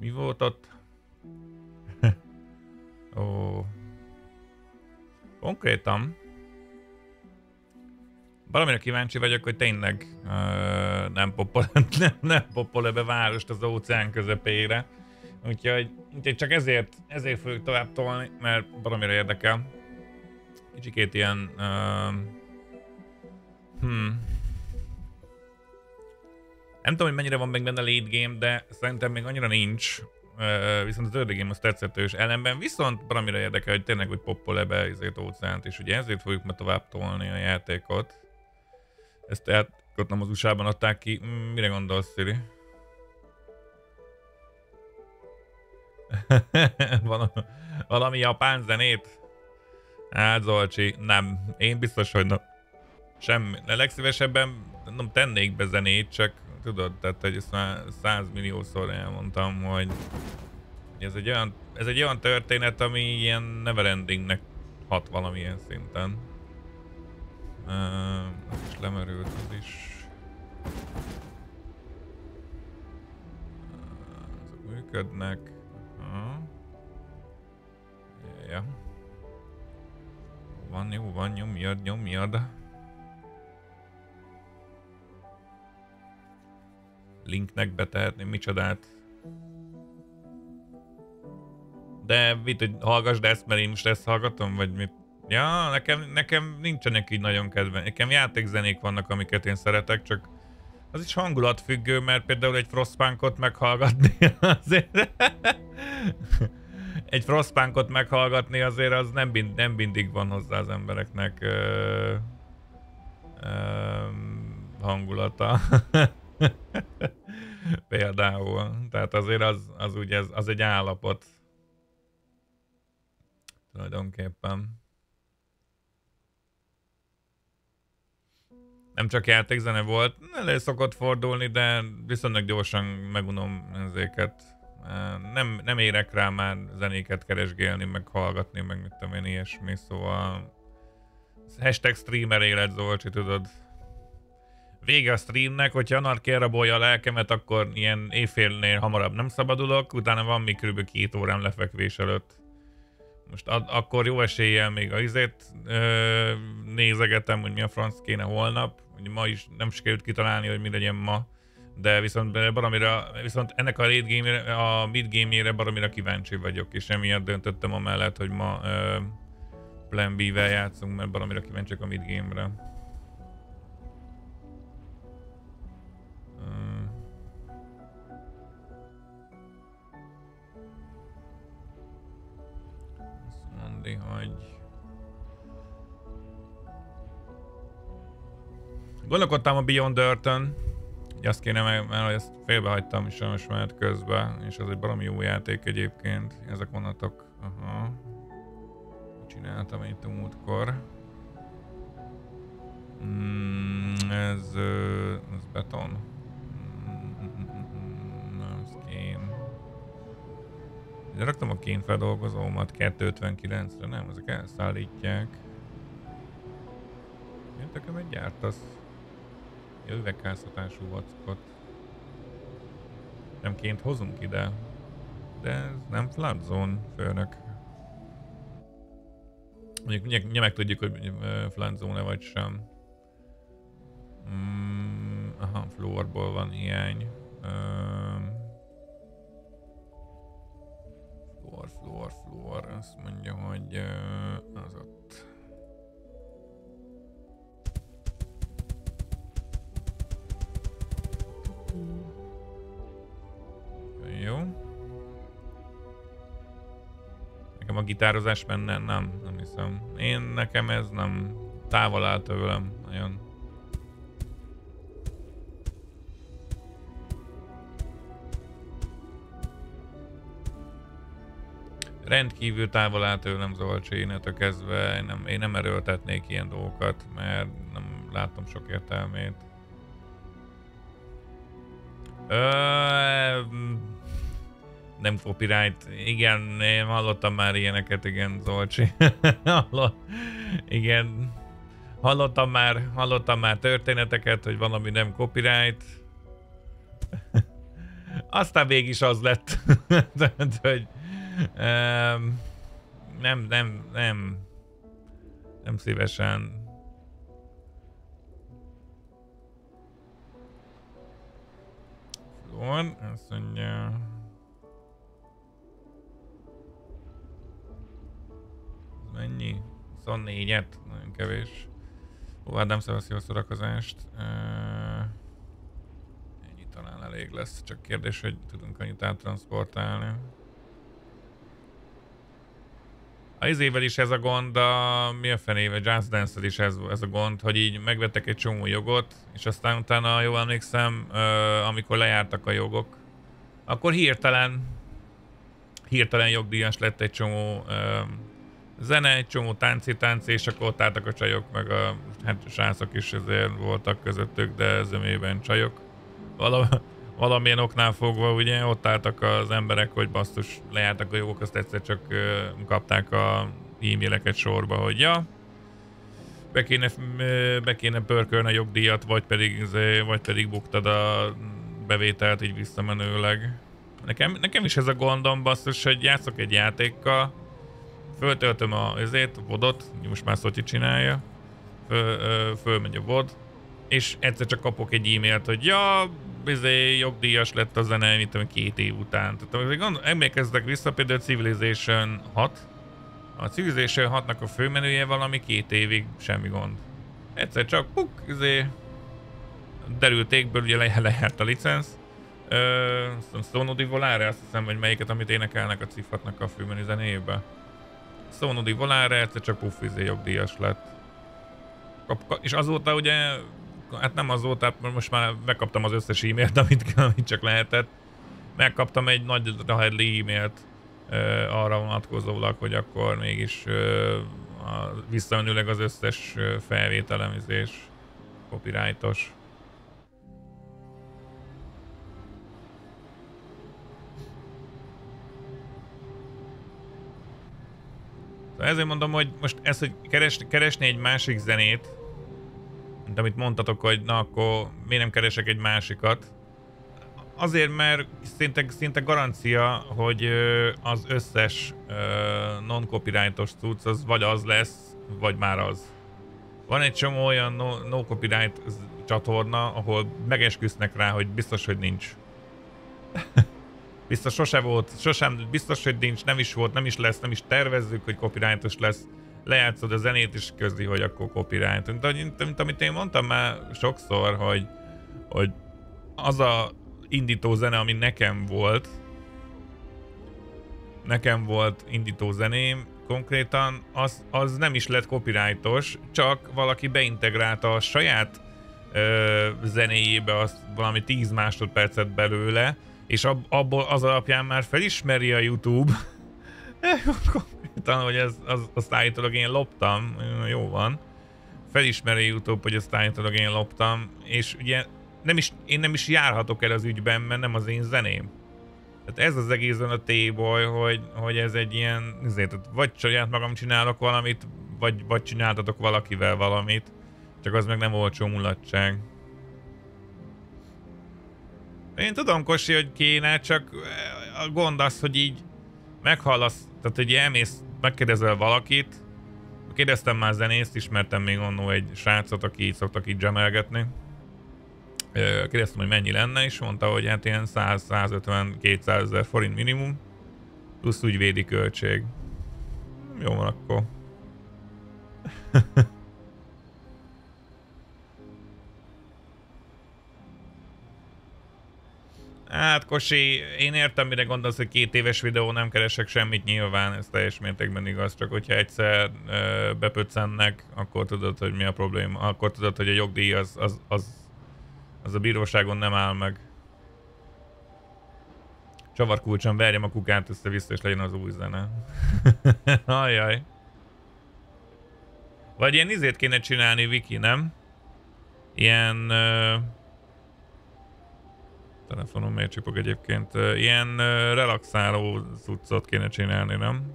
Mi volt ott? Ó. Konkrétan. Valamire kíváncsi vagyok, hogy tényleg uh, nem popol, nem, nem popol ebbe várost az óceán közepére. Úgyhogy, úgyhogy csak ezért, ezért fogjuk tovább tolni, mert valamire érdekel. Kicsikét ilyen... Uh, hmm. Nem tudom, hogy mennyire van meg benne late game, de szerintem még annyira nincs. Uh, viszont az early game az tetszett ellenben, viszont valamire érdekel, hogy tényleg, hogy poppol ebbe ezért óceánt, és ugye ezért fogjuk ma tovább tolni a játékot. Ezt tehát nem az USA-ban adták ki. Mire gondolsz, Siri? valami, valami japán zenét? Hát Zolcsi, nem. Én biztos, hogy nem. Semmi. De legszívesebben nem tennék be zenét, csak tudod, tehát hogy ezt már százmilliószor elmondtam, hogy ez egy olyan, ez egy olyan történet, ami ilyen neverendingnek hat valamilyen szinten. Uh, az is lemerült, az is. Uh, azok működnek. Uh. Ja. Van jó, van, nyomjad, nyomjad. Linknek betehetni, micsodát. De mit, hogy hallgass ezt, mert én most ezt hallgatom, vagy mit? Ja, nekem, nekem nincsenek így nagyon kedven. Nekem játékzenék vannak, amiket én szeretek, csak az is hangulatfüggő, mert például egy Frostpunkot meghallgatni azért... egy Frostpunkot meghallgatni azért az nem, bind, nem mindig van hozzá az embereknek ö, ö, hangulata. Például. Tehát azért az, az, ugye, az, az egy állapot. Tulajdonképpen. nem csak játékzene volt, elő szokott fordulni, de viszonylag gyorsan megunom ezéket. Nem, nem érek rá már zenéket keresgélni, meg hallgatni, meg mit tudom én, ilyesmi, szóval hashtag streamer élet Zolcsi, tudod. Vége a streamnek, hogyha Anarki elrabolja a lelkemet, akkor ilyen éjfélnél hamarabb nem szabadulok, utána van még kb. két órám lefekvés előtt. Most ad, akkor jó eséllyel még a izét ö, nézegetem, hogy mi a franc kéne holnap. Ugye ma is nem sikerült kitalálni, hogy mi legyen ma. De viszont valamire, viszont ennek a late game a mid game-ére valamire kíváncsi vagyok, és emiatt döntöttem amellett, hogy ma ö, Plan B-vel játszunk, mert valamire kíváncsi a mid game-re. Mondani, hogy... Gondolkodtam a Beyond Earth-ön, azt kéne meg, mert ezt félbehagytam most menet közben, és ez egy valami jó játék egyébként. Ezek vonatok, aha. Csináltam itt a múltkor. Mm, ez, ez beton. De raktam a kényfeldolgozómat 259-re, nem, ezek elszállítják. Én nekem egy gyártasz. Ja, üvegházhatású vackot. Nem ként hozunk ide. De ez nem flood zone, főnök. Mondjuk meg tudjuk, hogy flood zone vagy sem. Mm, aha, floorból van hiány. Um, Floor, floor, floor. Azt mondja, hogy az ott. Jó. Nekem a gitározás menne? Nem, nem hiszem. Én nekem ez nem távol áll tőlem nagyon. Rendkívül távol áll tőlem Zolcsi, innentől kezdve én nem, én nem erőltetnék ilyen dolgokat, mert nem látom sok értelmét. Ö, nem copyright. Igen, én hallottam már ilyeneket, igen, Zolcsi. igen. Hallottam már, hallottam már történeteket, hogy valami nem copyright. Aztán végig is az lett, hogy nem, nem, nem, nem szívesen. Van, azt mondja... Mennyi? 24-et? Nagyon kevés. Hát nem szavasz jó szórakozást. Ennyi talán elég lesz, csak kérdés, hogy tudunk annyit áttransportálni. A izével is ez a gond, a, mi a fenével, Just dance is ez, ez a gond, hogy így megvettek egy csomó jogot, és aztán utána, jól emlékszem, ö, amikor lejártak a jogok, akkor hirtelen, hirtelen jogdíjas lett egy csomó ö, zene, egy csomó tánci, tánci, és akkor ott álltak a csajok, meg a hát srácok is ezért voltak közöttük, de zömében csajok. Vala, valamilyen oknál fogva ugye ott álltak az emberek, hogy basszus, lejártak a jogok, azt egyszer csak kapták a e-maileket sorba, hogy ja, be kéne, be kéne pörkölni a jogdíjat, vagy pedig, vagy pedig buktad a bevételt így visszamenőleg. Nekem, nekem is ez a gondom, basszus, hogy játszok egy játékkal, föltöltöm a, ezért, a vodot, most már Szotyi csinálja, föl, fölmegy a vod, és egyszer csak kapok egy e-mailt, hogy ja, bizé, jogdíjas lett a zene, mint tudom, két év után. Tehát gond, emlékeztek vissza, például Civilization 6. A Civilization 6-nak a főmenüje valami két évig, semmi gond. Egyszer csak puk, izé, derültékből ugye le, lejárt a licensz. Sono di Volare, azt hiszem, hogy melyiket, amit énekelnek a cifratnak a főmenü zenéjében. Sono di Volare, egyszer csak puff, izé, jogdíjas lett. És azóta ugye hát nem az volt, mert most már megkaptam az összes e-mailt, amit, amit csak lehetett. Megkaptam egy nagy Rahedli e-mailt uh, arra vonatkozólag, hogy akkor mégis uh, visszamenőleg az összes felvételemizés copyrightos. Szóval ezért mondom, hogy most ezt, hogy keres, keresni egy másik zenét, mint amit mondtatok, hogy na akkor miért nem keresek egy másikat. Azért, mert szinte, szinte garancia, hogy az összes non-copyrightos cucc az vagy az lesz, vagy már az. Van egy csomó olyan no, no copyright csatorna, ahol megesküsznek rá, hogy biztos, hogy nincs. biztos sose volt, sosem, biztos, hogy nincs, nem is volt, nem is lesz, nem is tervezzük, hogy copyrightos lesz lejátszod a zenét, és közli, hogy akkor copyright. Mint, mint, mint amit én mondtam már sokszor, hogy, hogy az a indító zene, ami nekem volt, nekem volt indító zeném, konkrétan az, az nem is lett copyrightos, csak valaki beintegrálta a saját ö, zenéjébe azt valami 10 másodpercet belőle, és ab, abból az alapján már felismeri a YouTube, Talán, hogy ez, az, azt állítólag én loptam, jó van. Felismeri YouTube, hogy azt állítólag én loptam, és ugye nem is, én nem is járhatok el az ügyben, mert nem az én zeném. Tehát ez az egészen a téboly, hogy, hogy ez egy ilyen, azért, vagy saját magam csinálok valamit, vagy, vagy csináltatok valakivel valamit, csak az meg nem olcsó mulatság. Én tudom, Kosi, hogy kéne, csak a gond az, hogy így meghallasz tehát, hogy elmész, megkérdezel valakit, kérdeztem már zenészt, ismertem még annó egy srácot, aki így szoktak így jamelgetni. Kérdeztem, hogy mennyi lenne, és mondta, hogy hát ilyen 100-150-200 ezer forint minimum, plusz ügyvédi költség. Jó van akkor. Hát Kosi, én értem, mire gondolsz, hogy két éves videó nem keresek semmit nyilván, ez teljes mértékben igaz, csak hogyha egyszer ö, bepöccennek, akkor tudod, hogy mi a probléma, akkor tudod, hogy a jogdíj az, az, az, az a bíróságon nem áll meg. Csavarkulcson verjem a kukát össze-vissza, és legyen az új zene. Ajjaj. Vagy ilyen izét kéne csinálni, Viki, nem? Ilyen... Ö, telefonom miért csipog egyébként. Ilyen relaxáló cuccot kéne csinálni, nem?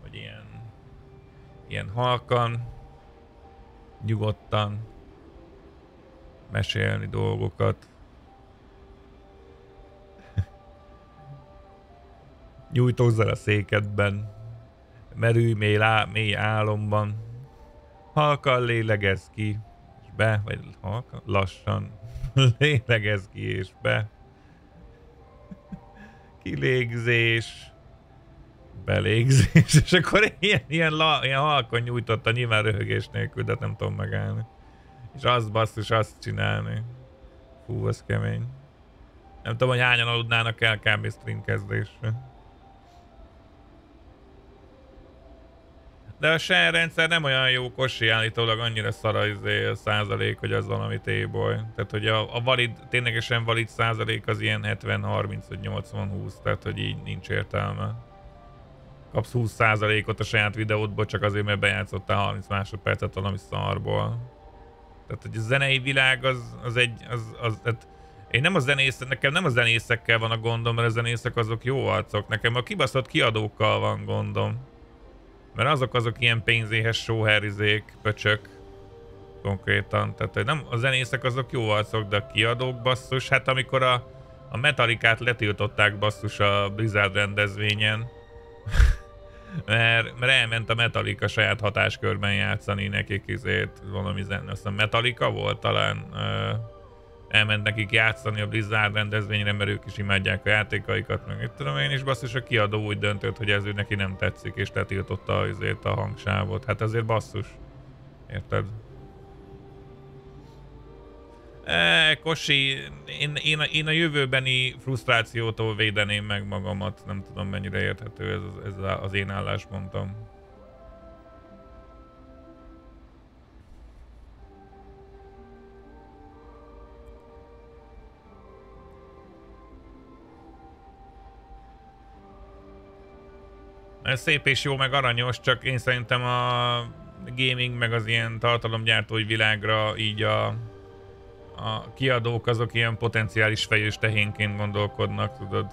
Vagy ilyen... ilyen halkan, nyugodtan mesélni dolgokat. Nyújtózzal a székedben, merülj mély, lá, mély álomban, halkan lélegez ki, és be, vagy halkan, lassan lélegez ki és be. Kilégzés, belégzés, és akkor ilyen, ilyen, la, ilyen halkon nyújtotta, nyilván röhögés nélkül, de nem tudom megállni. És azt basszus, azt csinálni. Fú, az kemény. Nem tudom, hogy hányan aludnának el kb. stream kezdésre. De a share rendszer nem olyan jó kosi állítólag annyira szar a, izé, a százalék, hogy az valami téboly. Tehát, hogy a, a valid, ténylegesen valid százalék az ilyen 70-30 vagy 80-20, tehát, hogy így nincs értelme. Kapsz 20 százalékot a saját videódból csak azért, mert bejátszottál 30 másodpercet valami szarból. Tehát, hogy a zenei világ az, az egy, az, az, tehát én nem a zenész, nekem nem a zenészekkel van a gondom, mert a zenészek azok jó arcok. Nekem a kibaszott kiadókkal van gondom. Mert azok azok ilyen pénzéhes sóherizék, pöcsök. Konkrétan. Tehát hogy nem, a zenészek azok jó arcok, de a kiadók basszus. Hát amikor a, a metalikát letiltották basszus a Blizzard rendezvényen. mert, mert elment a Metallica saját hatáskörben játszani nekik izét, valami zene, azt Metallica volt talán, ö, elment nekik játszani a Blizzard rendezvényre, mert ők is imádják a játékaikat, meg mit tudom én, és basszus a kiadó úgy döntött, hogy ez ő neki nem tetszik, és letiltotta azért a hangsávot. Hát azért basszus. Érted? E, Kosi, én, én, én a jövőbeni frusztrációtól védeném meg magamat. Nem tudom mennyire érthető ez, ez az én álláspontom. Ez szép és jó, meg aranyos, csak én szerintem a gaming, meg az ilyen tartalomgyártói világra így a, a kiadók azok ilyen potenciális fejős tehénként gondolkodnak, tudod.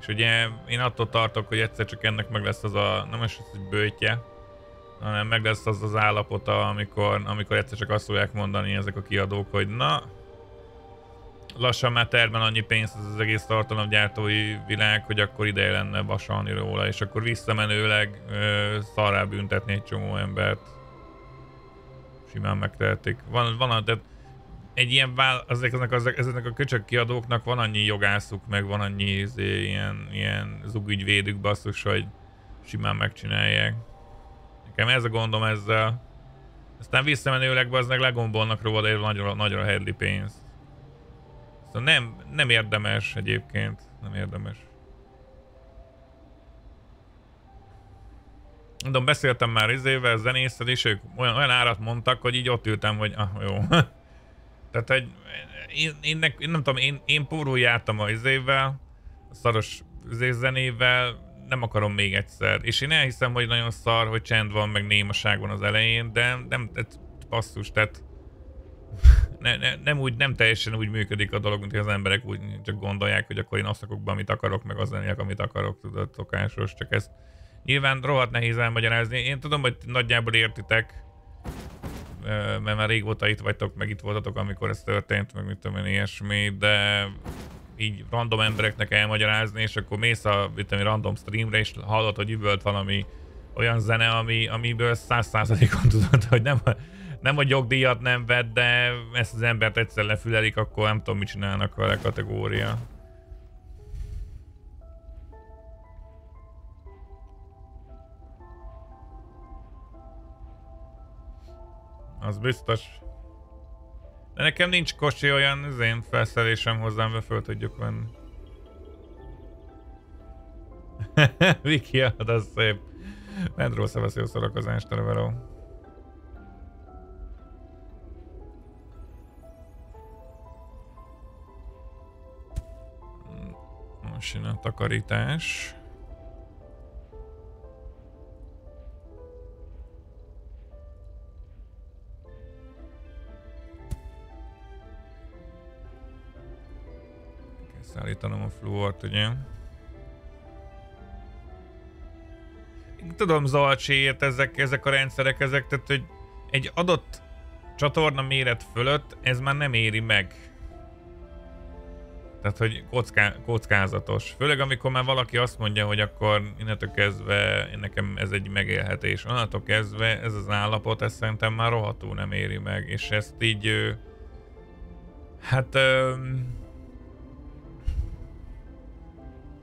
És ugye én attól tartok, hogy egyszer csak ennek meg lesz az a, nem is az, hogy bőtje, hanem meg lesz az az állapota, amikor, amikor egyszer csak azt fogják mondani ezek a kiadók, hogy na, lassan már termel annyi pénzt az, az egész tartalomgyártói világ, hogy akkor ideje lenne vasalni róla, és akkor visszamenőleg ö, szarrá büntetni egy csomó embert. Simán megtehetik. Van, van tehát egy ilyen vál, ezeknek, ezek, ezeknek a köcsök kiadóknak van annyi jogászuk, meg van annyi izé, ilyen, ilyen zugügyvédük basszus, hogy simán megcsinálják. Nekem ez a gondom ezzel. Aztán visszamenőleg az meg legombolnak róla, de nagyra, nagyra hedli pénzt. Szóval nem, nem érdemes egyébként. Nem érdemes. Mondom, beszéltem már izével, zenésszel, és ők olyan, olyan árat mondtak, hogy így ott ültem, hogy ah, jó. Tehát egy, én, én, én, nem tudom, én, én pórul jártam a izével, a szaros zenével, nem akarom még egyszer. És én elhiszem, hogy nagyon szar, hogy csend van, meg némaság van az elején, de nem, tehát basszus, tehát ne, ne, nem, úgy, nem teljesen úgy működik a dolog, mint hogy az emberek úgy csak gondolják, hogy akkor én azt szakok be, amit akarok, meg az zenék, amit akarok, tudod, szokásos, csak ezt nyilván rohadt nehéz elmagyarázni. Én tudom, hogy nagyjából értitek, mert már régóta itt vagytok, meg itt voltatok, amikor ez történt, meg mit tudom én, ilyesmi, de így random embereknek elmagyarázni, és akkor mész a mit tudom, random streamre, és hallod, hogy üvölt valami olyan zene, ami, amiből száz százalékon tudod, hogy nem, nem a jogdíjat nem vett, de ezt az embert egyszer lefülelik, akkor nem tudom, mit csinálnak vele kategória. Az biztos. De nekem nincs kosi olyan az én felszerelésem hozzám, be föl tudjuk venni. Viki, az szép. Pedro, szevasz, jó szórakozást, Trevoró. Most jön a takarítás. Kell szállítanom a fluort, ugye? tudom, Zolcsiért ezek, ezek a rendszerek, ezek, tehát hogy egy adott csatorna méret fölött ez már nem éri meg. Tehát, hogy kocká, kockázatos. Főleg, amikor már valaki azt mondja, hogy akkor innentől kezdve nekem ez egy megélhetés. Onnantól kezdve ez az állapot, ez szerintem már rohadtul nem éri meg. És ezt így... Hát...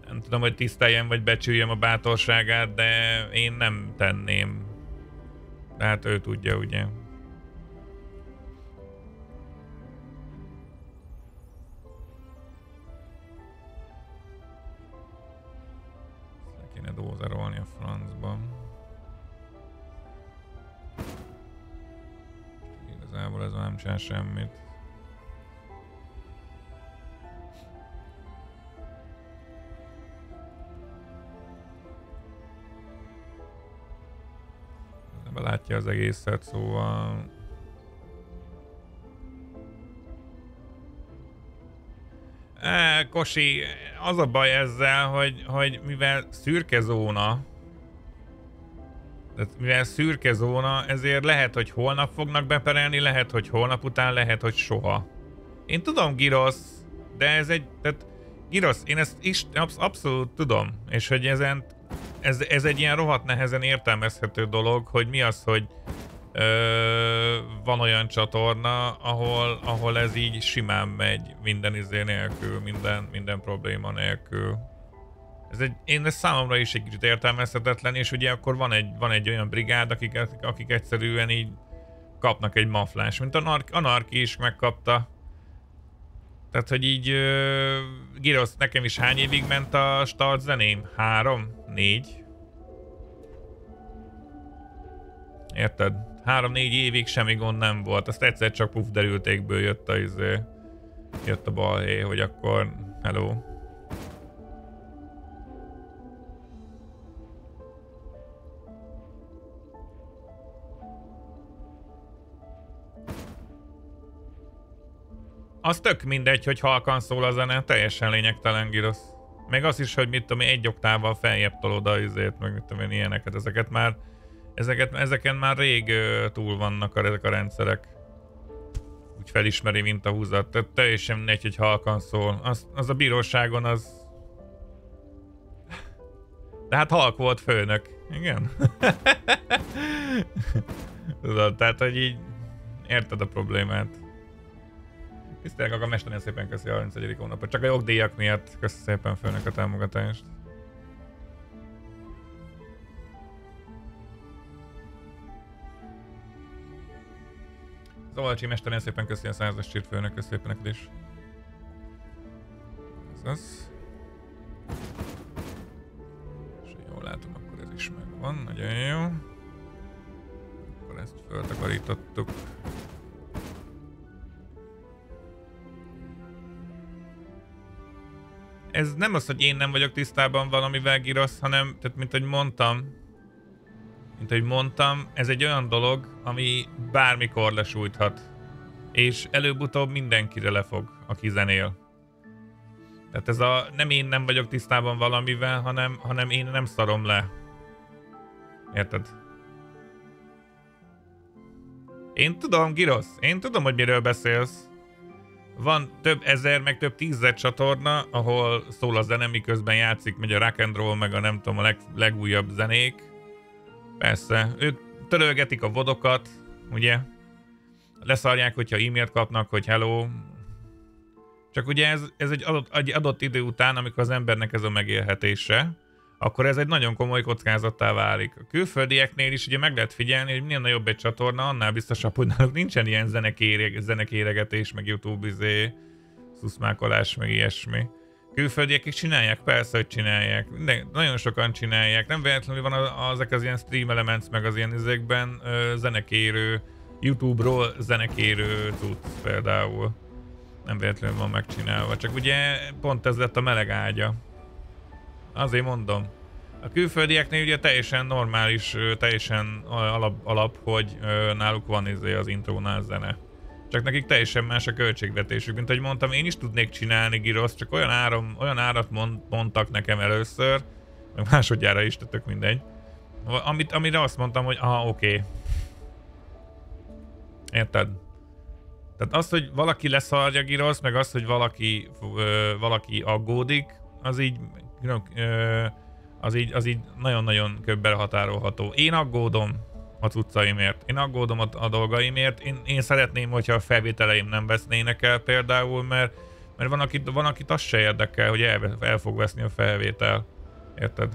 Nem tudom, hogy tiszteljem vagy becsüljem a bátorságát, de én nem tenném. Tehát ő tudja, ugye. Kéne dózerolni a francba. Igazából ez nem csinál semmit. belátja az egészet, szóval E, Kosi, az a baj ezzel, hogy, hogy mivel szürke zóna, tehát mivel szürke zóna, ezért lehet, hogy holnap fognak beperelni, lehet, hogy holnap után, lehet, hogy soha. Én tudom, Girosz, de ez egy, tehát Girosz, én ezt is absz abszolút tudom, és hogy ezen, ez, ez egy ilyen rohadt nehezen értelmezhető dolog, hogy mi az, hogy Ö, van olyan csatorna, ahol, ahol ez így simán megy, minden izé nélkül, minden, minden probléma nélkül. Ez egy, én ez számomra is egy kicsit értelmezhetetlen, és ugye akkor van egy, van egy olyan brigád, akik, akik egyszerűen így kapnak egy maflás, mint a Anarki is megkapta. Tehát, hogy így uh, Girosz, nekem is hány évig ment a start zeném? Három? Négy? Érted? Három-négy évig semmi gond nem volt. Azt egyszer csak puf derültékből jött a izé, jött a balhé, hogy akkor hello. Az tök mindegy, hogy halkan szól a zene, teljesen lényegtelen girosz. Meg az is, hogy mit tudom egy oktával feljebb tolod a izét, meg mit tudom én ilyeneket, ezeket már Ezeket, ezeken már rég túl vannak a, ezek a rendszerek. Úgy felismeri, mint a húzat. Tehát teljesen negy, hogy halkan szól. Az, az a bíróságon az... De hát halk volt főnök. Igen. Tudod, tehát, hogy így érted a problémát. Tisztelek, a mester szépen köszi a 31. hónapot. Csak a jogdíjak miatt köszi szépen főnök a támogatást. Zavalcsi mesteren szépen köszi a százas csírt főnök, köszi szépen neked is. Ez az. És jól látom, akkor ez is megvan, nagyon jó. Akkor ezt föltakarítottuk. Ez nem az, hogy én nem vagyok tisztában valamivel girosz, hanem, tehát mint hogy mondtam, mint ahogy mondtam, ez egy olyan dolog, ami bármikor lesújthat. És előbb-utóbb mindenkire lefog, aki zenél. Tehát ez a nem én nem vagyok tisztában valamivel, hanem, hanem én nem szarom le. Érted? Én tudom, Girosz, én tudom, hogy miről beszélsz. Van több ezer, meg több tízezer csatorna, ahol szól a zene, miközben játszik, megy a rock and roll, meg a nem tudom, a leg, legújabb zenék Persze, ők törölgetik a vodokat, ugye? Leszarják, hogyha e-mailt kapnak, hogy hello. Csak ugye ez, ez egy, adott, egy adott idő után, amikor az embernek ez a megélhetése, akkor ez egy nagyon komoly kockázattá válik. A külföldieknél is ugye meg lehet figyelni, hogy minél nagyobb egy csatorna, annál biztosabb, hogy náluk nincsen ilyen zenekéregetés, meg YouTube izé, szuszmákolás, meg ilyesmi. Külföldiek is csinálják? Persze, hogy csinálják. De nagyon sokan csinálják. Nem véletlenül van azok az ilyen stream elements, meg az ilyen izékben zenekérő, YouTube-ról zenekérő tudsz például. Nem véletlenül van megcsinálva. Csak ugye pont ez lett a meleg ágya. Azért mondom. A külföldieknél ugye teljesen normális, teljesen alap, alap hogy náluk van izé az intrónál zene. Csak nekik teljesen más a költségvetésük. Mint ahogy mondtam, én is tudnék csinálni girosz, csak olyan, áram, olyan árat mond, mondtak nekem először, meg másodjára is, tök mindegy, Amit, amire azt mondtam, hogy aha, oké. Okay. Érted? Tehát az, hogy valaki leszarja Girosz, meg az, hogy valaki, ö, valaki aggódik, az így, ö, az így, az így nagyon-nagyon köbben határolható. Én aggódom a cuccaimért. Én aggódom a, a dolgaimért. Én, én szeretném, hogyha a felvételeim nem vesznének el például, mert, mert van, akit, van, akit az se érdekel, hogy el, el fog veszni a felvétel. Érted?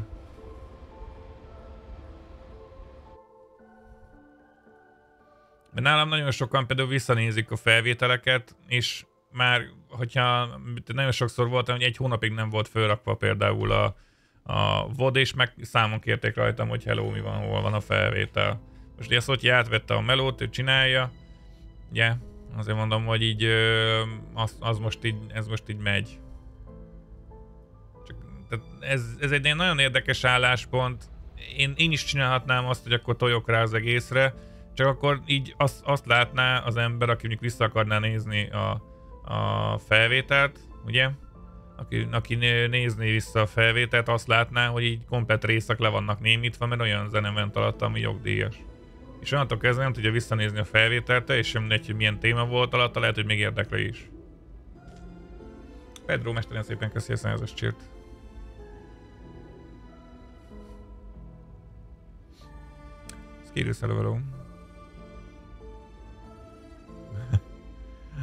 Mert nálam nagyon sokan például visszanézik a felvételeket, és már, hogyha nagyon sokszor voltam, hogy egy hónapig nem volt fölrakva például a, a VOD, és meg számon kérték rajtam, hogy hello, mi van, hol van a felvétel. Most ugye hogy átvette a melót, ő csinálja, ugye, azért mondom, hogy így az, az most így, ez most így megy. Csak, tehát ez, ez egy nagyon érdekes álláspont. Én, én is csinálhatnám azt, hogy akkor tojok rá az egészre, csak akkor így azt, azt látná az ember, aki mondjuk vissza akarná nézni a, a felvételt, ugye? Aki, aki nézni vissza a felvételt, azt látná, hogy így komplet részek le vannak némítva, mert olyan zene ment alatt, ami jogdíjas. És onnantól kezdve nem tudja visszanézni a felvételt, és sem mindegy, hogy milyen téma volt alatta, lehet, hogy még érdekli is. Pedro, mesteren szépen köszi a százas csírt. Skirus, hello, hello.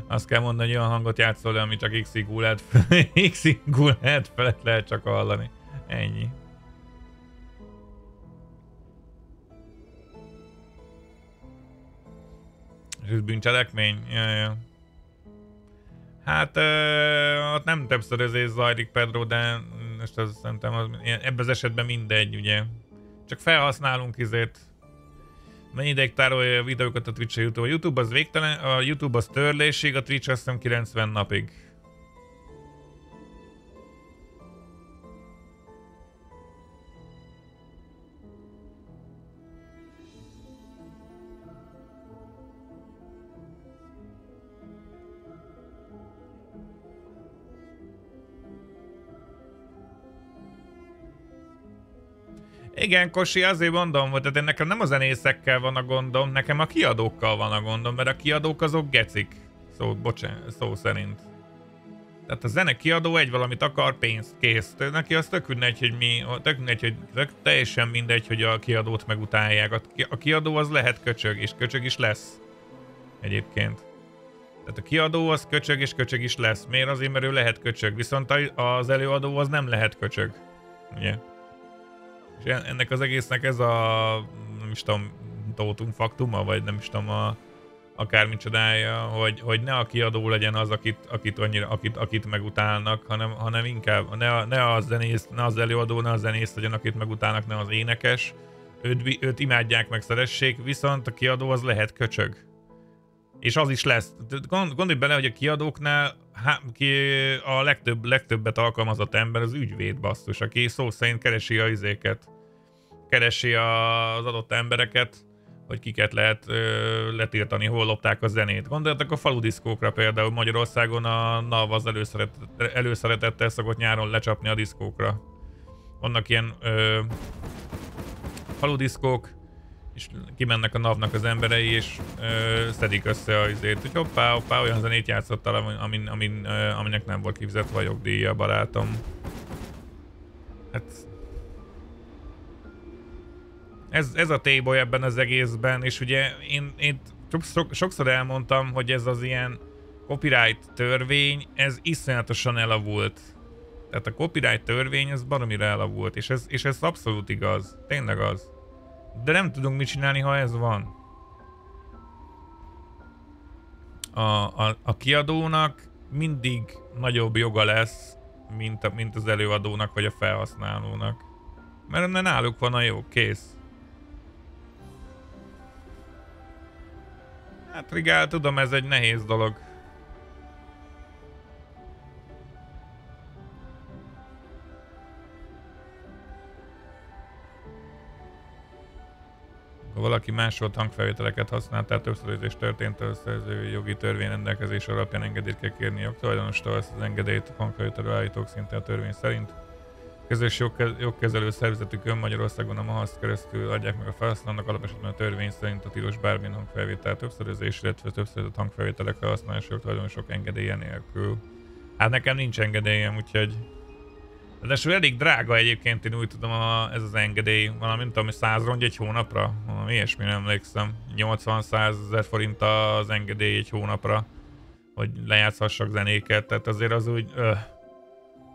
Azt kell mondani, hogy olyan hangot játszol le, ami csak X-ig lehet, X-ig lehet felett lehet csak hallani. Ennyi. Ez bűncselekmény? Ja, ja. Hát uh, ott nem többszörözés zajlik Pedro, de most az szerintem az, ebben az esetben mindegy, ugye. Csak felhasználunk izét Mennyi ideig tárolja a videókat a Twitch a YouTube? A YouTube az végtelen, a YouTube az törlésig, a Twitch azt hiszem 90 napig. Igen, Kosi, azért mondom, hogy tehát nekem nem a zenészekkel van a gondom, nekem a kiadókkal van a gondom, mert a kiadók azok gecik. Szó, bocsánat, szó szerint. Tehát a zene kiadó egy valamit akar, pénzt, kész. Neki az tök mindegy, hogy mi, tök mindegy, hogy tök, teljesen mindegy, hogy a kiadót megutálják. A kiadó az lehet köcsög, és köcsög is lesz. Egyébként. Tehát a kiadó az köcsög, és köcsög is lesz. Miért? Azért, mert ő lehet köcsög. Viszont az előadó az nem lehet köcsög. Ugye? És ennek az egésznek ez a, nem is tudom, tótum faktuma, vagy nem is tudom, a, akármi csodája, hogy, hogy ne a kiadó legyen az, akit, akit, annyira, akit, akit megutálnak, hanem, hanem inkább ne, ne, a zenész, ne az előadó, ne a zenész legyen, akit megutálnak, ne az énekes. Őt, őt imádják meg, szeressék, viszont a kiadó az lehet köcsög. És az is lesz. Gondolj bele, hogy a kiadóknál há, a legtöbb, legtöbbet alkalmazott ember az ügyvéd basszus, aki szó szerint keresi a izéket. Keresi az adott embereket, hogy kiket lehet ö, letiltani, hol lopták a zenét. Gondoljatok a faludiszkókra például Magyarországon a NAV az előszeretettel, előszeretettel szokott nyáron lecsapni a diszkókra. Vannak ilyen ö, faludiszkók, és kimennek a navnak az emberei, és ö, szedik össze a izét, hogy hoppá, hoppá, olyan zenét játszottál, amin, amin, ö, aminek nem volt kifizetve a jogdíja, barátom. Hát... Ez, ez a téboly ebben az egészben, és ugye én, én sokszor elmondtam, hogy ez az ilyen copyright törvény, ez iszonyatosan elavult. Tehát a copyright törvény, ez baromira elavult, és ez, és ez abszolút igaz. Tényleg az. De nem tudunk mit csinálni, ha ez van. A, a, a kiadónak mindig nagyobb joga lesz, mint, a, mint az előadónak vagy a felhasználónak. Mert ne náluk van a jó, kész. Hát Rigál, tudom, ez egy nehéz dolog. Valaki másolt hangfelvételeket használ, tehát többszörözés történt, a szerző jogi törvény rendelkezés alapján engedélyt kell kérni jogtulajdonostól, ezt az engedélyt a hangfelvételő állítók szinte a törvény szerint közös jogkezelő szervezetükön Magyarországon a MAHASZ keresztül adják meg a felhasználónak alapesetben a törvény szerint a tilos bármilyen hangfelvétel többszörözés, illetve többszörözött hangfelvételek felhasználása tulajdonosok engedélye nélkül. Hát nekem nincs engedélyem, úgyhogy... Ez elég drága egyébként, én úgy tudom, a, ez az engedély, valami, nem tudom, 100 rongy egy hónapra, valami ilyesmi nem emlékszem. 80-100 ezer forint az engedély egy hónapra, hogy lejátszhassak zenéket, tehát azért az úgy... Öh,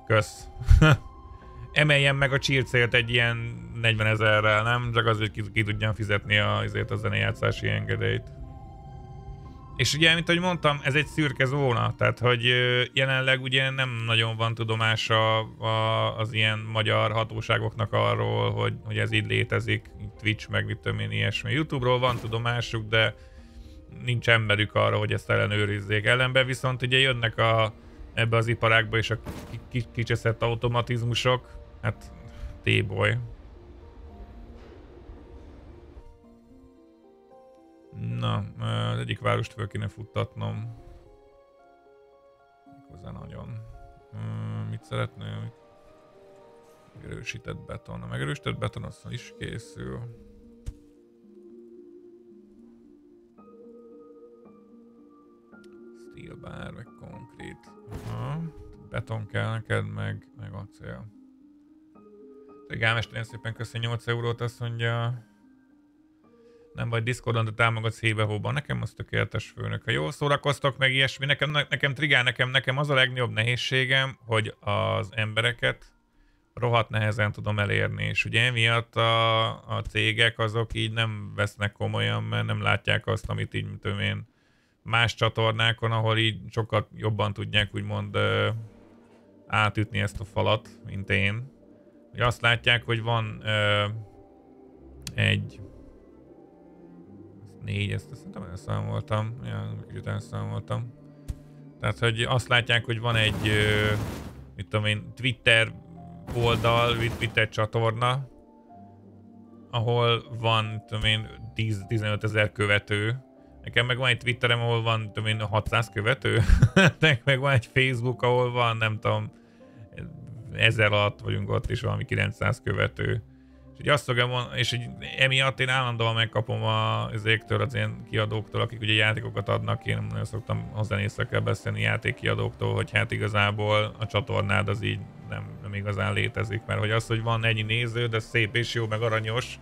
kösz. emeljen meg a csírcélt egy ilyen 40 ezerrel, nem? Csak azért, ki, ki tudjam fizetni a, azért a zenejátszási engedélyt. És ugye, mint ahogy mondtam, ez egy szürke zóna, tehát hogy jelenleg ugye nem nagyon van tudomása az ilyen magyar hatóságoknak arról, hogy, hogy ez így létezik, Twitch meg mit tudom én ilyesmi. Youtube-ról van tudomásuk, de nincs emberük arra, hogy ezt ellenőrizzék. Ellenben viszont ugye jönnek a, ebbe az iparágba is a kicseszett automatizmusok, Hát, T-boy. Na, az egyik várost fel kéne futtatnom. Hozzá nagyon. Mit szeretném? Megerősített beton. A megerősített beton aztán is készül. Steel bar, meg konkrét. Aha. Beton kell neked, meg, meg acél. Gámester, nagyon szépen köszi 8 eurót, azt mondja, nem vagy Discordon, de támogatsz hébe Nekem az tökéletes főnök. Ha jól szórakoztok, meg ilyesmi, nekem, nekem trigál, nekem, nekem az a legnagyobb nehézségem, hogy az embereket rohadt nehezen tudom elérni, és ugye emiatt a, a cégek azok így nem vesznek komolyan, mert nem látják azt, amit így, mint én, más csatornákon, ahol így sokkal jobban tudják úgymond átütni ezt a falat, mint én. Hogy azt látják, hogy van ö, egy négy, ezt, szerintem elszámoltam, ja, kicsit elszámoltam. Tehát, hogy azt látják, hogy van egy, mit tudom én, Twitter oldal, Twitter csatorna, ahol van, tudom én, 10-15 ezer követő. Nekem meg van egy Twitterem, ahol van, tudom én, 600 követő. Nekem meg van egy Facebook, ahol van, nem tudom, ezer alatt vagyunk ott is valami 900 követő. És így azt fogom mondani, és így emiatt én állandóan megkapom a, ezéktől, az ilyen kiadóktól, akik ugye játékokat adnak, én nagyon szoktam a zenészekkel beszélni játékkiadóktól, hogy hát igazából a csatornád az így nem, nem igazán létezik, mert hogy az, hogy van ennyi néző, de szép és jó, meg aranyos,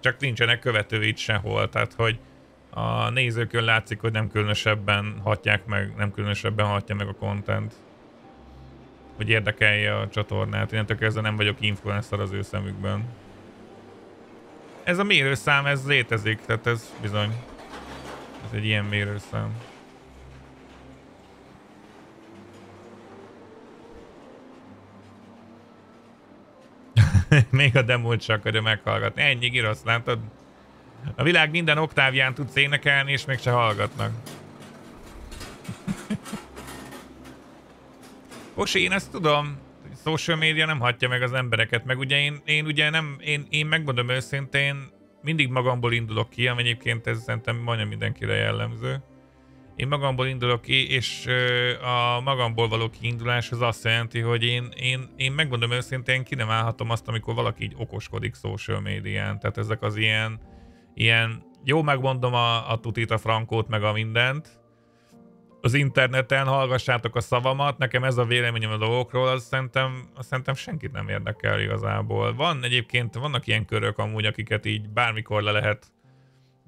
csak nincsenek követőid sehol, tehát hogy a nézőkön látszik, hogy nem különösebben hatják meg, nem különösebben hatja meg a content hogy érdekelje a csatornát. Én kezdve nem vagyok influencer az ő szemükben. Ez a mérőszám, ez létezik, tehát ez bizony. Ez egy ilyen mérőszám. Még a demót csak akarja meghallgatni. Ennyi girosz, látod? A világ minden oktávján tudsz énekelni, és még se hallgatnak. Osi, én ezt tudom, social media nem hatja meg az embereket, meg ugye én, én ugye nem, én, én megmondom őszintén, mindig magamból indulok ki, ami egyébként ez szerintem majdnem mindenkire jellemző. Én magamból indulok ki, és a magamból való kiindulás az azt jelenti, hogy én, én, én megmondom őszintén, ki nem állhatom azt, amikor valaki így okoskodik social médián. Tehát ezek az ilyen, ilyen jó megmondom a, a tutit, a frankót, meg a mindent, az interneten, hallgassátok a szavamat, nekem ez a véleményem a dolgokról, az szerintem, az szerintem senkit nem érdekel igazából. Van egyébként, vannak ilyen körök amúgy, akiket így bármikor le lehet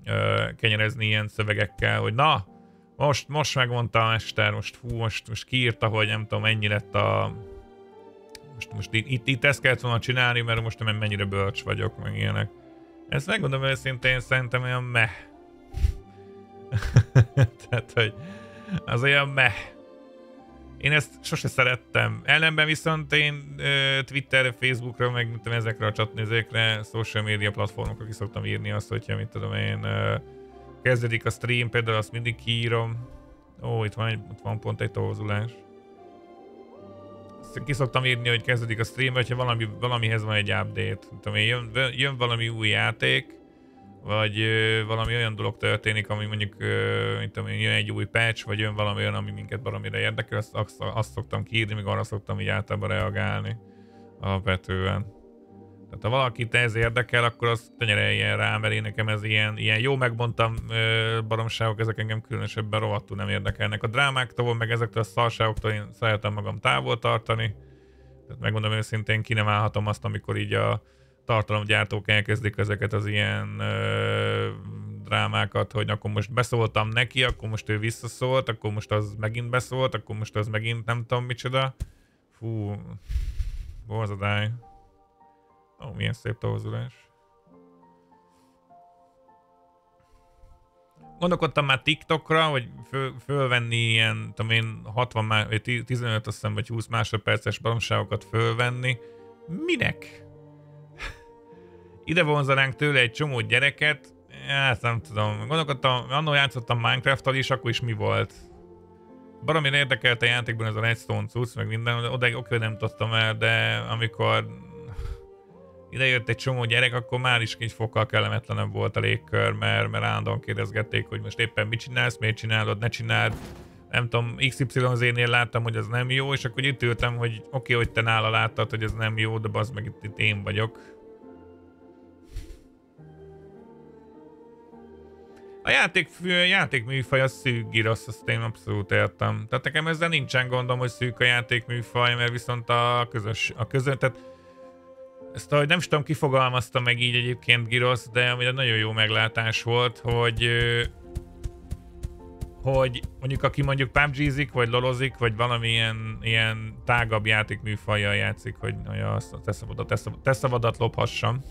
ö, kenyerezni ilyen szövegekkel, hogy na, most, most megmondta a mester, most fú, most, most kiírta, hogy nem tudom, ennyi lett a... Most, most itt, itt ezt kellett volna csinálni, mert most nem mennyire bölcs vagyok, meg ilyenek. Ezt megmondom őszintén, szerintem olyan meh. Tehát, hogy az olyan meh. Én ezt sose szerettem. Ellenben viszont én ö, Twitter, Facebookra, meg mit tudom, ezekre a csatnézékre, social media platformokra ki szoktam írni azt, hogyha mit tudom én, ö, kezdődik a stream, például azt mindig kiírom. Ó, itt van, itt van pont egy tolzulás. Ki szoktam írni, hogy kezdődik a stream, hogyha valami, valamihez van egy update. Tudom én, jön, jön valami új játék, vagy ö, valami olyan dolog történik, ami mondjuk, ö, mint tudom, jön egy új patch, vagy jön valami olyan, ami minket valamire érdekel, azt, azt, azt szoktam kiírni, még arra szoktam így általában reagálni. Alapvetően. Tehát ha valakit ez érdekel, akkor az tenyereljen rá, mert én nekem ez ilyen, ilyen jó megmondtam ö, baromságok, ezek engem különösebben rohadtul nem érdekelnek. A drámáktól, meg ezektől a szarságoktól én szeretem magam távol tartani. Tehát megmondom őszintén, ki nem állhatom azt, amikor így a tartalomgyártók elkezdik ezeket az ilyen ö, drámákat, hogy akkor most beszóltam neki, akkor most ő visszaszólt, akkor most az megint beszólt, akkor most az megint nem tudom micsoda. Fú, borzadály. Ó, milyen szép tavazulás. Gondolkodtam már TikTokra, hogy föl, fölvenni ilyen, tudom én, 60 vagy 15 azt hiszem, vagy 20 másodperces baromságokat fölvenni. Minek? Ide vonzanánk tőle egy csomó gyereket, hát nem tudom, gondolkodtam, annól játszottam minecraft is, akkor is mi volt? Baromi érdekelt a játékban ez a Redstone cucc, meg minden, oda oké, nem tudtam el, de amikor ide jött egy csomó gyerek, akkor már is egy fokkal kellemetlenebb volt a légkör, mert, mert állandóan kérdezgették, hogy most éppen mit csinálsz, miért csinálod, ne csináld. Nem tudom, XYZ-nél láttam, hogy ez nem jó, és akkor itt ültem, hogy oké, okay, hogy te nála láttad, hogy ez nem jó, de az meg itt, itt én vagyok. A játék, játékműfaj a szűk girosz, azt én abszolút értem. Tehát nekem ezzel nincsen gondom, hogy szűk a játékműfaj, mert viszont a közös, a közön, tehát ezt ahogy nem is tudom, kifogalmazta meg így egyébként Girosz, de ami nagyon jó meglátás volt, hogy hogy mondjuk aki mondjuk pubg vagy lolozik, vagy valamilyen ilyen tágabb játékműfajjal játszik, hogy ja, azt te, szabadat, te szabadat lophassam.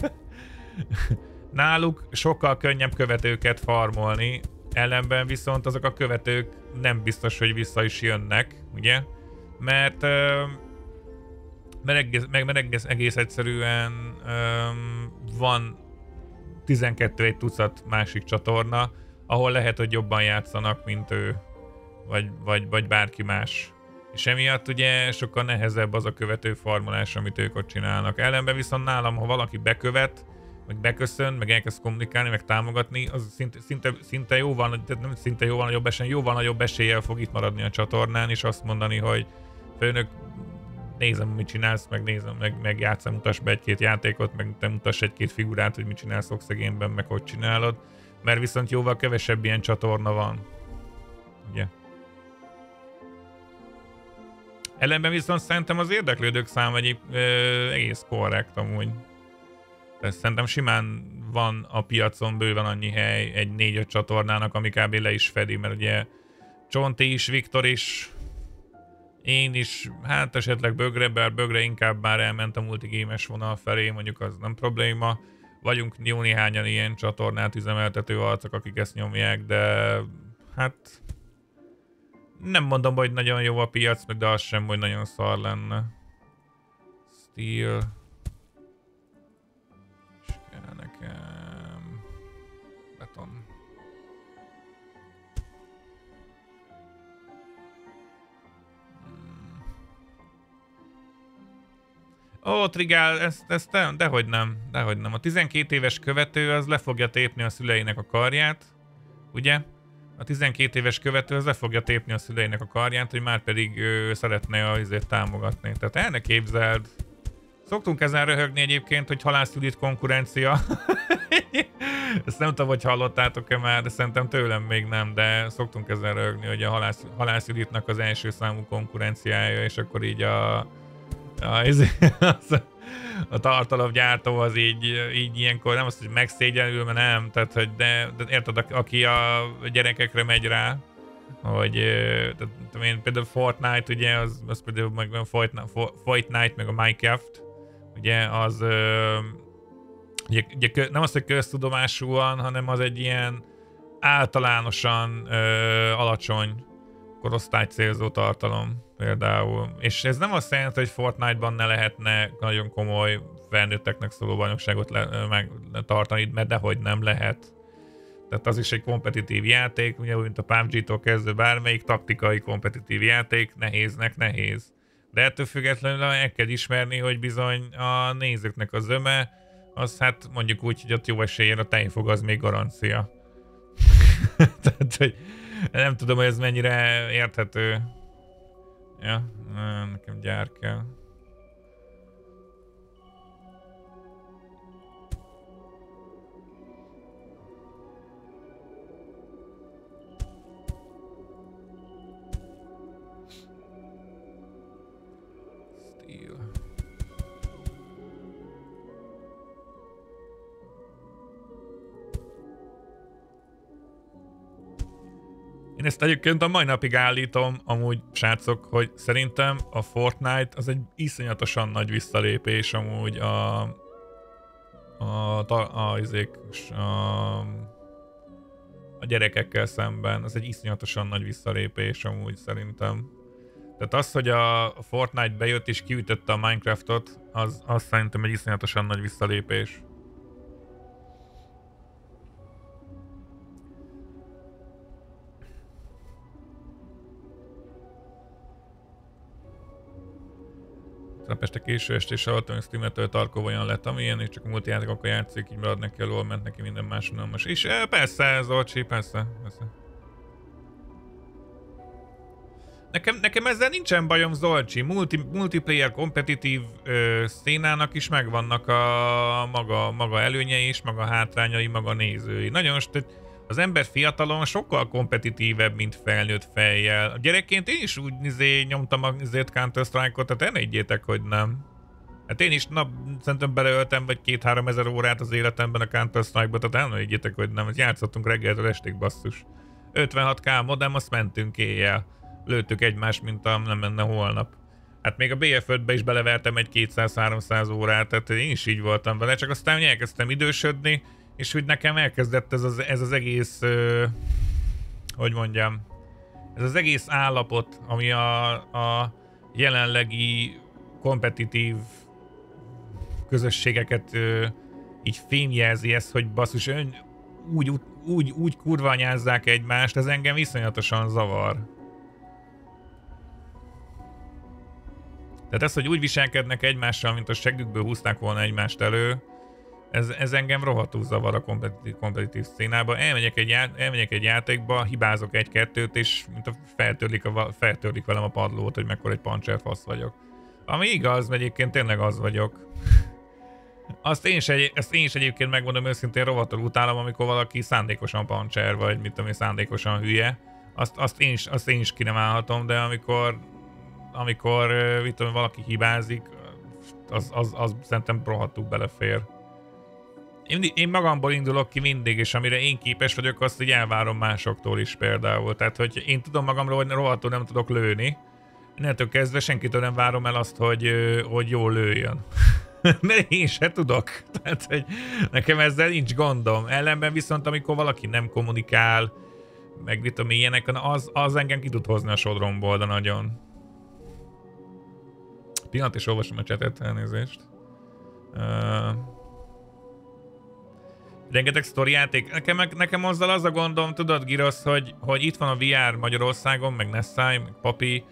Náluk sokkal könnyebb követőket farmolni, ellenben viszont azok a követők nem biztos, hogy vissza is jönnek, ugye? Mert mert egész, mert egész, egyszerűen van 12 egy tucat másik csatorna, ahol lehet, hogy jobban játszanak, mint ő, vagy, vagy, vagy bárki más. És emiatt ugye sokkal nehezebb az a követő formulás, amit ők ott csinálnak. Ellenben viszont nálam, ha valaki bekövet, meg beköszön, meg elkezd kommunikálni, meg támogatni, az szinte, szinte, szinte jóval, tehát nem szinte jóval nagyobb esélye, jóval nagyobb eséllyel fog itt maradni a csatornán, és azt mondani, hogy főnök, nézem, mit csinálsz, meg nézem, meg, meg játszom, mutass be egy-két játékot, meg te mutass egy-két figurát, hogy mit csinálsz Oxegénben, meg hogy csinálod. Mert viszont jóval kevesebb ilyen csatorna van. Ugye? Ellenben viszont szerintem az érdeklődők száma egy ö, egész korrekt amúgy. Tehát szerintem simán van a piacon bőven annyi hely egy négy-öt csatornának, ami kb. le is fedi, mert ugye Csonti is, Viktor is, én is, hát esetleg bögre, bár bögre inkább már elment a multigémes vonal felé, mondjuk az nem probléma. Vagyunk jó néhányan ilyen csatornát üzemeltető arcok, akik ezt nyomják, de hát nem mondom, hogy nagyon jó a piac, de az sem, hogy nagyon szar lenne. Steel. Ó, Trigál, ezt, ezt de, dehogy nem, dehogy nem. A 12 éves követő az le fogja tépni a szüleinek a karját, ugye? A 12 éves követő az le fogja tépni a szüleinek a karját, hogy már pedig ő szeretne a izét támogatni. Tehát el ne képzeld. Szoktunk ezen röhögni egyébként, hogy Halász Judit konkurencia. Ezt nem tudom, hogy hallottátok-e már, de szerintem tőlem még nem, de szoktunk ezen röhögni, hogy a Halász, Halász Juditnak az első számú konkurenciája, és akkor így a a, a tartalomgyártó az így, így ilyenkor nem azt, hogy megszégyenül, mert nem, tehát hogy de, de érted, aki a gyerekekre megy rá, hogy tehát, én például Fortnite, ugye, az, az például meg a Fortnite, Fortnite, meg a Minecraft, ugye, az ugye, ugye, nem az, hogy köztudomásúan, hanem az egy ilyen általánosan ö, alacsony korosztály célzó tartalom például. És ez nem azt jelenti, hogy Fortnite-ban ne lehetne nagyon komoly felnőtteknek szóló bajnokságot le, meg tartani, mert dehogy nem lehet. Tehát az is egy kompetitív játék, ugye mint a PUBG-tól kezdve bármelyik taktikai kompetitív játék, nehéznek nehéz. De ettől függetlenül el kell ismerni, hogy bizony a nézőknek az öme, az hát mondjuk úgy, hogy ott jó esélyen a tejfog az még garancia. Tehát, hogy nem tudom, hogy ez mennyire érthető. Ja, nekem gyár kell. Én ezt egyébként a mai napig állítom, amúgy srácok, hogy szerintem a Fortnite az egy iszonyatosan nagy visszalépés amúgy a a, a, a, a, a gyerekekkel szemben. Az egy iszonyatosan nagy visszalépés amúgy szerintem. Tehát az, hogy a Fortnite bejött és kiütötte a Minecraftot, az, az szerintem egy iszonyatosan nagy visszalépés. Tegnap este késő estés hallottam, streametől Tarkov olyan lett, amilyen, és csak a múlt játékokkal játszik, így marad neki alól, ment neki minden más unalmas. És e, persze, Zolcsi, persze, persze. Nekem, nekem ezzel nincsen bajom, Zolcsi. Multi, multiplayer kompetitív ö, szénának is megvannak a maga, maga előnyei és maga hátrányai, maga nézői. Nagyon, tehát az ember fiatalon sokkal kompetitívebb, mint felnőtt fejjel. A gyerekként én is úgy izé, nyomtam a izét Counter-Strike-ot, tehát ne higgyétek, hogy nem. Hát én is nap, szerintem beleöltem vagy két-három ezer órát az életemben a Counter-Strike-ba, tehát ne higgyétek, hogy nem. Játszottunk reggeltől estig basszus. 56k modem, azt mentünk éjjel. Lőttük egymást, mint a nem menne holnap. Hát még a BF5-be is belevertem egy 200-300 órát, tehát én is így voltam vele, csak aztán elkezdtem idősödni, és hogy nekem elkezdett ez az, ez az egész, ö, hogy mondjam, ez az egész állapot, ami a, a jelenlegi kompetitív közösségeket ö, így fémjelzi ezt, hogy basszus, ön úgy, úgy, úgy kurvanyázzák egymást, ez engem iszonyatosan zavar. Tehát ez, hogy úgy viselkednek egymással, mint a segükből húzták volna egymást elő, ez, ez engem rohadtul zavar a kompetitív, kompetitív színába. Elmegyek egy, já, elmegyek egy játékba, hibázok egy-kettőt, és mint a feltörlik, a, feltörlik velem a padlót, hogy mekkora egy pancser fasz vagyok. Ami igaz, egyébként tényleg az vagyok. Azt én is, egy, ezt én is egyébként megmondom őszintén rovatul utálom, amikor valaki szándékosan pancser, vagy mit tudom én, szándékosan hülye. Azt, azt, én is, azt én is ki de amikor, amikor mit tudom, valaki hibázik, az, az, az szerintem rohadtul belefér én, én magamból indulok ki mindig, és amire én képes vagyok, azt így elvárom másoktól is például. Tehát, hogy én tudom magamról, hogy rohadtul nem tudok lőni, innentől kezdve senkitől nem várom el azt, hogy, hogy jól lőjön. Mert én se tudok. Tehát, hogy nekem ezzel nincs gondom. Ellenben viszont, amikor valaki nem kommunikál, meg mit tudom, ilyenek, az, az engem ki tud hozni a sodromból, de nagyon. Pillanat, és olvasom a csetet, elnézést. Uh, rengeteg sztori játék. Nekem, nekem azzal az a gondom, tudod, Girosz, hogy, hogy itt van a VR Magyarországon, meg Nessai, meg Papi,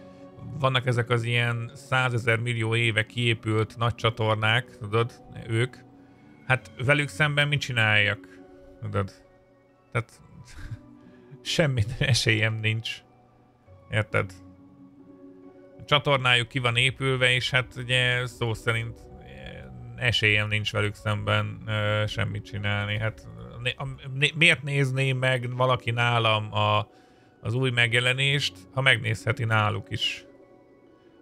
vannak ezek az ilyen százezer millió éve kiépült nagy csatornák, tudod, ők. Hát velük szemben mit csináljak? Tudod? Tehát semmit esélyem nincs. Érted? A csatornájuk ki van épülve, és hát ugye szó szerint esélyem nincs velük szemben ö, semmit csinálni. Hát né, a, miért nézné meg valaki nálam a, az új megjelenést, ha megnézheti náluk is?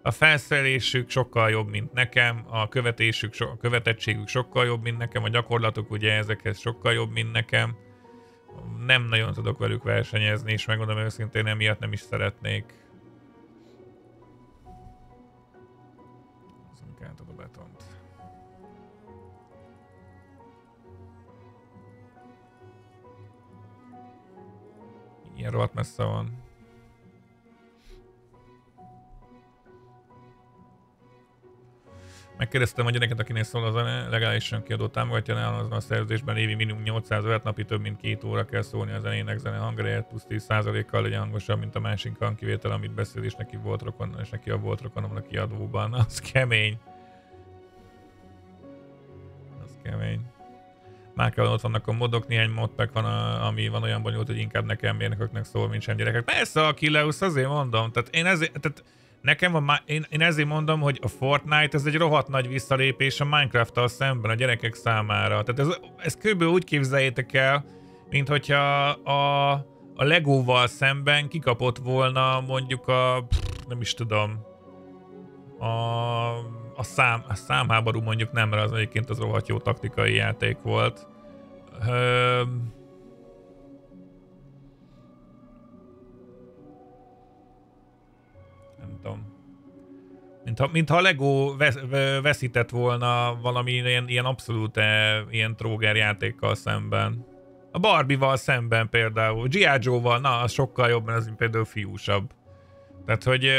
A felszerelésük sokkal jobb, mint nekem, a követésük, a követettségük sokkal jobb, mint nekem, a gyakorlatuk ugye ezekhez sokkal jobb, mint nekem. Nem nagyon tudok velük versenyezni, és megmondom őszintén, emiatt nem is szeretnék. Ilyen rohadt messze van. Megkérdeztem, hogy neked, akinek szól az zene, legálisan kiadó támogatja, azon a szerződésben évi minimum 800 órát, napi több mint két óra kell szólni a zenének, zene hangreért, plusz 10%-kal legyen hangosabb, mint a másik hangkivétel, amit beszél, és neki volt rokon, és neki a volt rokonom a kiadóban. Az kemény. Az kemény. Már kell ott vannak a modok, néhány modpack van, a, ami van olyan bonyolult, hogy inkább nekem mérnököknek szól, mint sem gyerekek. Persze a Kileus, azért mondom. Tehát én ezért, tehát nekem van, én, én ezért mondom, hogy a Fortnite ez egy rohadt nagy visszalépés a Minecraft-tal szemben a gyerekek számára. Tehát ez, ez kb. úgy képzeljétek el, mint hogyha a, a Legóval szemben kikapott volna mondjuk a, nem is tudom, a a, szám, a számháború mondjuk nem, mert az egyébként az rohadt jó taktikai játék volt. Ö, nem tudom. Mintha, mintha a Lego veszített volna valami ilyen, ilyen abszolút ilyen tróger játékkal szemben. A Barbie-val szemben például. G.I. Joe-val, na, az sokkal jobb, mert az például fiúsabb. Tehát, hogy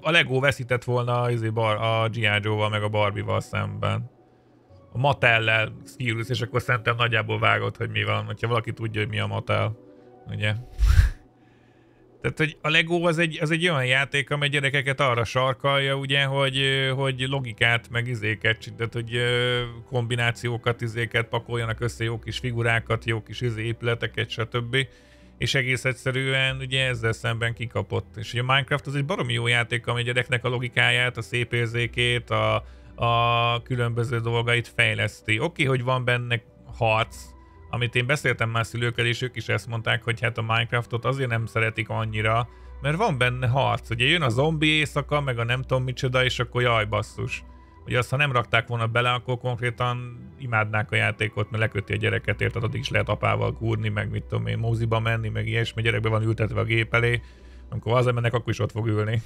a Lego veszített volna a G.I. Joe-val meg a Barbie-val szemben. A Mattel-lel Skirus, és akkor szerintem nagyjából vágott, hogy mi van, hogyha valaki tudja, hogy mi a Mattel. Ugye? Tehát, hogy a Lego az egy, az egy olyan játék, amely gyerekeket arra sarkalja, ugye, hogy, hogy logikát, meg izéket, tehát, hogy kombinációkat, izéket pakoljanak össze, jó kis figurákat, jó kis izé épületeket, stb. És egész egyszerűen ugye ezzel szemben kikapott. És ugye a Minecraft az egy baromi jó játék, ami gyereknek a logikáját, a szép érzékét, a, a különböző dolgait fejleszti. Oké, hogy van benne harc, amit én beszéltem már szülőkkel, és ők is ezt mondták, hogy hát a Minecraftot azért nem szeretik annyira, mert van benne harc. Ugye jön a zombi éjszaka, meg a nem tudom micsoda, és akkor jaj basszus. Ugye azt, ha nem rakták volna bele, akkor konkrétan imádnák a játékot, mert leköti a gyereket, érted, addig is lehet apával kúrni, meg mit tudom én, moziba menni, meg ilyesmi, gyerekbe van ültetve a gép elé, amikor az mennek, akkor is ott fog ülni.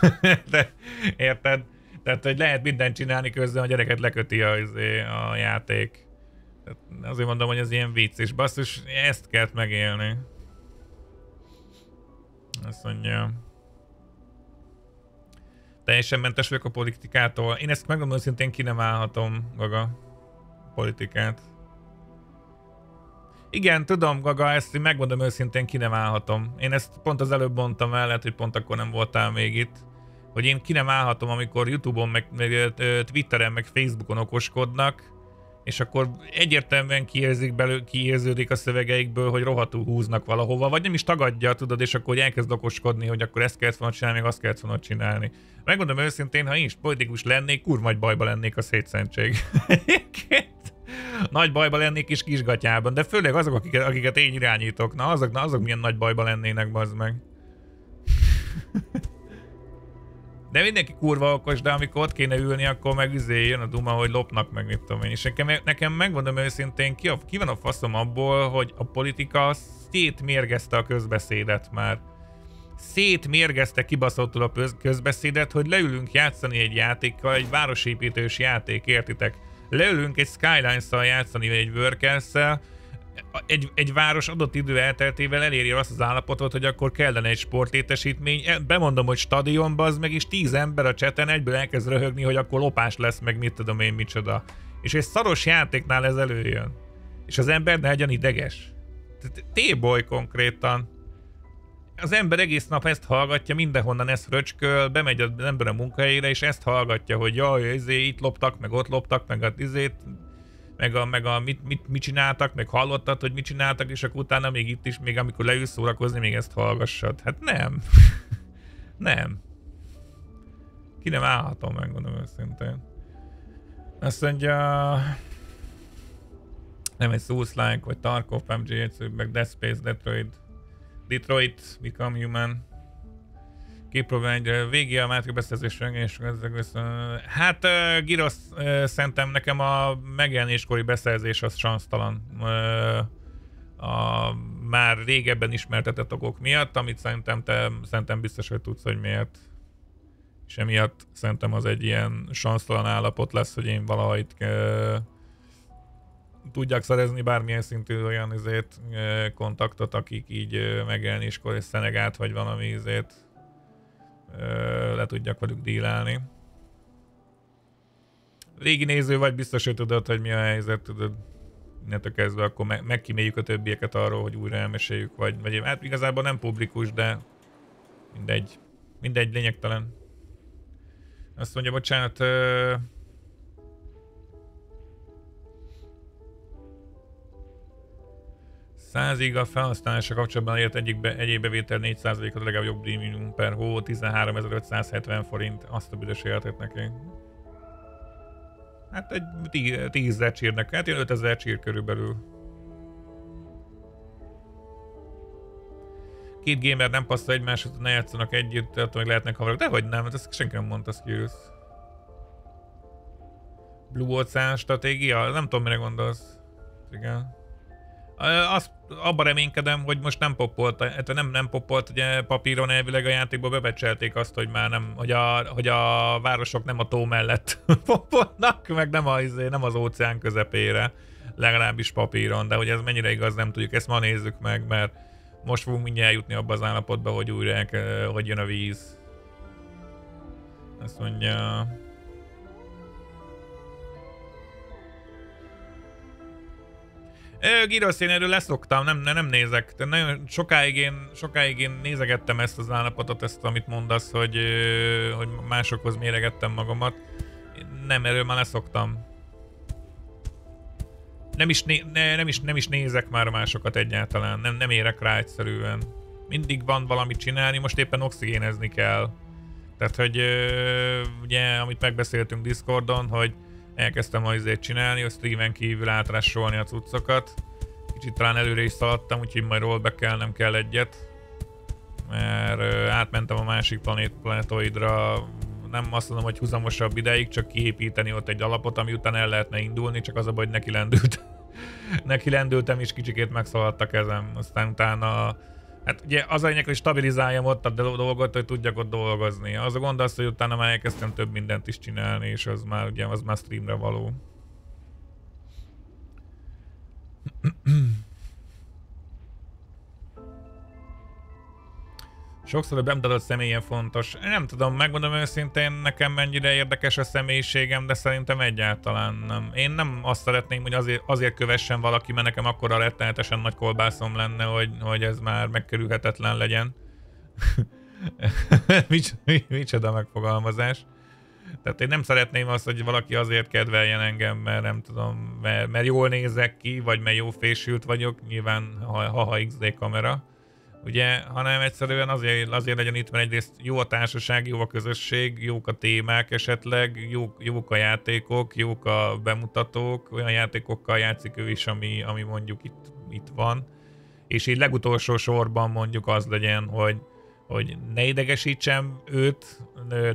De, érted? Tehát, hogy lehet mindent csinálni közben, a gyereket leköti a, izé, a játék. Tehát azért mondom, hogy ez ilyen vicc, és basszus, ezt kellett megélni. Azt mondja. Teljesen mentes vagyok a politikától. Én ezt megmondom szintén ki nem állhatom, Gaga. Politikát. Igen, tudom, Gaga, ezt én megmondom őszintén, ki nem állhatom. Én ezt pont az előbb mondtam el, lehet, hogy pont akkor nem voltál még itt. Hogy én ki nem állhatom, amikor Youtube-on, meg, meg Twitteren, meg Facebookon okoskodnak, és akkor egyértelműen kiérzik belő, kiérződik a szövegeikből, hogy rohadtul húznak valahova, vagy nem is tagadja, tudod, és akkor elkezd okoskodni, hogy akkor ezt kellett volna csinálni, meg azt kellett volna csinálni. Megmondom őszintén, ha én is politikus lennék, kurva bajba lennék a szétszentség. nagy bajba lennék is kisgatyában, de főleg azok, akiket, akiket én irányítok, na azok, na azok milyen nagy bajba lennének, bazd meg. De mindenki kurva okos, de amikor ott kéne ülni, akkor meg izé jön a duma, hogy lopnak meg, mit tudom én. És nekem, nekem megmondom őszintén, ki, a, ki van a faszom abból, hogy a politika szétmérgezte a közbeszédet már. Szétmérgezte kibaszottul a közbeszédet, hogy leülünk játszani egy játékkal, egy városépítős játék, értitek? Leülünk egy Skylines-szal játszani, vagy egy workers egy, egy város adott idő elteltével eléri azt az állapotot, hogy akkor kellene egy sportlétesítmény. E, bemondom, hogy stadionban az meg is tíz ember a cseten egyből elkezd röhögni, hogy akkor lopás lesz, meg mit tudom én micsoda. És egy szaros játéknál ez előjön. És az ember ne legyen ideges. T-boy konkrétan. Az ember egész nap ezt hallgatja, mindenhonnan ezt röcsköl, bemegy az ember a munkahelyére, és ezt hallgatja, hogy jaj, izé, itt loptak, meg ott loptak, meg a izét, meg a, meg a mit, mit, mit, csináltak, meg hallottad, hogy mit csináltak, és akkor utána még itt is, még amikor leülsz szórakozni, még ezt hallgassad. Hát nem. nem. Ki nem állhatom, megmondom őszintén. Azt mondja... Nem egy Souls-like, vagy Tarkov, MGH, meg Death Space, Detroit. Detroit, Become Human kipróbálni egy végig a második beszerzés és Hát uh, Giros uh, szerintem nekem a megjelenéskori beszerzés az sansztalan. A már régebben ismertetett okok miatt, amit szerintem te szerintem biztos, hogy tudsz, hogy miért. És emiatt szerintem az egy ilyen sansztalan állapot lesz, hogy én valahogy itt tudjak szerezni bármilyen szintű olyan izét, uh, kontaktot, akik így uh, megjelenéskor és Szenegát, vagy valami izét le tudjak velük dílelni. Régi néző vagy, biztos, hogy tudod, hogy mi a helyzet, tudod. Innentől kezdve akkor meg, megkíméljük a többieket arról, hogy újra elmeséljük, vagy, vagy hát igazából nem publikus, de mindegy. Mindegy, lényegtelen. Azt mondja, bocsánat, Százig a felhasználása kapcsolatban ért egyik be, egyéb bevétel 4%-ot legalább jobb minimum per hó, 13.570 forint, azt a büdös életet neki. Hát egy 10 ezer csírnek, hát ilyen 5000 csír körülbelül. Két gamer nem passzol egymáshoz, ne játszanak együtt, attól meg lehetnek haverok. De hogy nem, hát ezt senki nem mondta, Skills. Blue Ocean stratégia? Nem tudom, mire gondolsz. Igen. Azt abba reménykedem, hogy most nem poppolt, hát nem, nem poppolt, ugye papíron elvileg a játékba bebecselték azt, hogy már nem, hogy a, hogy a városok nem a tó mellett poppolnak, meg nem, a, izé, nem az óceán közepére, legalábbis papíron, de hogy ez mennyire igaz, nem tudjuk, ezt ma nézzük meg, mert most fogunk mindjárt jutni abba az állapotba, hogy újra, hogy jön a víz. Azt mondja... Girosz, én leszoktam, nem, nem nézek. De nagyon sokáig én, sokáig én nézegettem ezt az állapotot, ezt amit mondasz, hogy, hogy másokhoz méregettem magamat. Nem, erről már leszoktam. Nem is, né, ne, nem, is, nem is nézek már másokat egyáltalán, nem, nem érek rá egyszerűen. Mindig van valamit csinálni, most éppen oxigénezni kell. Tehát, hogy ugye, amit megbeszéltünk Discordon, hogy elkezdtem majd izét csinálni, a streamen kívül átrásolni a cuccokat. Kicsit talán előre is szaladtam, úgyhogy majd rollback kell egyet. Mert átmentem a másik planét, planetoidra, nem azt mondom, hogy húzamosabb ideig, csak kiépíteni ott egy alapot, ami után el lehetne indulni, csak az a baj, hogy neki lendült. neki lendültem, és kicsikét megszaladt a kezem. Aztán utána Hát ugye az a lényeg, hogy stabilizáljam ott a dolgot, hogy tudjak ott dolgozni. Az a gond az, hogy utána már elkezdtem több mindent is csinálni, és az már ugye az már streamre való. Sokszor a bemutatott személyen fontos. Nem tudom, megmondom őszintén, nekem mennyire érdekes a személyiségem, de szerintem egyáltalán nem. Én nem azt szeretném, hogy azért, azért kövessen valaki, mert nekem akkor a rettenetesen nagy kolbászom lenne, hogy, hogy ez már megkerülhetetlen legyen. Micsoda megfogalmazás. Tehát én nem szeretném azt, hogy valaki azért kedveljen engem, mert nem tudom, mert, mert jól nézek ki, vagy mert jó fésült vagyok, nyilván ha, ha, ha XD kamera ugye, hanem egyszerűen azért, azért legyen itt, mert egyrészt jó a társaság, jó a közösség, jók a témák esetleg, jók, jók a játékok, jók a bemutatók, olyan játékokkal játszik ő is, ami, ami mondjuk itt, itt van, és így legutolsó sorban mondjuk az legyen, hogy, hogy ne idegesítsem őt,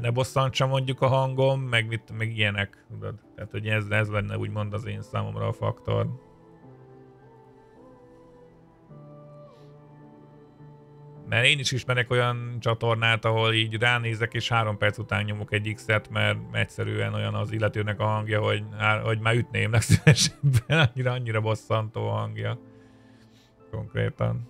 ne bosszantsam mondjuk a hangom, meg, mit, meg ilyenek? Tehát, hogy ez, ez lenne úgymond az én számomra a faktor. Mert én is ismerek olyan csatornát, ahol így ránézek, és három perc után nyomok egy X-et, mert egyszerűen olyan az illetőnek a hangja, hogy, hogy már ütném legszívesebben, annyira, annyira bosszantó a hangja. Konkrétan.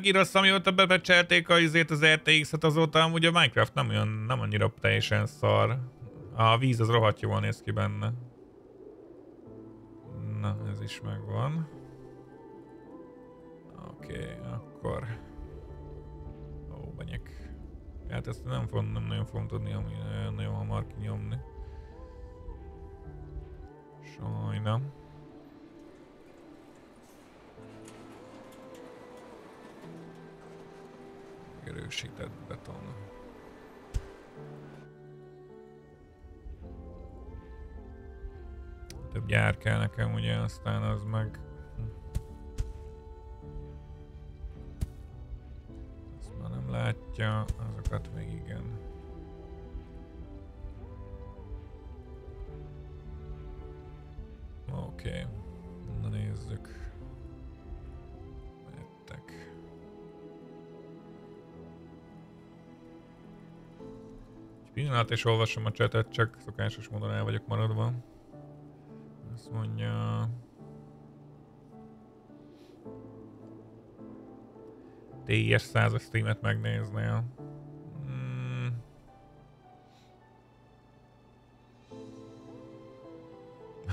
Girosz, amióta bebecselték a izét az RTX-et, azóta amúgy a Minecraft nem olyan, nem annyira teljesen szar. A víz az rohadt jól néz ki benne. Na, ez is megvan. Oké, okay, akkor... Ó, banyek. Hát ezt nem, fogom, nem nagyon fogom tudni ami nagyon, hamar kinyomni. Sajnálom. Erősített beton. Gyár kell nekem, ugye, aztán az meg... Azt már nem látja, azokat még igen. Oké, okay. na nézzük. Vettek. Egy pillanat és olvasom a csetet, csak szokásos módon el vagyok maradva. Azt mondja... TS 100 streamet megnéznél. Hmm.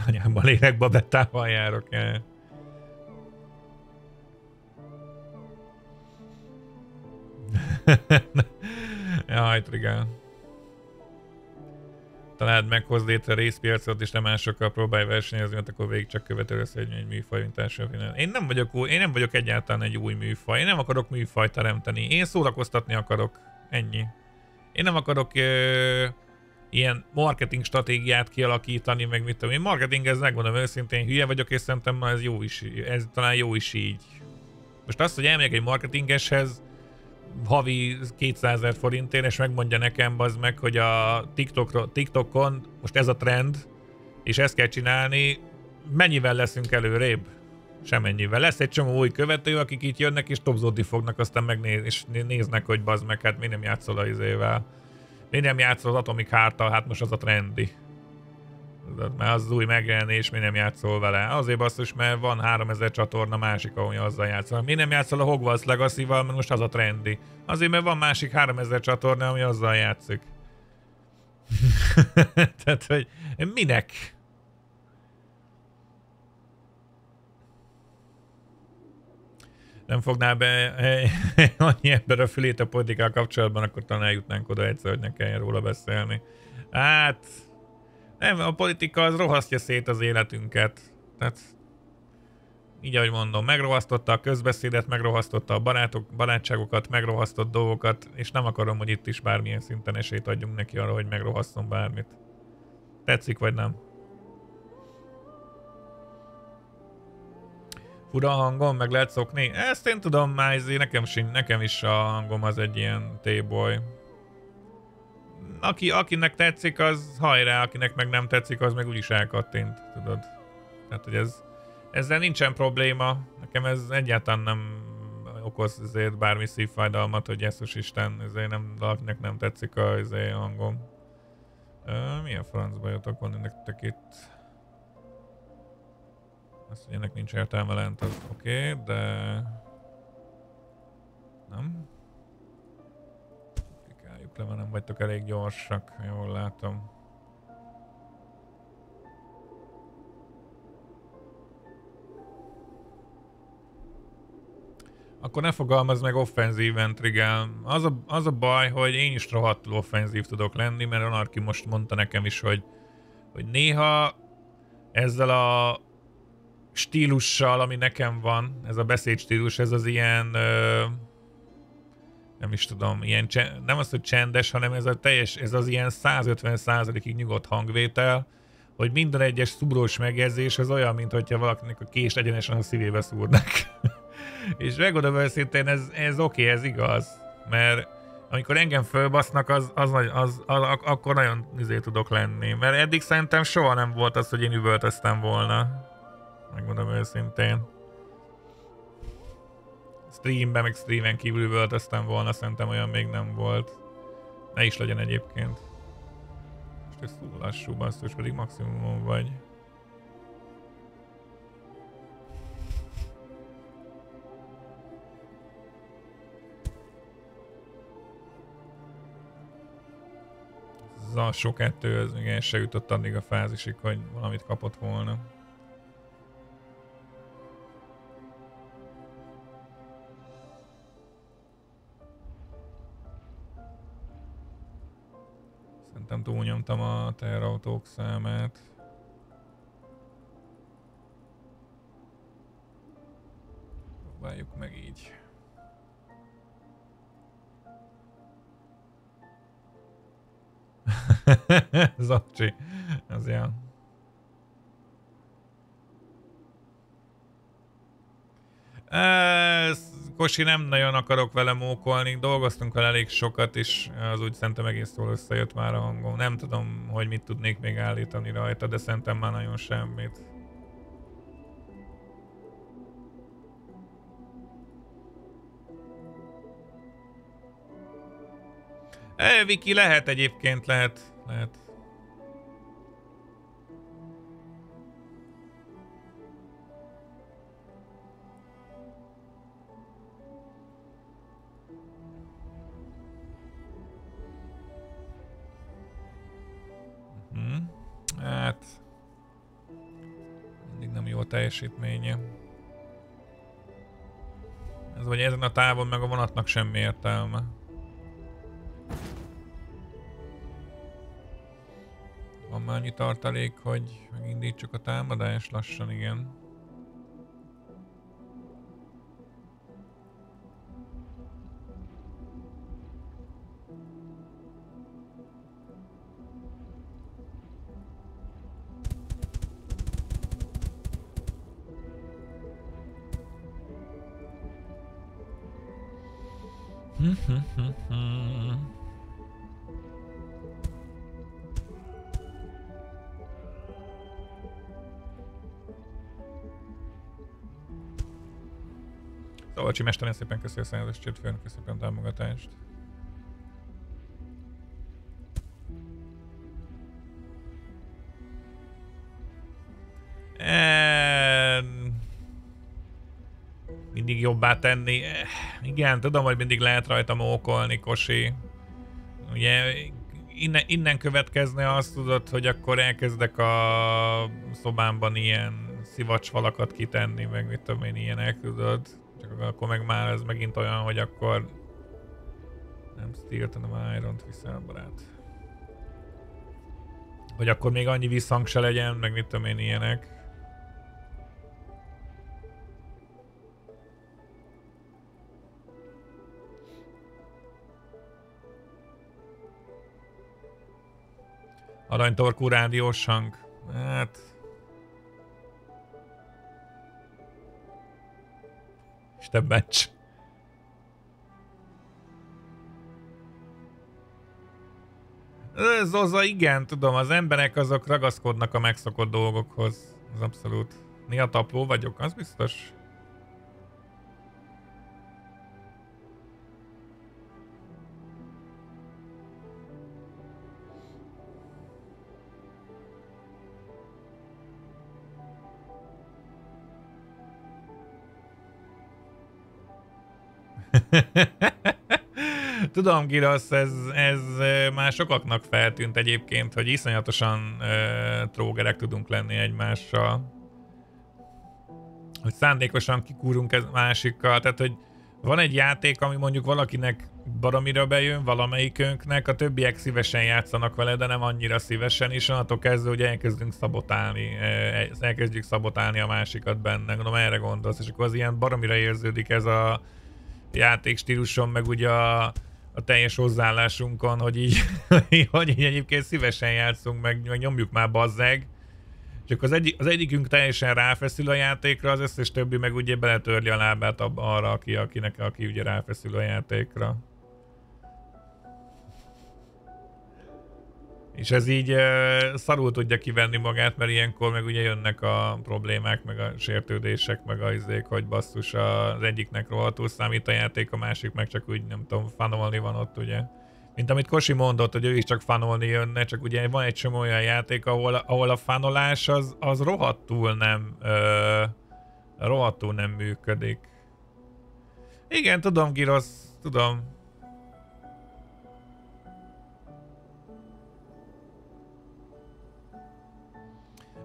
Anyámban lélek babettával járok el. Jaj, trigál találd meg, hoz létre részpiacot, és nem másokkal próbálj versenyezni, mert akkor végig csak követő lesz egy, egy műfaj, mint első Én nem, vagyok, új, én nem vagyok egyáltalán egy új műfaj, én nem akarok műfajt teremteni, én szórakoztatni akarok, ennyi. Én nem akarok ö, ilyen marketing stratégiát kialakítani, meg mit tudom én. Marketing, ez megmondom őszintén, hülye vagyok, és szerintem ez jó is, ez talán jó is így. Most azt, hogy elmegyek egy marketingeshez, havi 200 ezer forintért, és megmondja nekem az meg, hogy a TikTokon most ez a trend, és ezt kell csinálni, mennyivel leszünk előrébb? Semennyivel. Lesz egy csomó új követő, akik itt jönnek és topzódni fognak, aztán megnéz, és néznek, hogy bazd meg, hát mi nem játszol az izével. Mi nem játszol az Atomic heart hát most az a trendi. Mert az, új megjelenés, mi nem játszol vele. Azért basszus, mert van 3000 csatorna másik, ahol azzal játszol. Mi nem játszol a Hogwarts Legacy-val, mert most az a trendi. Azért, mert van másik 3000 csatorna, ami azzal játszik. Tehát, hogy minek? nem fogná be annyi ember a fülét a politikával kapcsolatban, akkor talán eljutnánk oda egyszer, hogy ne kelljen róla beszélni. Hát, nem, a politika az rohasztja szét az életünket. Tehát, így ahogy mondom, megrohasztotta a közbeszédet, megrohasztotta a barátok, barátságokat, megrohasztott dolgokat, és nem akarom, hogy itt is bármilyen szinten esélyt adjunk neki arra, hogy megrohasszon bármit. Tetszik vagy nem? fura hangom, meg lehet szokni. Ezt én tudom, Májzi, nekem, nekem is a hangom az egy ilyen T-boy. Aki, akinek tetszik, az hajrá, akinek meg nem tetszik, az meg úgyis elkattint, tudod. Tehát, hogy ez, ezzel nincsen probléma. Nekem ez egyáltalán nem okoz ezért bármi szívfájdalmat, hogy Jézus Isten, ezért nem, akinek nem tetszik a ezért hangom. Uh, milyen francba jutok van nektek itt? Azt, hogy ennek nincs értelme lent, az oké, okay, de... Nem? Mert nem vagytok elég gyorsak, jól látom. Akkor ne fogalmaz meg offenzíven, Trigel. Az a, az a baj, hogy én is rohadtul offenzív tudok lenni, mert Anarki most mondta nekem is, hogy, hogy néha ezzel a stílussal, ami nekem van, ez a beszédstílus, ez az ilyen, ö, nem is tudom, ilyen, nem az, hogy csendes, hanem ez a teljes, ez az ilyen 150%-ig nyugodt hangvétel, hogy minden egyes szubrós megjegyzés az olyan, mint hogyha valakinek a kést egyenesen a szívébe szúrnak. és megmondom őszintén, ez, ez oké, okay, ez igaz, mert amikor engem fölbasznak, az, az, az, az, az akkor nagyon izé tudok lenni. Mert eddig szerintem soha nem volt az, hogy én üvöltöztem volna megmondom őszintén. Streamben, meg streamen kívül völtöztem volna, szerintem olyan még nem volt. Ne is legyen egyébként. Most ez túl lassú basszus, pedig maximumon vagy. Ez a sok kettő, az még el se jutott addig a fázisig, hogy valamit kapott volna. Szerintem túlnyomtam a teherautók számát. Próbáljuk meg így. Zacsi, ez ilyen. Ez Kosi nem nagyon akarok vele mókolni, dolgoztunk vele elég sokat, és az úgy szerintem egész jól összejött már a hangom. Nem tudom, hogy mit tudnék még állítani rajta, de szerintem már nagyon semmit. E, Viki, lehet egyébként, lehet, lehet. Hát... Mindig nem jó a teljesítménye. Ez vagy ezen a távon meg a vonatnak semmi értelme. Van már annyi tartalék, hogy megindítsuk a támadást lassan, igen. Szavacsi Mester, szépen köszi a százas csőt, főnök, szépen támogatást. Mindig jobbá tenni. Igen, tudom, hogy mindig lehet rajta mókolni, Kosi. Ugye innen, innen következne azt tudod, hogy akkor elkezdek a szobámban ilyen szivacsfalakat kitenni, meg mit tudom én, ilyenek, tudod. Csak akkor meg már ez megint olyan, hogy akkor nem steel hanem Iron-t viszel, barát. Vagy akkor még annyi visszhang se legyen, meg mit tudom én, ilyenek. Aranytorkú rádiós hang. Hát... Isten meccs. Zoza, igen, tudom, az emberek azok ragaszkodnak a megszokott dolgokhoz. Az abszolút. Néha tapló vagyok, az biztos. Tudom, Girasz, ez, ez már sokaknak feltűnt egyébként, hogy iszonyatosan uh, trógerek tudunk lenni egymással. Hogy szándékosan kikúrunk ez másikkal, tehát hogy van egy játék, ami mondjuk valakinek baromira bejön, valamelyikünknek, a többiek szívesen játszanak vele, de nem annyira szívesen, és onnantól kezdve, hogy elkezdünk szabotálni, elkezdjük szabotálni a másikat benne, gondolom erre gondolsz, és akkor az ilyen baromira érződik ez a játékstíluson, meg ugye a, a teljes hozzáállásunkon, hogy így, hogy így egyébként szívesen játszunk, meg, meg nyomjuk már bazzeg. Csak az, egy, az egyikünk teljesen ráfeszül a játékra, az összes többi meg ugye beletörli a lábát arra, aki, akinek, aki ugye ráfeszül a játékra. És ez így uh, szarul tudja kivenni magát, mert ilyenkor meg ugye jönnek a problémák, meg a sértődések, meg a izék, hogy basszus az egyiknek rohadtul számít a játék, a másik meg csak úgy nem tudom, fanolni van ott ugye. Mint amit Kosi mondott, hogy ő is csak fanolni jönne, csak ugye van egy csomó olyan játék, ahol, ahol a fanolás az, az rohadtul nem uh, rohadtul nem működik. Igen, tudom, Girosz, tudom.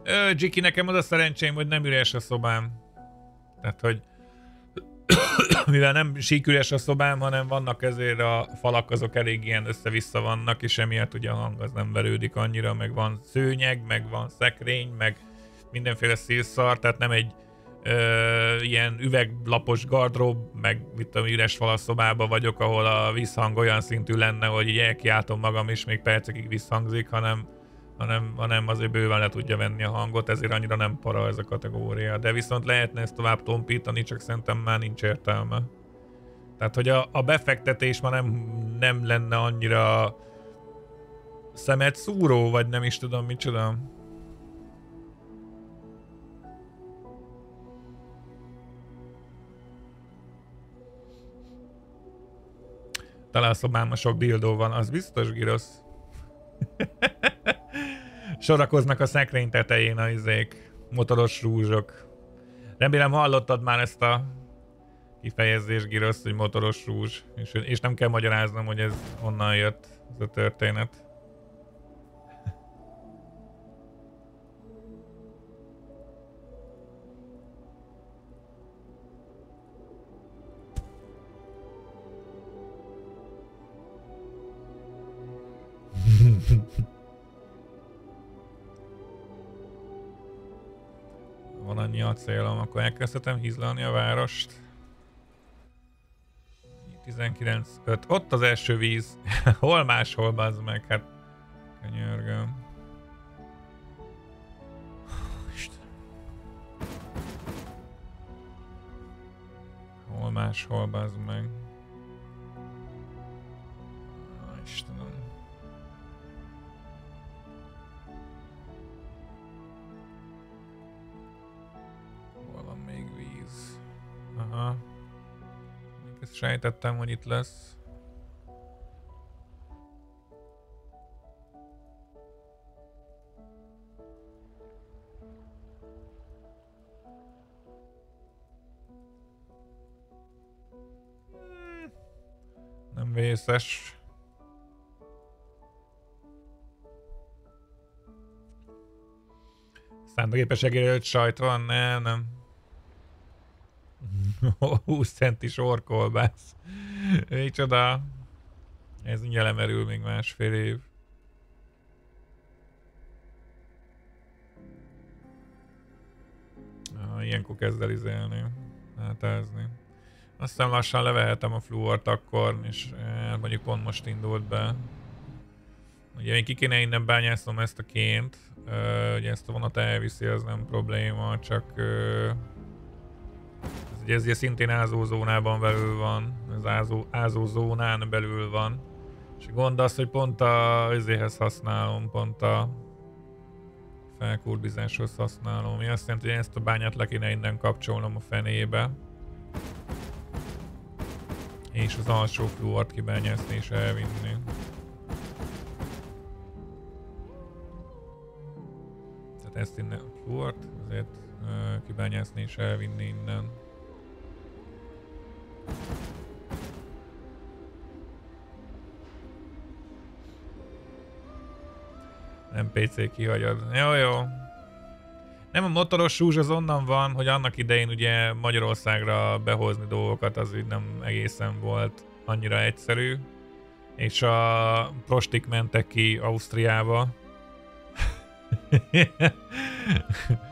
Ö, Jiki, nekem az a szerencsém, hogy nem üres a szobám. Tehát, hogy mivel nem síküres a szobám, hanem vannak ezért a falak, azok elég ilyen össze-vissza vannak, és emiatt ugye a hang az nem verődik annyira, meg van szőnyeg, meg van szekrény, meg mindenféle szélszar, tehát nem egy ö, ilyen üveglapos gardrób, meg mit tudom, üres fal a szobába vagyok, ahol a visszhang olyan szintű lenne, hogy így elkiáltom magam, és még percekig visszhangzik, hanem hanem, hanem azért bőven le tudja venni a hangot, ezért annyira nem para ez a kategória. De viszont lehetne ezt tovább tompítani, csak szerintem már nincs értelme. Tehát, hogy a, a befektetés már nem, nem lenne annyira szemet szúró, vagy nem is tudom micsoda. Talán a szobámban sok dildó van, az biztos, Girosz. Sorakoznak a szekrény tetején a izék, motoros rúzsok. Remélem hallottad már ezt a kifejezés, Girosz, hogy motoros rúzs, és, és nem kell magyaráznom, hogy ez honnan jött ez a történet. van annyi a célom, akkor elkezdhetem hízlalni a várost. 19.5. Ott az első víz. hol máshol, bazd meg, hát könyörgöm. Hol máshol, bazd meg. ezt sejtettem, hogy itt lesz. Hmm. Nem vészes. Számítógépes egérőt sajt van? Nem, nem. 20 centis orkolbász. Micsoda. Ez ugye lemerül még másfél év. Ah, ilyenkor kezd el izélni. Hátázni. Aztán lassan levehetem a fluort akkor, és eh, mondjuk pont most indult be. Ugye még ki kéne innen bányásznom ezt a ként, uh, ugye ezt a vonat elviszi, az nem probléma, csak uh, ugye ez ugye szintén ázózónában belül van, az ázó, ázózónán belül van. És a gond az, hogy pont a izéhez használom, pont a felkurbizáshoz használom. Mi azt jelenti, hogy ezt a bányát le kéne innen kapcsolnom a fenébe. És az alsó fluort kibányászni és elvinni. Tehát ezt innen fluort, azért kibányászni és elvinni innen. Nem PC kihagyod. Jó, jó. Nem a motoros súzs az onnan van, hogy annak idején ugye Magyarországra behozni dolgokat az úgy nem egészen volt annyira egyszerű. És a prostik mentek ki Ausztriába,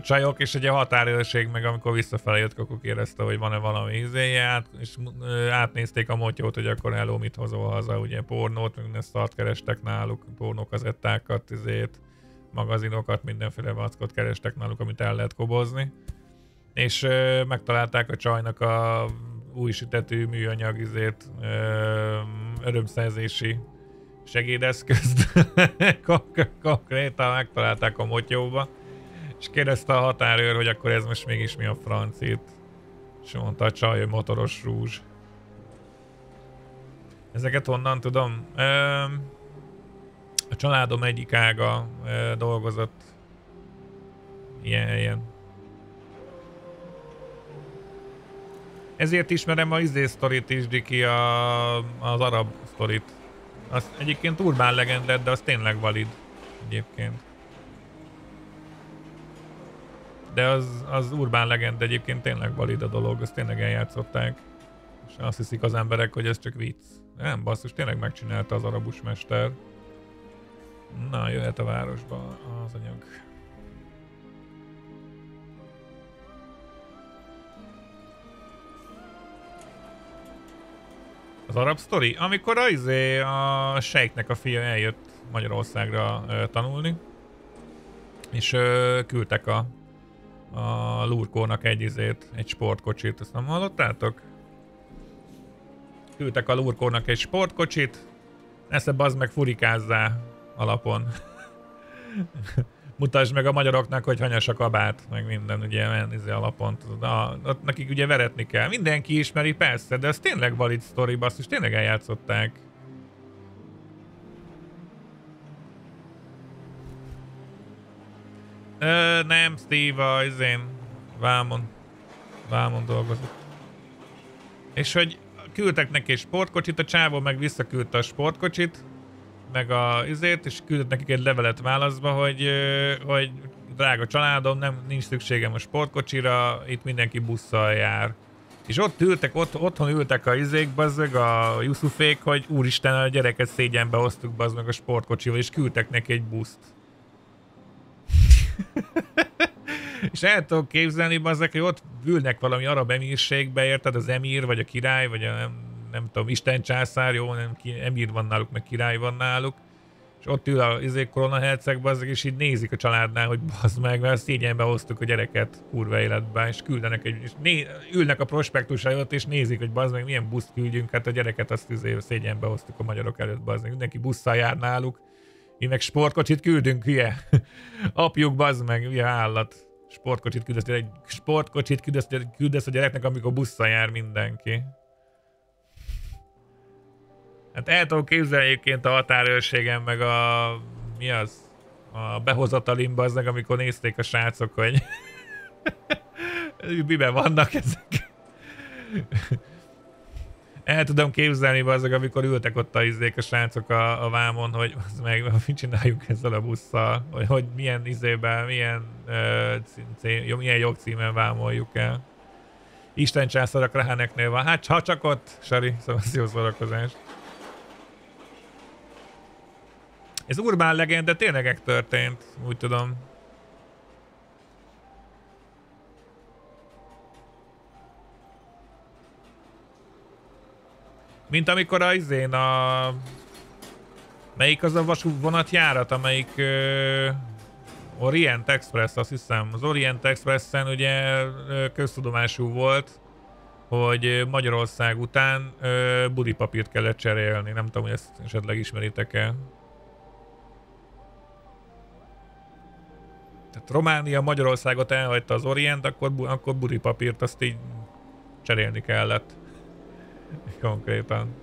csajok, és egy határőrség meg amikor visszafelé jött, akkor kérdezte, hogy van-e valami izéje, át, és átnézték a motyót, hogy akkor eló mit hozol haza, ugye pornót, meg minden szart kerestek náluk, pornókazettákat, izét, magazinokat, mindenféle vackot kerestek náluk, amit el lehet kobozni. És ö, megtalálták a csajnak a új műanyag izét, ö, örömszerzési segédeszközt konkrétan megtalálták a motyóba, és kérdezte a határőr, hogy akkor ez most mégis mi a francit. És mondta a csaj, hogy motoros rúzs. Ezeket honnan tudom? a családom egyik ága dolgozott ilyen helyen. Ezért ismerem a izé sztorit is, Diki, a, az arab sztorit. Az egyébként urbán legend lett, de az tényleg valid. Egyébként. De az, az urbán legend egyébként tényleg valid a dolog, azt tényleg eljátszották. És azt hiszik az emberek, hogy ez csak vicc. Nem, basszus, tényleg megcsinálta az arabus mester. Na, jöhet a városba az anyag. Az arab sztori? Amikor a, izé, a sejknek a fia eljött Magyarországra ö, tanulni, és ö, küldtek a, a lurkónak egy izét, egy sportkocsit, ezt nem hallottátok? Küldtek a lurkónak egy sportkocsit, esze az meg furikázzá alapon. mutasd meg a magyaroknak, hogy hanyas a kabát, meg minden ugye izé alapon. Na, ott nekik ugye veretni kell. Mindenki ismeri, persze, de ez tényleg valid sztori, basszus, tényleg eljátszották. Ö, nem, Steve, az én Vámon. Vámon dolgozott. És hogy küldtek neki egy sportkocsit, a csávó meg visszaküldte a sportkocsit, meg a izét, és küldött nekik egy levelet válaszba, hogy, hogy drága családom, nem, nincs szükségem a sportkocsira, itt mindenki busszal jár. És ott ültek, ott, otthon ültek a izék, bazzeg, a Yusufék, hogy úristen, a gyereket szégyenbe hoztuk bazzeg a sportkocsival, és küldtek neki egy buszt. és el tudok képzelni, bazzeg, hogy ott ülnek valami arab emírségbe, érted, az emír, vagy a király, vagy a nem, nem tudom, Isten császár, jó, nem ki, emír van náluk, meg király van náluk, és ott ül a izé, korona herceg, bazdok, és így nézik a családnál, hogy bazd meg, mert szégyenbe hoztuk a gyereket kurva életben, és küldenek egy, és né, ülnek a prospektus előtt, és nézik, hogy bazd meg, milyen buszt küldjünk, hát a gyereket azt izé, szégyenbe hoztuk a magyarok előtt, bazd meg, mindenki busszal jár náluk, mi meg sportkocsit küldünk, hülye. Apjuk, bazd meg, hülye állat. Sportkocsit küldesz, egy sportkocsit küldesz, küldesz a gyereknek, amikor busszal jár mindenki. Hát el tudom képzelni egyébként a határőrségen, meg a... Mi az? A behozatalimba aznak, amikor nézték a srácok, hogy... Miben vannak ezek? El tudom képzelni azok, amikor ültek ott a izék a srácok a, a vámon, hogy az meg, mit csináljuk ezzel a busszal, hogy, hogy milyen izében, milyen, uh, cím, milyen jogcímen vámoljuk el. Isten császor a Krahaneknél van. Hát ha csak ott, Sari, szóval jó szórakozás. Ez urbán legend, de tényleg történt, úgy tudom. Mint amikor a izén a... Melyik az a vasútvonat járat, amelyik... Uh, Orient Express, azt hiszem. Az Orient Expressen ugye köztudomású volt, hogy Magyarország után uh, budipapírt kellett cserélni. Nem tudom, hogy ezt esetleg ismeritek el. Tehát Románia Magyarországot elhagyta az Orient, akkor, akkor budipapírt azt így cserélni kellett. Konkrétan.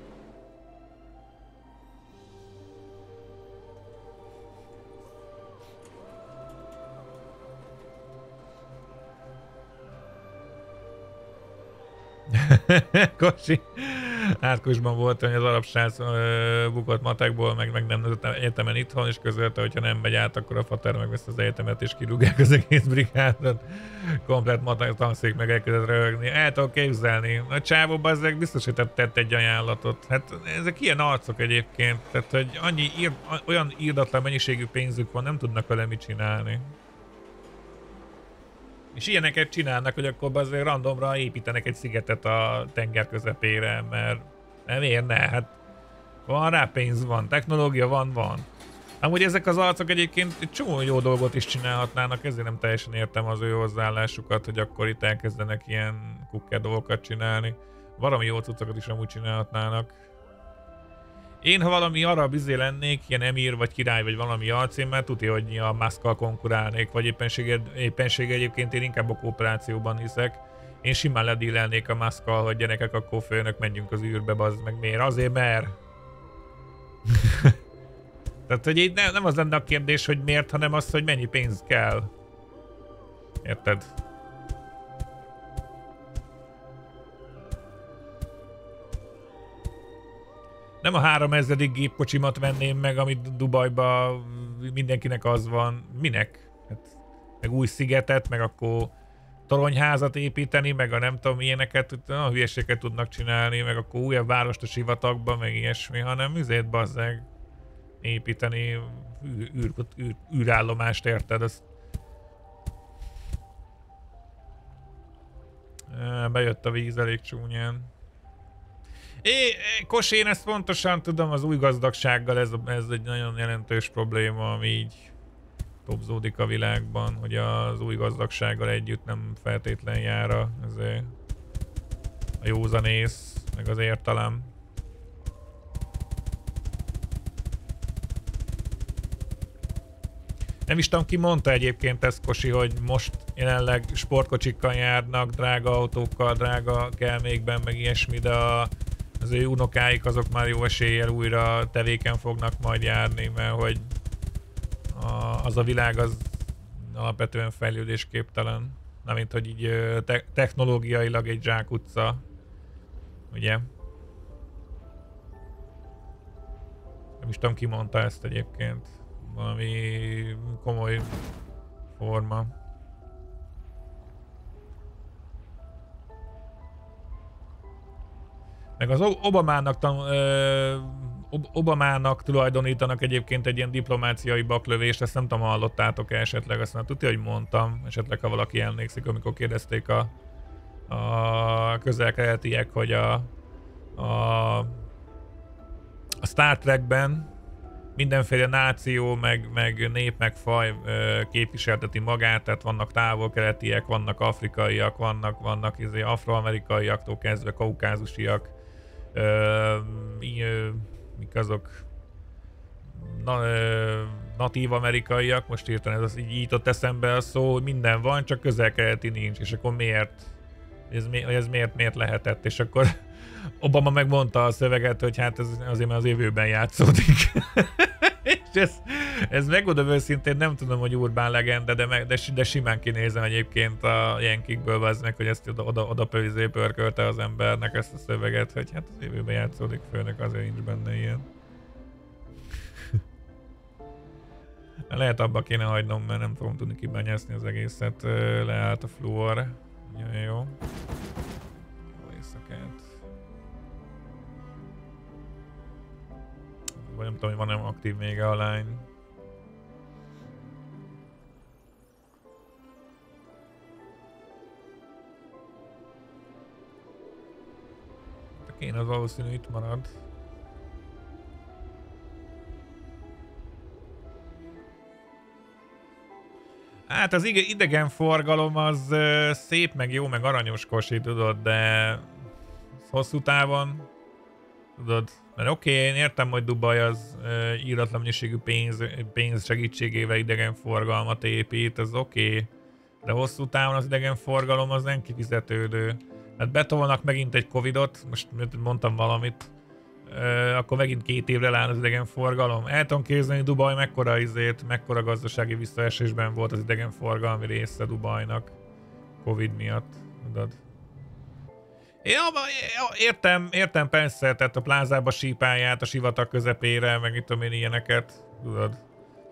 Kosi. Átkusban volt, hogy az arab srác bukott matekból, meg meg nem egyetemen itthon, és közölte, hogyha nem megy át, akkor a fater megvesz az egyetemet, és kirúgják az egész brigádot. Komplet matek tanszék meg elkezdett röhögni. El tudok képzelni. A csávó ezek biztos, hogy tett egy ajánlatot. Hát ezek ilyen arcok egyébként. Tehát, hogy annyi ír, olyan írdatlan mennyiségű pénzük van, nem tudnak vele mit csinálni. És ilyeneket csinálnak, hogy akkor azért randomra építenek egy szigetet a tenger közepére, mert nem érne, hát van rá pénz, van, technológia van, van. Amúgy ezek az arcok egyébként egy csomó jó dolgot is csinálhatnának, ezért nem teljesen értem az ő hozzáállásukat, hogy akkor itt elkezdenek ilyen kukker dolgokat csinálni. Valami jó cuccokat is amúgy csinálhatnának. Én, ha valami arab izé lennék, ilyen emír vagy király vagy valami alcímmel, tudja, hogy a maszkkal konkurálnék, vagy éppenség, éppenség egyébként én inkább a kooperációban hiszek. Én simán ledílelnék a maszkkal, hogy gyerekek, akkor főnök, menjünk az űrbe, bazd meg miért? Azért, mert... Tehát, hogy így nem, nem az lenne a kérdés, hogy miért, hanem az, hogy mennyi pénz kell. Érted? Nem a három ezredik gépkocsimat venném meg, amit Dubajba mindenkinek az van. Minek? Hát, meg új szigetet, meg akkor toronyházat építeni, meg a nem tudom ilyeneket, a hülyeséget tudnak csinálni, meg akkor újabb várost a sivatagba, meg ilyesmi, hanem üzét bazzeg építeni űr, űr, űr, űrállomást, érted? Azt Bejött a víz elég csúnyán. É, Kos, én ezt pontosan tudom, az új gazdagsággal ez, ez egy nagyon jelentős probléma, ami így topzódik a világban, hogy az új gazdagsággal együtt nem feltétlen jár a, ezért a józanész, meg az értelem. Nem is tudom, ki mondta egyébként ezt, Kosi, hogy most jelenleg sportkocsikkal járnak, drága autókkal, drága kelmékben, meg ilyesmi, de a az ő unokáik azok már jó eséllyel újra tevéken fognak majd járni, mert hogy a, az a világ az alapvetően fejlődésképtelen. Nem, mint hogy így te technológiailag egy zsákutca. Ugye? Nem is tudom ki mondta ezt egyébként. Valami komoly forma. Meg az Obamának, ö, Obamának tulajdonítanak egyébként egy ilyen diplomáciai baklövést, ezt nem tudom, hallottátok -e esetleg, azt nem tudja, hogy mondtam, esetleg ha valaki emlékszik, amikor kérdezték a, a közel-keletiek, hogy a, a, a Star Trekben mindenféle náció, meg, meg nép, meg faj képviselteti magát, tehát vannak távol-keletiek, vannak afrikaiak, vannak, vannak izé, afroamerikaiaktól kezdve kaukázusiak, ö, mik azok na, ö, natív amerikaiak, most írtam ez az így jutott eszembe a szó, hogy minden van, csak közel-keleti nincs, és akkor miért? ez, mi, ez miért, miért lehetett, és akkor Obama megmondta a szöveget, hogy hát ez azért mert az évőben játszódik. ez, ez megmondom őszintén, nem tudom, hogy urbán legenda, de, meg, de, de simán kinézem egyébként a Yankikből vaznak, hogy ezt oda, oda, oda pörkölte az embernek ezt a szöveget, hogy hát az évőben játszódik főnök, azért nincs benne ilyen. Lehet abba kéne hagynom, mert nem fogom tudni kibányászni az egészet. Leállt a fluor. Jó. Jó Vagy nem tudom, hogy van-e aktív még a lány. Kéne az valószínű itt marad. Hát az idegen forgalom az szép, meg jó, meg aranyos kosi, tudod, de hosszú távon, tudod, mert oké, okay, én értem, hogy Dubaj az uh, íratlan mennyiségű pénz, pénz segítségével idegenforgalmat épít, az oké, okay, de hosszú távon az idegenforgalom az nem kifizetődő. Hát betolnak megint egy Covidot, most mondtam valamit, akkor megint két évre áll az idegenforgalom. El tudom képzelni Dubaj mekkora izét, mekkora gazdasági visszaesésben volt az idegenforgalmi része Dubajnak. Covid miatt, tudod. Ja, értem, értem persze, tehát a plázába sípáját, a sivatag közepére, meg itt tudom én ilyeneket, tudod,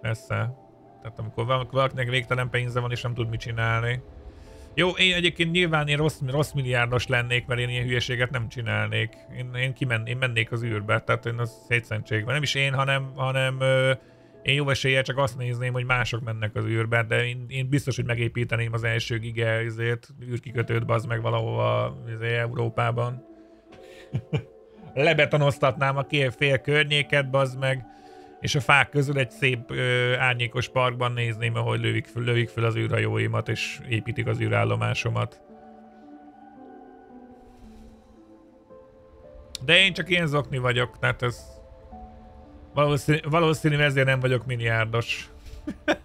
persze. Tehát amikor valakinek végtelen pénze van és nem tud mit csinálni, jó, én egyébként nyilván én rossz, rossz milliárdos lennék, mert én ilyen hülyeséget nem csinálnék. Én, én, kimen, én mennék az űrbe, tehát én az szétszentségben. Nem is én, hanem, hanem ö, én jó eséllyel csak azt nézném, hogy mások mennek az űrbe, de én, én biztos, hogy megépíteném az első giga ezért, űrkikötőt bazd meg valahova ezért Európában. Lebetonoztatnám a két fél környéket, bazd meg és a fák közül egy szép ö, árnyékos parkban nézném, ahogy lövik föl, lövik föl az űrhajóimat, és építik az űrállomásomat. De én csak én zokni vagyok, tehát ez valószínű, valószínű ezért nem vagyok milliárdos.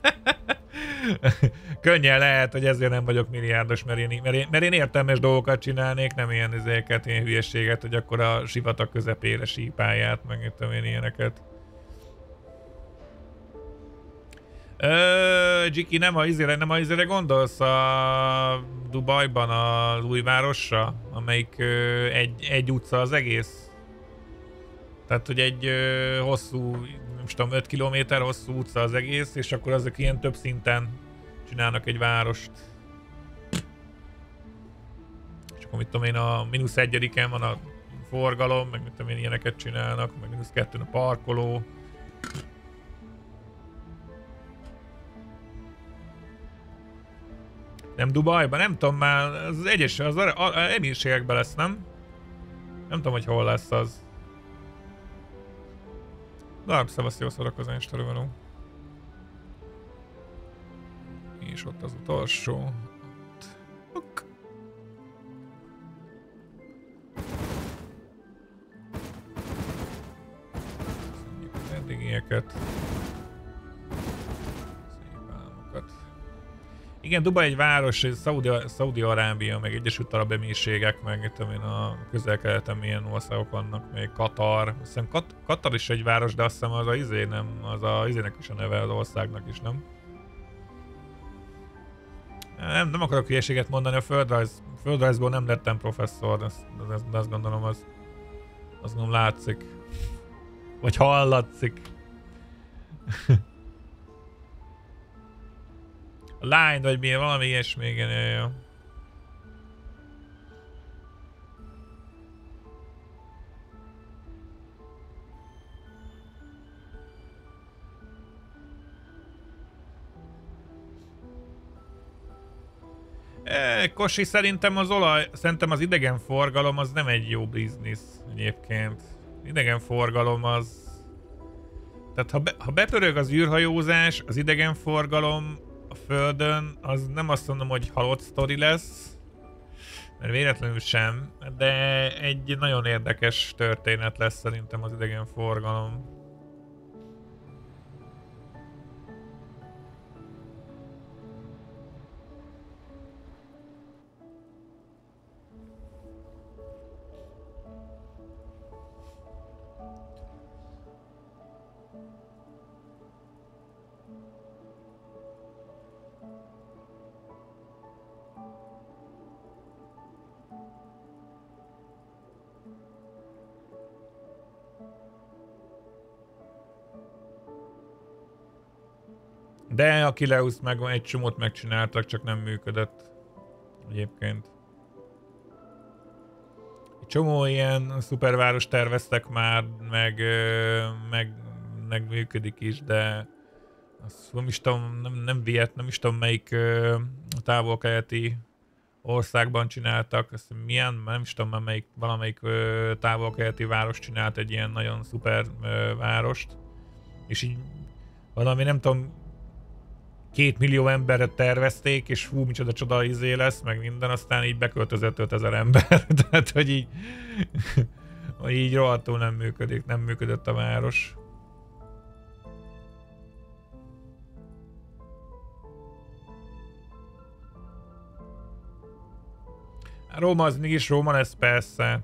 Könnyen lehet, hogy ezért nem vagyok milliárdos, mert én, mert én, mert én értelmes dolgokat csinálnék, nem ilyen izéket, ilyen hülyeséget, hogy akkor a sivatag közepére sípáját, meg itt én ilyeneket. Ö, nem a izére, nem a izére gondolsz a Dubajban a új városra, amelyik ö, egy, egy utca az egész? Tehát, hogy egy ö, hosszú, nem tudom, 5 km hosszú utca az egész, és akkor azok ilyen több szinten csinálnak egy várost. És akkor mit tudom én, a mínusz egyediken van a forgalom, meg mit tudom én, ilyeneket csinálnak, meg mínusz kettőn a parkoló. Nem Dubajban? Nem tudom már, az egyes, az emírségekben lesz, nem? Nem tudom, hogy hol lesz az. Darab szevasz, jó szórakozás, Taruvaló. És ott az utolsó. Ott. Köszönjük az eddigieket. Igen, Dubaj egy város, Szaudi-Arábia, meg Egyesült Arab Emírségek, meg itt én a közel-keleten milyen országok vannak, még Katar. Azt Kat- Katar is egy város, de azt hiszem az a izé nem, az a izének is a neve az országnak is, nem? Nem, nem akarok hülyeséget mondani, a földrajz, földrajzból nem lettem professzor, de azt, azt, azt gondolom az, azt gondolom látszik. Vagy hallatszik. A lány, vagy milyen, valami ilyesmi, igen, jó, jó. Kosi, szerintem az olaj, szerintem az idegenforgalom az nem egy jó biznisz egyébként. Idegenforgalom az... Tehát ha, be, ha bepörög az űrhajózás, az idegenforgalom a Földön, az nem azt mondom, hogy halott sztori lesz, mert véletlenül sem, de egy nagyon érdekes történet lesz szerintem az idegenforgalom. De a Kileus meg egy csomót megcsináltak, csak nem működött. Egyébként. Egy csomó ilyen szuperváros terveztek már, meg, meg, meg működik is, de azt nem is tudom, nem, nem Viet, nem is tudom melyik távol-keleti országban csináltak, azt milyen, nem is tudom, melyik, valamelyik távol-keleti város csinált egy ilyen nagyon szuper várost, és így valami nem tudom, két millió emberre tervezték, és hú, micsoda csoda izé lesz, meg minden, aztán így beköltözött 5000 ember. Tehát, hogy így, hogy így rohadtul nem működik, nem működött a város. Róma az mégis Róma lesz persze.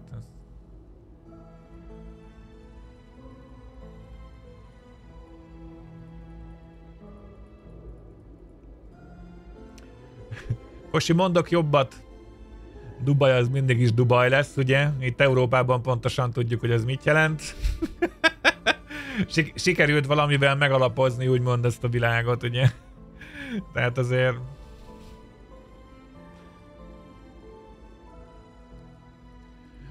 Kosi, mondok jobbat. Dubaj az mindig is Dubaj lesz, ugye? Itt Európában pontosan tudjuk, hogy ez mit jelent. Sikerült valamivel megalapozni, úgymond ezt a világot, ugye? Tehát azért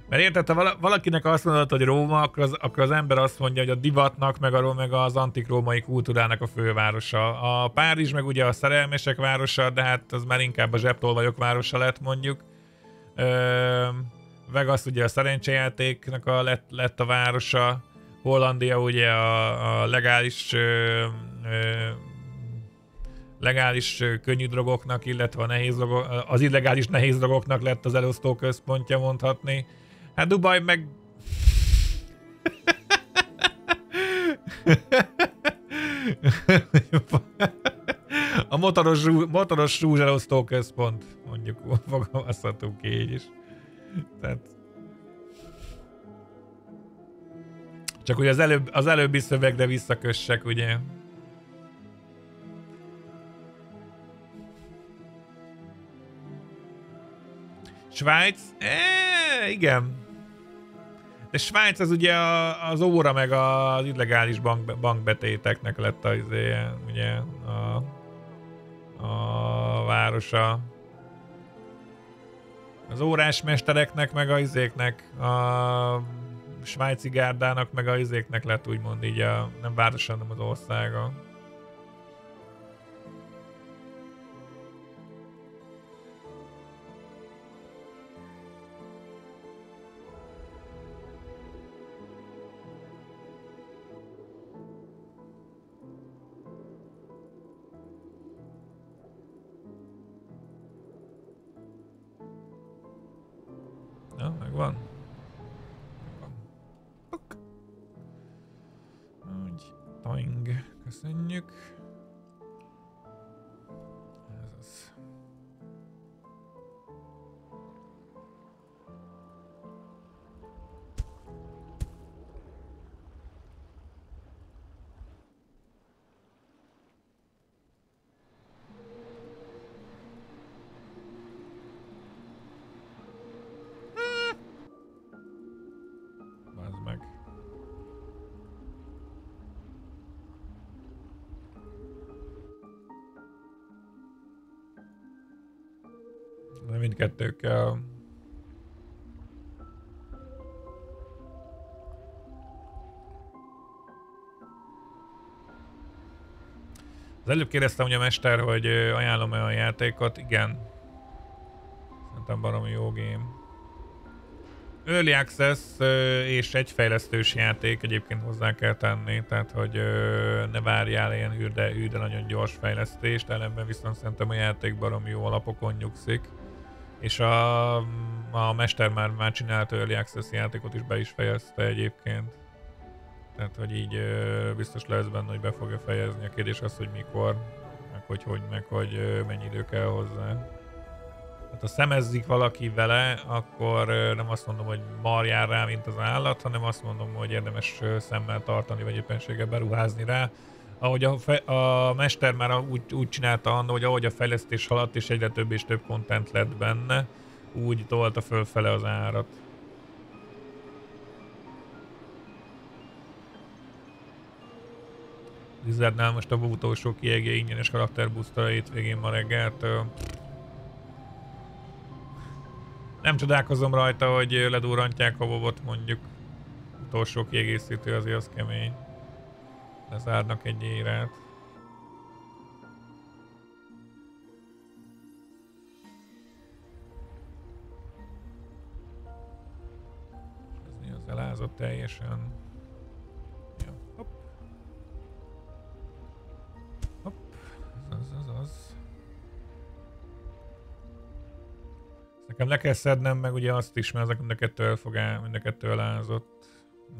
Mert érted, ha valakinek azt mondod, hogy Róma, akkor az, akkor az ember azt mondja, hogy a divatnak, meg, a, meg az antikrómai kultúrának a fővárosa. A Párizs meg ugye a szerelmesek városa, de hát az már inkább a zsebtolvajok városa lett mondjuk. Ö, Vegas ugye a szerencsejátéknak a lett, lett a városa. Hollandia ugye a, a legális ö, ö, legális könnyű drogoknak, illetve a nehéz drogok, az illegális nehéz drogoknak lett az elosztó központja mondhatni. Hát Dubaj meg... A motoros, motoros rúzselosztó központ, mondjuk fogalmazhatunk így is. Tehát... Csak hogy az, előbb, az előbbi szövegre visszakössek, ugye? Svájc? E, igen. De Svájc az ugye az óra meg az illegális bank, bankbetéteknek lett az, ugye a, a városa. Az órásmestereknek meg a izéknek, a svájci gárdának meg a izéknek lett úgymond így a, nem városa, hanem az országa. Megvan? Úgy, toing. Köszönjük. Mindkettőkkel. Az előbb kérdeztem ugye a mester, hogy ajánlom-e a játékot. Igen. Szerintem baromi jó game. Early Access és egy fejlesztős játék egyébként hozzá kell tenni, tehát hogy ne várjál ilyen űrde, űrde nagyon gyors fejlesztést, ellenben viszont szerintem a játék baromi jó alapokon nyugszik. És a, a mester már, már csinált Early Access játékot is be is fejezte egyébként. Tehát, hogy így biztos lesz benne, hogy be fogja fejezni. A kérdés az, hogy mikor, meg hogy hogy, meg hogy mennyi idő kell hozzá. Hát ha szemezzik valaki vele, akkor nem azt mondom, hogy marjál rá, mint az állat, hanem azt mondom, hogy érdemes szemmel tartani, vagy éppenséggel beruházni rá, ahogy a, fe, a mester már úgy, úgy csinálta annó, hogy ahogy a fejlesztés haladt és egyre több és több content lett benne, úgy tolta fölfele az árat. Blizzardnál most a utolsó kiegé ingyenes karakterbooster a hétvégén ma reggeltől. Nem csodálkozom rajta, hogy ledurrantják a bobot mondjuk. Utolsó kiegészítő azért az kemény. Lezárnak egy érát. Ez mi az elázott teljesen? Jó, hopp. Hopp, az az az az. Nekem le kell szednem meg ugye azt is, mert ezek mind a kettő el fog el, mind a kettő elázott.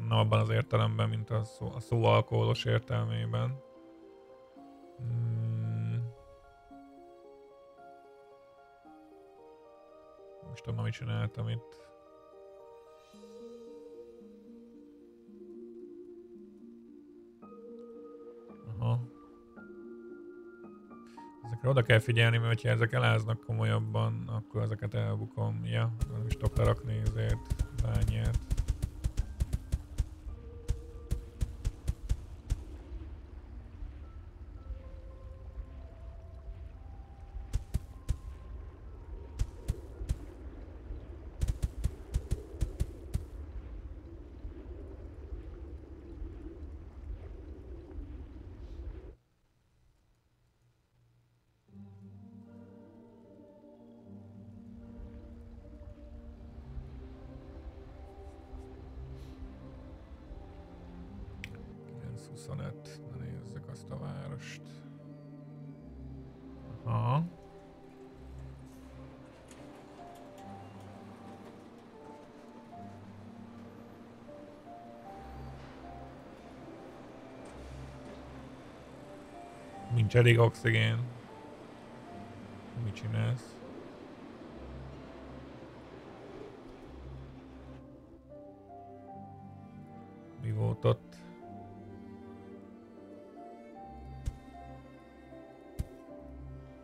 Nem abban az értelemben, mint a szó, a szó alkoholos értelmében. Hmm. Most tudom, mit csináltam itt. Aha. Ezekre oda kell figyelni, mert ha ezek eláznak komolyabban, akkor ezeket elbukom. Ja, nem is tudok lerakni ezért bányát. Nincs elég oxigén. Mit csinálsz? Mi volt ott?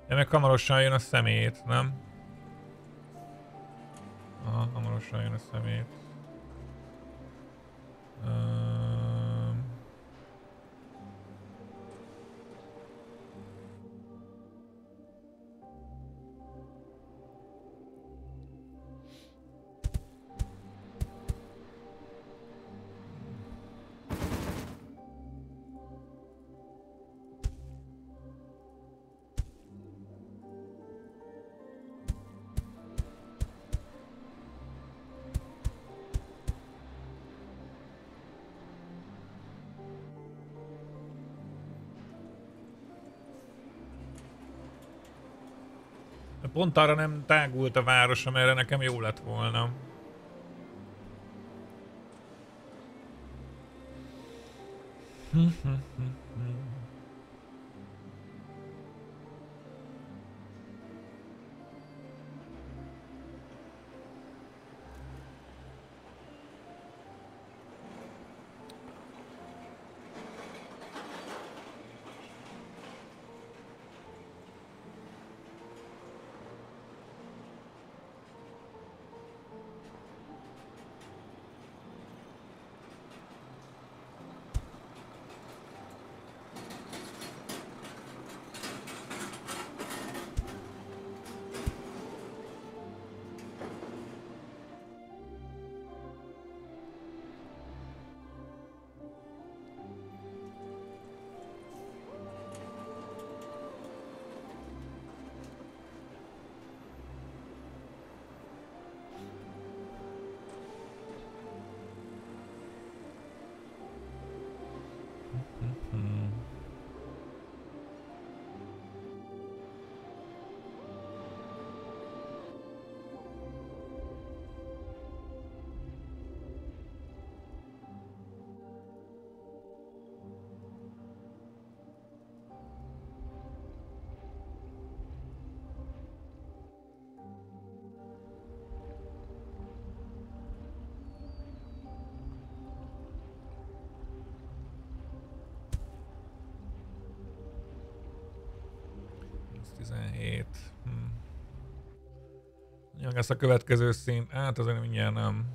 De meg hamarosan jön a szemét, nem? Aha, hamarosan jön a szemét. Pont arra nem tágult a város, amelyre nekem jó lett volna. Meg ezt a következő szín. Hát azért mindjárt nem.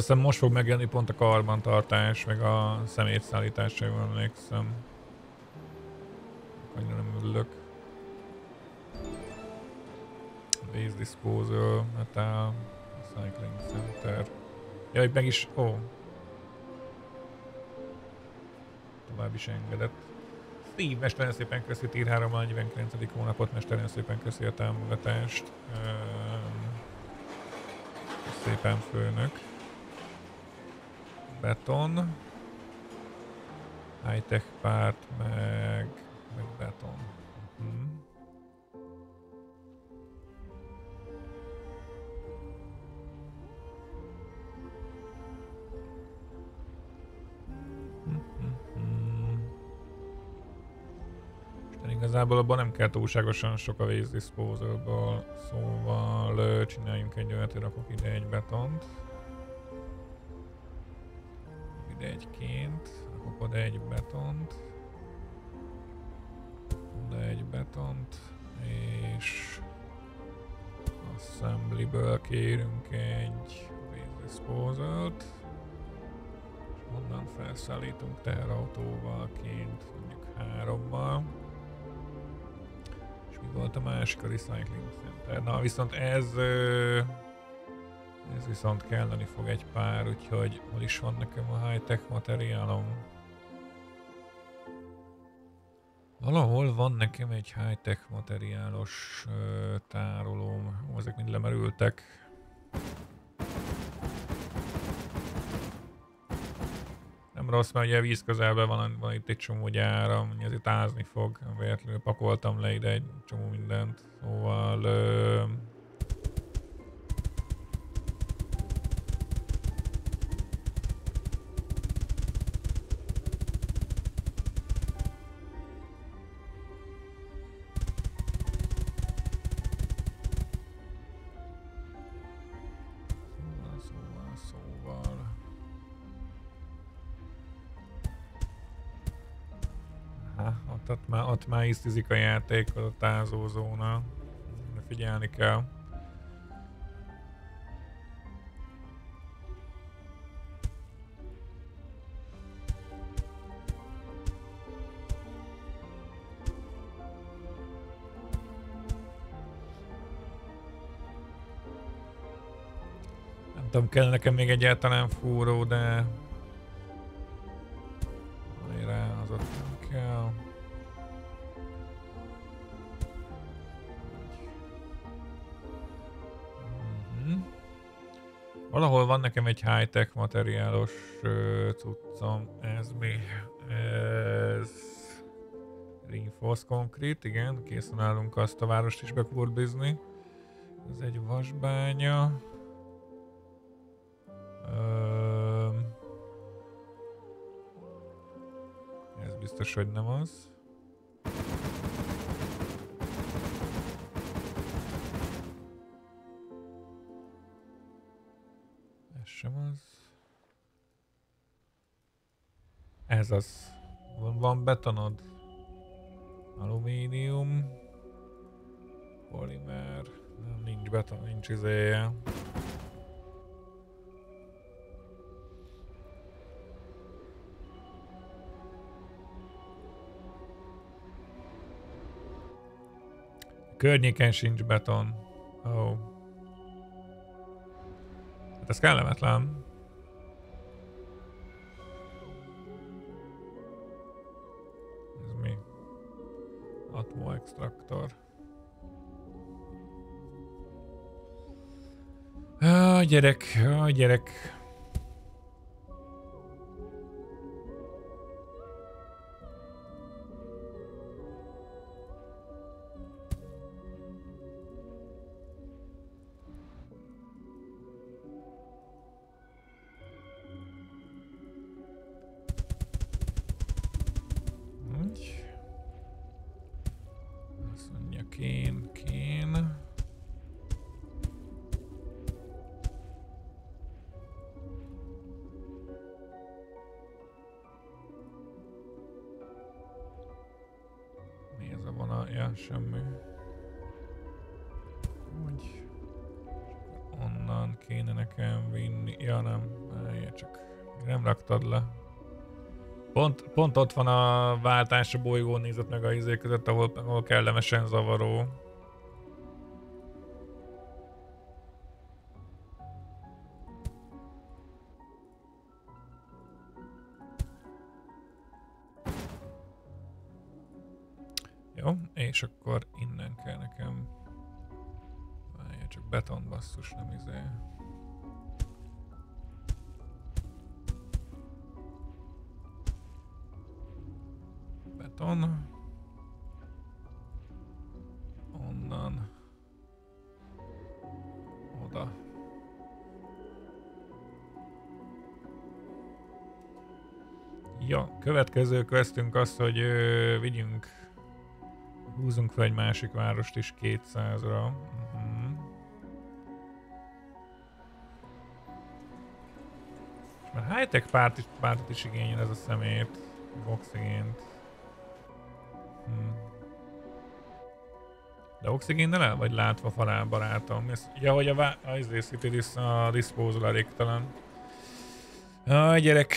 Hiszem most fog megjelenni pont a karbantartás, meg a szemétszállítás, ha jól emlékszem. Annyira nem ülök. Base Disposal, Metal, Cycling Center. Jaj, meg is, ó. Oh. Tovább is engedett. Steve, mesteren szépen köszi, tír 3 49. hónapot, mesteren szépen köszi a támogatást. Szépen főnök. Beton. Hightech párt, meg, meg beton. Uh-huh. Igazából abban nem kell túlságosan sok a waste disposal szóval csináljunk egy olyat, hogy rakok ide egy betont. Oda egy betont. Oda egy betont, és Assemblyből kérünk egy waste disposal-t. onnan felszállítunk teherautóval ként, mondjuk hárommal mi volt a másik a Recycling Center? Na viszont ez... Ez viszont kelleni fog egy pár, úgyhogy hol is van nekem a high-tech materiálom? Valahol van nekem egy high-tech materiálos tárolóm. Ezek mind lemerültek. rossz, mert ugye víz közelben van, van itt egy csomó gyára, ezért ázni fog, véletlenül pakoltam le ide egy csomó mindent, szóval... Ö, már isztizik a játék, az a tázózóna. Figyelni kell. Nem tudom, kell nekem még egyáltalán fúró, de nekem egy high-tech materiálos uh, cuccom, ez mi? Ez... Reinforce Concrete, igen, készen állunk azt a várost is bekurbizni. Ez egy vasbánya. Ez biztos, hogy nem az. Ez az. Van, van betonod? Alumínium. Polimer. Nincs beton, nincs izéje. Környéken sincs beton. Oh. Ez kellemetlen. Atmo extraktor. Ah, gyerek, ah, gyerek. Raktad le. Pont, pont ott van a váltás a bolygón nézett meg a izé között, ahol, ahol kellemesen zavaró. Jó, és akkor innen kell nekem... Várjál, csak beton basszus, nem izé. Következő questünk az, hogy ö, vigyünk, húzunk fel egy másik várost is 200-ra. Uh-huh. És már high-tech párt is, pártot is igényel ez a szemét, oxigént. Hmm. De oxigénnel el vagy látva falál barátom? Ez, ja, hogy a, vá- a, izé, City dis- a disposal elégtelen. Aj, gyerek.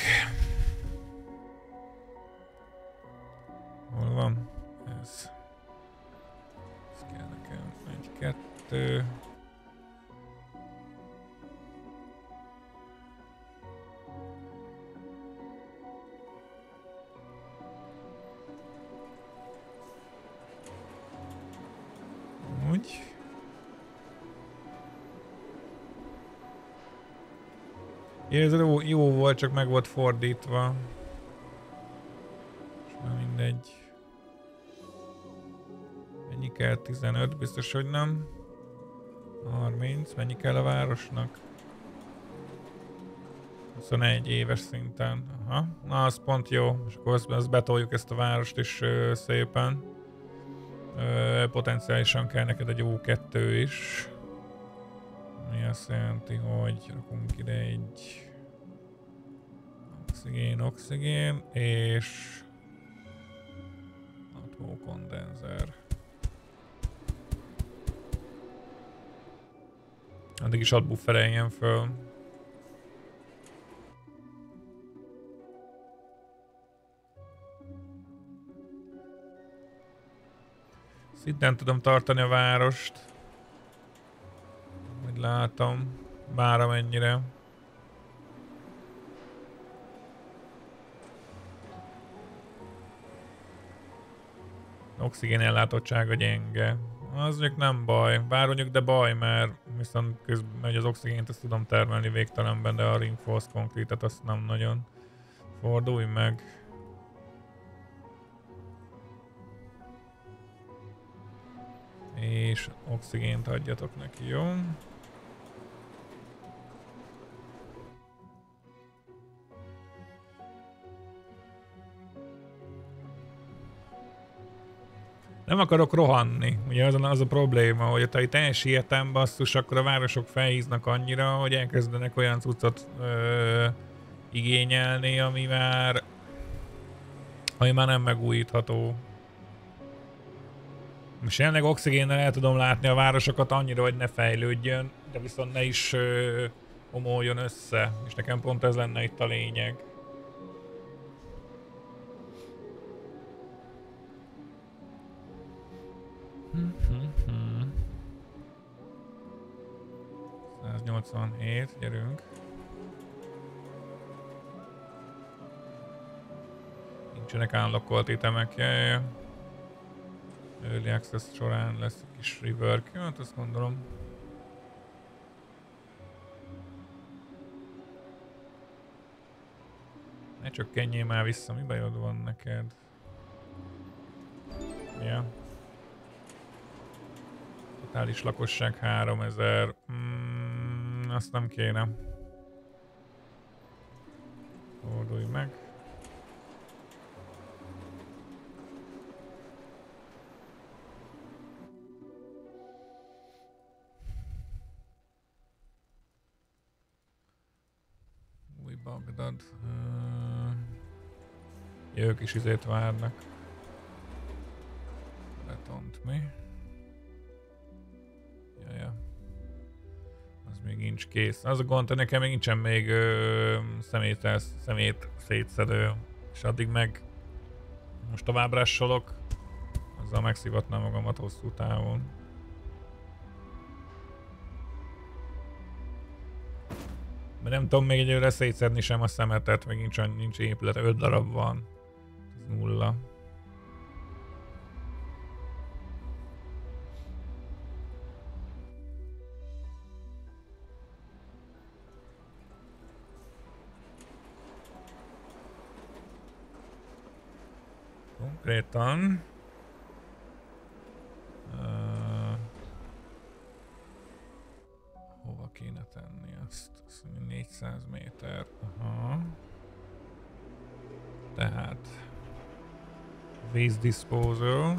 Volt, csak meg volt fordítva. És már mindegy. Mennyi kell? 15? Biztos, hogy nem. 30. Mennyi kell a városnak? 21 éves szinten. Aha. Na, az pont jó. És akkor ezt, ezt betoljuk ezt a várost is ö, szépen. Ö, potenciálisan kell neked egy O2 is. Mi azt jelenti, hogy rakunk ide egy oxigén, oxigén, és atmó kondenzer. Addig is ad buffereljen föl. Szitten tudom tartani a várost. Hogy látom. Bár amennyire. Oxigén ellátottsága gyenge. Az mondjuk nem baj. Bár mondjuk de baj, mert viszont közben hogy az oxigént ezt tudom termelni végtelenben, de a reinforced concrete-et azt nem nagyon. Fordulj meg. És oxigént adjatok neki, jó? Nem akarok rohanni. Ugye az a, az a probléma, hogy ha itt elsietem basszus, akkor a városok felhíznak annyira, hogy elkezdenek olyan cuccot ö, igényelni, ami már ami már nem megújítható. Most jelenleg oxigénnel el tudom látni a városokat annyira, hogy ne fejlődjön, de viszont ne is ö, omoljon össze. És nekem pont ez lenne itt a lényeg. 187, gyerünk. Nincsenek unlockolt itemek, jaj, jaj. Early access során lesz egy kis rework, jó, hát azt gondolom. Ne csökkenjél már vissza, mi bajod van neked? Totális lakosság 3000. Mm, azt nem kéne. Fordulj meg. Új Bagdad. Uh, ja, ők is izét várnak. Betont mi? Nincs kész. Az a gond, hogy nekem még nincsen még ö, szemét, szemét szétszedő. És addig meg most tovább ressolok. Azzal megszivatnám magamat hosszú távon. Mert nem tudom még egyőre szétszedni sem a szemetet, meg nincs, nincs épület, 5 darab van. Ez nulla. Konkrétan uh, hova kéne tenni azt? Azt 400 méter. Aha. Tehát waste disposal.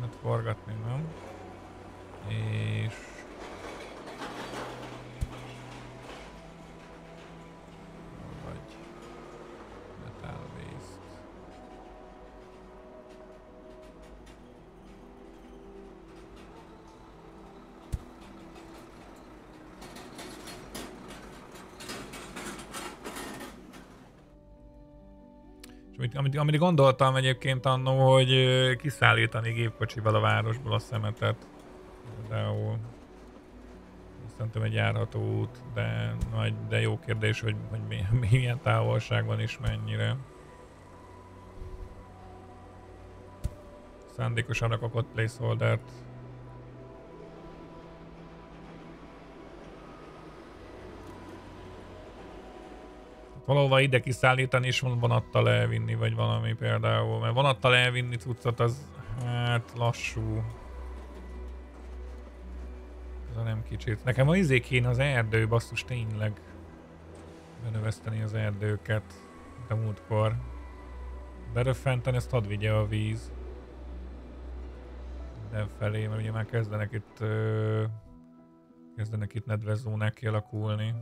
Mert forgatni nem. És amit, amit gondoltam egyébként annó, hogy kiszállítani gépkocsival a városból a szemetet. Például szerintem egy járható út, de, nagy, de jó kérdés, hogy, hogy milyen távolságban is mennyire. Szándékosan rakok placeholdert valahova ide kiszállítani és vonattal elvinni, vagy valami például. Mert vonattal elvinni cuccot az hát lassú. Ez a nem kicsit. Nekem az izé kéne az erdő, basszus tényleg. Benöveszteni az erdőket. De múltkor. Beröffenteni, ezt hadd vigye a víz. De felé, mert ugye már kezdenek itt... Ö, kezdenek itt nedves zónák kialakulni.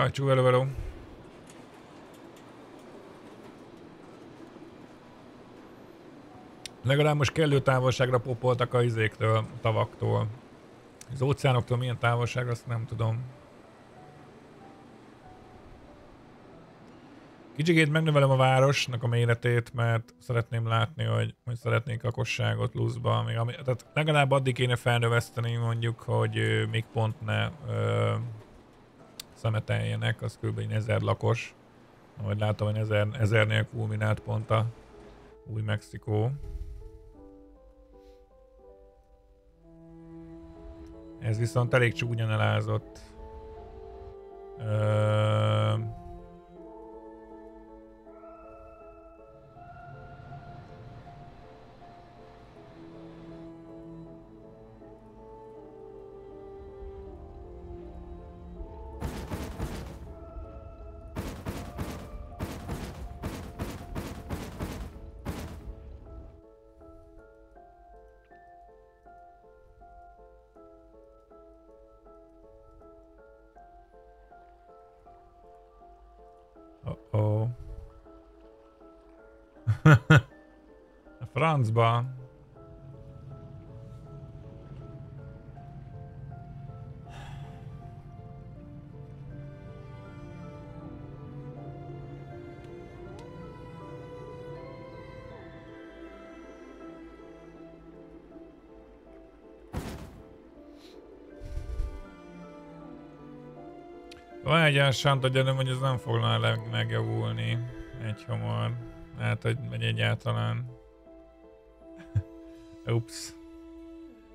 Kajcsú, hello, hello. Legalább most kellő távolságra popoltak a izéktől, tavaktól. Az óceánoktól milyen távolság, azt nem tudom. Kicsikét megnövelem a városnak a méretét, mert szeretném látni, hogy, hogy szeretnék lakosságot luszba. Még ami, tehát legalább addig kéne felnöveszteni mondjuk, hogy még pont ne ö, szemeteljenek, az kb. 1000 lakos. Ahogy látom, hogy 1000, 1000-nél kulminált pont a új Mexikó. Ez viszont elég csúnyan elázott. Ö... polcba. Van egy olyan sánt, gyanúm, hogy ez nem fogna megjavulni egy hamar. Hát, hogy megy egyáltalán. Ups.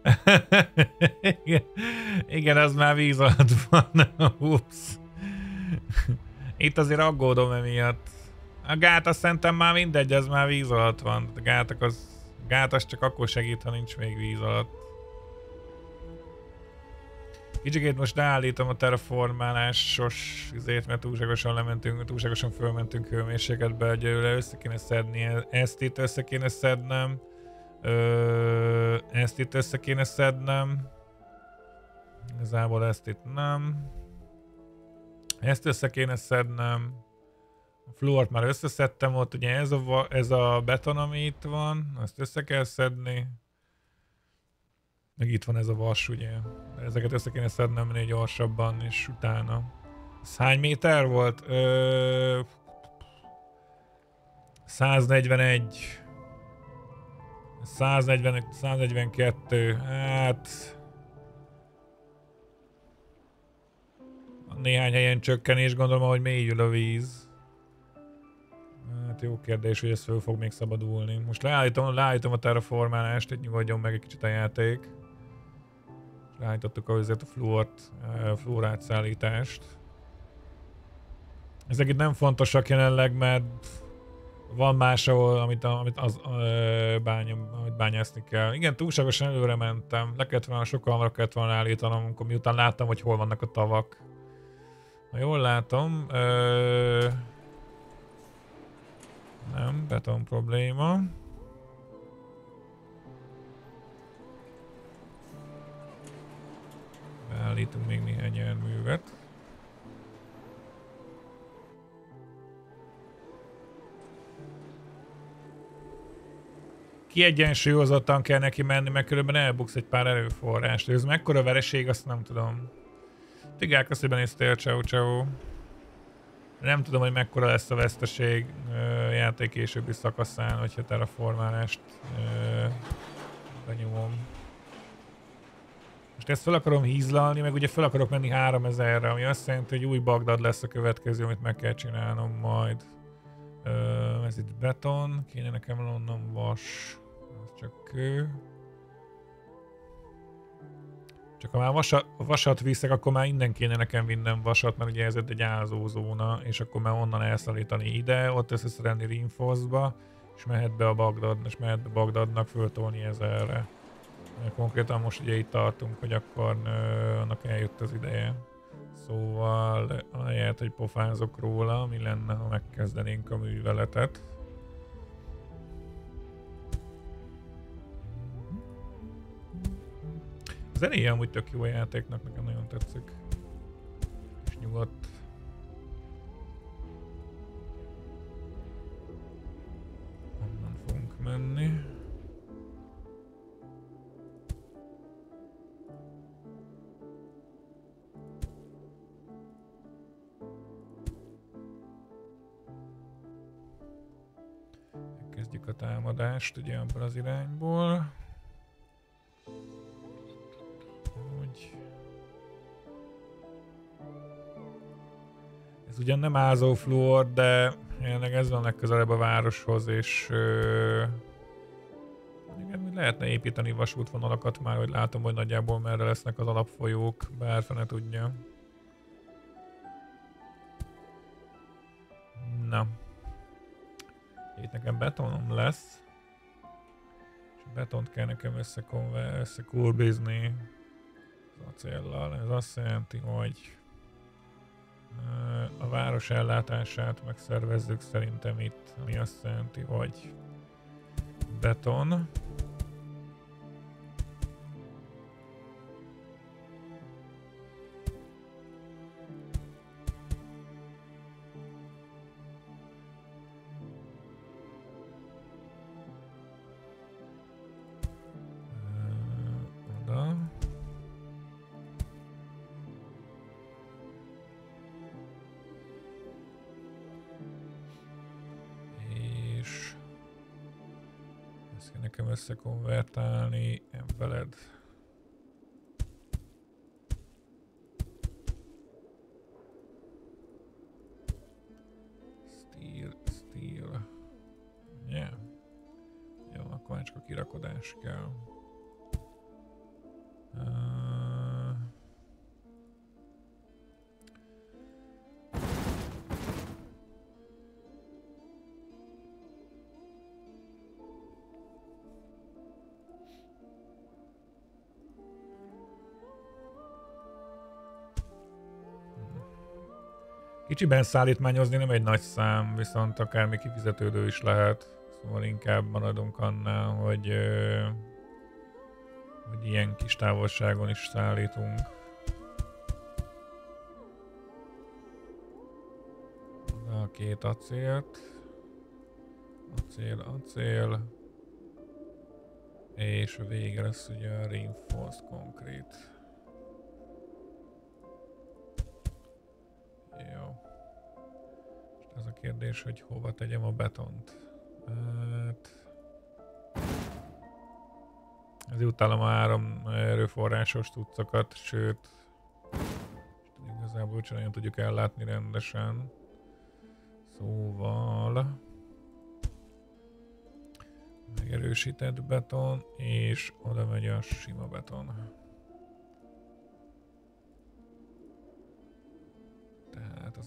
igen, igen, az már víz alatt van. Ups. Itt azért aggódom emiatt. A gát azt szerintem már mindegy, ez már víz alatt van. A gátak az, a gát az csak akkor segít, ha nincs még víz alatt. Kicsikét most leállítom a terraformálásos izét, mert túlságosan lementünk, túlságosan fölmentünk hőmérsékletbe, egyelőre össze kéne szedni, ezt itt össze kéne szednem. Ö, ezt itt össze kéne szednem. Igazából ezt itt nem. Ezt össze kéne szednem. A fluort már összeszedtem ott, ugye ez a, ez a beton, ami itt van, ezt össze kell szedni. Meg itt van ez a vas, ugye. Ezeket össze kéne szednem minél gyorsabban, és utána. Ez hány méter volt? Ö... 141. 140, 142. Hát... Néhány helyen csökkenés, gondolom, hogy mélyül a víz. Hát jó kérdés, hogy ez föl fog még szabadulni. Most leállítom, leállítom a terraformálást, hogy nyugodjon meg egy kicsit a játék. Leállítottuk azért a fluort, a fluorát szállítást. Ezek itt nem fontosak jelenleg, mert van más, ahol, amit, amit, az, ö, bányom, amit bányászni kell. Igen, túlságosan előre mentem. Le kellett volna, sokkal hamarabb kellett volna állítanom, amikor miután láttam, hogy hol vannak a tavak. Ha jól látom, ö, nem, beton probléma. Beállítunk még néhány járművet. Kiegyensúlyozottan kell neki menni, mert különben elbuksz egy pár erőforrást. Ez mekkora vereség, azt nem tudom. Tigák, azt, hogy benéztél, ciao, ciao. Nem tudom, hogy mekkora lesz a veszteség játék későbbi szakaszán, hogyha terraformálást benyomom. Most ezt fel akarom hízlalni, meg ugye fel akarok menni 3000-re, ami azt jelenti, hogy új Bagdad lesz a következő, amit meg kell csinálnom majd. Ö, ez itt beton, kéne nekem onnan vas, csak. Csak ha már vasat, vasat viszek, akkor már innen kéne nekem vinnem vasat, mert ugye ez egy ázózóna, és akkor már onnan elszállítani ide, ott összeszerelni Rinfoszba, és mehet be a Bagdad, és mehet be Bagdadnak föltolni ezerre. Konkrétan most ugye itt tartunk, hogy akkor ö, annak eljött az ideje. Szóval ahelyett, hogy pofázok róla, mi lenne, ha megkezdenénk a műveletet. A zenéje amúgy tök jó a játéknak, nekem nagyon tetszik. És nyugodt. Onnan fogunk menni. Kezdjük a támadást ugye abban az irányból. Úgy. Ez ugyan nem ázófluor, de jelenleg ez van legközelebb a városhoz, és ö, igen, lehetne építeni vasútvonalakat már, hogy látom, hogy nagyjából merre lesznek az alapfolyók, bár fene tudja. Na. Itt nekem betonom lesz. És betont kell nekem összekurbizni acéllal. Ez azt jelenti, hogy a város ellátását megszervezzük szerintem itt, ami azt jelenti, hogy beton, összekonvertálni veled. Steel, steel. Yeah. Jó, akkor már csak a kirakodás kell. Kicsiben szállítmányozni nem egy nagy szám, viszont akármi kifizetődő is lehet. Szóval inkább maradunk annál, hogy, hogy ilyen kis távolságon is szállítunk. A két acélt. Acél, acél. És a vége lesz ugye a reinforced concrete. Az a kérdés, hogy hova tegyem a betont. Hát... Ezért utálom a három erőforrásos tudszokat, sőt... Igazából csak nagyon tudjuk ellátni rendesen. Szóval... Megerősített beton, és oda megy a sima beton.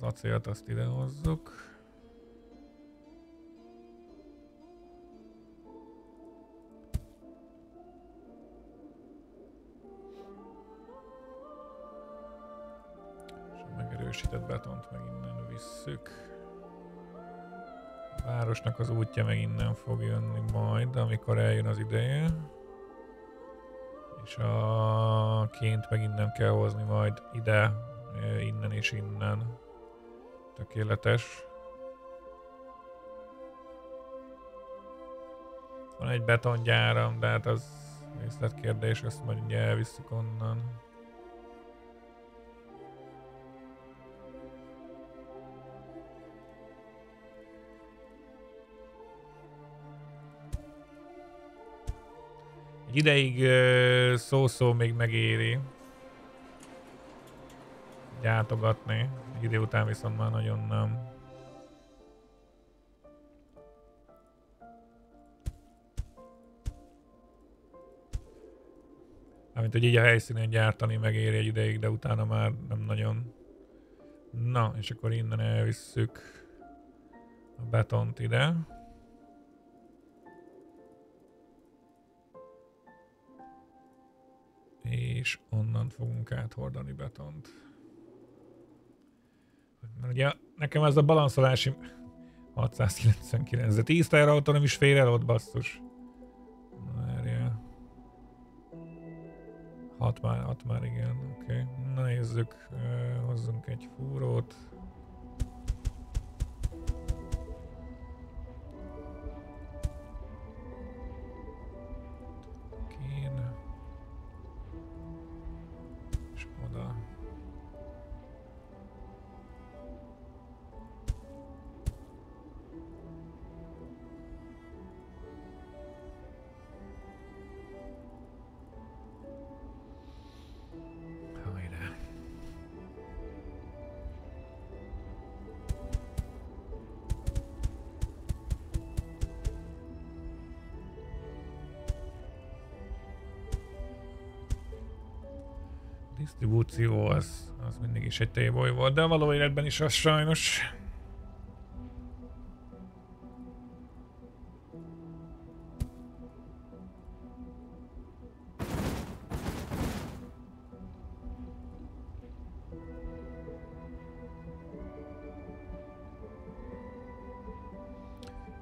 Az acélt azt ide hozzuk. És a megerősített betont meg innen visszük. A városnak az útja meg innen fog jönni majd, amikor eljön az ideje. És a ként meg innen kell hozni majd ide innen és innen. Tökéletes. Van egy betongyáram, de hát az részletkérdés, ezt majd ugye elvisszük onnan. Egy ideig szó-szó még megéri gyártogatni. Egy idő után viszont már nagyon nem. Amint hogy így a helyszínen gyártani megéri egy ideig, de utána már nem nagyon. Na, és akkor innen elvisszük a betont ide. És onnan fogunk áthordani betont. Mert ugye nekem ez a balanszolási 699, de 10 autó nem is fér el ott basszus. Várjál. 6 már, 6 már igen, oké. Okay. Na nézzük, hozzunk egy fúrót. Is egy téboly volt, de a való életben is az sajnos.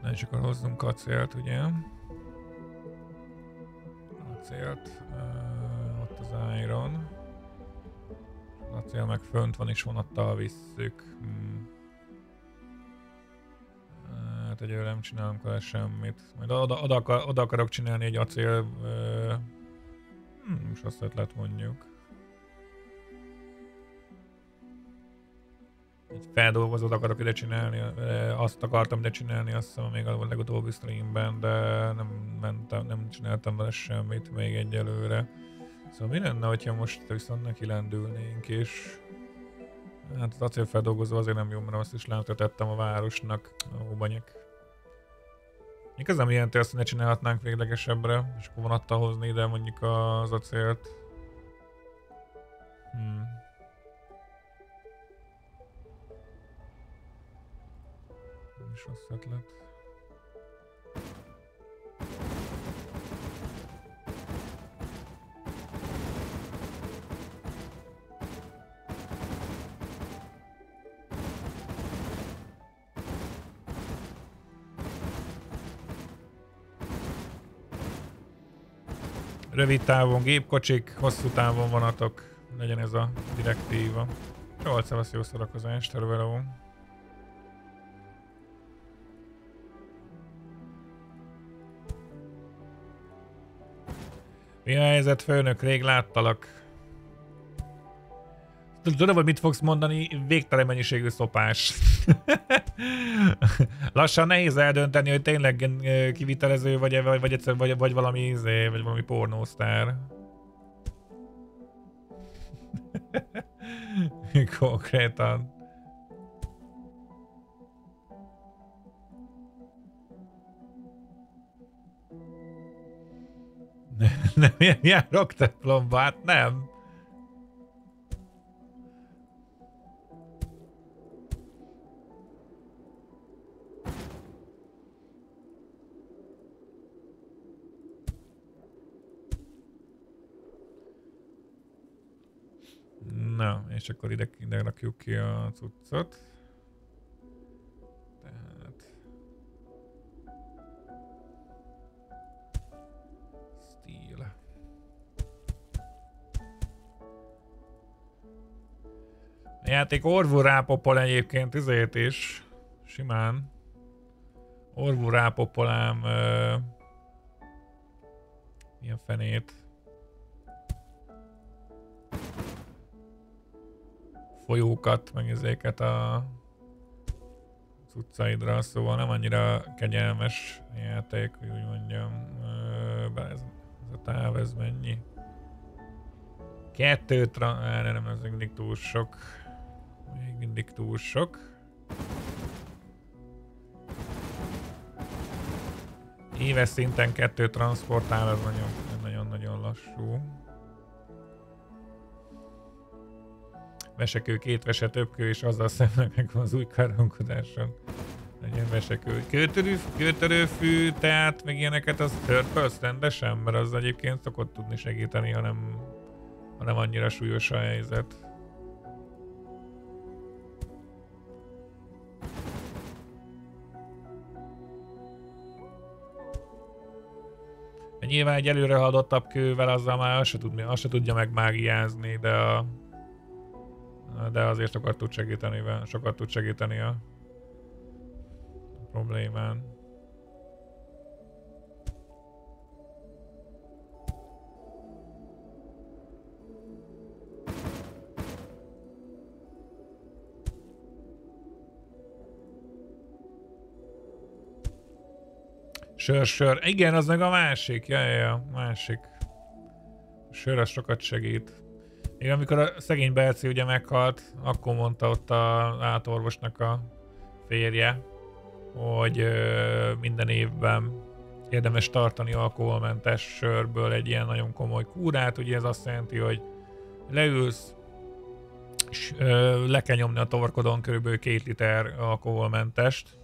Na és akkor hozzunk acélt, ugye? Acélt, uh, ott az iron acél meg fönt van és vonattal visszük. Hmm. Hát egyelőre nem csinálunk vele semmit. Majd oda, oda, akar, oda akarok csinálni egy acél... Uh, hmm, most azt ötlet mondjuk. Egy feldolgozót akarok ide csinálni, azt akartam ide csinálni, azt hiszem még a legutóbbi streamben, de nem, mentem, nem csináltam vele semmit még egyelőre. Szóval mi lenne, hogyha most viszont neki lendülnénk, és hát az acélfeldolgozó azért nem jó, mert azt is tettem a városnak, a banyek. Igazán ilyen azt ne csinálhatnánk véglegesebbre, és akkor vonattal hozni ide mondjuk az acélt. Hmm. Is rossz ötlet. Rövid távon gépkocsik, hosszú távon vonatok, legyen ez a direktíva. Csol, szevasz, jó szórakozást, hello, Mi a helyzet, főnök? Rég láttalak. Tudod, hogy mit fogsz mondani? Végtelen mennyiségű szopás. Lassan nehéz eldönteni, hogy tényleg kivitelező vagy, vagy, vagy, egyszer, vagy, vagy valami izé, vagy valami pornósztár. Konkrétan. nem, nem járok templomba, hát nem. Na, és akkor ide, ide rakjuk ki a cuccot. Tehát... Steel. A játék orvú rápopol egyébként izét is. Simán. Orvú rápopolám... Ö... Milyen fenét. Folyókat, meg ezeket a cuccaidra, szóval nem annyira kegyelmes játék, hogy úgy mondjam. Bár ez, ez a táv, ez mennyi? Kettőt, erre nem, ez mindig túl sok. Még mindig túl sok. Éves szinten kettő transportál, az nagyon-nagyon lassú. Vesekő, két vese, több kő, és azzal szemben meg az új káromkodáson. Legyen vesekő. Kőtörő, kőtörőfű, tehát meg ilyeneket az törpölsz rendesen, mert az egyébként szokott tudni segíteni, hanem, hanem annyira súlyos a helyzet. Nyilván egy előre haladottabb kővel azzal már azt se, tud, azt se tudja megmágiázni, de a de azért sokat tud segíteni, sokat tud segíteni a problémán. Sör, sör. Igen, az meg a másik. Ja, ja, ja. Másik. A sör az sokat segít. Igen, amikor a szegény Berci ugye meghalt, akkor mondta ott a átorvosnak a férje, hogy ö, minden évben érdemes tartani alkoholmentes sörből egy ilyen nagyon komoly kúrát, ugye ez azt jelenti, hogy leülsz, és ö, le kell nyomni a torkodon körülbelül két liter alkoholmentest,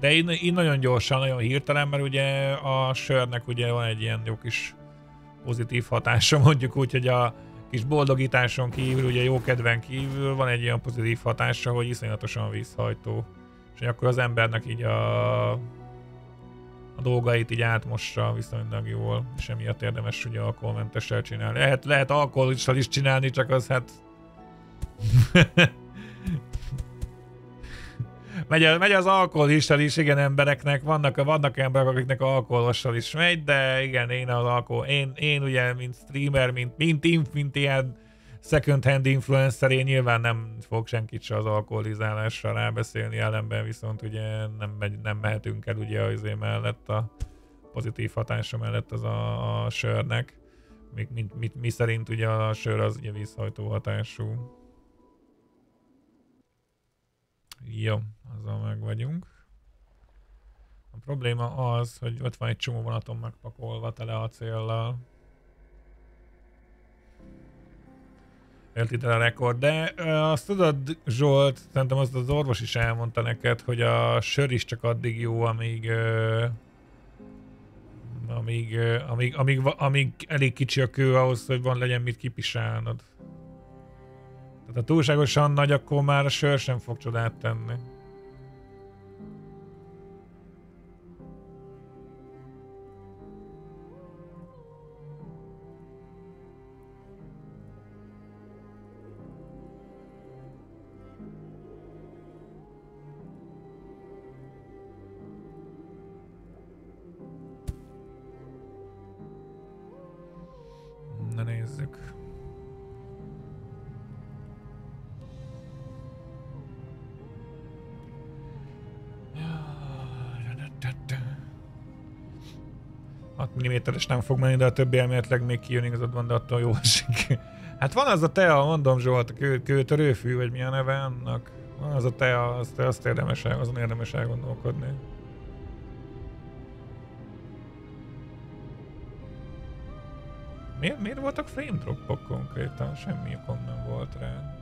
de így, így nagyon gyorsan, nagyon hirtelen, mert ugye a sörnek ugye van egy ilyen jó kis pozitív hatása, mondjuk úgy, hogy a kis boldogításon kívül, ugye jó kedven kívül van egy ilyen pozitív hatása, hogy iszonyatosan vízhajtó. És akkor az embernek így a, a dolgait így átmossa viszonylag jól, és emiatt érdemes ugye alkoholmentessel csinálni. Lehet, lehet alkoholissal is csinálni, csak az hát megy, megy az alkoholissal is, igen, embereknek, vannak, vannak emberek, akiknek alkoholossal is megy, de igen, én az alkohol, én, én ugye, mint streamer, mint, mint, mint ilyen second hand influencer, én nyilván nem fog senkit se az alkoholizálásra rábeszélni, ellenben viszont ugye nem, megy, nem mehetünk el ugye az mellett a pozitív hatása mellett az a, a sörnek. Mi, mi, mi, mi szerint ugye a sör az ugye vízhajtó hatású. Jó, azzal meg vagyunk. A probléma az, hogy ott van egy csomó vonaton megpakolva tele a céllal. Élt ide a rekord, de azt tudod Zsolt, szerintem azt az orvos is elmondta neked, hogy a sör is csak addig jó, amíg amíg, amíg, amíg, amíg elég kicsi a kő ahhoz, hogy van legyen mit kipisálnod. Tehát ha túlságosan nagy, akkor már a sör sem fog csodát tenni. Nézzük. Mm-es nem fog menni, de a többi elméletileg még kijön, igazad van, de attól jó esik. Hát van az a tea, mondom Zsolt, a kő, kőtörőfű, vagy mi a neve annak. Van az a tea, azt, azt érdemes, azon érdemes elgondolkodni. Miért, miért voltak frame dropok konkrétan? Semmi okom nem volt rá.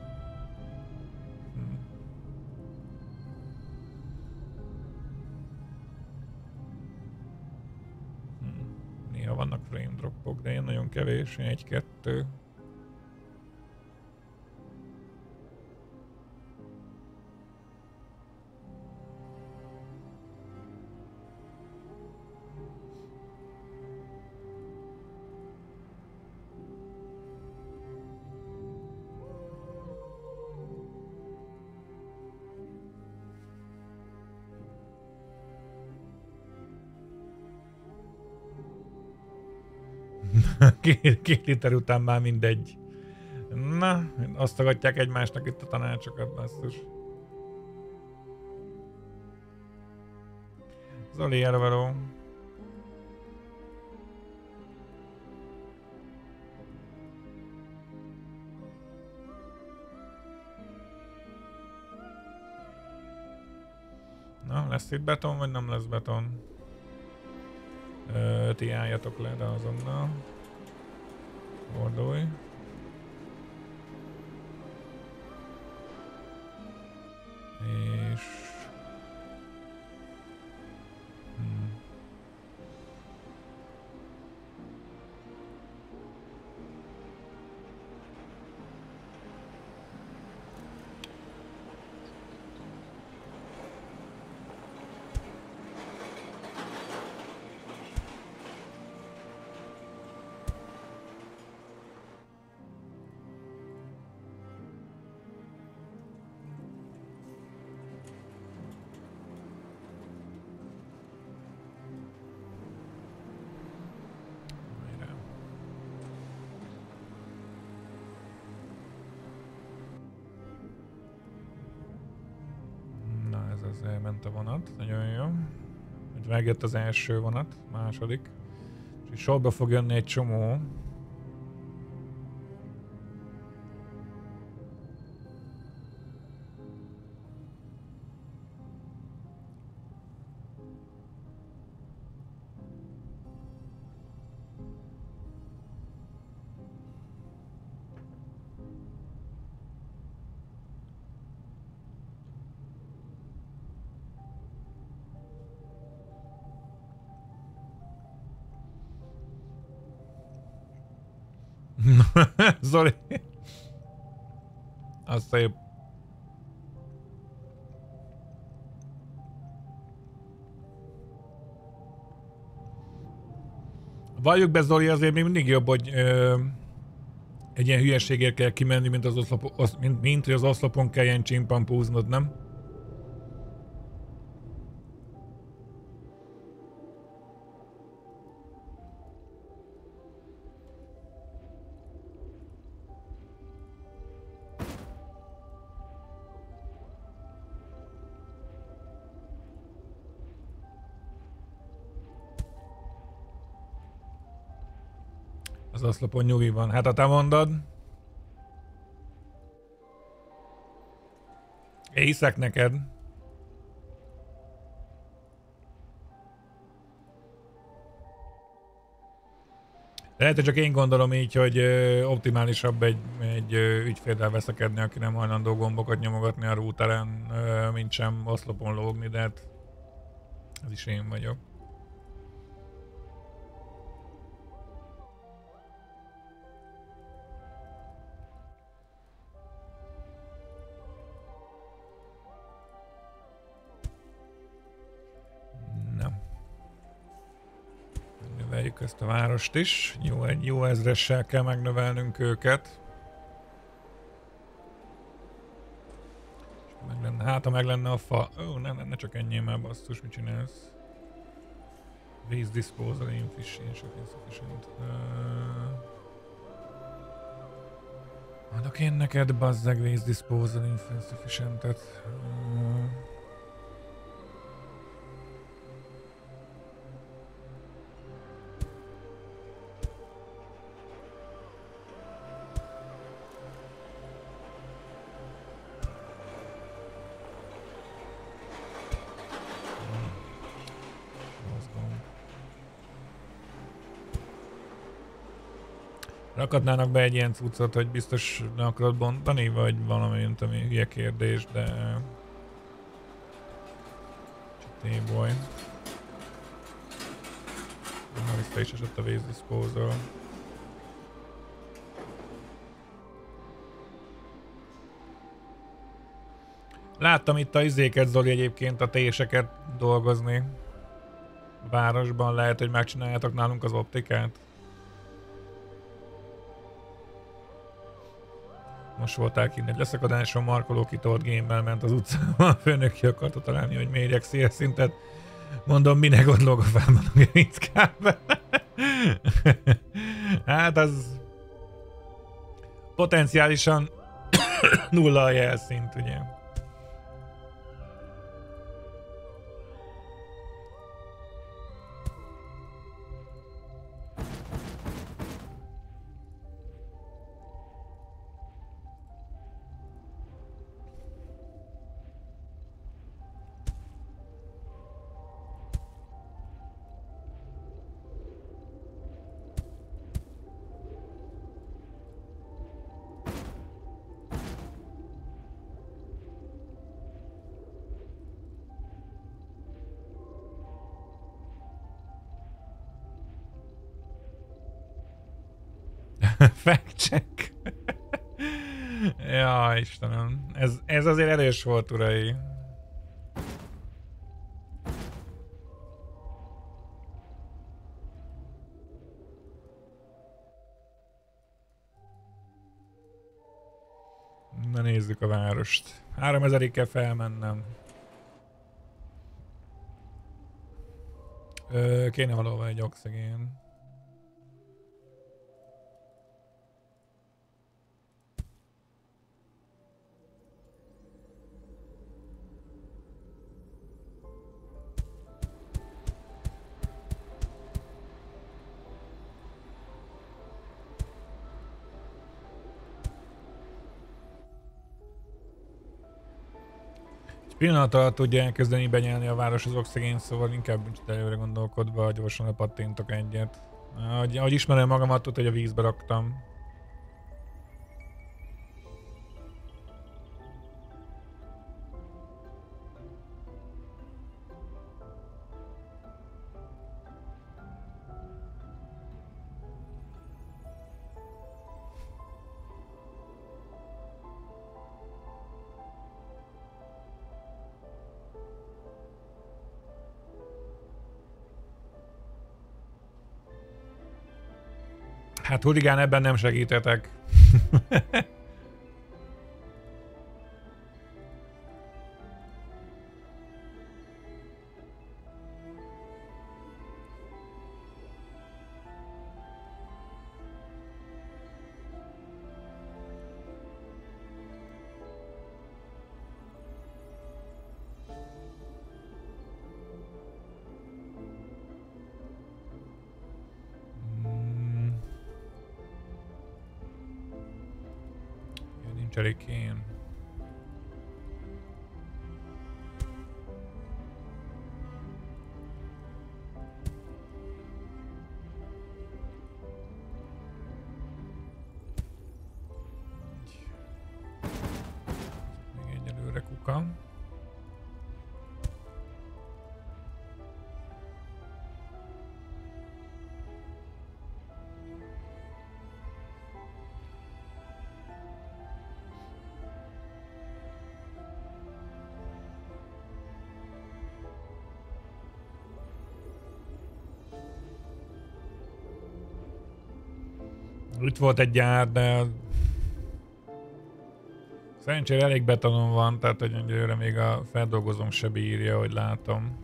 Néha vannak frame dropok, de én nagyon kevés, egy-kettő. Két, két liter után már mindegy. Na, azt agatják egymásnak itt a tanácsokat, basszus. Zoli elvaló. Na, lesz itt beton, vagy nem lesz beton? Ö, ti álljatok le, de azonnal. Fordulj. És... az elment a vonat, nagyon jó. Hogy megjött az első vonat, második. És sorba fog jönni egy csomó. Zoli. Az szép. Valljuk be, Zoli, azért még mindig jobb, hogy ö, egy ilyen hülyeségért kell kimenni, mint, az oszlop, az, mint, mint hogy az oszlopon kelljen csimpampúznod, nem? aszlapon nyugiban. Hát ha te mondod. Észek neked. Lehet, hogy csak én gondolom így, hogy ö, optimálisabb egy, egy ö, ügyféldel veszekedni, aki nem hajlandó gombokat nyomogatni a rúteren, ö, mint sem oszlopon lógni, de hát ez is én vagyok. Növeljük ezt a várost is. Jó, egy jó ezressel kell megnövelnünk őket. Meg lenne, hát ha meg lenne a fa... Ó, oh, ne, ne, csak ennyi már basszus, mit csinálsz? Waste disposal inefficient, insufficient. Uh... Adok én neked bazzeg waste disposal insufficient-et. Uh... Rakadnának be egy ilyen cuccot, hogy biztos ne akarod bontani, vagy valami, mint ami hülye kérdés, de... Csak téboly. Na, vissza is esett a Waste Disposal. Láttam itt a izéket, Zoli, egyébként a téseket dolgozni. A városban lehet, hogy megcsináljátok nálunk az optikát. Most voltál kint egy leszakadáson, markoló kitolt gémmel ment az utcában, a főnök ki akarta találni, hogy mérjek szélszintet. Mondom, minek ott lóg a fámban a gerinckában. hát az potenciálisan nulla a jelszint, ugye. Ez, azért erős volt, urai. Na nézzük a várost. 3000 kell felmennem. Ö, kéne valahol egy oxigén. Pillanat alatt tudja elkezdeni benyelni a város az oxigén, szóval inkább nincs előre gondolkodva, gyorsan lepattintok egyet. Ahogy, ahogy ismerem magamat, tudod, hogy a vízbe raktam. Hát huligán ebben nem segítetek. Itt volt egy gyár, de szerencsére elég betonon van, tehát hogy egyelőre még a feldolgozom se bírja, hogy látom.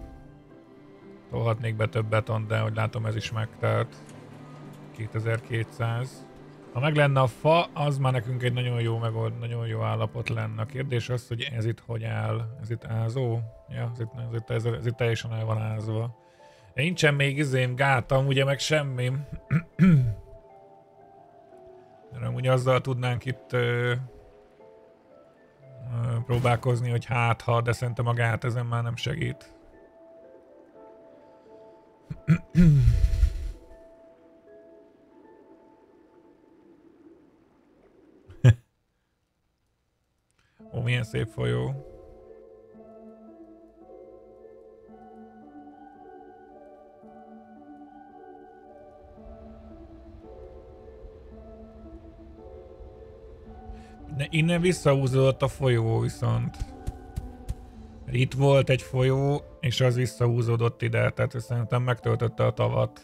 Tolhatnék be több beton, de hogy látom ez is megtelt. 2200. Ha meg lenne a fa, az már nekünk egy nagyon jó megold, nagyon jó állapot lenne. A kérdés az, hogy ez itt hogy áll? Ez itt ázó? Ja, ez itt, ez itt, ez, ez itt teljesen el van ázva. Nincsen még izém gátam, ugye meg semmi. Ugye azzal tudnánk itt ö, ö, próbálkozni, hogy hát ha, de szerintem a gát ezen már nem segít. Ó, milyen szép folyó. De innen visszahúzódott a folyó viszont. Itt volt egy folyó, és az visszahúzódott ide, tehát szerintem megtöltötte a tavat.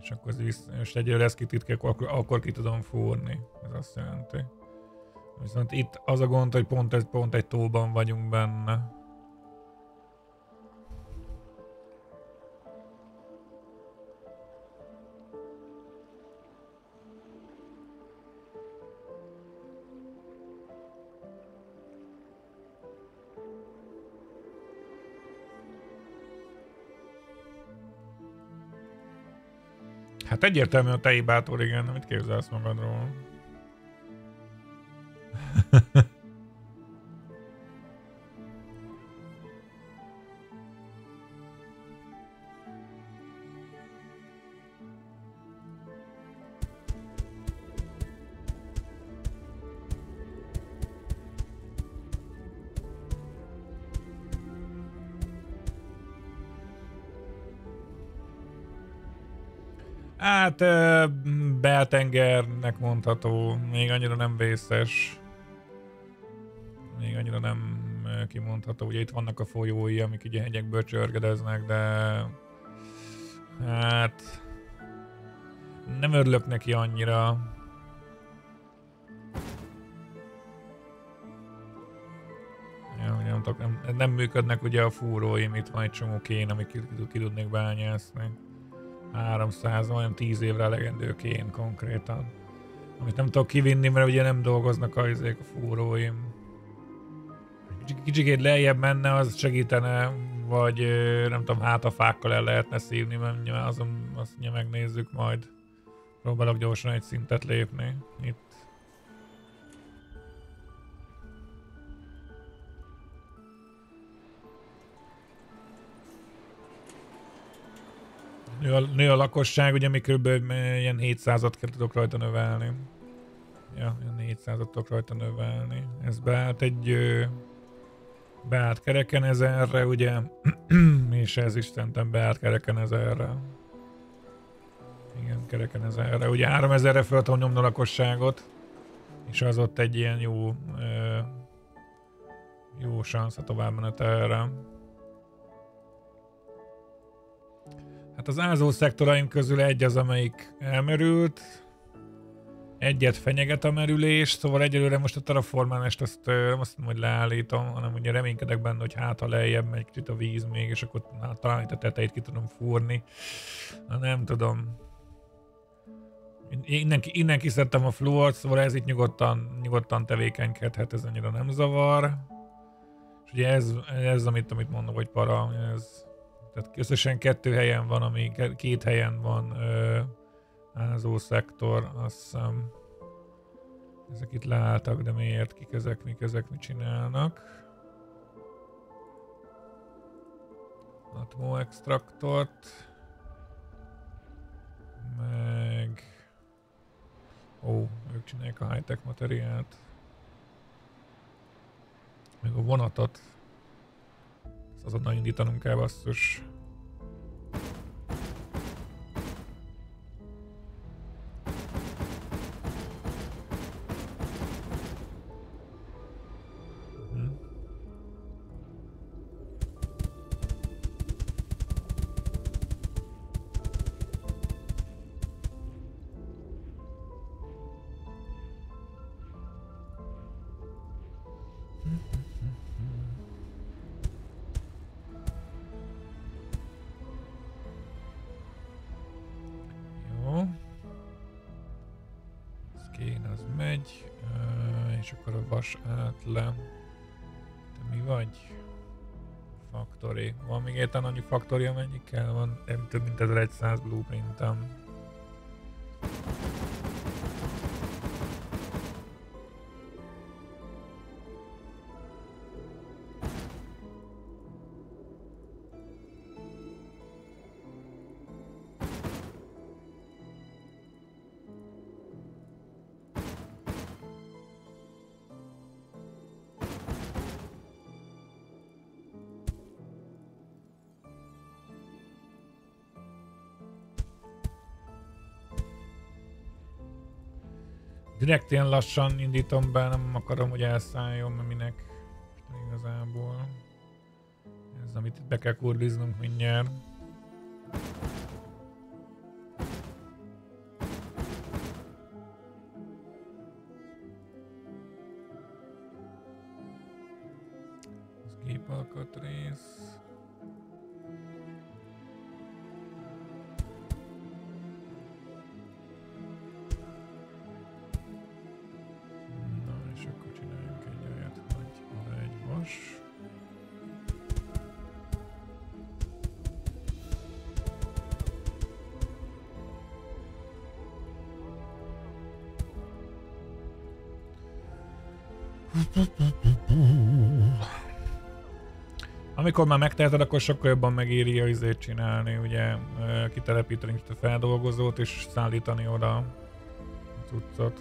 És akkor vissza, és egyre ezt kititkék, akkor, akkor ki tudom fúrni. Ez azt jelenti. Viszont itt az a gond, hogy pont, ez, pont egy tóban vagyunk benne. Hát egyértelmű a te hibától, igen, mit képzelsz magadról? beltengernek mondható, még annyira nem vészes. Még annyira nem kimondható. Ugye itt vannak a folyói, amik ugye hegyekből csörgedeznek, de hát nem örülök neki annyira. Ja, nem, nem, nem működnek ugye a fúróim, itt van egy csomó kén, amit ki, ki tudnék bányászni. 300, olyan 10 évre elegendő kén konkrétan. Amit nem tudok kivinni, mert ugye nem dolgoznak a, a fúróim. Kicsikét lejjebb menne, az segítene, vagy nem tudom, hát a fákkal el lehetne szívni, mert azon azt megnézzük majd. Próbálok gyorsan egy szintet lépni itt. Nő a, nő a lakosság, ugye mi kb. ilyen 700-at kell tudok rajta növelni. Ja, ilyen 400-at tudok rajta növelni. Ez beállt egy... beállt kereken ezerre, ugye? és ez is szerintem beállt kereken ezerre. Igen, kereken ezerre. Ugye 3000-re föl tudom nyomni a lakosságot. És az ott egy ilyen jó... jó szansz a továbbmenetelre. Hát az ázó szektoraim közül egy az, amelyik elmerült, egyet fenyeget a merülés, szóval egyelőre most a terraformálást azt nem azt mondom, hogy leállítom, hanem ugye reménykedek benne, hogy hát ha lejjebb megy kicsit a víz még, és akkor hát, talán itt a tetejét ki tudom fúrni. Na, nem tudom. Innen, innen kiszedtem a fluort, szóval ez itt nyugodtan, nyugodtan tevékenykedhet, ez annyira nem zavar. És ugye ez, ez amit, amit mondok, hogy para, ez tehát összesen kettő helyen van, ami két helyen van ö, ázó szektor, azt hiszem. Ezek itt leálltak, de miért? Kik ezek, mik ezek, mit csinálnak? Atmo extraktort. Meg... Ó, ők csinálják a high-tech materiált. Meg a vonatot. Ezt azonnal indítanunk kell, basszus. Le. Te mi vagy? Factory. Van még érten annyi factory, amennyi kell? Van nem több mint 1100 blueprintem. Direkt ilyen lassan indítom be, nem akarom, hogy elszálljon, mert minek igazából. Ez, amit be kell kurdiznunk mindjárt. Amikor már megteheted, akkor sokkal jobban megéri a izét csinálni, ugye kitelepíteni a feldolgozót és szállítani oda a cuccot.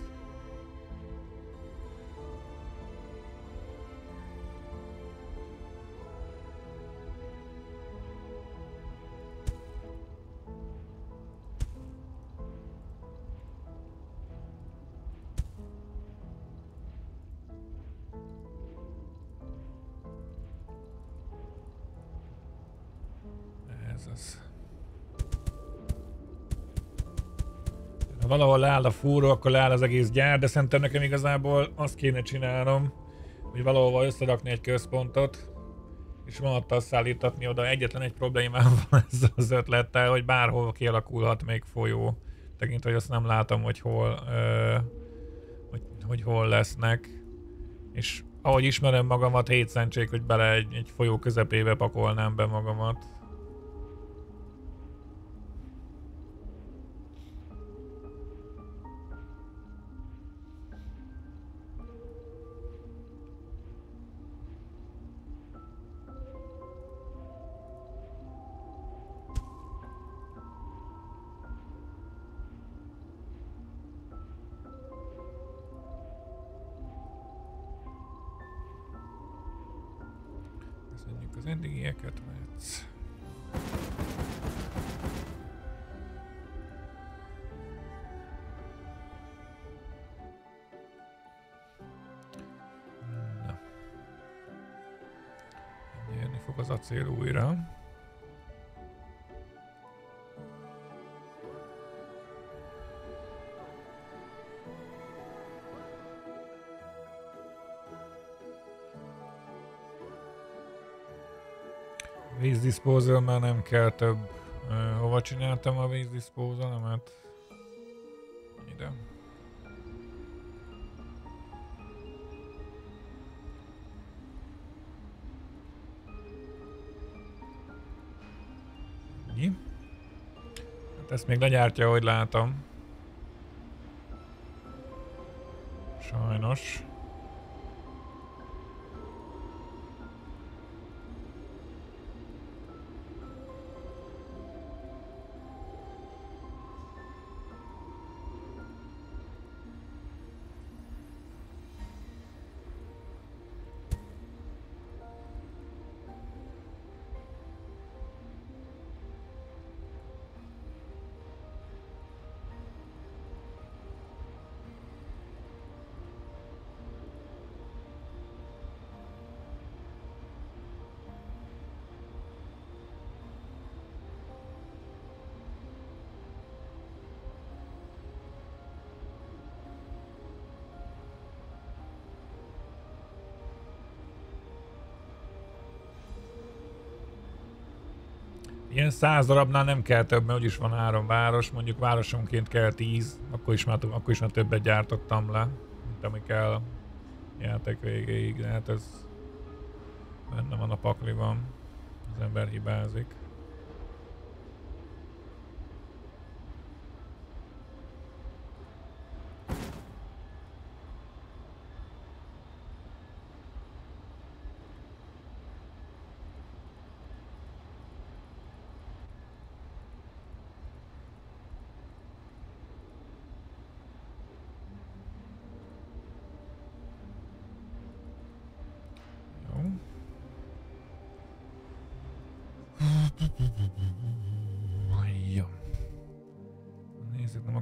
Leáll a fúró, akkor leáll az egész gyár, de szerintem nekem igazából azt kéne csinálnom, hogy valahol összerakni egy központot, és vonattal szállítatni oda. Egyetlen egy problémám van ezzel az ötlettel, hogy bárhol kialakulhat még folyó. Tekint, hogy azt nem látom, hogy hol, ö, hogy, hogy hol lesznek. És ahogy ismerem magamat, hétszentség, hogy bele egy, egy folyó közepébe pakolnám be magamat. Acél újra. Waste disposal már nem kell több. Hova csináltam a waste ezt még legyártja, ahogy látom. Sajnos. Száz darabnál nem kell több, mert úgyis van három város, mondjuk városonként kell tíz, akkor is már, akkor is már többet gyártottam le, mint ami kell játék végéig, de hát ez benne van a pakliban, az ember hibázik.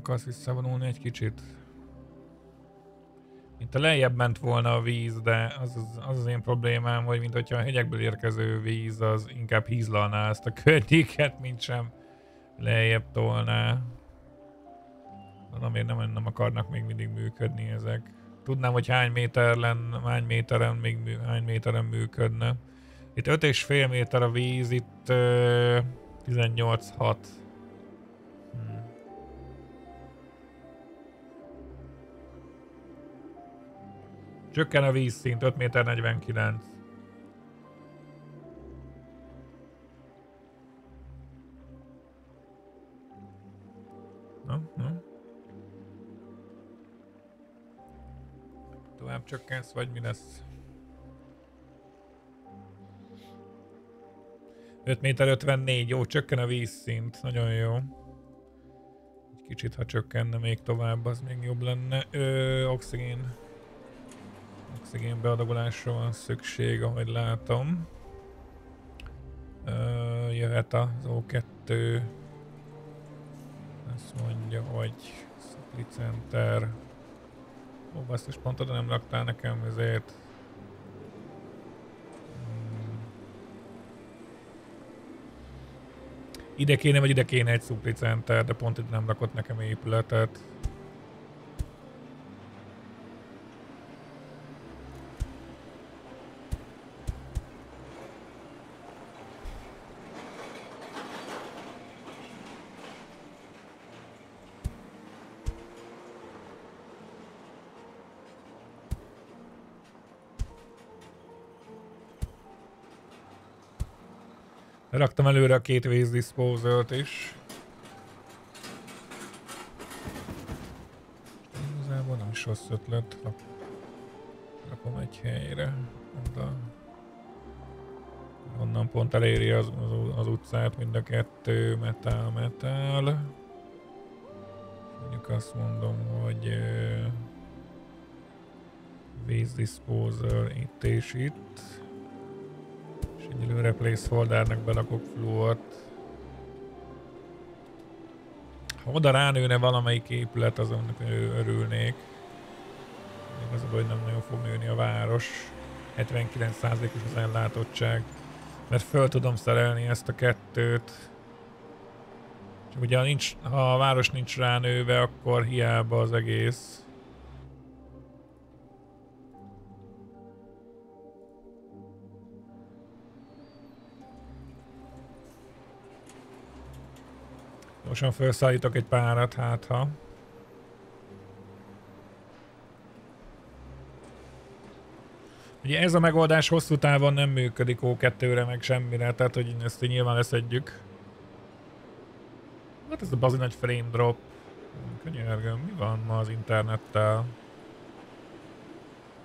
Akarsz visszavonulni egy kicsit? Mint a lejjebb ment volna a víz, de az az, az, az én problémám, hogy mint hogyha a hegyekből érkező víz az inkább hízlalná ezt a környéket, mint sem lejjebb tolná. Valamiért nem, nem akarnak még mindig működni ezek. Tudnám, hogy hány méter lenne, hány méteren még mű, hány méteren működne. Itt 5,5 méter a víz, itt uh, 18,6 Csökken a vízszint, 5 méter 49. Na, na. Tovább csökkensz, vagy mi lesz? 5 méter 54, jó, csökken a vízszint, nagyon jó. Egy kicsit, ha csökkenne még tovább, az még jobb lenne. Ö, oxigén oxigén beadagolásra van szükség, ahogy látom. Uh, jöhet az O2. Azt mondja, hogy Supply Center. Ó, basszus, pont oda nem raktál nekem ezért. Ide kéne, vagy ide kéne egy Supply Center, de pont itt nem rakott nekem épületet. Raktam előre a két waste disposal is. Igazából nem is rossz ötlet. Rakom egy helyre. Oda. Onnan pont eléri az, az, az utcát mind a kettő metal metal. Mondjuk azt mondom, hogy uh, waste disposal itt és itt. Egyelőre placeholdernek belakok fluort. Ha oda ránőne valamelyik épület, azon örülnék. Még az a baj, hogy nem nagyon fog nőni a város. 79%-os az ellátottság. Mert föl tudom szerelni ezt a kettőt. Csak ugye ha, nincs, ha a város nincs ránőve, akkor hiába az egész. Gyorsan felszállítok egy párat, hát ha. Ugye ez a megoldás hosszú távon nem működik O2-re, meg semmire, tehát hogy ezt nyilván leszedjük. Hát ez a bazin egy frame drop. Könyörgöm, mi van ma az internettel?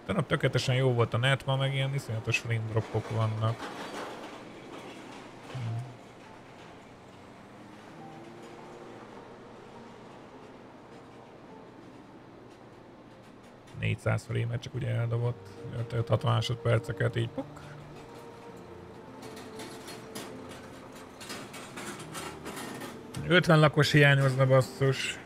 Tegnap tökéletesen jó volt a net, ma meg ilyen iszonyatos frame dropok vannak. 400 frame csak ugye eldobott 5-6 másodperceket így puk. Ötven lakos hiányozna basszus.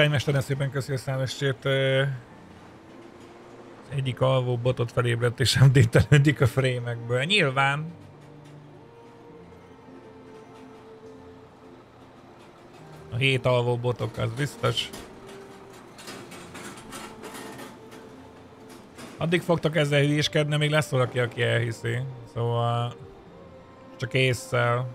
Ott Kai Mester, szépen köszi a számestét. Egyik alvó botot felébredt és update a frémekből. Nyilván. A hét alvó botok, az biztos. Addig fogtok ezzel hülyéskedni, még lesz valaki, aki elhiszi. Szóval... Csak észszel.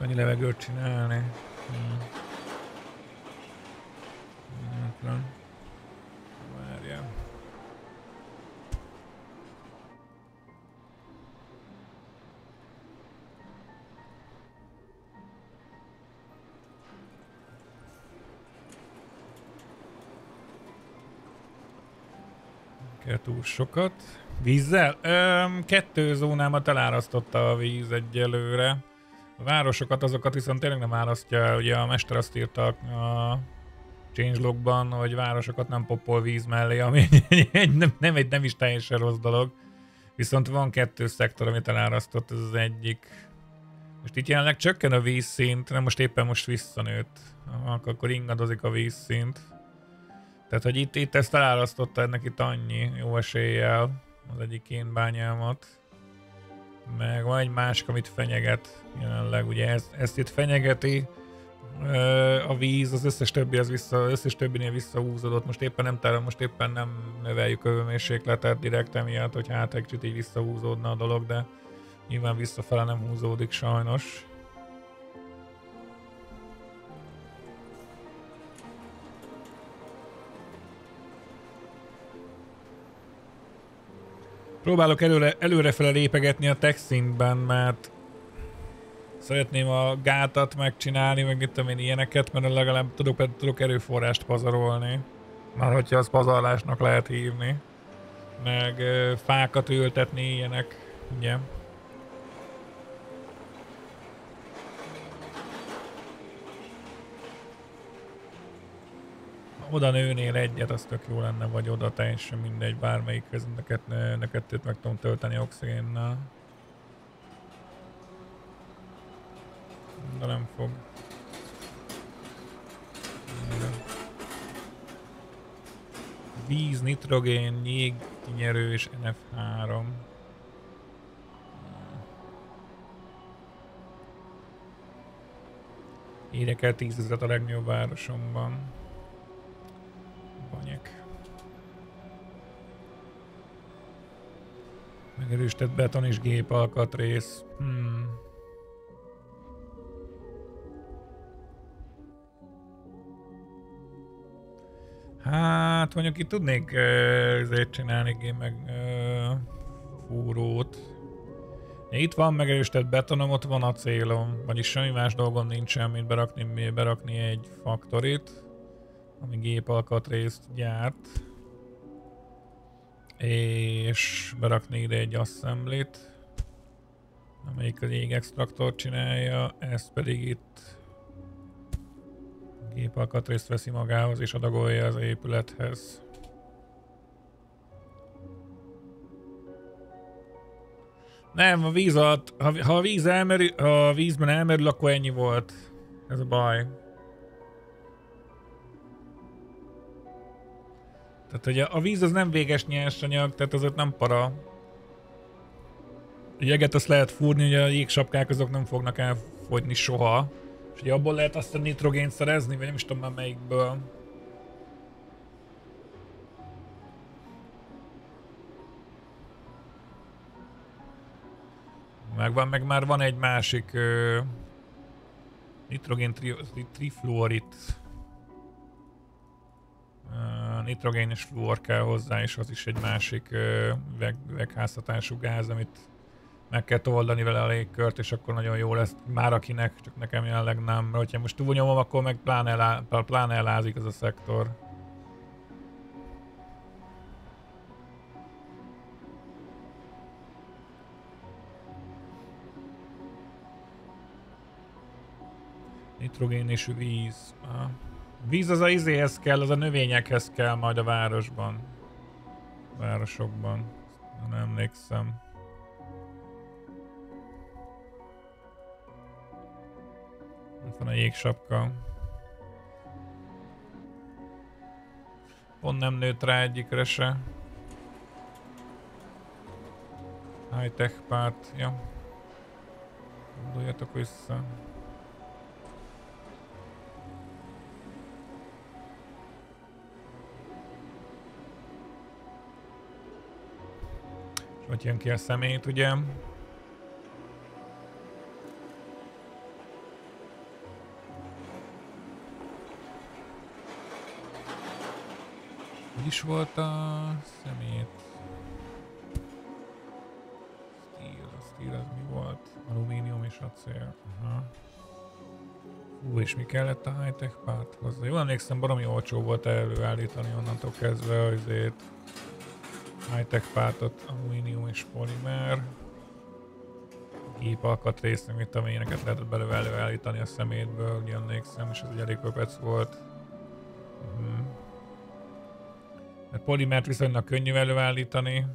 Annyi levegőt csinálni. Hmm. Nem. Várjál. Kell túl sokat. Vízzel? Öm, kettő zónámat elárasztotta a víz egyelőre. A városokat, azokat viszont tényleg nem választja, ugye a mester azt írta a changelogban, hogy városokat nem popol víz mellé, ami egy, nem, nem, egy, nem is teljesen rossz dolog. Viszont van kettő szektor, amit elárasztott, ez az egyik. Most itt jelenleg csökken a vízszint, nem most éppen most visszanőtt. Akkor ingadozik a vízszint. Tehát, hogy itt, itt ezt elárasztotta ennek itt annyi jó eséllyel az egyik én bányámat. Meg van egy másik, amit fenyeget jelenleg, ugye ez, ezt itt fenyegeti, a víz, az összes többi az vissza, az összes többinél visszahúzódott. Most éppen nem terem, most éppen nem növeljük a hőmérsékletet direkt emiatt, hogy hát egy kicsit így visszahúzódna a dolog, de nyilván visszafele nem húzódik sajnos. Próbálok előre, előrefele lépegetni a tech szintben, mert szeretném a gátat megcsinálni, meg itt én ilyeneket, mert legalább tudok, tudok erőforrást pazarolni. Már hogyha az pazarlásnak lehet hívni. Meg fákat ültetni, ilyenek, ugye. Oda nőnél egyet, az tök jó lenne, vagy oda teljesen mindegy, bármelyikhez neked, neked meg tudom tölteni oxigénnel. De nem fog. Víz, nitrogén, jég, kinyerő és NF3. Érek el tízezret a legnagyobb városomban. Banyek. Megerősített beton és gép alkatrész. Hmm. Hát mondjuk itt tudnék ezért csinálni én meg uh, fúrót. Itt van megerősített betonom, ott van a célom, vagyis semmi más dolgom nincsen, mint berakni, berakni egy faktorit ami gépalkatrészt gyárt, és berakni ide egy assemblit, amelyik az extraktort csinálja, ezt pedig itt gépalkatrészt veszi magához és adagolja az épülethez. Nem, a víz alatt, ha, ha a víz elmerül, ha a vízben elmerül, akkor ennyi volt. Ez a baj. Tehát ugye a víz az nem véges nyersanyag, tehát azért nem para. A jeget azt lehet fúrni, hogy a jégsapkák azok nem fognak elfogyni soha. És ugye abból lehet azt a nitrogént szerezni, vagy nem is tudom már melyikből. Megvan, meg már van egy másik uh, nitrogén tri, trifluorit. Nitrogén és fluor kell hozzá, és az is egy másik üveg, üvegházhatású gáz, amit meg kell oldani vele a légkört, és akkor nagyon jó lesz már akinek, csak nekem jelenleg nem. Mert hogyha most túlnyomom, akkor meg pláne, elá, pláne elázik ez a szektor. Nitrogén és víz. A víz az a izéhez kell, az a növényekhez kell majd a városban. Városokban. Nem emlékszem. Ott van a jégsapka. Pont nem nőtt rá egyikre se. High-tech párt, ja. Gondoljatok vissza. Hogy jön ki a szemét, ugye? Hogy is volt a szemét? Steel, a steel az mi volt? Alumínium és acél. Aha. Hú, és mi kellett a high-tech párthoz? Jól emlékszem, baromi olcsó volt előállítani onnantól kezdve azért high-tech pártot, alumínium és polimer. Gép alkatrész, mit tudom éneket lehetett belőle előállítani a szemétből, úgy emlékszem, és ez egy elég pöpec volt. Uh-huh. Mert polimert viszonylag könnyű előállítani.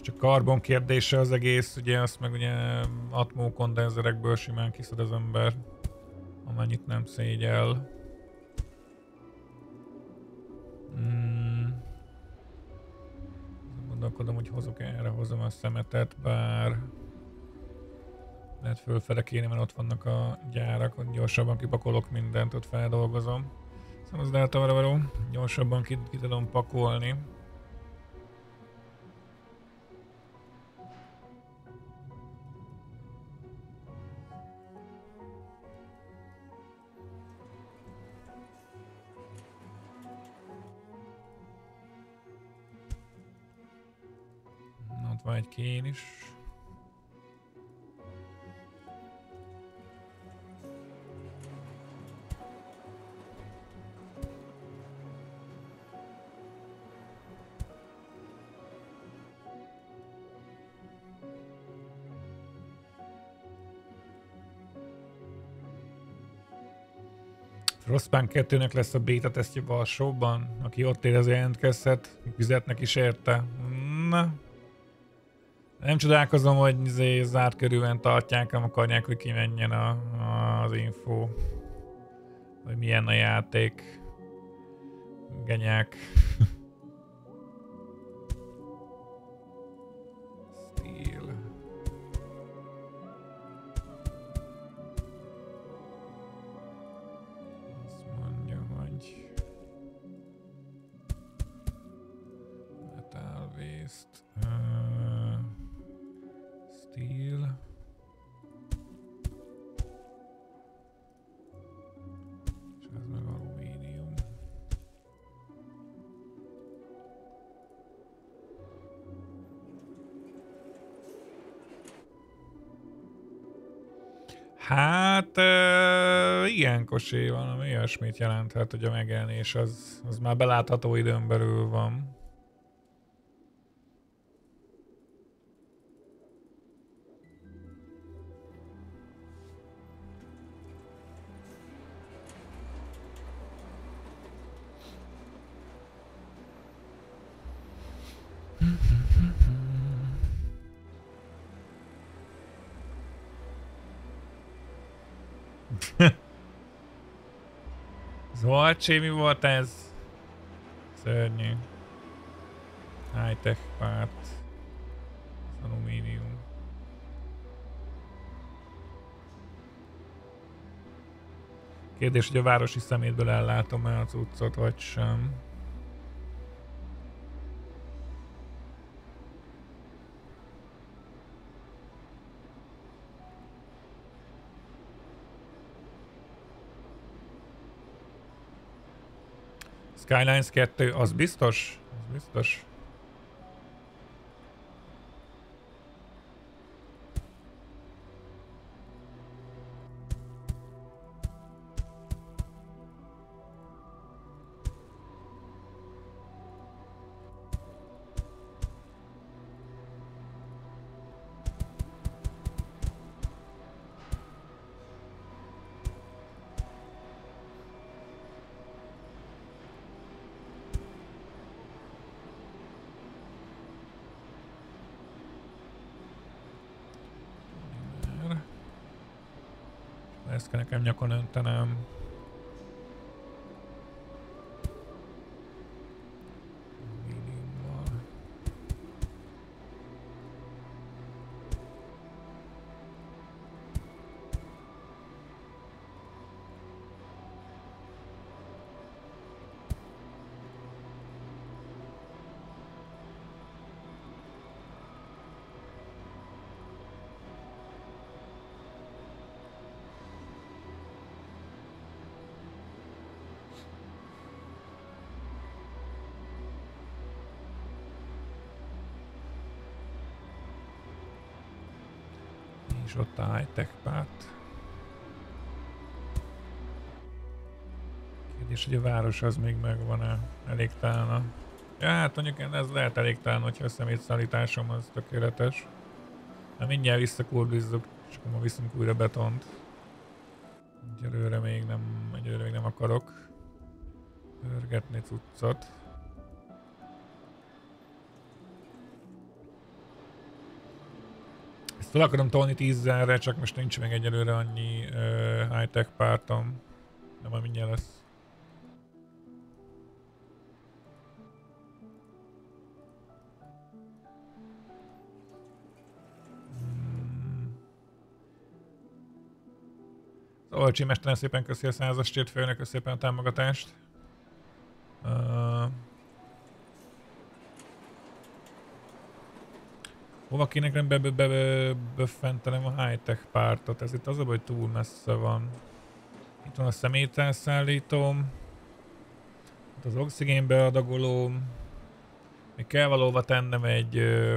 És csak karbon kérdése az egész, ugye azt meg ugye atmó kondenzerekből simán kiszed az ember, amennyit nem szégyel. Hmm gondolkodom, hogy hozok erre, hozom a szemetet, bár lehet fölfele kéne, mert ott vannak a gyárak, hogy gyorsabban kipakolok mindent, ott feldolgozom. Szóval az lehet arra való, gyorsabban ki, ki tudom pakolni. Van egy kén is. Frostpunk 2-nek lesz a beta tesztje Varsóban, aki ott érezi jelentkezhet, fizetnek is érte. Na, nem csodálkozom, hogy izé zárt körülben tartják, nem akarják, hogy kimenjen a, a, az info. Hogy milyen a játék. Genyák. uh, igen, kosé, valami ilyesmit jelenthet, hogy a megjelenés az, az már belátható időn belül van. Zolcsé, mi volt ez? Szörnyű. High-tech párt. Alumínium. Kérdés, hogy a városi szemétből ellátom-e az utcot, vagy sem. Skylines 2, az biztos? Az biztos. A high-tech párt. Kérdés, hogy a város az még megvan-e elégtelne. Ja, hát mondjuk ez lehet elégtelen, hogyha a szemétszállításom az tökéletes. Na mindjárt visszakurbizzuk, akkor ma viszünk újra betont. Egyelőre még nem, egyelőre még nem akarok örgetni cuccot. Fel akarom tolni tízzerre, csak most nincs meg egyelőre annyi uh, high-tech pártom. De majd mindjárt lesz. Hmm. Olcsi mesteren szépen köszi a százas csét főnök, szépen a támogatást. Uh, Hova kéne be, be, be, be, befentenem a high-tech pártot? Ez itt az a hogy túl messze van. Itt van a szemételszállítóm. Itt az oxigén beadagolóm. Még kell valóva tennem egy uh,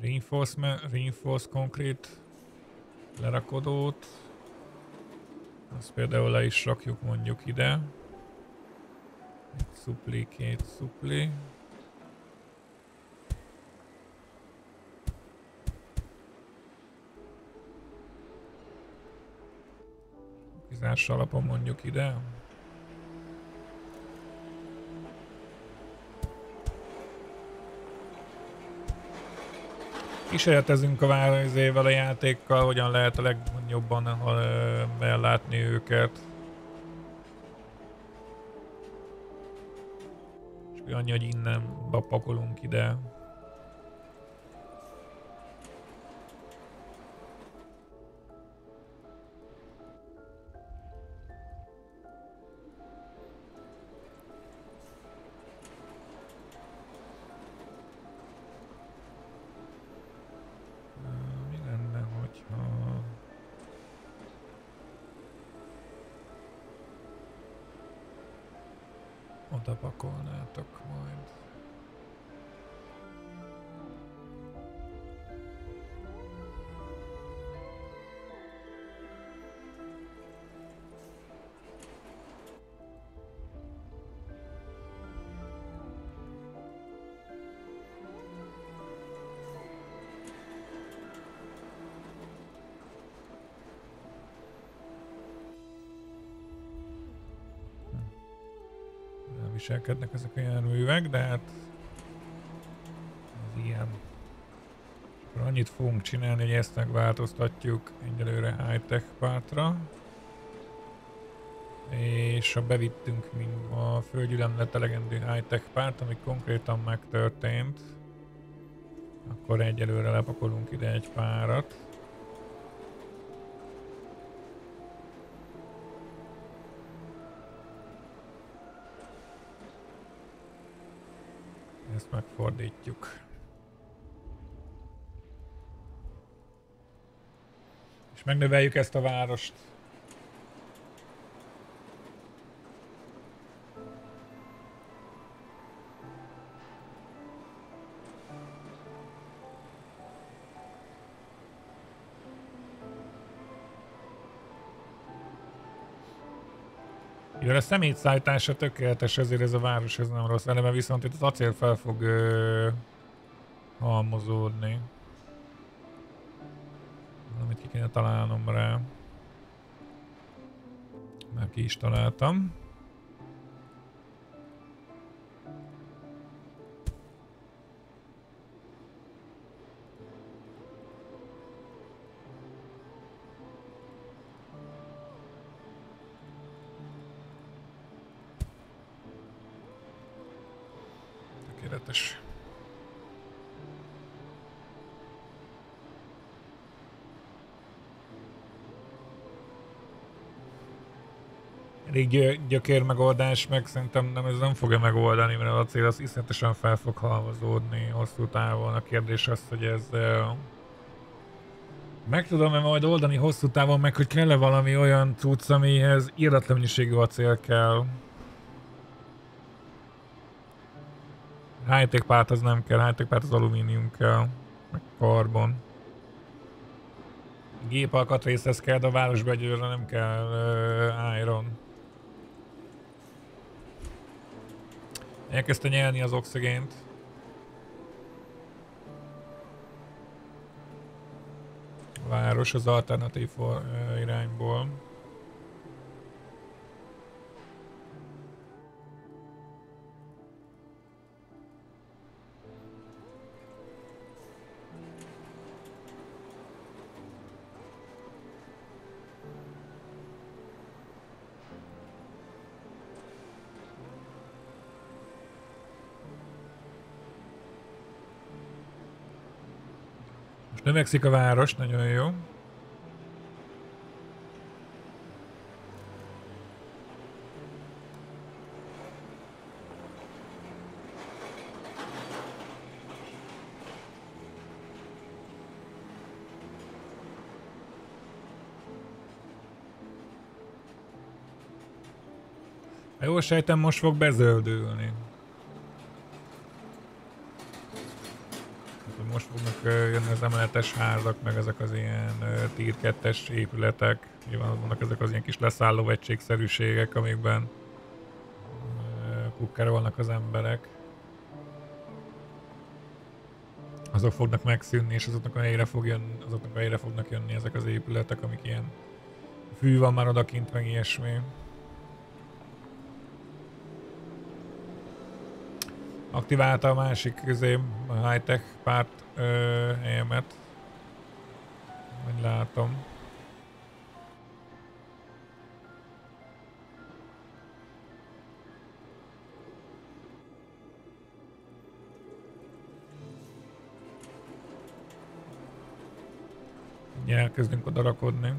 reinforcement, reinforce concrete lerakodót. Azt például le is rakjuk mondjuk ide. Egy szupli, két szupli. Kizás alapon mondjuk ide. Kísérletezünk a vározével a játékkal, hogyan lehet a legjobban ellátni őket. És annyi, hogy innen pakolunk ide. Viselkednek ezek a járművek, de hát ez ilyen. Akkor annyit fogunk csinálni, hogy ezt megváltoztatjuk egyelőre high-tech pártra. És ha bevittünk mind a földgyűlemlet elegendő high-tech párt, ami konkrétan megtörtént, akkor egyelőre lepakolunk ide egy párat. Ezt megfordítjuk. És megnöveljük ezt a várost. Szemétszállítása tökéletes, ezért ez a város ez nem rossz. Eleve viszont itt az acél fel fog ö, halmozódni. Valamit ki kéne találnom rá. Már ki is találtam. Gyö- gyökér megoldás, meg szerintem nem, ez nem fogja megoldani, mert a cél az iszonyatosan fel fog halmozódni hosszú távon. A kérdés az, hogy ez meg tudom-e majd oldani hosszú távon, meg hogy kell-e valami olyan cucc, amihez íratlan mennyiségű acél kell. High-tech párt az nem kell, high-tech párt az alumínium kell, meg karbon. Gépalkatrészhez kell, de a városbegyőrre nem kell uh, iron. Elkezdte nyelni az oxigént. A város az alternatív uh, irányból. Növekszik a város, nagyon jó. Jól sejtem, most fog bezöldülni. Jönni az emeletes házak, meg ezek az ilyen tier 2-es épületek. Nyilván vannak ezek az ilyen kis leszálló egységszerűségek, amikben kukkerolnak az emberek. Azok fognak megszűnni, és azoknak a helyre, fog jönni, azoknak a helyre fognak jönni ezek az épületek, amik ilyen fű van már odakint, meg ilyesmi. Aktiválta a másik közé a high-tech párt ö, helyemet. Hogy látom. Elkezdünk oda rakodni.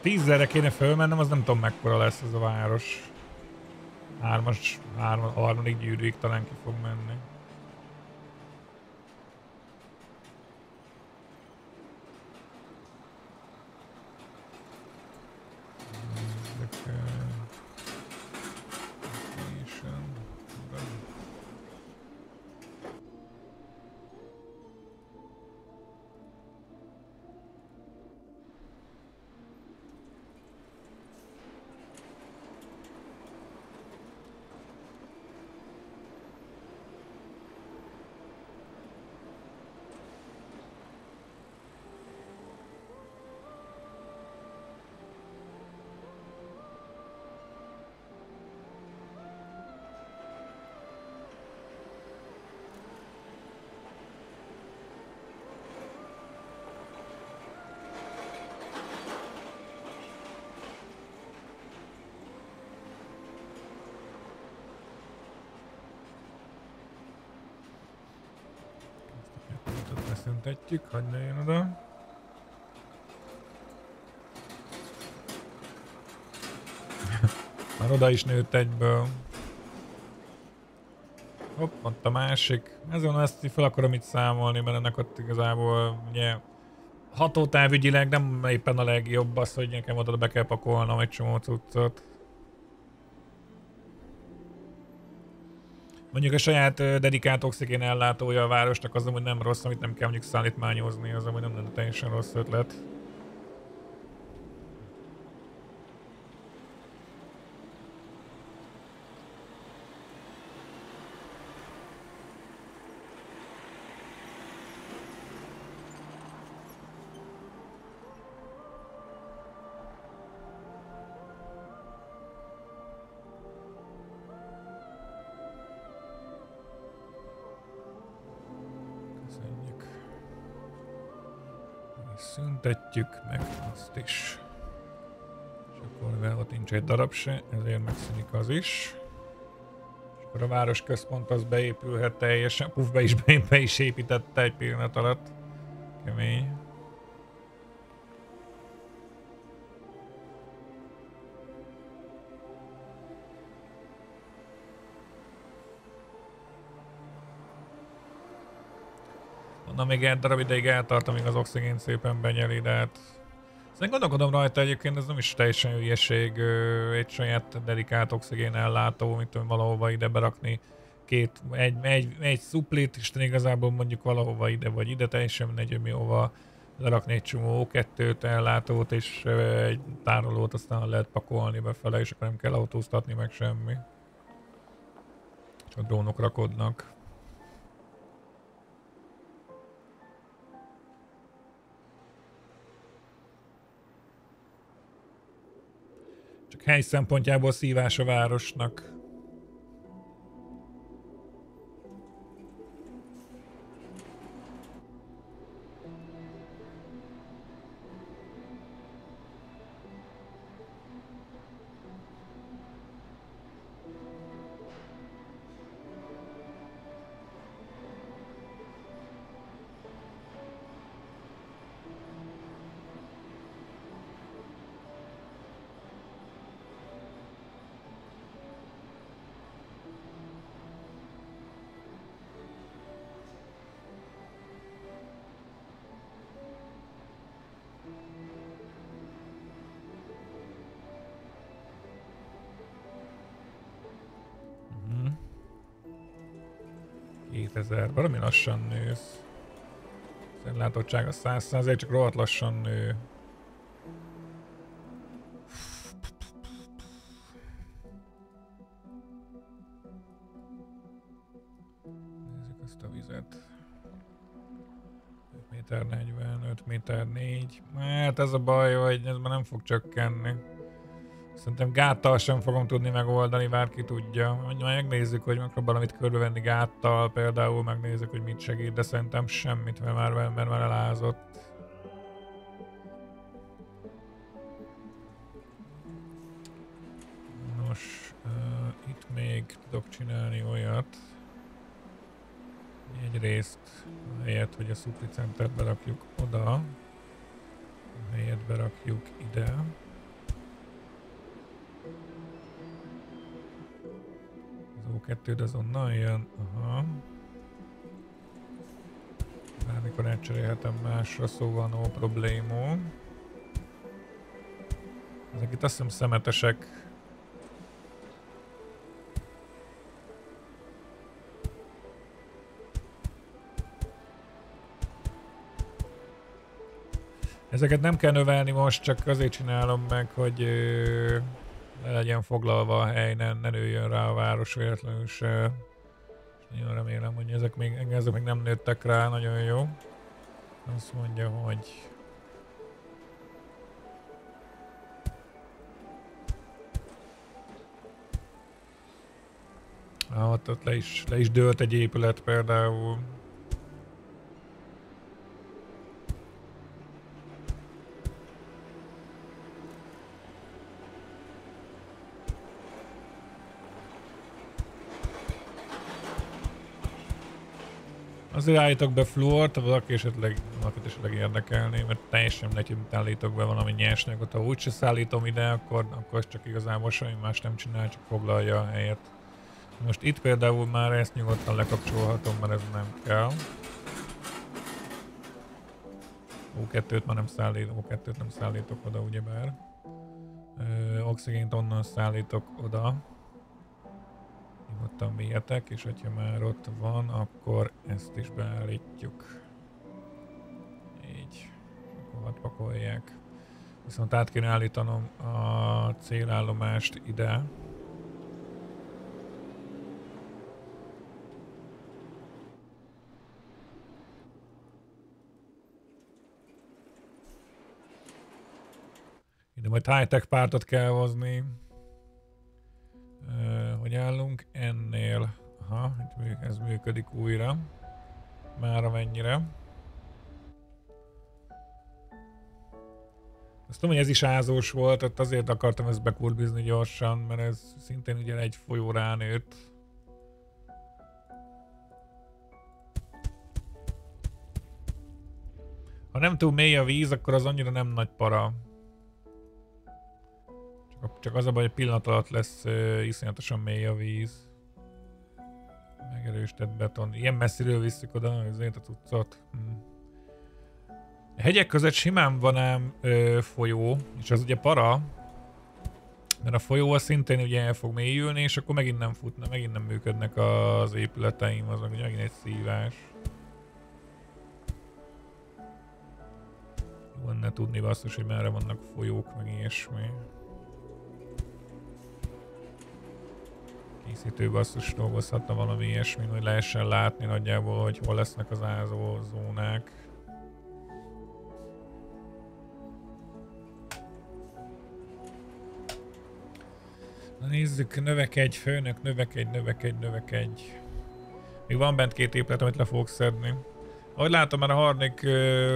Tízerre kéne fölmennem, az nem tudom mekkora lesz ez a város. Hármas, hárma, harmadik gyűrűig talán ki fog menni. Szüntetjük, hogy ne jön oda. Már oda is nőtt egyből. Hopp, ott a másik. Ezen ezt fel akarom itt számolni, mert ennek ott igazából ugye hatótávügyileg nem éppen a legjobb az, hogy nekem oda be kell pakolnom egy csomó cuccot. Mondjuk a saját dedikált oxigén ellátója a városnak az hogy nem rossz, amit nem kell mondjuk szállítmányozni, az hogy nem lenne teljesen rossz ötlet. Szüntetjük meg azt is. És akkor mivel ott nincs egy darab se, ezért megszűnik az is. És akkor a városközpont az beépülhet teljesen. Puff be is, be, be is építette egy pillanat alatt. Kemény. Na még egy darab ideig eltart, amíg az oxigén szépen benyeli, de hát... Szerintem gondolkodom rajta egyébként, ez nem is teljesen hülyeség egy saját dedikált oxigén ellátó, mint valahova ide berakni két, egy, egy, egy szuplit, és igazából mondjuk valahova ide vagy ide, teljesen mindegy, hogy mi hova lerakni egy csomó kettőt ellátót, és egy tárolót aztán lehet pakolni befele, és akkor nem kell autóztatni meg semmi. Csak drónok rakodnak. Hely szempontjából szívás a városnak. Ezer, valami lassan nősz. Az a 100 százalék, csak rohadt lassan nő. Nézzük ezt a vizet. 5 méter 40, 5 méter 4. Hát ez a baj, hogy ez már nem fog csökkenni. Szerintem gáttal sem fogom tudni megoldani, bárki tudja. Majd megnézzük, hogy meg valamit körbevenni gáttal, például megnézzük, hogy mit segít, de szerintem semmit, mert már, mert már elázott. Nos, uh, itt még tudok csinálni olyat. Egyrészt, helyett, hogy a supplicentert berakjuk oda, helyett berakjuk ide. Kettőd az onnan jön. Aha. Bármikor elcserélhetem másra, szóval no problémó. Ezek itt azt hiszem szemetesek. Ezeket nem kell növelni most, csak azért csinálom meg, hogy le legyen foglalva a hely, ne, ne nőjön rá a város véletlenül se. És nagyon remélem, hogy ezek még, ezek még nem nőttek rá, nagyon jó. Azt mondja, hogy Ah, ott, ott le, is, le is dőlt egy épület például. Azért állítok be fluort, ha valaki esetleg, valakit esetleg érdekelné, mert teljesen mindegy, hogy állítok be valami nyersanyagot. Ha úgyse szállítom ide, akkor, akkor csak igazából semmi más nem csinál, csak foglalja a helyet. Most itt például már ezt nyugodtan lekapcsolhatom, mert ez nem kell. O2-t már nem szállítok, O2-t nem szállítok oda ugyebár. Ö, oxigént onnan szállítok oda. Nyugodtan vihetek, és hogyha már ott van, akkor ezt is beállítjuk. Így. Akkor pakolják. Viszont át kéne állítanom a célállomást ide. Ide majd high-tech pártot kell hozni. Hogy állunk? Ennél. Aha, ez működik újra. Már amennyire. Azt tudom, hogy ez is ázós volt, tehát azért akartam ezt bekurbizni gyorsan, mert ez szintén ugye egy folyó ránőtt. Ha nem túl mély a víz, akkor az annyira nem nagy para. Csak az a baj, hogy pillanat alatt lesz uh, iszonyatosan mély a víz. Megerősített beton. Ilyen messziről visszük oda azért a cuccot. Hm. A hegyek között simán van ám ö, folyó, és az ugye para, mert a folyó az szintén ugye el fog mélyülni, és akkor megint nem futna, megint nem működnek az épületeim, az meg megint egy szívás. Jó lenne tudni basszus, hogy merre vannak folyók, meg ilyesmi. Készítő basszus dolgozhatna valami ilyesmi, hogy lehessen látni nagyjából, hogy hol lesznek az ázó zónák. Na nézzük, növekedj, főnök, növekedj, növekedj, növekedj. Még van bent két épület, amit le fogok szedni. Ahogy látom, már a harmadik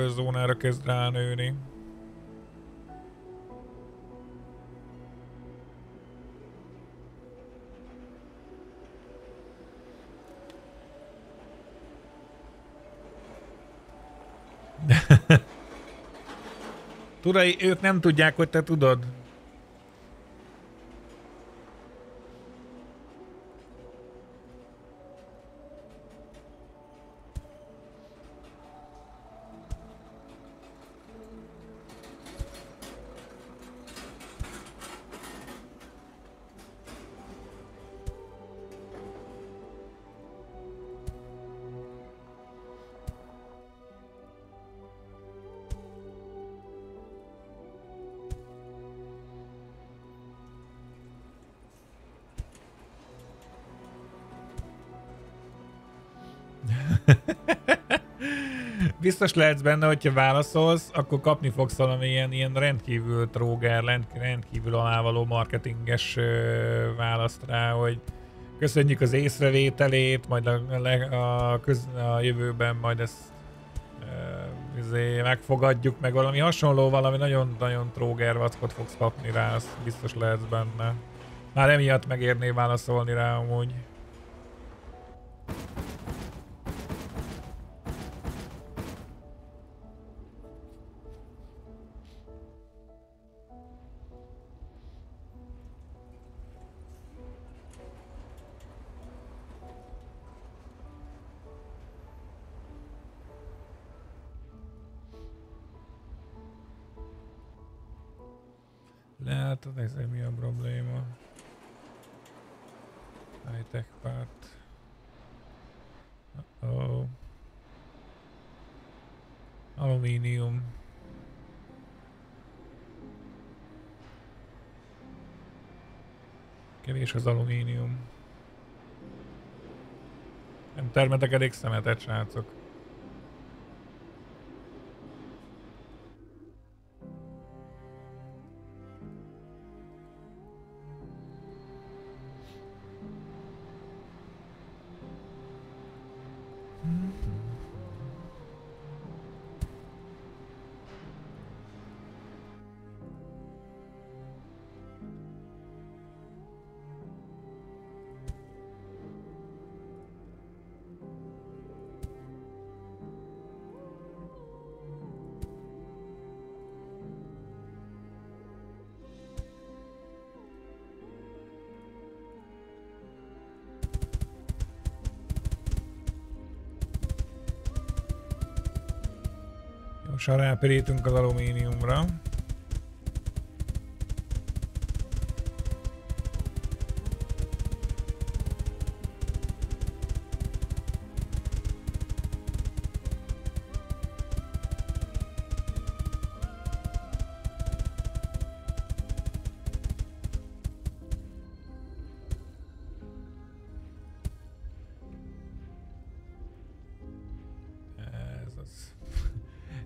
zónára kezd ránőni. Turai, ők nem tudják, hogy te tudod. Biztos lehetsz benne, hogyha válaszolsz, akkor kapni fogsz valami ilyen, ilyen rendkívül tróger, rendkívül alávaló marketinges választ rá, hogy köszönjük az észrevételét, majd a, a, köz, a jövőben majd ezt e, megfogadjuk, meg valami hasonló, valami nagyon-nagyon tróger vackot fogsz kapni rá, azt biztos lehetsz benne. Már emiatt megérné válaszolni rá amúgy. Látod, ez mi a probléma? High-tech part. Uh oh. Alumínium. Kevés az alumínium. Nem termetek elég szemetet, srácok. Lassan rápirítünk az alumíniumra.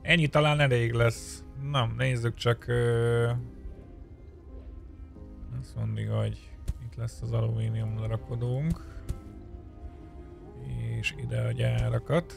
Ennyi talán elég lesz. Na, nézzük csak... Uh, azt mondja, hogy itt lesz az alumínium rakodónk. És ide a gyárakat.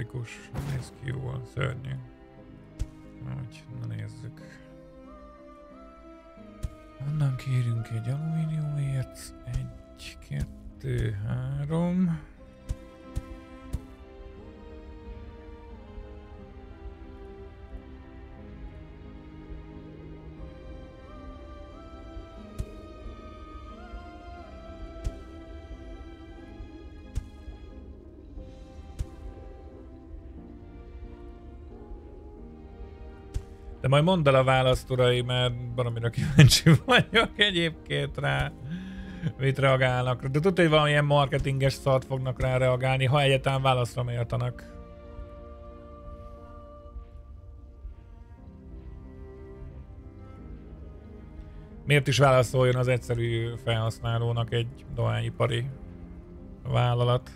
Szimmetrikus, néz ki jól, szörnyű. Úgy, na nézzük. Majd mondd el a választ, urai, mert valamire kíváncsi vagyok egyébként rá, mit reagálnak. De tudod, hogy valamilyen marketinges szart fognak rá reagálni, ha egyáltalán válaszra méltanak. Miért is válaszoljon az egyszerű felhasználónak egy dohányipari vállalat?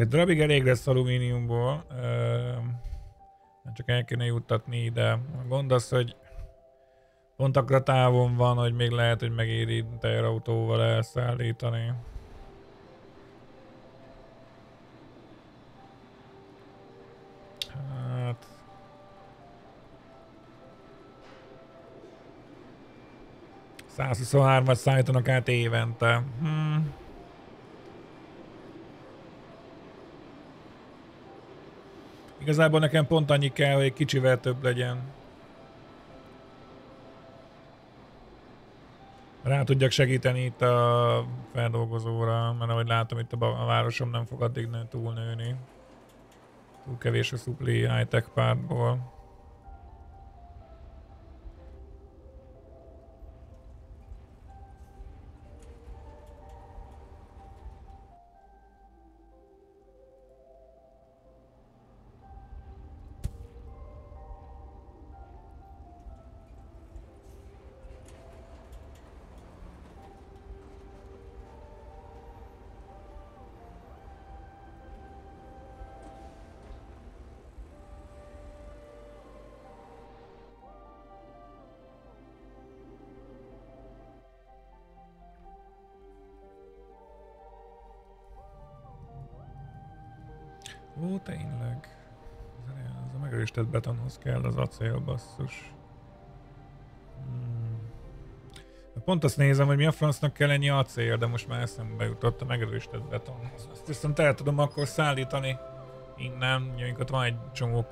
Egy darabig elég lesz alumíniumból, csak el kéne juttatni ide. A gond az, hogy pont akkora távon van, hogy még lehet, hogy megéri teherautóval elszállítani. Hát... 123-at szállítanak át évente. Hmm. Igazából nekem pont annyi kell, hogy kicsivel több legyen. Rá tudjak segíteni itt a feldolgozóra, mert ahogy látom, itt a, városom nem fog addig túlnőni. Túl kevés a szupli high-tech pártból. Megerősített betonhoz kell az acél, basszus. Hmm. Pont azt nézem, hogy mi a francnak kell ennyi acél, de most már eszembe jutott a megerősített beton. Azt viszont el tudom akkor szállítani innen. Mondjuk ott van egy csomó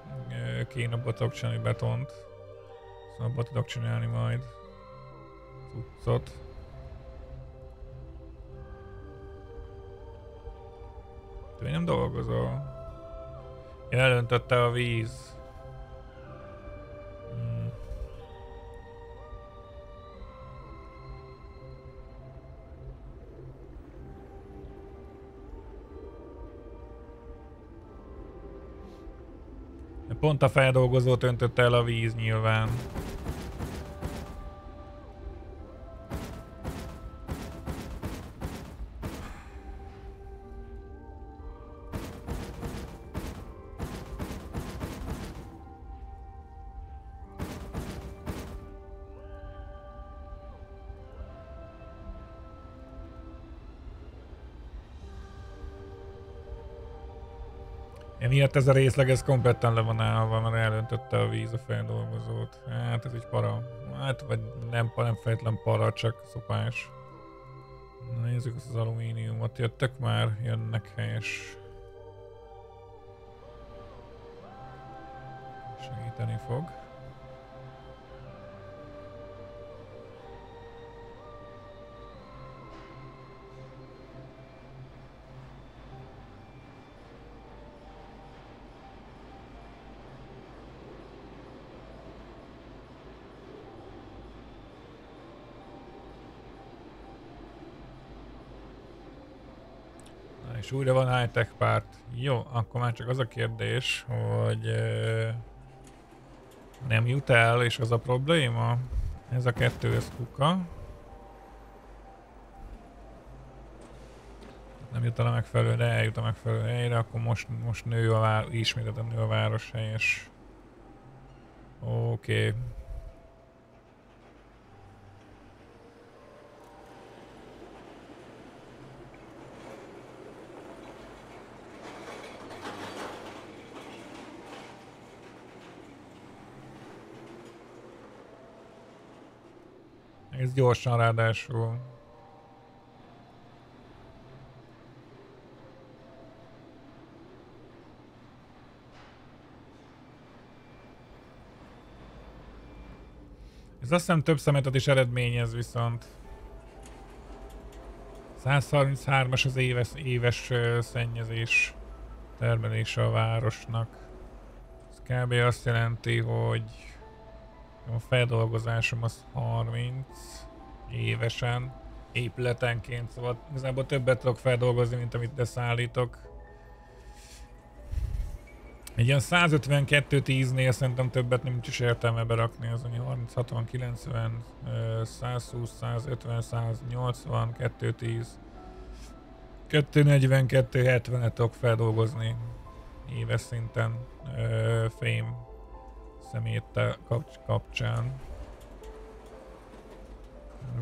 kéne botok csinálni betont. Szóval abba tudok csinálni majd cuccot. Te nem dolgozol? Elöntötte a víz. Pont a feldolgozót öntötte el a víz nyilván. Ez a részleg, ez kompletten le van állva, mert elöntötte a víz a feldolgozót. Hát ez egy para. Hát vagy nem, nem fejtlen para, csak szopás. Nézzük az alumíniumot. Jöttek már? Jönnek helyes. Segíteni fog. És újra van high-tech párt. Jó, akkor már csak az a kérdés, hogy nem jut el, és az a probléma. Ez a kettő, ez kuka. Nem jut el a megfelelő, de eljut a megfelelő helyre, akkor most, most nő a vár, ismételten nő a város helyes. Oké. Okay. Ez gyorsan ráadásul. Ez azt hiszem több szemetet is eredményez viszont. 133-as az éves, éves szennyezés termelése a városnak. Ez kb. azt jelenti, hogy a feldolgozásom az 30 évesen, épületenként, szóval igazából többet tudok feldolgozni, mint amit ide szállítok. Egy ilyen 152 10-nél szerintem többet nem is értelme berakni, az annyi 30, 60, 90, 120, 150, 180, 210, 242, 70-et tudok feldolgozni éves szinten fém szemét kapcsán.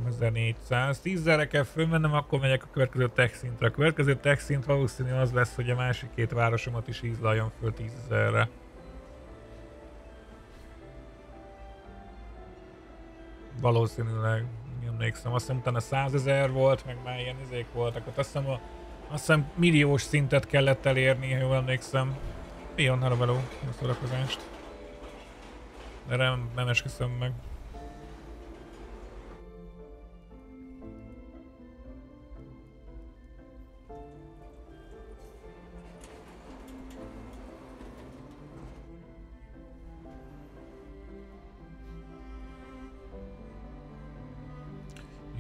3400. 10 000 kell fölmennem, akkor megyek a következő tech szintre. A következő tech szint valószínű az lesz, hogy a másik két városomat is ízlaljon föl 10 000-re. Valószínűleg, emlékszem, azt hiszem utána 100 ezer volt, meg már ilyen izék voltak, ott azt hiszem, a, azt hiszem milliós szintet kellett elérni, ha jól emlékszem. Pion, hello, hello, jó szórakozást. De nem, nem esküszöm meg.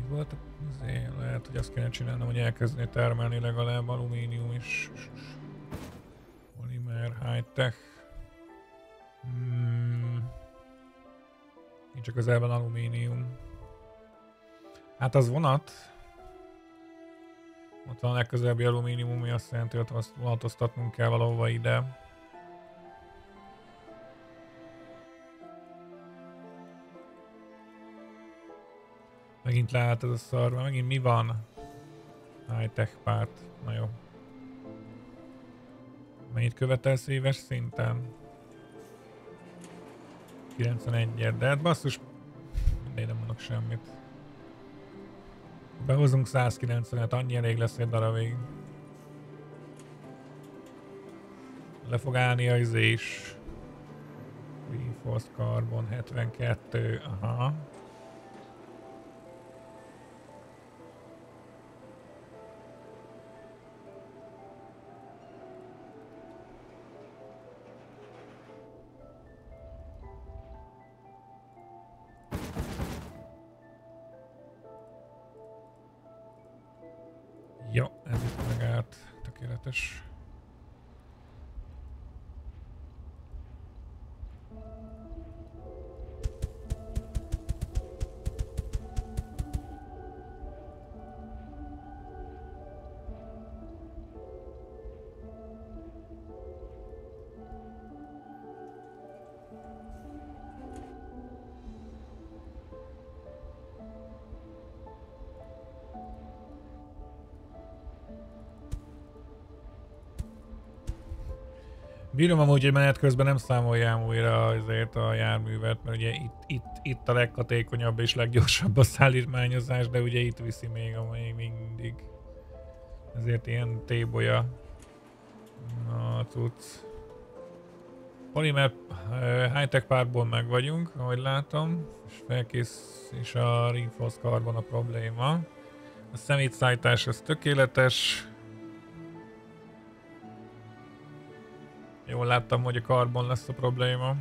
Volt azért lehet, hogy azt kéne csinálnom, hogy elkezdeni termelni legalább alumínium is. Polymer, high-tech. Hmm. Nincs közelben alumínium. Hát az vonat. Ott van a legközelebbi alumínium, ami azt jelenti, hogy azt vonatoztatnunk kell valahova ide. Megint lehet ez a szar, megint mi van? High-tech párt. Na jó. Mennyit követelsz éves szinten? 91-et, de hát basszus, mindegy, nem mondok semmit. Behozunk 190-et, annyi elég lesz egy darabig. Le fog állni az izé is. Reinforced Carbon 72, aha. Tökéletes. Bírom amúgy, hogy menet közben nem számoljám újra azért a járművet, mert ugye itt, itt, itt a leghatékonyabb és leggyorsabb a szállítmányozás, de ugye itt viszi még a még mindig. Ezért ilyen tébolya. Na, tudsz. Polymer high-tech párból meg vagyunk, ahogy látom, és felkész is a Reinforced Carbon a probléma. A szemétszállítás az tökéletes. Jól láttam, hogy a karbon lesz a probléma.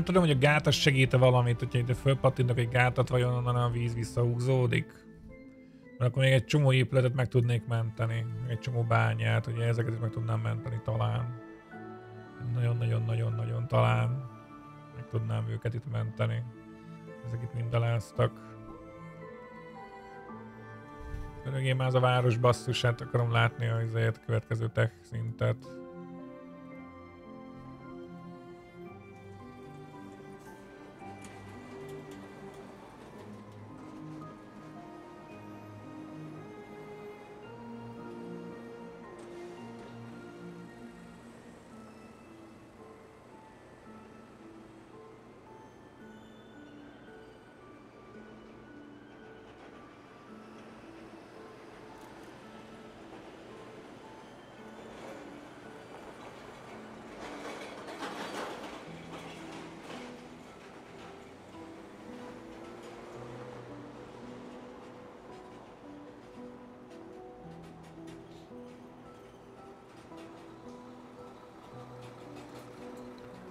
Nem tudom, hogy a gát az valamit, hogyha itt fölpattintok egy gátat, vajon onnan a víz visszahúzódik. Mert akkor még egy csomó épületet meg tudnék menteni, egy csomó bányát, ugye ezeket is meg tudnám menteni talán. Nagyon-nagyon-nagyon-nagyon talán meg tudnám őket itt menteni. Ezek itt mind eláztak. Örögém az a város basszusát akarom látni az következő tech szintet.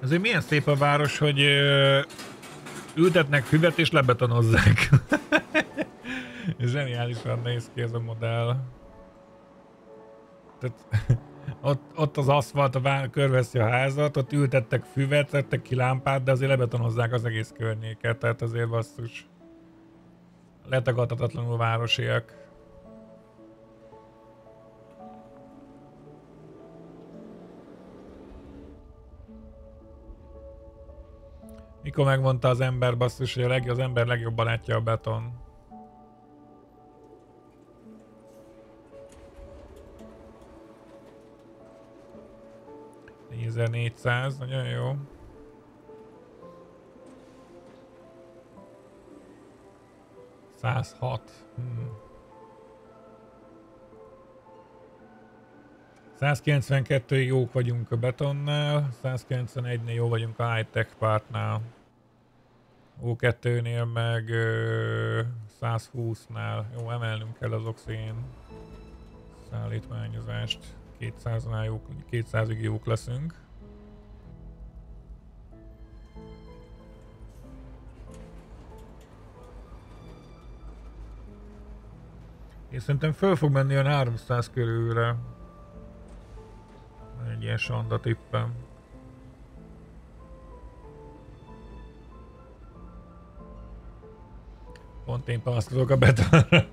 Azért milyen szép a város, hogy ültetnek füvet és lebetonozzák. Zseniálisan néz ki ez a modell. Tehát, ott, ott az aszfalt a vár, körveszi a házat, ott ültettek füvet, tettek ki lámpát, de azért lebetonozzák az egész környéket, tehát azért basszus. Letagadhatatlanul városiak. Mikor megmondta az ember basszus, hogy a leg, az ember legjobban látja a beton. Négyszáz, nagyon jó. Százhat. Hmm. 192 jók vagyunk a betonnál, 191-nél jó vagyunk a high-tech pártnál. O2-nél meg ö, 120-nál. Jó, emelnünk kell az oxigén szállítmányozást. 200-nál jók, 200-ig jók leszünk. És szerintem föl fog menni a 300 körülre. Egy ilyen sonda tippem. Pont én panaszkodok a betonra.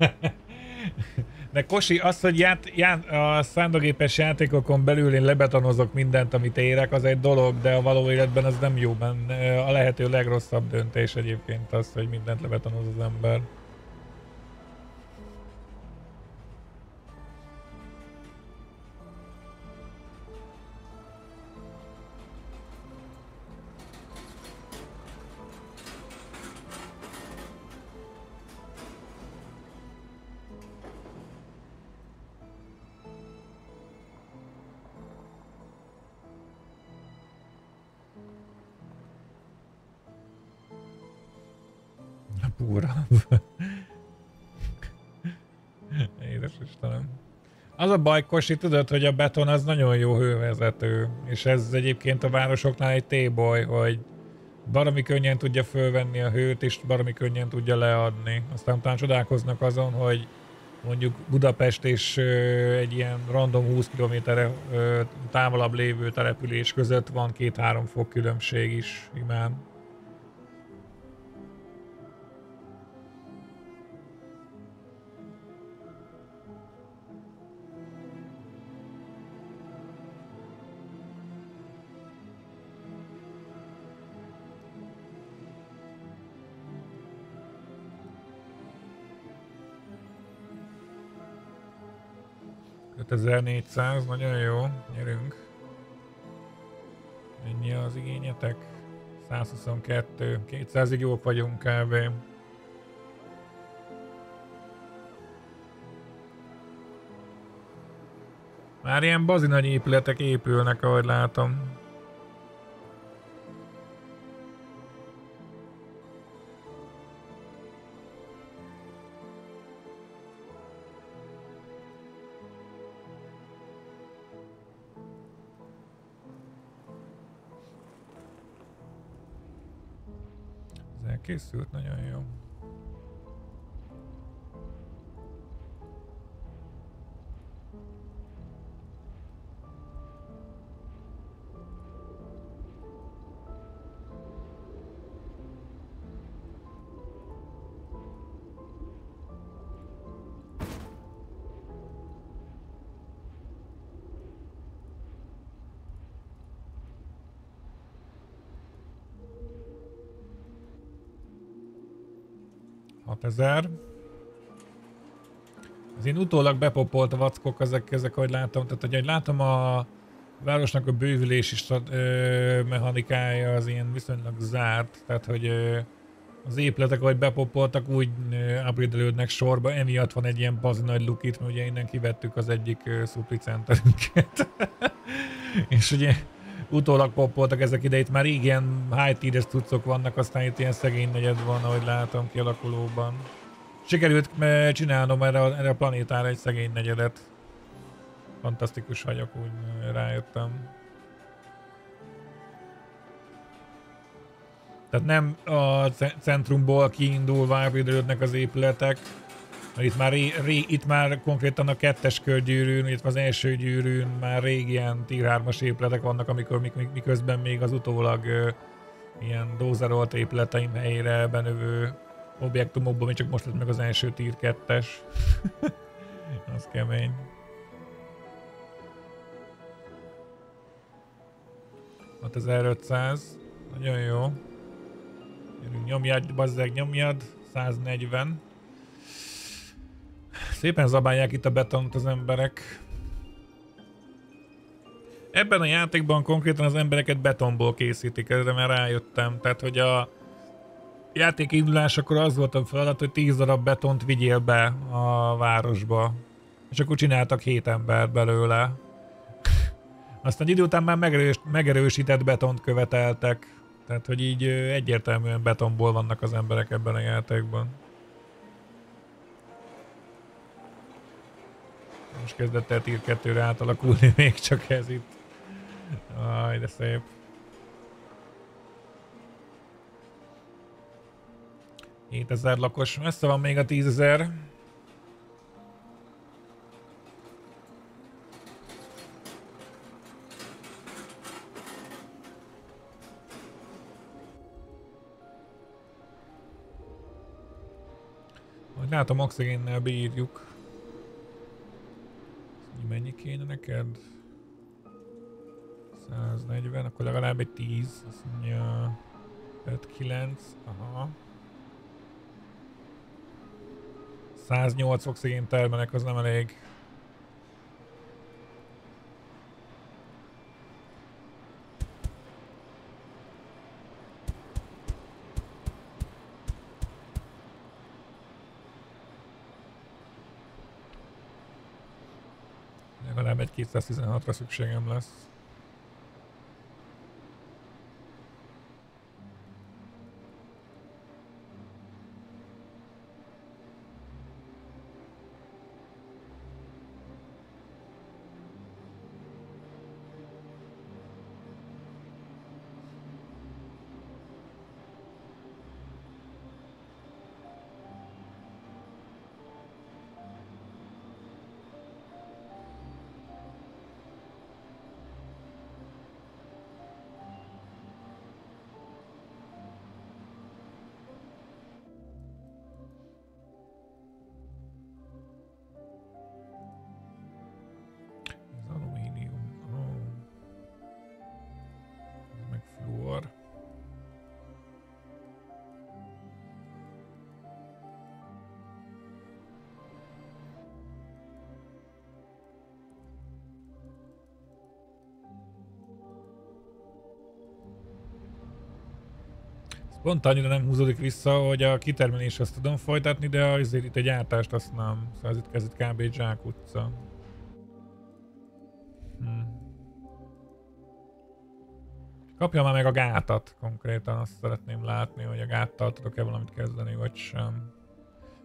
De Kosi, az, hogy ját, ját, a számítógépes játékokon belül én lebetonozok mindent, amit érek, az egy dolog, de a való életben az nem jó benne. A lehető legrosszabb döntés egyébként az, hogy mindent lebetonoz az ember. A baj, tudod, hogy a beton az nagyon jó hővezető, és ez egyébként a városoknál egy téboly, hogy baromi könnyen tudja fölvenni a hőt, és baromi könnyen tudja leadni. Aztán talán csodálkoznak azon, hogy mondjuk Budapest és ö, egy ilyen random 20 km távolabb lévő település között van két-három fok különbség is imán. 5400, nagyon jó, nyerünk. Ennyi az igényetek? 122, 200-ig jók vagyunk kb. Már ilyen bazi nagy épületek épülnek, ahogy látom. Készült, nagyon jó. Ezer. Az én utólag bepopolt vackok, ezek, ezek, ahogy látom, tehát hogy látom a városnak a bővülési strat, ö, mechanikája az ilyen viszonylag zárt, tehát hogy ö, az épületek, ahogy bepopoltak, úgy upgrade sorba, emiatt van egy ilyen bazi nagy lukit, mert ugye innen kivettük az egyik centerünket. és ugye utólag poppoltak ezek ide, már igen high tier cuccok vannak, aztán itt ilyen szegény negyed van, ahogy látom kialakulóban. Sikerült eh, csinálnom erre a, erre a planétára egy szegény negyedet. Fantasztikus vagyok, úgy eh, rájöttem. Tehát nem a centrumból kiindulva építődnek az épületek, itt már, ré, ré, itt már konkrétan a kettes körgyűrűn, itt az első gyűrűn már rég ilyen tier 3 épületek vannak, amikor mik, miközben még az utólag ö, ilyen dózerolt épületeim helyére benövő objektumokban még csak most lett meg az első tier 2-es. az kemény. Hát az 500. Nagyon jó. Nyomjad, bazzeg, nyomjad. 140. Szépen zabálják itt a betont az emberek. Ebben a játékban konkrétan az embereket betonból készítik, erre már rájöttem. Tehát, hogy a játék indulásakor az volt a feladat, hogy 10 darab betont vigyél be a városba. És akkor csináltak 7 embert belőle. Aztán idő után már megerős, megerősített betont követeltek. Tehát, hogy így egyértelműen betonból vannak az emberek ebben a játékban. Most kezdett el tier 2-re átalakulni, még csak ez itt. Aj, de szép. ezer lakos, messze van még a tízezer. Hogy látom, oxigénnel bírjuk. Mennyi kéne neked? 140, akkor legalább egy 10, azt mondja 5, 9, aha. 108 oxigén termelek, az nem elég. Legalább egy 216-ra szükségem lesz. Pont annyira nem húzódik vissza, hogy a kitermelés azt tudom folytatni, de azért itt egy gyártást azt nem. Szóval ez itt kezdett kb. Zsák utca. Hm. Kapja már meg a gátat konkrétan, azt szeretném látni, hogy a gáttal tudok-e valamit kezdeni, vagy sem.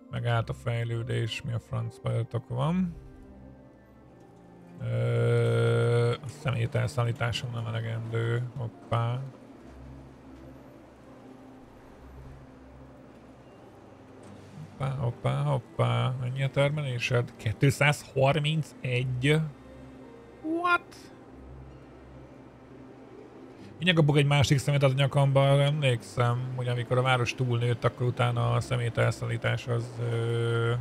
Megállt a fejlődés, mi a francba van. Ö, a szemét elszállításom nem elegendő. Hoppá. Hoppá, hoppá, hoppá. Mennyi a termelésed? 231. What? Nyakapok egy másik szemét a nyakamba, emlékszem, hogy amikor a város túlnőtt, akkor utána a szemét elszállítás az... Ö...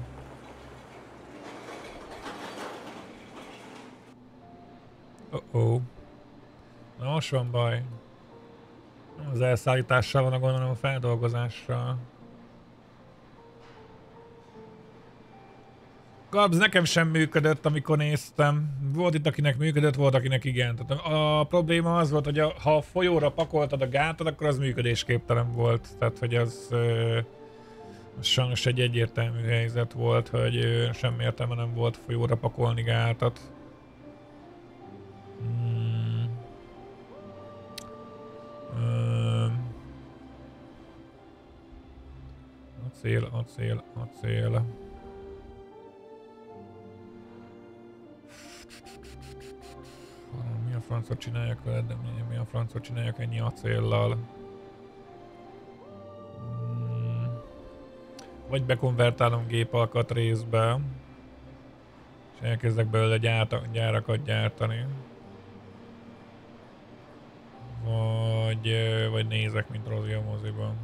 Oh -oh. Na most van baj. Az elszállítással van a gondolom a feldolgozással. Gabs nekem sem működött, amikor néztem. Volt itt, akinek működött, volt, akinek igen. Tehát a probléma az volt, hogy a, ha a folyóra pakoltad a gátat, akkor az működésképtelen volt. Tehát, hogy az, az sajnos egy egyértelmű helyzet volt, hogy semmi értelme nem volt folyóra pakolni gátat. Hmm. Um. Acél, acél, acél. Mi a francot csináljak veled, de mi, a francot csináljak ennyi acéllal? Hmm. Vagy bekonvertálom gépalkatrészbe, és elkezdek belőle gyárt, gyárakat gyártani. Vagy, vagy nézek, mint Rozi a moziban.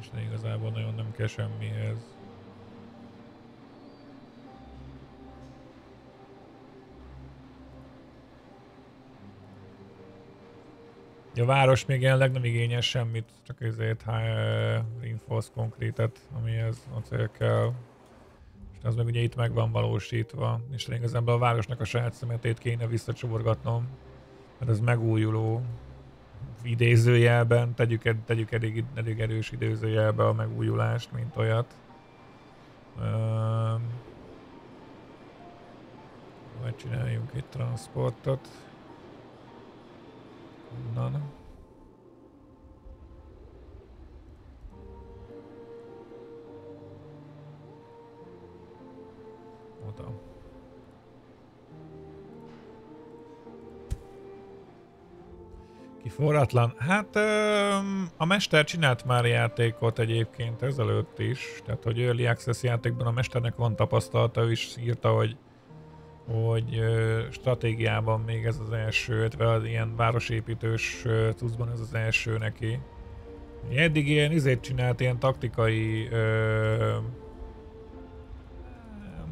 És igazából nagyon nem kell semmihez. A város még jelenleg nem igényes semmit, csak ezért reinforce konkrétet, amihez a cél kell. És az meg ugye itt meg van valósítva, és igazából a városnak a saját szemetét kéne visszacsoborgatnom, mert ez megújuló idézőjelben, tegyük, tegyük elég, elég erős idézőjelbe a megújulást, mint olyat. Um, majd csináljunk itt transportot. Onnan. Oda. Kiforratlan. Hát a Mester csinált már játékot egyébként ezelőtt is, tehát hogy Early Access játékban a Mesternek van tapasztalata, ő is írta, hogy hogy stratégiában még ez az első, illetve az ilyen városépítős cuccban ez az első neki. Eddig ilyen izét csinált, ilyen taktikai ö,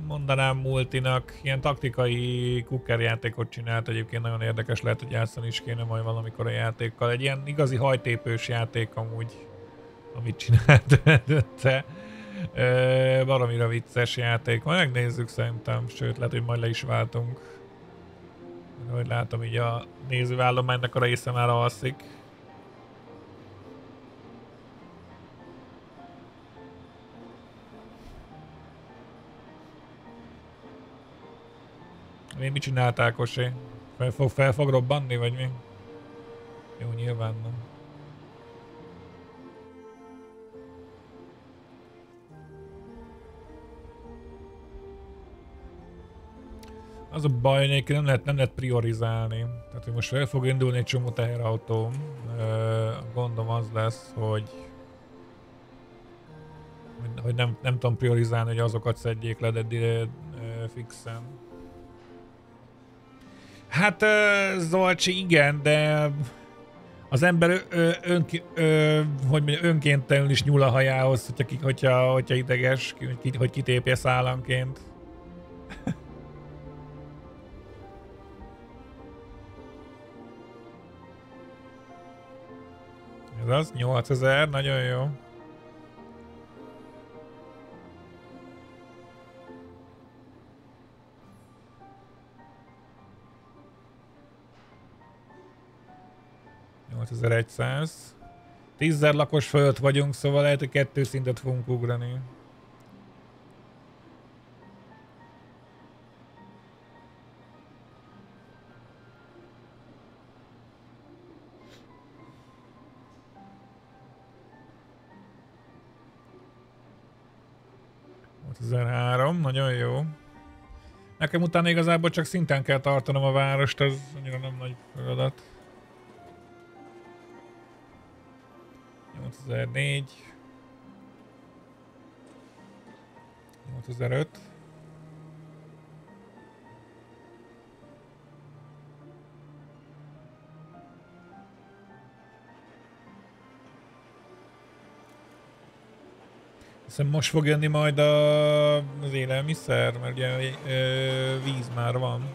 mondanám multinak, ilyen taktikai kukker játékot csinált, egyébként nagyon érdekes lehet, hogy játszani is kéne majd valamikor a játékkal. Egy ilyen igazi hajtépős játék amúgy, amit csinált de valamire vicces játék. Majd megnézzük szerintem, sőt lehet, hogy majd le is váltunk. Hogy látom, így a nézőállománynak a része már alszik. Mi mit csináltál, Kosé? Fel fog, fel fog robbanni, vagy mi? Jó, nyilván nem. Az a baj, hogy nem lehet, nem lehet priorizálni. Tehát, hogy most fel fog indulni egy csomó teherautóm. Gondom az lesz, hogy hogy nem, nem tudom priorizálni, hogy azokat szedjék le, de fixen. Hát Zolcsi, igen, de az ember ö, ön, ö, is nyúl a hajához, hogyha, hogyha, hogyha ideges, hogy kitépje szállanként. Ez az? 8000, nagyon jó. Tízzer lakos fölött vagyunk, szóval lehet, hogy kettő szintet fogunk ugrani. Három, nagyon jó. Nekem utána igazából csak szinten kell tartanom a várost, ez annyira nem nagy feladat. 8004 8005 Hiszem most fog jönni majd a, az élelmiszer, mert ugye ö, víz már van.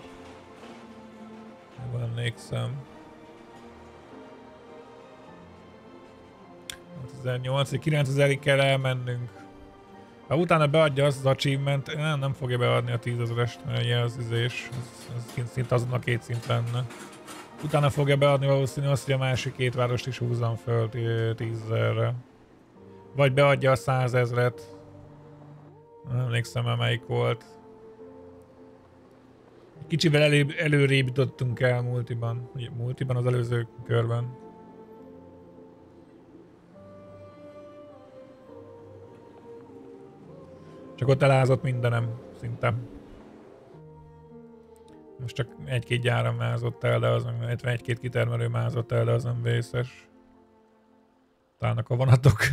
Jól emlékszem. 2008 9000-ig kell elmennünk. Ha utána beadja az az achievement, nem, nem fogja beadni a 10.000-est, mert ugye az üzés, ez, ez szinte azon a két szint lenne. Utána fogja beadni valószínű azt, hogy a másik két várost is húzzam föl 10.000-re. Vagy beadja a 100 ezret. Nem emlékszem, melyik volt. Kicsivel elő, előrébb jutottunk el multiban. Ugye, multiban az előző körben. Csak ott elázott mindenem, szinte. Most csak egy-két gyára mázott el, de az nem, egy-két kitermelő mázott el, de az nem vészes. Találnak a vonatok.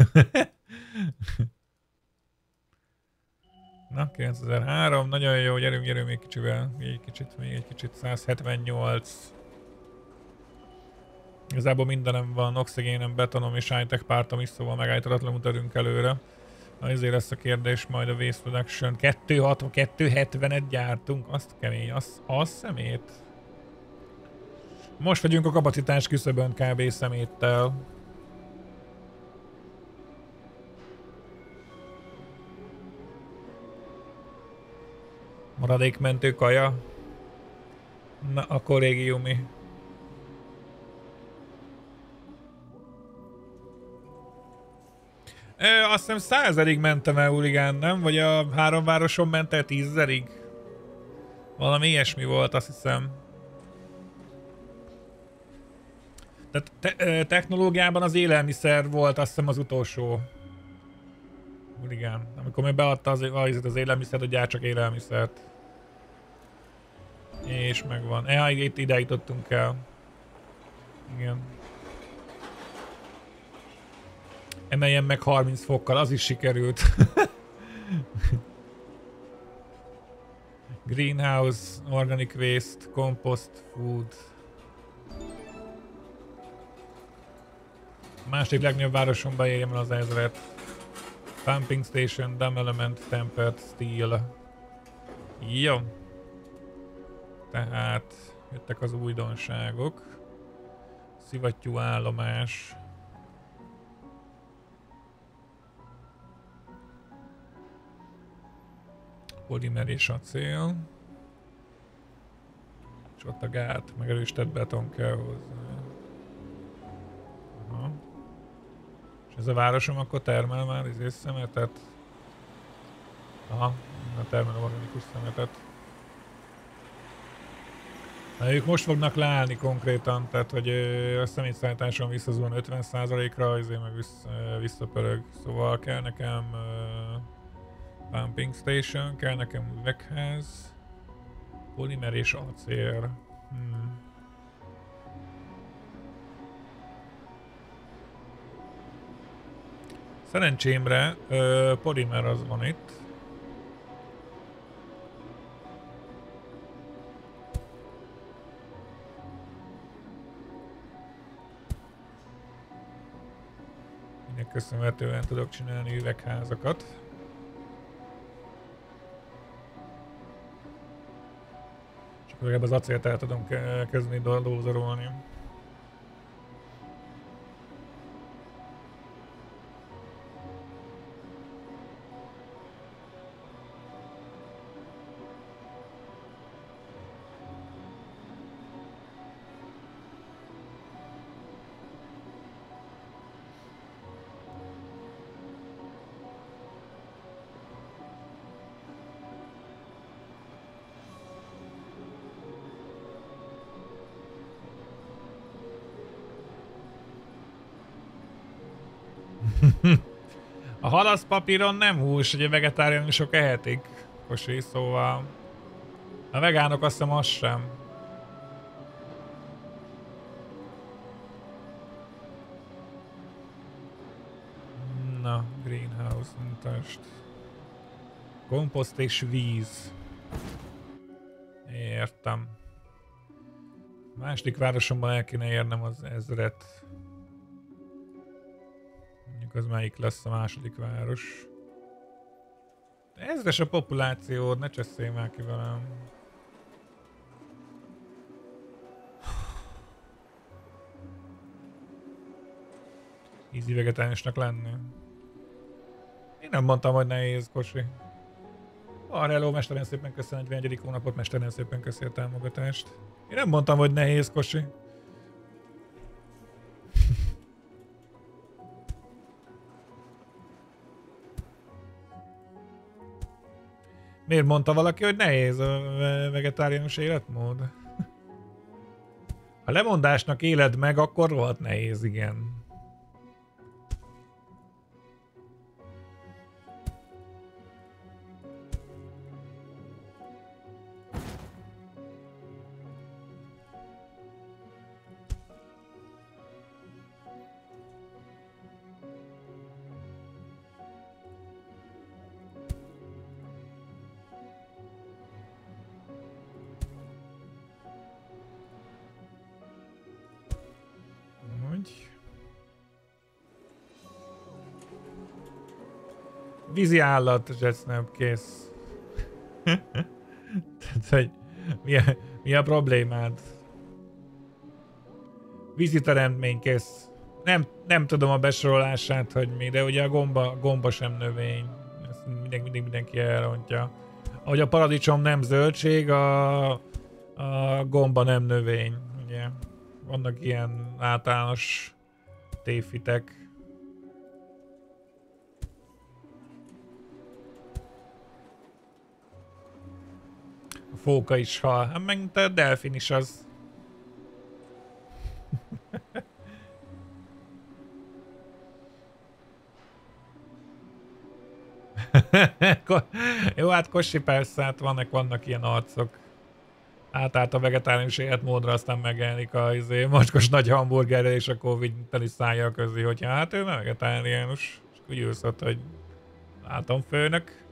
Na, 9003, nagyon jó, gyerünk, gyerünk még kicsivel, még egy kicsit, még egy kicsit, 178. Igazából mindenem van, oxigénem, betonom és high-tech pártom is, szóval megállítatlanul törünk előre. Ezért lesz a kérdés majd a Waste Production. 260, 270-et gyártunk, azt kemény, az, az szemét. Most vagyunk a kapacitás küszöbön kb. szeméttel. Maradékmentő kaja. Na, a kollégiumi. Ö, azt hiszem százerig mentem el Urigán, nem? Vagy a három városon ment el tízezerig? Valami ilyesmi volt, azt hiszem. Tehát te technológiában az élelmiszer volt azt hiszem az utolsó. Urigán. Amikor még beadta az, az, az élelmiszer, hogy gyárt csak élelmiszert. És megvan. E, itt ide jutottunk el. Igen. Emeljen meg 30 fokkal, az is sikerült. Greenhouse, organic waste, compost, food. A második legnagyobb városomban érjem el az ezret. Pumping station, dumb element, tempered steel. Jó. Tehát jöttek az újdonságok. Szivattyú állomás. polimer és acél. És ott a gát, megerősített beton kell hozzá. Aha. Ez a városom akkor termel már izé szemetet? Aha, a termel organikus szemetet. Na, ők most fognak leállni konkrétan, tehát hogy a szemétszállításon visszazúan 50%-ra, azért meg vissza, visszapörög. Szóval kell nekem Pumping station, kell nekem üvegház, polimer és acél. Hmm. Szerencsémre ö, polimer az van itt. Ennek köszönhetően tudok csinálni üvegházakat. Legalább az acélt el tudom kezdeni dózerolni. A halasz papíron nem hús, a vegetáriánusok ehetik, Kosi, szóval... A vegánok azt hiszem az sem. Na, greenhouse, mutasd. Komposzt és víz. Értem. Második városomban el kéne érnem az ezret. Mondjuk az melyik lesz a második város. De ezres a populáció, ne cseszélj már ki velem. Easy vegetánisnak lenni. Én nem mondtam, hogy nehéz, Kosi. Arra hello, mesteren szépen köszönöm, 41. hónapot, mesteren szépen köszönöm a támogatást. Én nem mondtam, hogy nehéz, Kosi. Miért mondta valaki, hogy nehéz a vegetáriánus életmód? Ha lemondásnak éled meg, akkor rohadt nehéz, igen. Vízi állat, Jetsnap, kész. Tehát, hogy mi a, mi a problémád? Vízi teremtmény, kész. Nem, nem tudom a besorolását, hogy mi, de ugye a gomba, gomba sem növény. Ezt mindig, mindig mindenki elrontja. Ahogy a paradicsom nem zöldség, a, a gomba nem növény. Ugye? Vannak ilyen általános téfitek. Fóka is hal. Hát meg a delfin is az. Jó, hát Kossi persze, hát vannak, vannak ilyen arcok. Átállt a vegetárius életmódra, aztán megjelenik a izé, mocskos nagy hamburgerre és a Covid teli szája közé, hogy hát ő nem vegetáriánus. És úgy ülsz ott, hogy látom főnök.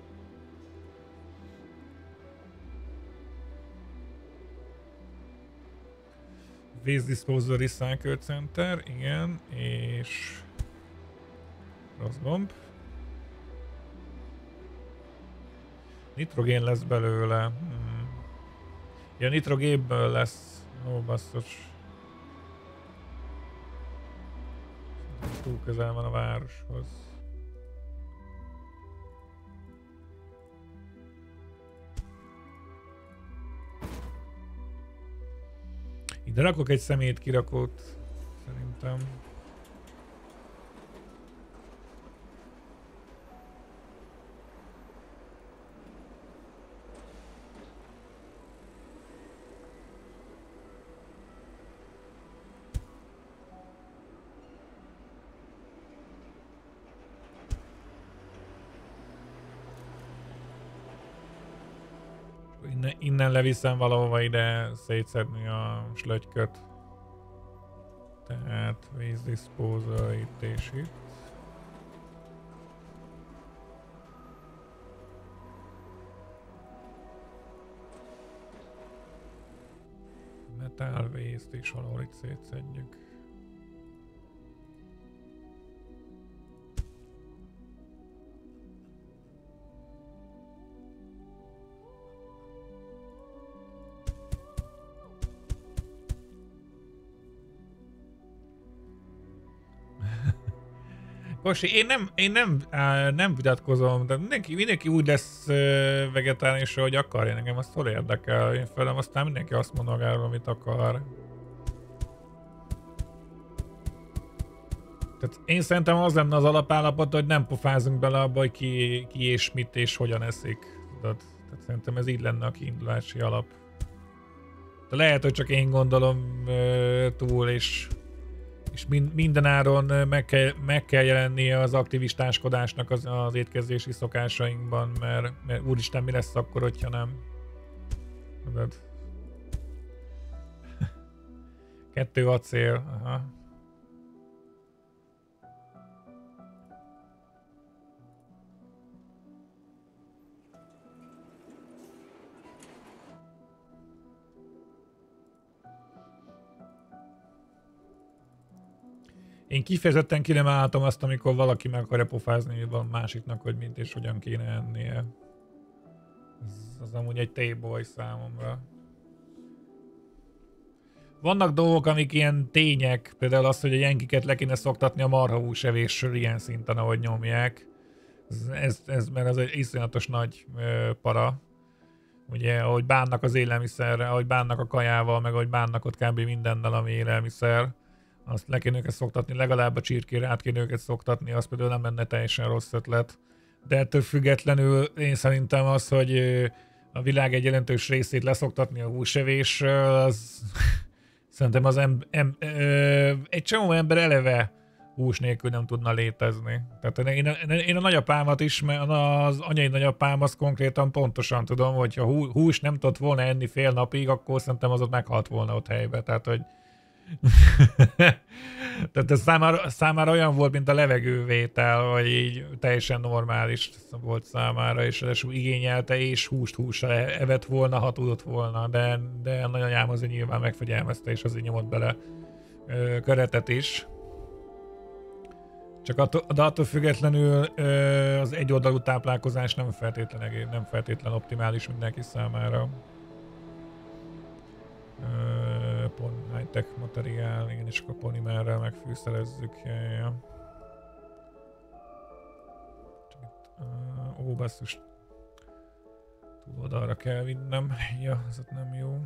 Waste Disposal Recycle Center, igen, és rossz gomb. Nitrogén lesz belőle. Hmm. Ja, nitrogénből lesz. Ó, basszus. Túl közel van a városhoz. Ide rakok egy szemét kirakót, szerintem. Innen, leviszem valahova ide szétszedni a slötyköt. Tehát waste disposal itt és itt. Metal is valahol itt szétszedjük. Kosi, én nem, én nem, nem vitatkozom, de mindenki, mindenki úgy lesz vegetáriánus, hogy akarja, nekem azt hol érdekel. Én felem, aztán mindenki azt mond magáról, amit akar. Tehát én szerintem az lenne az alapállapot, hogy nem pofázunk bele abba, hogy ki, ki és mit és hogyan eszik. Tehát, tehát szerintem ez így lenne a kiindulási alap. De lehet, hogy csak én gondolom túl, és és min, mindenáron meg kell, meg kell jelennie az aktivistáskodásnak az, az étkezési szokásainkban, mert, mert úristen, mi lesz akkor, hogyha nem? Kettő acél, aha. Én kifejezetten ki nem álltam azt, amikor valaki meg akarja pofázni van másiknak, hogy mint és hogyan kéne ennie. Ez az amúgy egy téboly számomra. Vannak dolgok, amik ilyen tények, például az, hogy a jenkiket le kéne szoktatni a marhahús evésről ilyen szinten, ahogy nyomják. Ez, ez, ez mert ez egy iszonyatos nagy ö, para. Ugye, ahogy bánnak az élelmiszerre, ahogy bánnak a kajával, meg ahogy bánnak ott kb. mindennel, ami élelmiszer azt le kéne őket szoktatni, legalább a csirkére át kéne őket szoktatni, az például nem lenne teljesen rossz ötlet. De ettől függetlenül én szerintem az, hogy a világ egy jelentős részét leszoktatni a húsevésről, az szerintem az em, em, ö, egy csomó ember eleve hús nélkül nem tudna létezni. Tehát én, én, én a nagyapámat is, mert az anyai nagyapám az konkrétan pontosan tudom, hogy ha hús nem tudott volna enni fél napig, akkor szerintem az ott meghalt volna ott helybe. Tehát, hogy Tehát ez számára, számára olyan volt, mint a levegővétel, hogy így teljesen normális volt számára, és ráadásul igényelte, és húst hússal e- evett volna, ha tudott volna, de, de a nagyanyám azért nyilván megfegyelmezte, és azért nyomott bele ö, köretet is. Csak attól, de attól függetlenül ö, az egyoldalú táplálkozás nem feltétlenül nem feltétlen optimális mindenki számára. Pon, high-tech materiál, igen, és akkor polimerrel megfűszerezzük. Ja, ja. uh, ó, basszus. Túl oldalra kell vinnem. Ja, ez ott nem jó.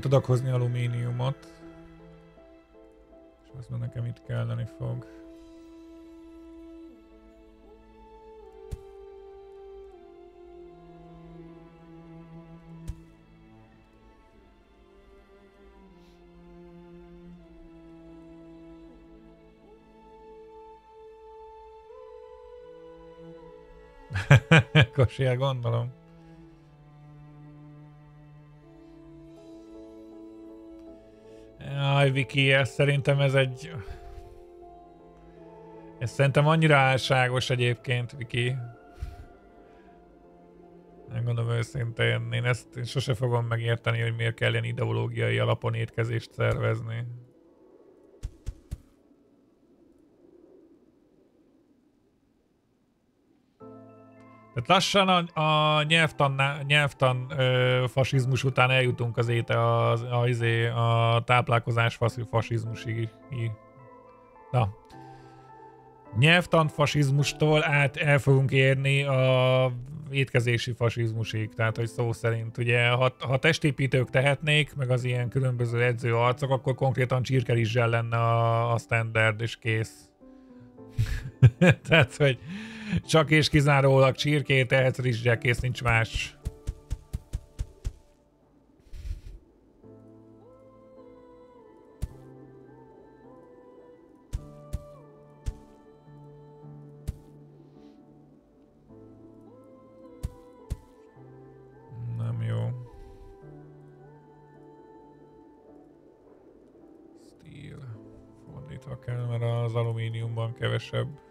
Tudok hozni alumíniumot. És azt nekem itt kelleni fog. Kosiel gondolom. Viki, ez szerintem ez egy... Ez szerintem annyira álságos egyébként, Viki. Nem gondolom őszintén, én ezt sose fogom megérteni, hogy miért kell ilyen ideológiai alapon étkezést szervezni. Tehát lassan a, a nyelvtan, nyelvtan ö, fasizmus után eljutunk az éte a, a, izé, a táplálkozás fasizmusig. Na. Nyelvtan fasizmustól át el fogunk érni a étkezési fasizmusig, tehát hogy szó szerint. Ugye, ha, ha testépítők tehetnék, meg az ilyen különböző edző arcok, akkor konkrétan csirkerizsel lenne a, a standard, és kész. tehát, hogy csak és kizárólag csirkét, ehhez rizsgyek, kész nincs más. Nem jó. Steel. Fordítva kell, mert az alumíniumban kevesebb.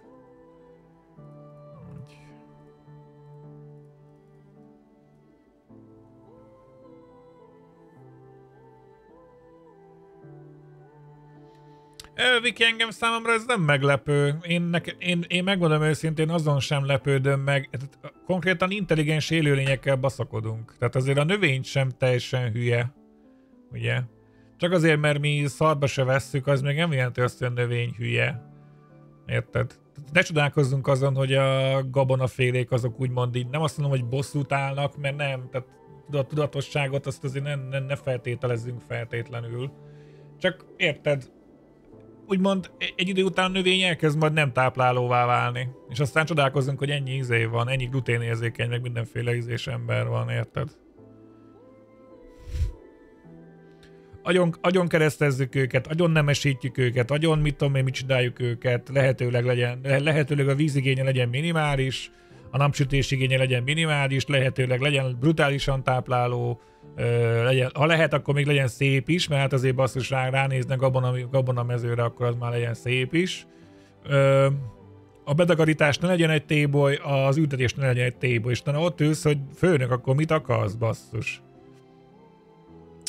Viki, engem számomra ez nem meglepő. Én, neke, én, én megmondom őszintén, azon sem lepődöm meg, konkrétan intelligens élőlényekkel baszakodunk. Tehát azért a növény sem teljesen hülye, ugye? Csak azért, mert mi szarba se vesszük, az még nem jelenti azt, hogy a növény hülye. Érted? Ne csodálkozzunk azon, hogy a gabonafélék azok úgymond így, nem azt mondom, hogy bosszút állnak, mert nem, tehát a tudatosságot azt azért ne, ne, ne feltételezzünk feltétlenül. Csak érted, úgymond egy idő után a növény elkezd majd nem táplálóvá válni. És aztán csodálkozunk, hogy ennyi izé van, ennyi gluténérzékeny, meg mindenféle ízés ember van, érted? agyon, agyon keresztezzük őket, agyon nemesítjük őket, agyon mit tudom én, mit csináljuk őket, lehetőleg, legyen, lehetőleg a vízigénye legyen minimális, a napsütés igénye legyen minimális, lehetőleg legyen brutálisan tápláló, legyen, ha lehet, akkor még legyen szép is, mert hát azért basszus rá, ránéznek abban a mezőre, akkor az már legyen szép is. A bedagarítás ne legyen egy téboly, az ültetés ne legyen egy téboly, és ott ülsz, hogy főnök, akkor mit akarsz, basszus?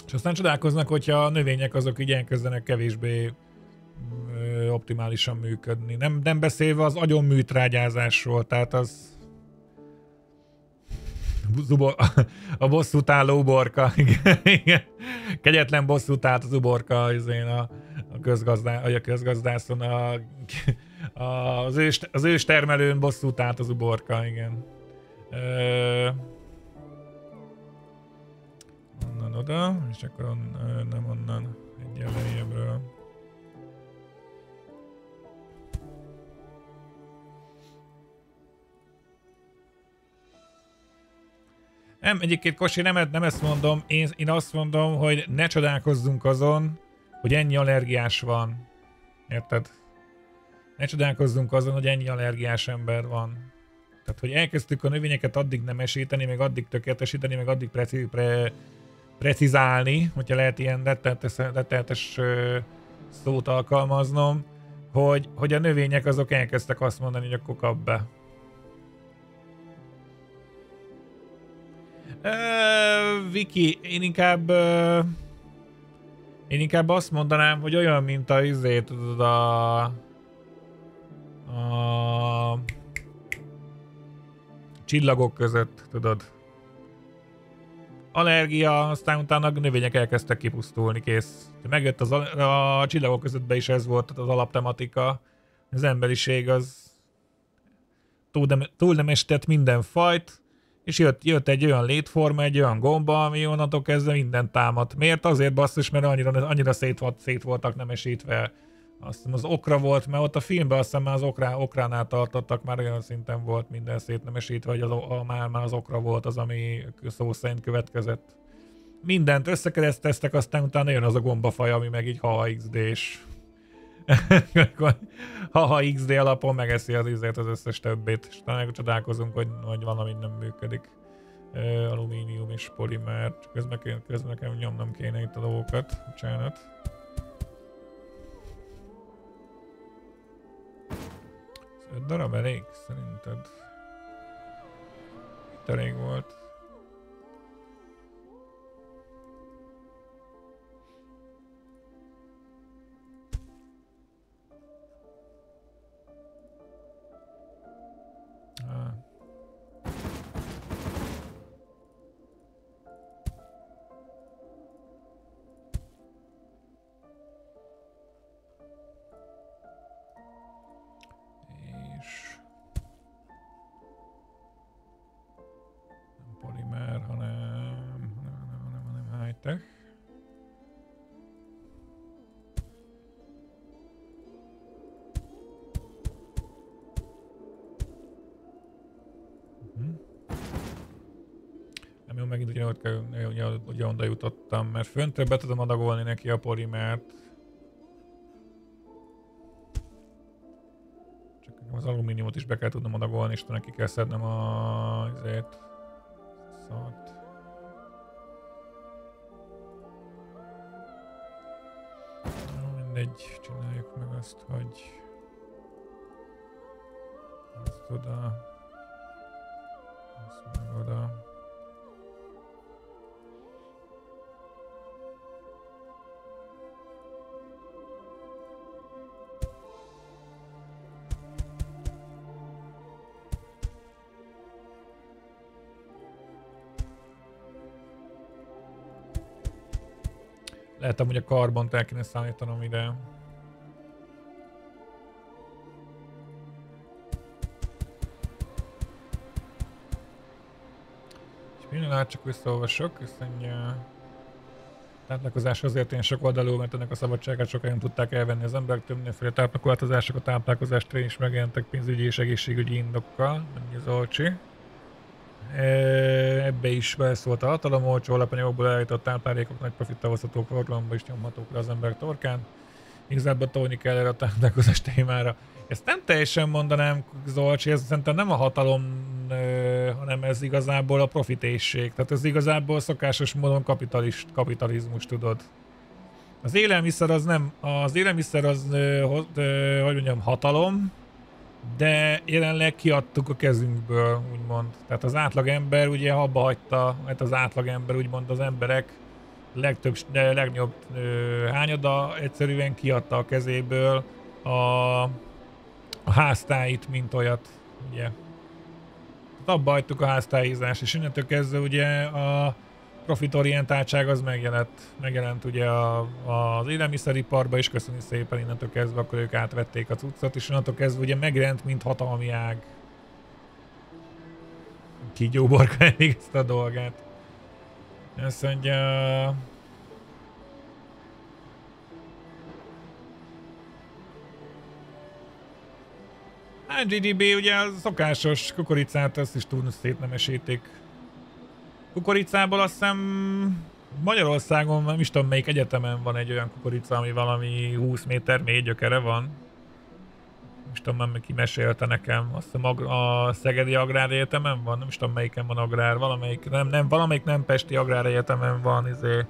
És aztán csodálkoznak, hogyha a növények azok így elkezdenek kevésbé ö, optimálisan működni. Nem, nem beszélve az agyon műtrágyázásról, tehát az a bosszút álló uborka, igen, Kegyetlen bosszút állt az uborka az, én a, a, közgazdá, a közgazdászon, a, a, az, ős, az ős termelőn bosszút állt az uborka, igen. Ö, onnan oda, és akkor on, nem onnan, egy lejjebbről. Nem, egyébként Kosi, nem, nem ezt mondom, én, én azt mondom, hogy ne csodálkozzunk azon, hogy ennyi allergiás van. Érted? Ne csodálkozzunk azon, hogy ennyi allergiás ember van. Tehát, hogy elkezdtük a növényeket addig nem esíteni, meg addig tökéletesíteni, meg addig preci, pre, precizálni, hogyha lehet ilyen rettenetes szót alkalmaznom, hogy, hogy a növények azok elkezdtek azt mondani, hogy akkor kap be. Viki, én inkább... Én inkább azt mondanám, hogy olyan, mint a izé, tudod, a... A... Csillagok között, tudod. Allergia, aztán utána a növények elkezdtek kipusztulni, kész. Megjött az a, a csillagok közöttben is ez volt az alaptematika. Az emberiség az túl nem, túl nem estett minden fajt, és jött, jött egy olyan létforma, egy olyan gomba, ami onnantól kezdve minden támad. Miért? Azért basszus, mert annyira, annyira szét, volt, szét voltak nemesítve. Azt hiszem az okra volt, mert ott a filmben azt hiszem már az okrá, okránál tartottak, már olyan szinten volt minden szétnemesítve, hogy az, a, már, már az okra volt az, ami szó szerint következett. Mindent összekereszteztek, aztán utána jön az a gombafaj, ami meg így HXD-s. Ha XD alapon megeszi az ízét az összes többét, és talán csodálkozunk, hogy, hogy valami nem működik. Uh, alumínium és polimer, csak közben, közben nekem nyomnom kéne itt a dolgokat, bocsánat. Öt darab elég, szerinted? Itt elég volt. Jó, megint ugye, ugye, ugye oda jutottam, mert föntre be tudom adagolni neki a polimert. Csak az alumíniumot is be kell tudnom adagolni, és neki kell szednem a... azért... Szót. mindegy, csináljuk meg azt, hogy... Azt oda... Azt meg oda... Lehet hogy a karbont el kéne szállítanom ide. Pillanat, csak visszaolvasok, hiszen táplálkozás azért ilyen sok oldalú, mert ennek a szabadságát sokan tudták elvenni az emberek, többféle táplálkozások, a táplálkozást is megjelentek pénzügyi és egészségügyi indokkal, mennyi az olcsi. Ebbe is beleszólt a hatalom, olcsó alapanyagokból állított táplálékok nagy profittal hozhatók forgalomba is nyomhatók le az ember torkán. Igazából tolni kell erre a táplálkozás témára. Ezt nem teljesen mondanám, Zolcsi, ez szerintem nem a hatalom, hanem ez igazából a profitészség. Tehát ez igazából szokásos módon kapitalist, kapitalizmus, tudod. Az élelmiszer az nem, az élelmiszer az, hogy mondjam, hatalom, de jelenleg kiadtuk a kezünkből, úgymond. Tehát az átlag ember ugye abba hagyta, mert az átlag ember úgymond az emberek legtöbb, de legnagyobb hányada egyszerűen kiadta a kezéből a a háztáit, mint olyat, ugye. Tehát abba hagytuk a háztáizást, és innentől kezdve ugye a profitorientáltság az megjelent, megjelent ugye a, az élelmiszeriparba, és köszönjük szépen innentől kezdve, akkor ők átvették a cuccot, és innentől kezdve ugye megjelent, mint hatalmi ág. Kígyóborka elég ezt a dolgát. Azt mondja, Hát GDB ugye a szokásos kukoricát, azt is túl szétnemesítik. Kukoricából azt hiszem Magyarországon, nem is tudom melyik egyetemen van egy olyan kukorica, ami valami 20 méter mély gyökere van. Nem is tudom, nem ki mesélte nekem. Azt hiszem a Szegedi Agrár Egyetemen van, nem is tudom melyiken van agrár, valamelyik nem, nem, valamelyik nem Pesti Agrár Egyetemen van, izé,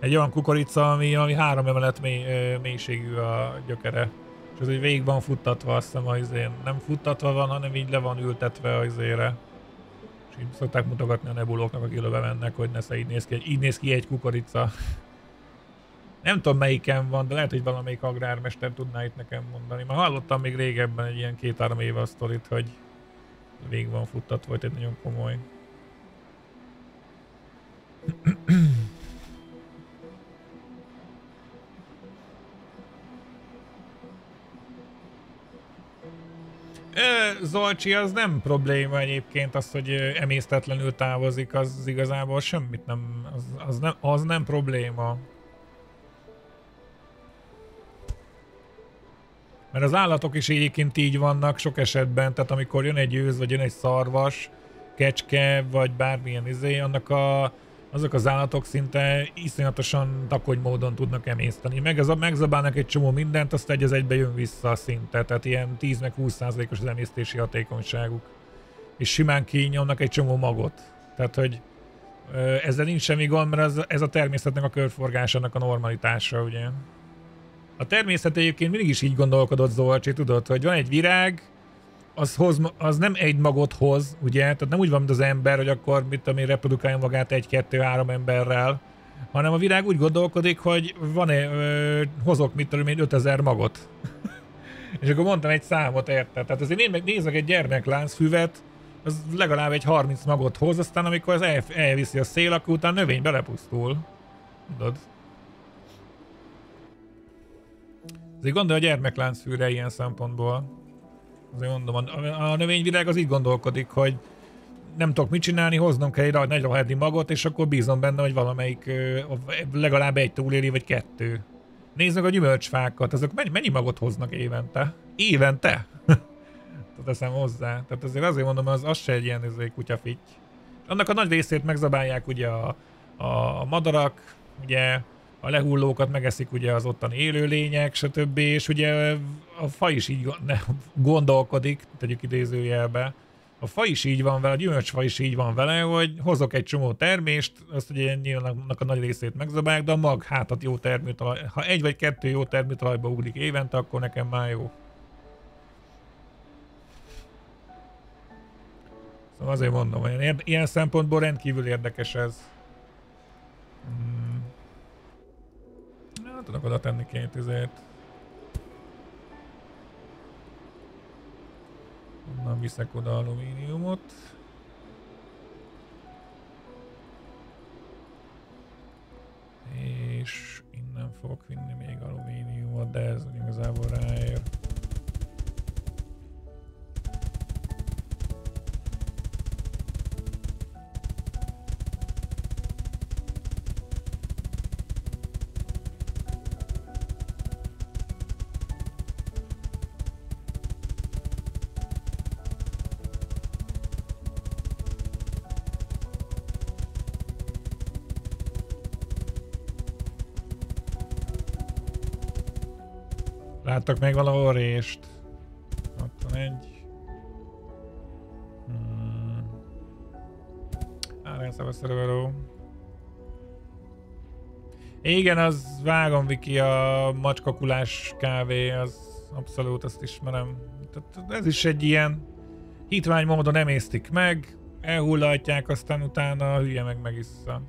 egy olyan kukorica, ami, ami három emelet mély, mélységű a gyökere az egy végig van futtatva, azt hiszem, az én nem futtatva van, hanem így le van ültetve az izére. És így szokták mutogatni a nebulóknak, akik löve mennek, hogy nesze így néz ki, így néz ki egy kukorica. Nem tudom melyiken van, de lehet, hogy valamelyik agrármester tudná itt nekem mondani. Ma hallottam még régebben egy ilyen két-három éve a sztorit, hogy végig van futtatva, hogy egy nagyon komoly. Zolcsi, az nem probléma egyébként az, hogy emésztetlenül távozik, az igazából semmit nem, az, az nem, az nem probléma. Mert az állatok is egyébként így vannak sok esetben, tehát amikor jön egy őz, vagy jön egy szarvas, kecske, vagy bármilyen izé, annak a azok az állatok szinte iszonyatosan takony módon tudnak emészteni. Meg az, megzabálnak egy csomó mindent, azt egy az egybe jön vissza a szinte, tehát ilyen 10 meg 20 százalékos az emésztési hatékonyságuk. És simán kinyomnak egy csomó magot. Tehát, hogy ezzel nincs semmi gond, mert ez, ez a természetnek a körforgásának a normalitása, ugye. A természet egyébként mindig is így gondolkodott Zolcsi, tudod, hogy van egy virág, az, hoz, az nem egy magot hoz, ugye? Tehát nem úgy van, mint az ember, hogy akkor mit tudom én, reprodukálja magát egy-kettő-három emberrel, hanem a virág úgy gondolkodik, hogy van-e, hozok mit tudom én, 5000 magot. és akkor mondtam egy számot, érted? Tehát azért én meg nézek egy gyermekláncfüvet, az legalább egy 30 magot hoz, aztán amikor az el, elviszi a szél, akkor utána növény belepusztul. Tudod? Azért gondolj a gyermekláncfűre ilyen szempontból. Azért mondom, a, a növényvilág az így gondolkodik, hogy nem tudok mit csinálni, hoznom kell egy nagy rohadni magot, és akkor bízom benne, hogy valamelyik legalább egy túléli, vagy kettő. Nézd meg a gyümölcsfákat, azok mennyi, magot hoznak évente? Évente? Teszem hozzá. Tehát azért azért mondom, az, az se egy ilyen izé, kutyafitty. Annak a nagy részét megzabálják ugye a, a madarak, ugye a lehullókat megeszik ugye az ottani élőlények, stb. És ugye a fa is így gondolkodik, tegyük idézőjelbe, a fa is így van vele, a gyümölcsfa is így van vele, hogy hozok egy csomó termést, azt ugye nyilván a nagy részét megzabálják, de a mag hátat jó termőtalaj, ha egy vagy kettő jó termőtalajba ugrik évente, akkor nekem már jó. Szóval azért mondom, hogy ilyen szempontból rendkívül érdekes ez. Hmm. Tudok oda tenni két izét. Onnan viszek oda alumíniumot. És innen fogok vinni még alumíniumot, de ez igazából ráér. Láttak még valahol rést? Ott van egy. Hmm. Árenszabaszerveró. Igen, az vágom Viki, a macskakulás kávé, az abszolút, azt ismerem. Ez is egy ilyen hitvány módon emésztik meg, elhullatják, aztán utána hülye meg megissza.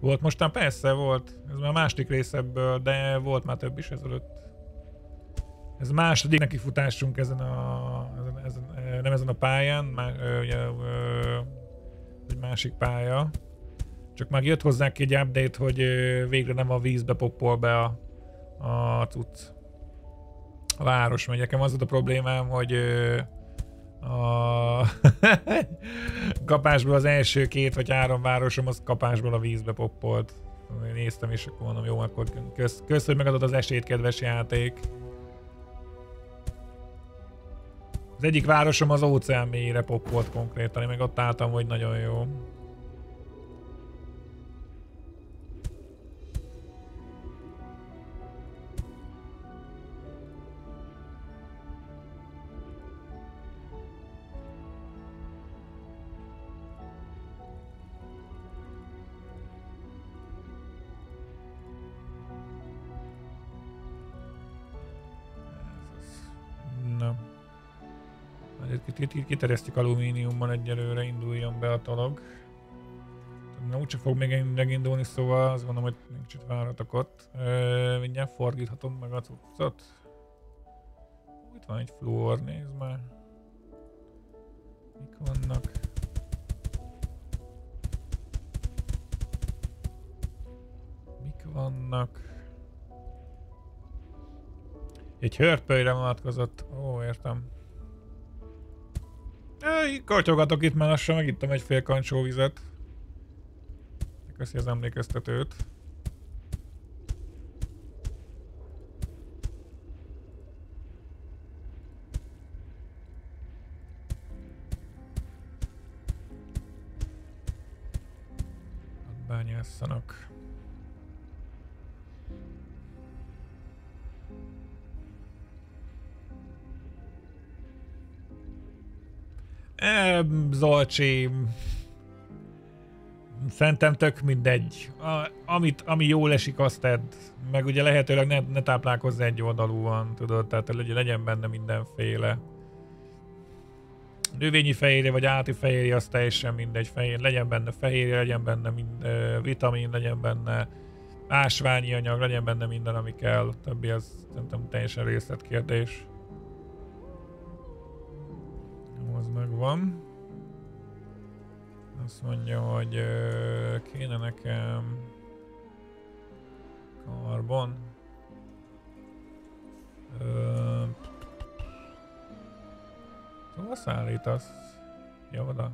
Volt mostan? Persze volt. Ez már a másik rész ebből, de volt már több is ezelőtt. Ez második nekifutásunk ezen a, ezen, ezen, nem ezen a pályán, má, ugye, egy másik pálya. Csak már jött hozzá egy update, hogy végre nem a vízbe poppol be a, a cucc. A város, mert nekem az volt a problémám, hogy a kapásból az első két vagy három városom az kapásból a vízbe poppolt. Én néztem és akkor mondom, jó, akkor kösz, kösz hogy megadod az esélyt, kedves játék. Az egyik városom az óceán mélyére poppolt konkrétan, én meg ott álltam, hogy nagyon jó. Kiterjesztjük alumíniumban egyelőre, induljon be a dolog. Na, úgyse fog még megindulni, szóval azt gondolom, hogy még kicsit várhatok ott. Ö, mindjárt fordíthatom meg a cuccot. Itt van egy fluor, nézd már. Mik vannak? Mik vannak? Egy hörpölyre vonatkozott. Ó, értem. Kartyogatok itt, mert lassan megittem egy fél kancsó vizet. Köszi az emlékeztetőt. Zolcsi, szerintem tök mindegy. A, amit, ami jól esik, azt tedd. Meg ugye lehetőleg ne, ne táplálkozz egy oldalúan, tudod, tehát legyen, legyen benne mindenféle. Növényi fehérje vagy állati fehérje, az teljesen mindegy. Fehér, legyen benne fehérje, legyen benne mind, uh, vitamin, legyen benne ásványi anyag, legyen benne minden, ami kell. Többi az szerintem teljesen részletkérdés az megvan. Azt mondja, hogy kéne nekem karbon. Hova szállítasz? Jó, oda.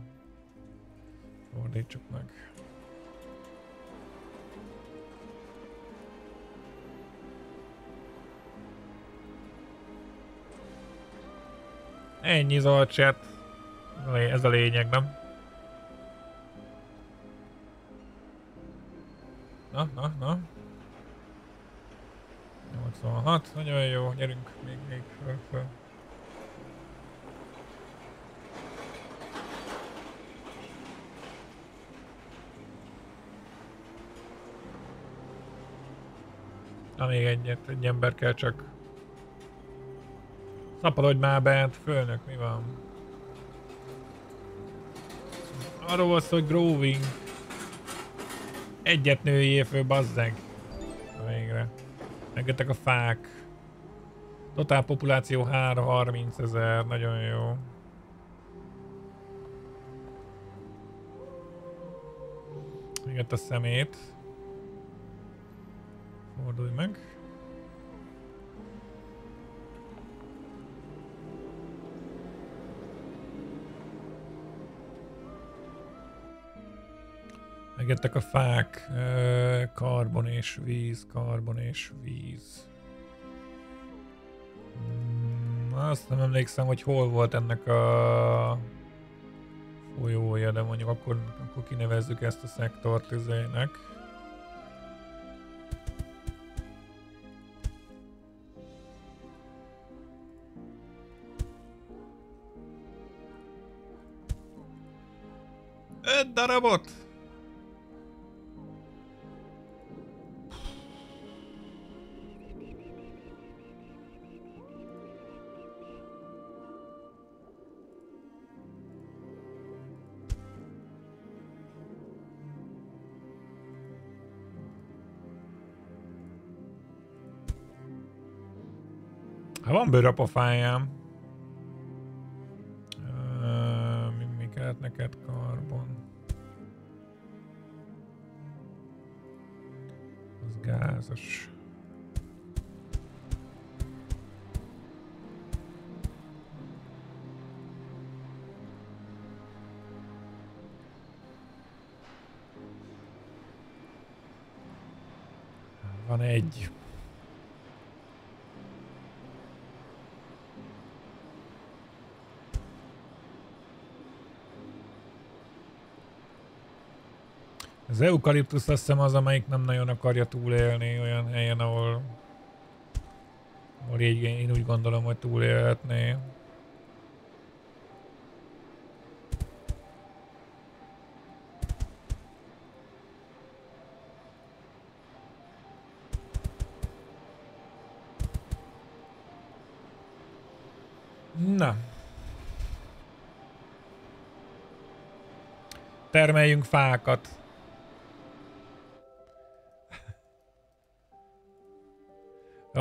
Fordítsuk meg. Ennyi Zolcsát. Ez a lényeg, nem? Na, na, na. 86, nagyon jó, gyerünk még, még föl, föl. Na még egyet, egy ember kell csak Szaporodj már bent, főnök, mi van? Arról volt hogy growing. Egyet nőjél föl, bazzeg. Végre. Megjöttek a fák. Totál populáció 330 ezer, nagyon jó. Megjött a szemét. Fordulj meg. Megettek a fák, karbon és víz, karbon és víz. Hmm, azt nem emlékszem, hogy hol volt ennek a folyója, de mondjuk akkor, akkor kinevezzük ezt a szektort üzének. Öt darabot! Bőr a pofájám. Uh, mi, mi kellett neked karbon? Az gázos. Van egy. Az eukaliptusz azt hiszem az, amelyik nem nagyon akarja túlélni olyan helyen, ahol, ahol így, én úgy gondolom, hogy túlélhetné. Na. Termeljünk fákat.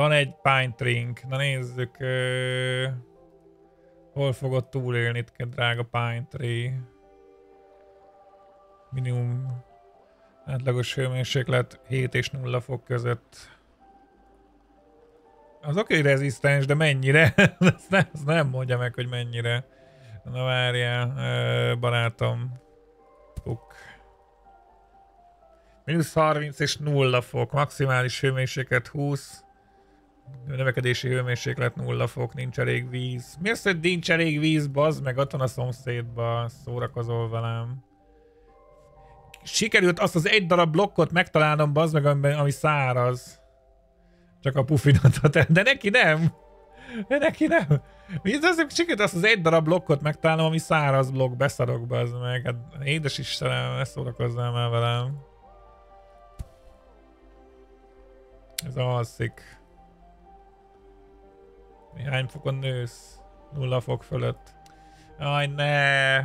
Van egy pine trink. Na nézzük. Uh, hol fogod túlélni itt, drága pine tree? Minimum átlagos hőmérséklet 7 és 0 fok között. Az oké, okay, rezisztens, de mennyire? ezt, nem, ezt nem mondja meg, hogy mennyire. Na várjál, barátom. Puk. Minusz 30 és 0 fok, maximális hőmérséklet 20. Növekedési hőmérséklet nulla fok, nincs elég víz. Mi az, hogy nincs elég víz, bazd meg, ott van a szomszédba, szórakozol velem. Sikerült azt az egy darab blokkot megtalálnom, bazd meg, ami, száraz. Csak a pufinatot, de neki nem. De neki nem. Mi az, sikerült azt az egy darab blokkot megtalálnom, ami száraz blokk, beszarok, bazd meg. Hát édes Istenem, ne szórakozzál már velem. Ez alszik. Hány fokon nősz? Nulla fok fölött. Aj, ne!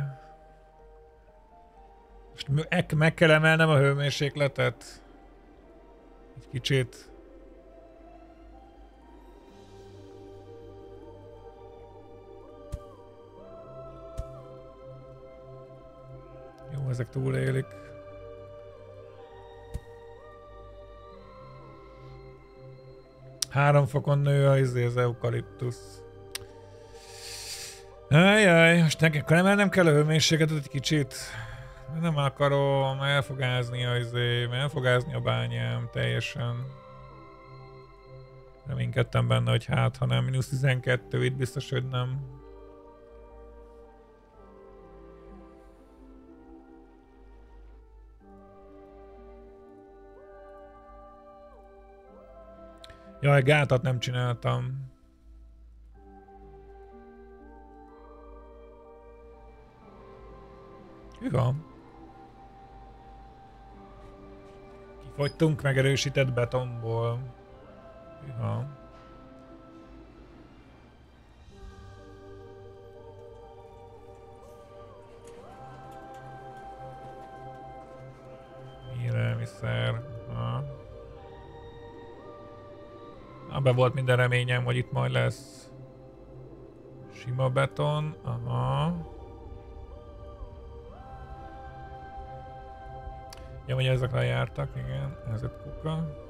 Most meg kell emelnem a hőmérsékletet. Egy kicsit. Jó, ezek túlélik. Három fokon nő a izé az eukaliptusz. Ajaj, most nekem emelnem kell a hőmérsékletet egy kicsit. Nem akarom elfogázni a izé, elfogázni a bányám teljesen. Reménykedtem benne, hogy hát, ha nem, mínusz 12, itt biztos, hogy nem. Jaj, gátat nem csináltam. Hűha. Kifogytunk megerősített betonból. Hűha. Élelmiszer. Ha. Abban volt minden reményem, hogy itt majd lesz sima beton. Aha. Ja, hogy ezek jártak, igen, ezek kuka.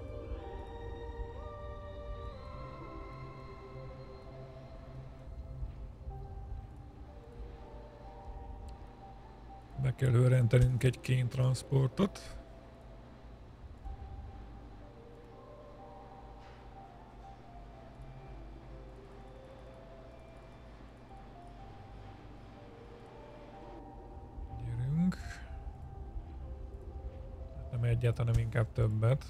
Be kell őrentenünk egy kénytransportot. transportot. Egyet, hanem inkább többet.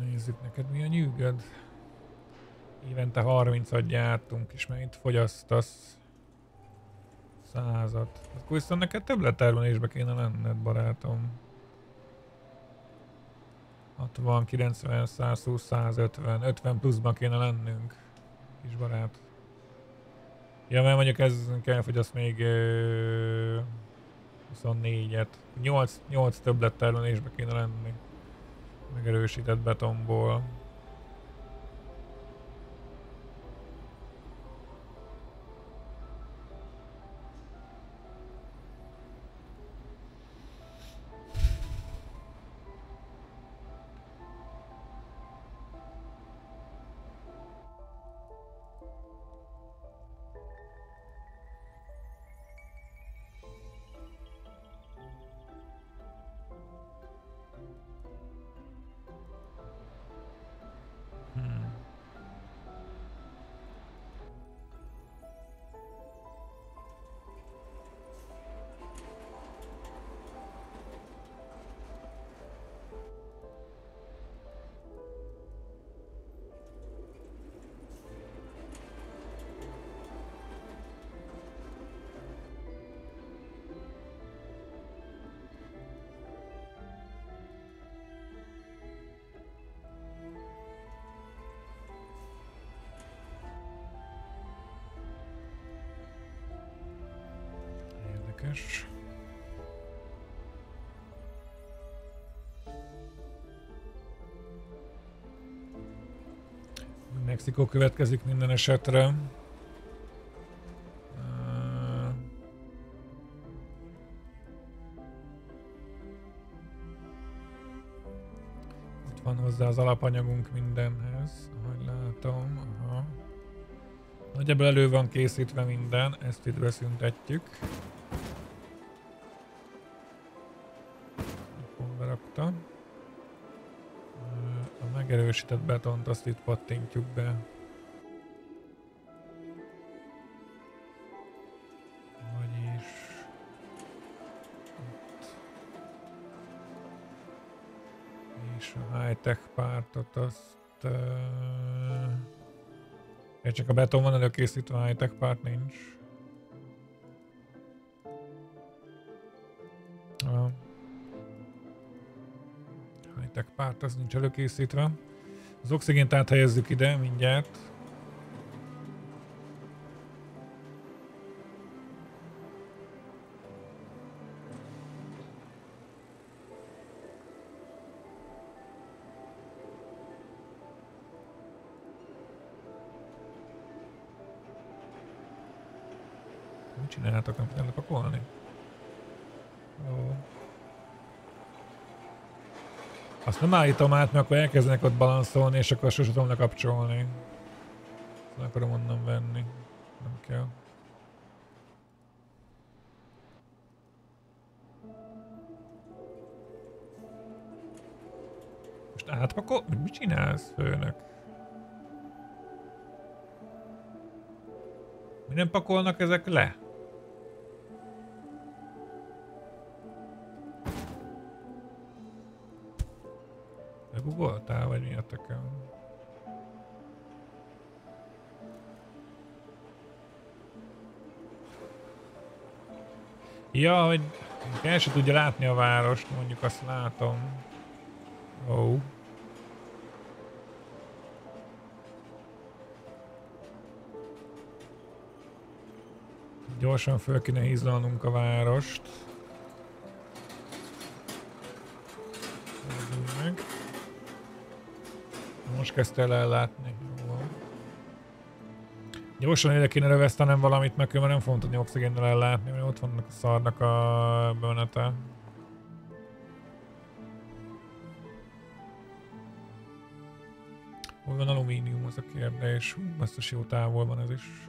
Nézzük neked mi a nyűgöd. Évente 30-at gyártunk, és megint fogyasztasz százat. Akkor viszont neked többlettermelésbe kéne lenned, barátom. 60, 90, 120, 150, 50 pluszban kéne lennünk, kis barát. Ja, mert mondjuk ez elfogyaszt még ö, 24-et. 8, 8 többlettermelésbe kéne lenni. Megerősített betonból. Mexikó következik minden esetre. Ott van hozzá az alapanyagunk mindenhez, ahogy látom. Aha. Nagyjából elő van készítve minden, ezt itt beszüntetjük. A megerősített betont azt itt pattintjuk be. Vagyis... Itt. És a high-tech pártot azt... Uh... Ja, csak a beton van előkészítve, a high-tech párt nincs. A high-tech párt az nincs előkészítve. Az oxigént áthelyezzük ide mindjárt. Csináltak, nem kell lepakolni? Ó. Azt nem állítom át, mert akkor elkezdenek ott balanszolni, és akkor sose tudom lekapcsolni. Nem akarom onnan venni. Nem kell. Most átpakol? Mit csinálsz, főnök? Mi nem pakolnak ezek le? Begugoltál, vagy mi a tököm? Ja, hogy el se tudja látni a várost, mondjuk azt látom. Ó. Oh. Gyorsan föl kéne a várost. Most kezdte el ellátni. Gyorsan ide kéne rövesztenem valamit, mert nem fogom tudni oxigénnel ellátni, mert ott vannak a szarnak a bönete. Hol van alumínium, az a kérdés. Hú, biztos jó távol van ez is.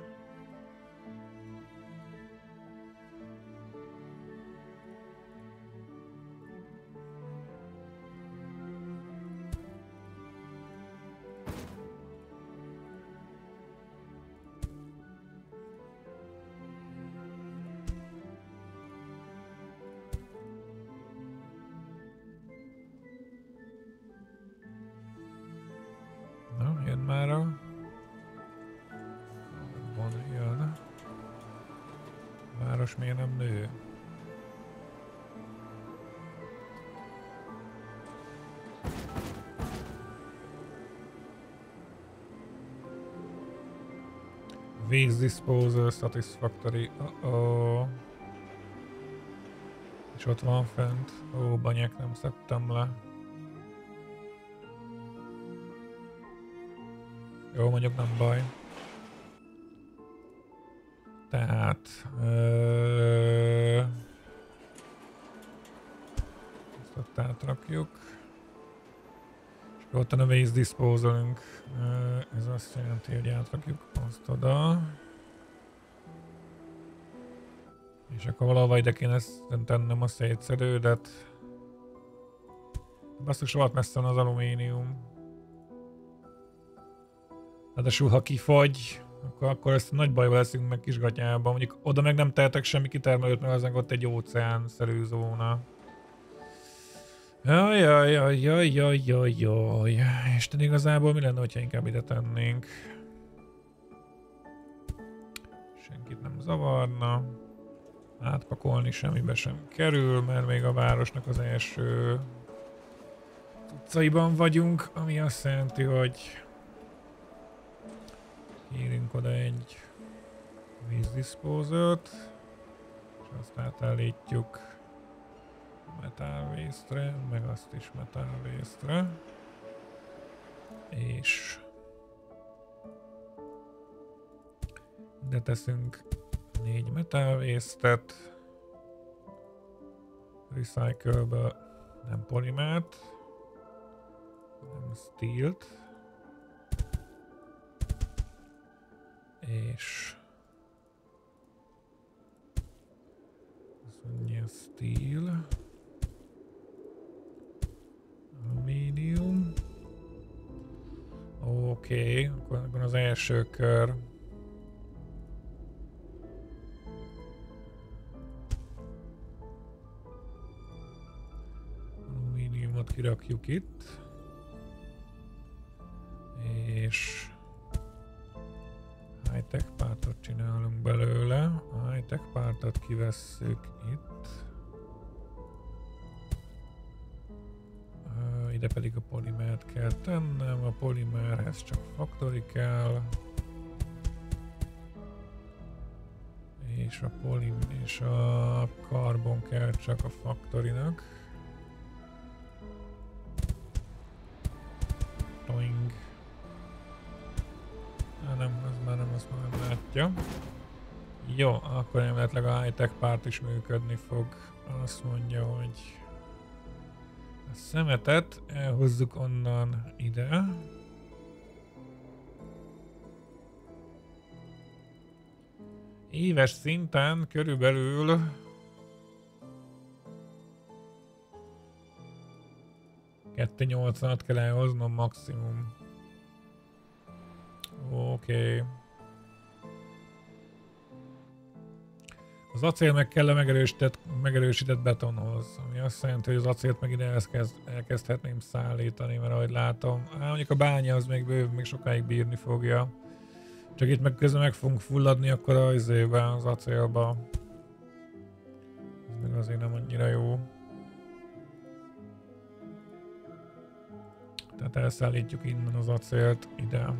Waste disposal satisfactory. Uh -oh. És ott van fent. Ó, banyák nem szedtem le. Jó, mondjuk nem baj. Tehát... Ö... Ezt ott átrakjuk. És ott a waste disposalünk. Ez azt jelenti, hogy átrakjuk azt oda. És akkor valahol ide kéne tennem a szétszedődet. Basszus, volt messze van az alumínium. Ráadásul, ha kifagy, akkor, akkor ezt nagy bajba leszünk meg kisgatyában. Mondjuk oda meg nem tehetek semmi kitermelőt, mert az ott egy óceán-szerű zóna. Jaj, jaj, jaj, jaj, jaj, jaj, jaj. Isten igazából mi lenne, hogyha inkább ide tennénk? Senkit nem zavarna. Átpakolni semmibe sem kerül, mert még a városnak az első utcaiban vagyunk, ami azt jelenti, hogy kérünk oda egy vízdisposert, és azt átállítjuk metálvésztre, meg azt is metálvésztre. És de teszünk négy metálvésztet, recycle nem polimát, nem steelt, és azt mondja steel, Alumínium. Oké, okay, akkor az első kör. Kirakjuk itt. És high-tech pártot csinálunk belőle. A high-tech pártot kivesszük itt. ide pedig a polimert kell tennem, a polimerhez csak faktori kell. És a polim és a karbon kell csak a faktorinak. Látja. Jó, akkor emeletileg a high-tech párt is működni fog. Azt mondja, hogy a szemetet elhozzuk onnan ide. Éves szinten körülbelül Kettő nyolcanat kell elhoznom maximum. Oké. Okay. Az acél meg kell a megerősített, megerősített betonhoz, ami azt jelenti, hogy az acélt meg ide elkezd, elkezdhetném szállítani, mert ahogy látom, á, mondjuk a bánya az még bőv, még sokáig bírni fogja. Csak itt meg közben meg fogunk fulladni, akkor az izébe, az acélba. Ez meg azért nem annyira jó. Tehát elszállítjuk innen az acélt ide.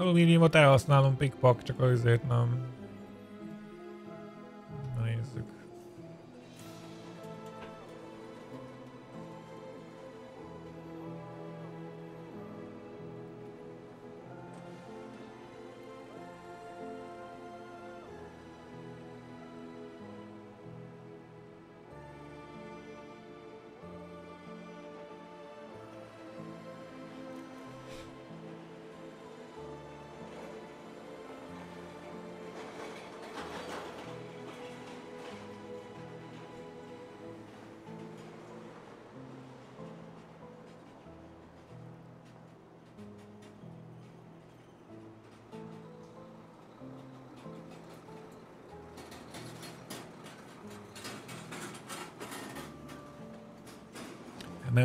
Alumíniumot elhasználom pikpak, csak azért nem.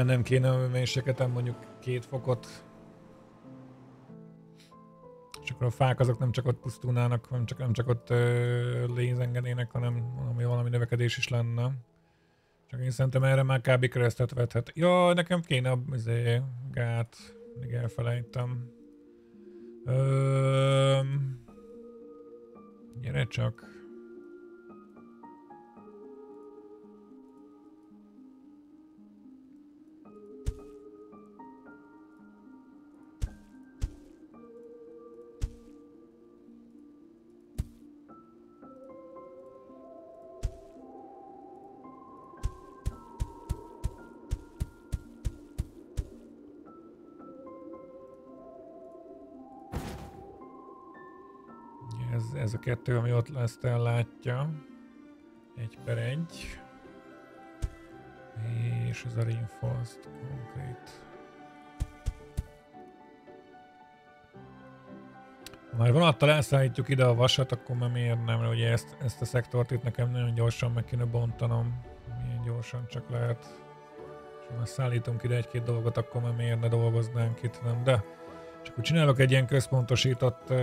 Nem kéne a mélységeten mondjuk két fokot. És akkor a fák azok nem csak ott pusztulnának, nem csak, nem csak ott ö, lézengenének, hanem valami, valami növekedés is lenne. Csak én szerintem erre már kb. keresztet vethet. Ja, nekem kéne a izé, gát. Még elfelejtem. Ö, gyere csak. A kettő, ami ott lesz, látja. Egy per egy. És ez a reinforced concrete. Ha már vonattal elszállítjuk ide a vasat, akkor már miért nem? Mert ugye ezt, ezt a szektort itt nekem nagyon gyorsan meg kéne bontanom. Milyen gyorsan csak lehet. És ha már szállítunk ide egy-két dolgot, akkor már miért ne dolgoznánk itt, nem? De csak úgy csinálok egy ilyen központosított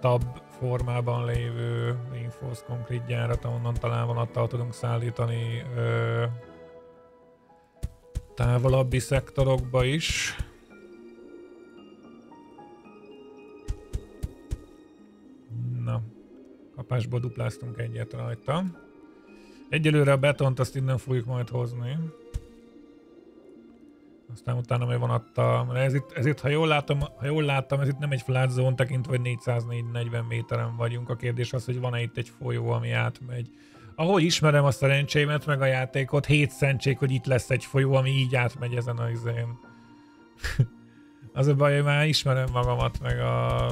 tab formában lévő Reinforced Concrete gyárat, ahonnan talán vonattal tudunk szállítani távolabbi szektorokba is. Na, kapásból dupláztunk egyet rajta. Egyelőre a betont azt innen fogjuk majd hozni. Aztán utána majd vonattal, mert ez itt, ez itt ha, jól látom, ha jól láttam, ez itt nem egy flat zone tekintve, hogy 440 méteren vagyunk. A kérdés az, hogy van-e itt egy folyó, ami átmegy. Ahogy ismerem a szerencsémet, meg a játékot, hét szentség, hogy itt lesz egy folyó, ami így átmegy ezen az izén. az a baj, hogy már ismerem magamat, meg a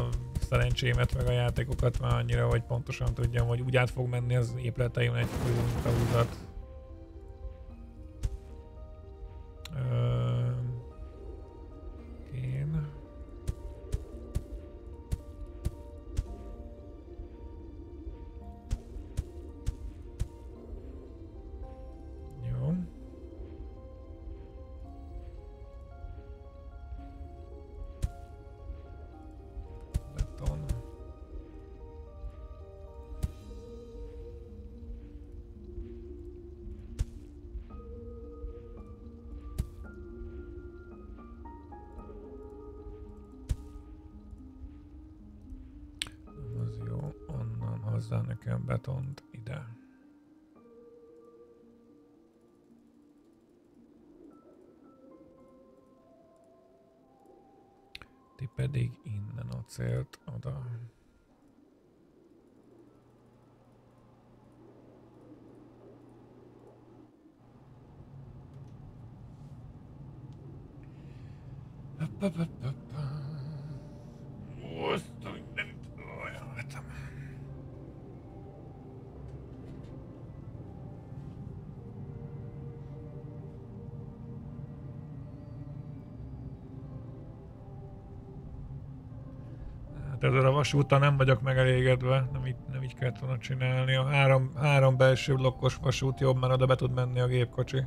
szerencsémet, meg a játékokat már annyira, hogy pontosan tudjam, hogy úgy át fog menni az épületeim egy folyó, mint a húzat. Ö, Ti pedig innen acélt oda. Azt ezzel a vasúttal nem vagyok megelégedve, nem így, nem így kellett volna csinálni. A három, három belső blokkos vasút jobb, mert oda be tud menni a gépkocsi.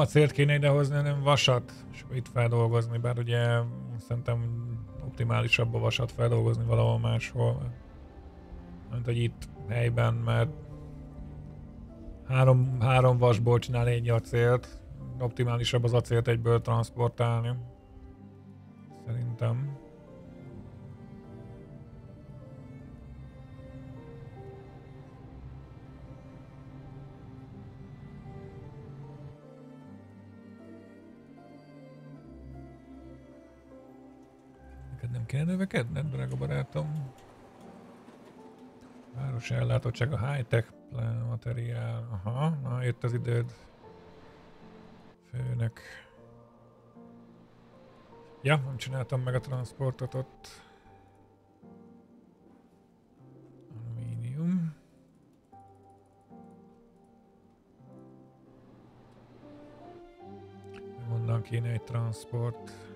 Acélt kéne idehozni, hanem vasat, és itt feldolgozni, bár ugye szerintem optimálisabb a vasat feldolgozni valahol máshol. Mint hogy itt helyben, mert három, három vasból csinálni egy acélt, optimálisabb az acélt egyből transportálni. Szerintem. Kell növekedned, drága barátom? Város ellátottság, a high-tech materiál. Aha, na jött az időd. Főnök. Ja, nem csináltam meg a transportot ott. Alumínium. Onnan kéne egy transport.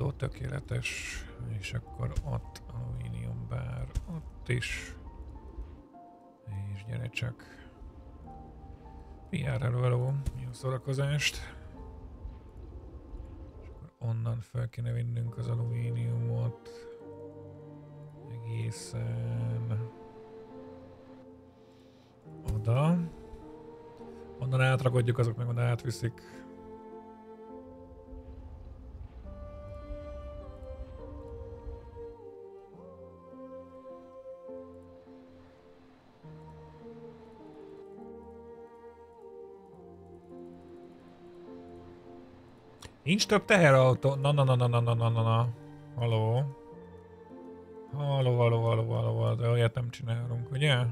Teherautó tökéletes, és akkor ott alumínium bár, ott is. És gyere csak. PR való, jó szórakozást. És akkor onnan fel kéne vinnünk az alumíniumot. Egészen oda. Onnan átragadjuk, azok meg oda átviszik Nincs több teherautó. Na, na, na, na, na, na, na, na, na. Haló. Haló, haló, haló, haló, haló, de olyat nem csinálunk, ugye?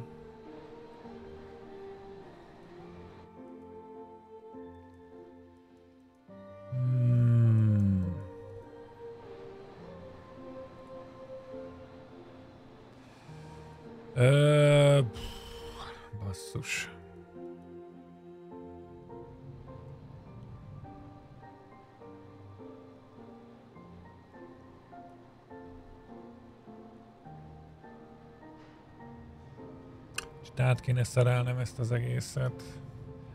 Kéne szerelnem ezt az egészet.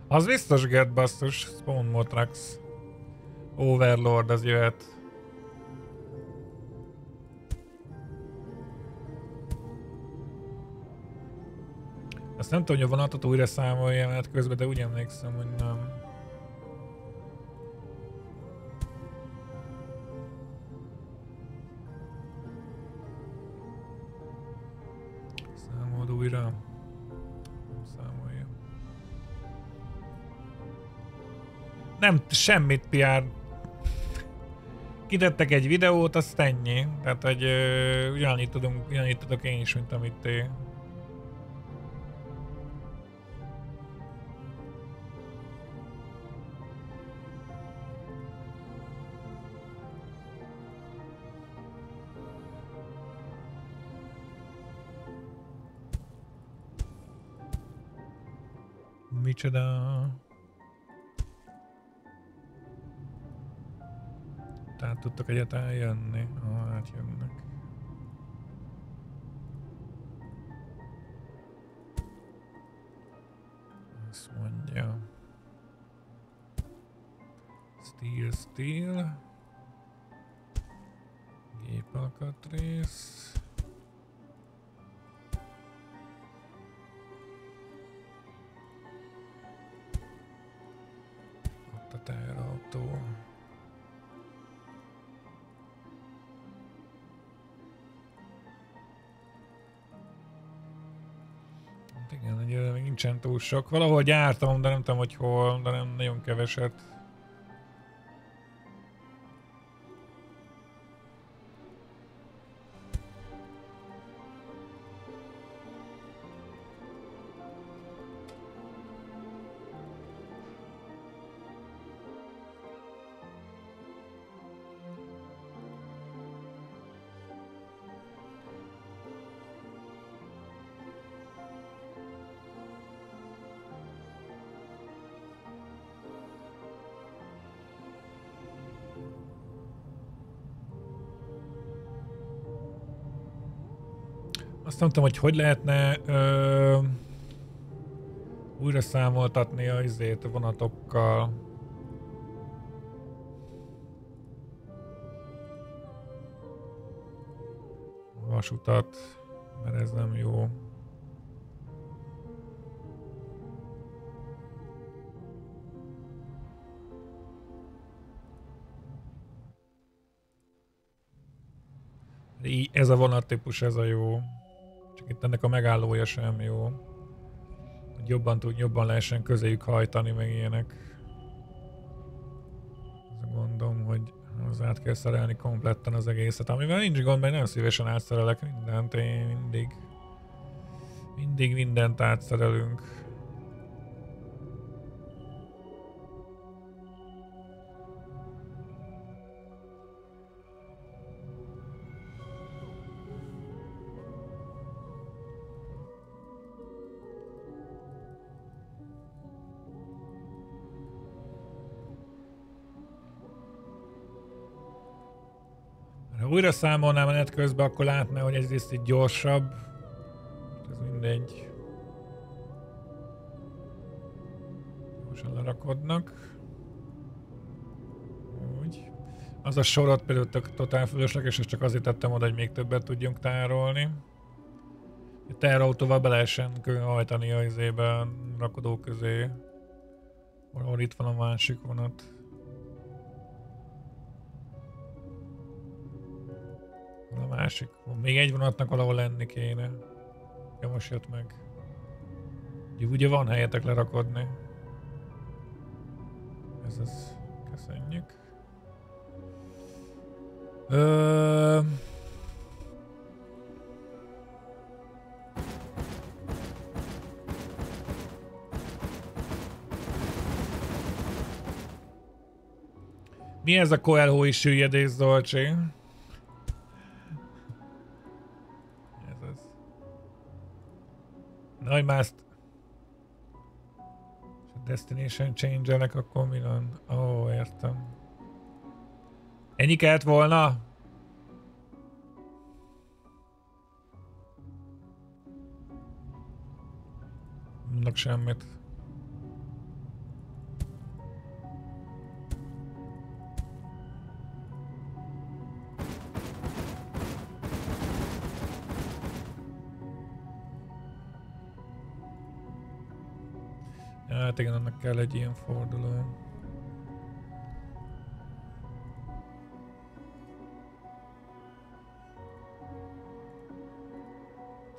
Az biztos get basszus, Spawn Motrax. Overlord az jöhet. Azt nem tudom, hogy a vonatot újra számolja mert közben, de úgy emlékszem, hogy nem. Nem semmit PR. Kitettek egy videót, azt ennyi. Tehát, hogy ugyanannyit, tudunk, ugyanannyit tudok én is, mint amit té. Micsoda? Tudtok egyáltalán jönni? Ha hát jönnek. Azt mondja. Steel, steel. Gépalkatrész. Túl sok. Valahol gyártam, de nem tudom, hogy hol, de nem nagyon keveset. Nem tudom, hogy hogy lehetne ö, újra számoltatni a izét vonatokkal. Vasutat, mert ez nem jó. Ez a vonattípus, ez a jó. Csak itt ennek a megállója sem jó. Hogy jobban tud, jobban lehessen közéjük hajtani, meg ilyenek. Ez a gondom, hogy az át kell szerelni kompletten az egészet. Amivel nincs gond, mert nem szívesen átszerelek mindent, én mindig. Mindig mindent átszerelünk. Újra számolnám a net közben, akkor látná, hogy ez így gyorsabb. Ez mindegy. Gyorsan lerakodnak. Úgy. Az a sorot például tök totál fölösleges, és csak azért tettem oda, hogy még többet tudjunk tárolni. A terautóval be lehessen hajtani a izébe, rakodó közé. Valahol itt van a másik vonat. Másik. Még egy vonatnak valahol lenni kéne. Ja, most jött meg. Ugye, ugye van helyetek lerakodni. Ez az. Köszönjük. Ö... Mi ez a Coelho is süllyedés, Zolcsi? Már ezt... Destination change akkor mi van? Ó, oh, értem. Ennyi kellett volna? Mondok semmit. Kell egy ilyen forduló.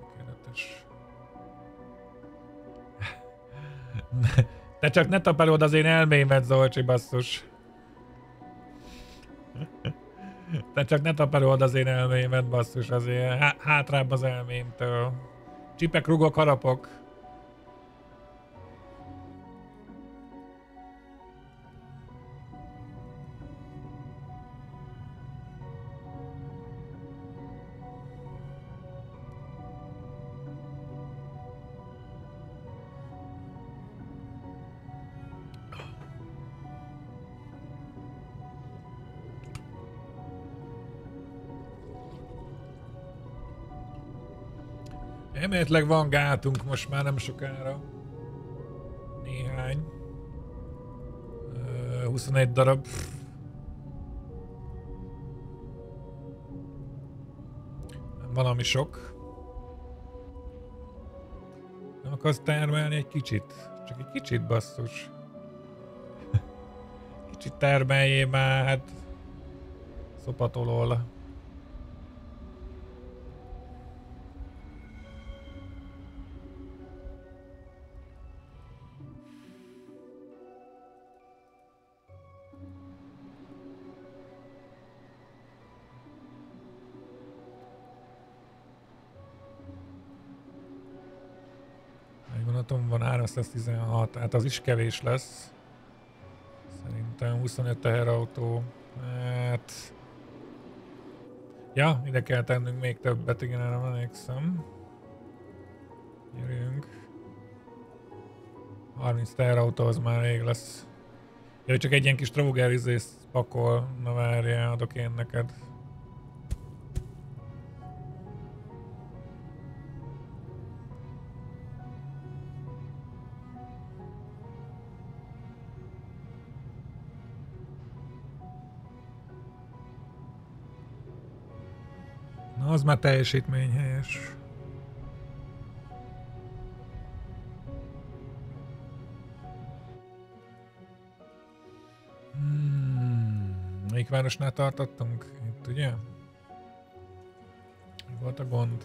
Tökéletes. Te csak ne taparod az én elmémet, Zolcsi, basszus. Te csak ne taparod az én elmémet, basszus, azért hátrább az elmémtől. Csipek, rugok, harapok. Elméletileg van gátunk most már nem sokára. Néhány. Uh, 21 darab. Valami sok. Nem akarsz termelni egy kicsit? Csak egy kicsit basszus. Kicsit termeljé már, hát szopatolol. Vonatom van 316, tehát az is kevés lesz. Szerintem 25 teherautó. Hát... Ja, ide kell tennünk még többet, igen, erre emlékszem. Gyerünk. 30 teherautó az már rég lesz. Ja, csak egy ilyen kis tróger pakol. Na várjál, adok én neked. Már teljesítmény helyes. Hmm, melyik városnál tartottunk? Itt ugye? Volt a gond?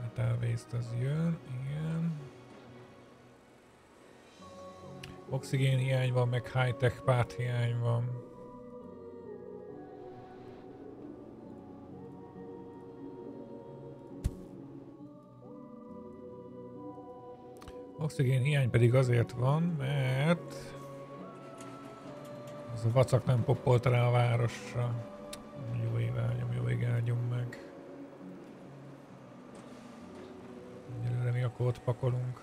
Metal Waste az jön, igen. Oxigén hiány van, meg high-tech párt hiány van. Oxigén hiány pedig azért van, mert az a vacak nem poppolt rá a városra. Jó ég áldjam, jó ég áldjam meg. Egyelőre mi akkor ott pakolunk.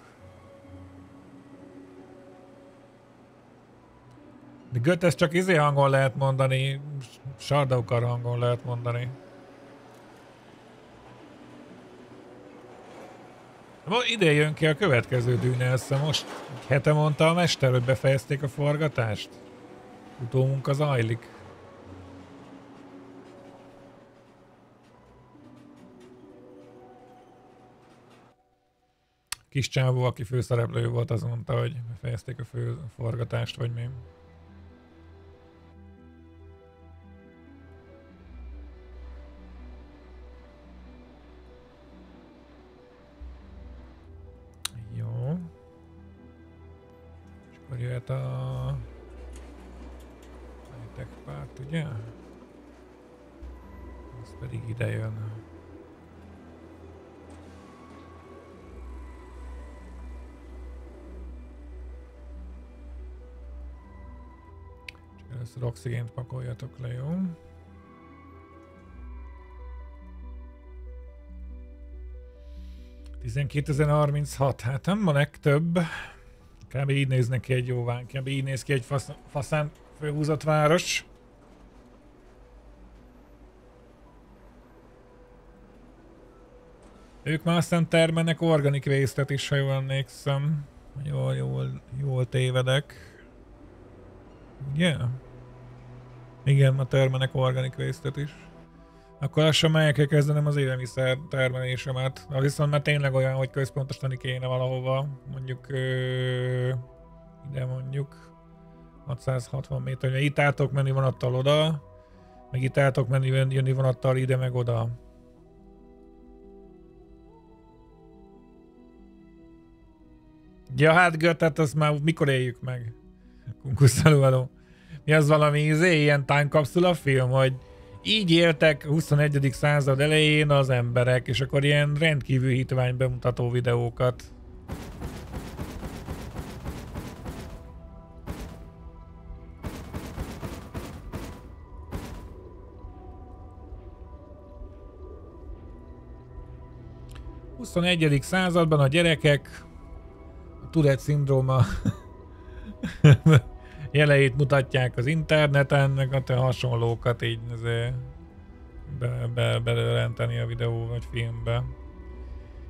De Göt, ezt csak izé hangon lehet mondani, Sardaukar hangon lehet mondani. Ma ide jön ki a következő dűne, össze most hete mondta a mester, hogy befejezték a forgatást. Utómunka zajlik. Kis csávó, aki főszereplő volt, az mondta, hogy befejezték a fő forgatást, vagy mi. Először oxigént pakoljatok le, jó? Tizenkétezer-harminchat, hát nem a legtöbb. Kb. így néz neki egy jóván, kb. így néz ki egy fasz, faszán főhúzott város. Ők már aztán termelnek organic waste is, ha jól emlékszem. Jól, jól, jól tévedek. Yeah. Igen, ma termelnek organic waste is. Akkor lassan meg kell kezdenem az élelmiszer termelésemet. Az viszont már tényleg olyan, hogy központosítani kéne valahova. Mondjuk ö, ide mondjuk 660 méter. Itt álltok menni vonattal oda, meg itt álltok menni jönni vonattal ide meg oda. Ja hát Götet, azt már mikor éljük meg? Kunkuszaló, Mi az valami izé, ilyen time film, hogy így éltek 21. század elején az emberek, és akkor ilyen rendkívül hitvány bemutató videókat. XXI. században a gyerekek a Tourette szindróma jeleit mutatják az interneten, meg a hasonlókat így be, be, belelenteni a videó vagy filmbe.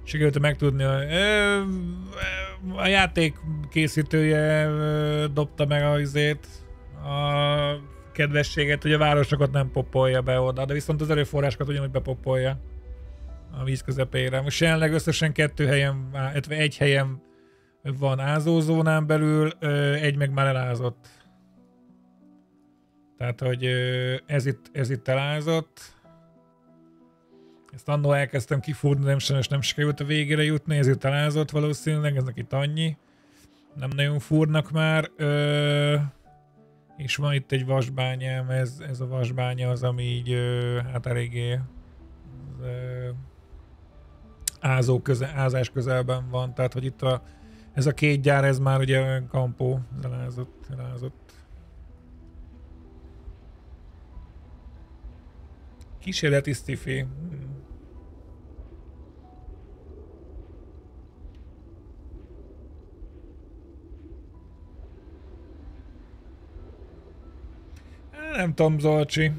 Sikerült megtudni, a, a játék készítője dobta meg a izét, a kedvességet, hogy a városokat nem popolja be oda, de viszont az erőforrásokat ugyanúgy bepopolja a víz közepére. Most jelenleg összesen kettő helyen, illetve egy helyen van ázózónán belül, egy meg már elázott. Tehát, hogy ez itt, ez itt elázott. Ezt annól elkezdtem kifúrni, nem sajnos nem sikerült a végére jutni, ezért elázott valószínűleg, ez itt annyi. Nem nagyon fúrnak már. És van itt egy vasbányám, ez, ez a vasbánya az, ami így hát eléggé az, ázó köze, ázás közelben van, tehát hogy itt a, ez a két gyár, ez már ugye kampó, elázott, elázott. Kísérleti sci Nem tudom, Zolcsi.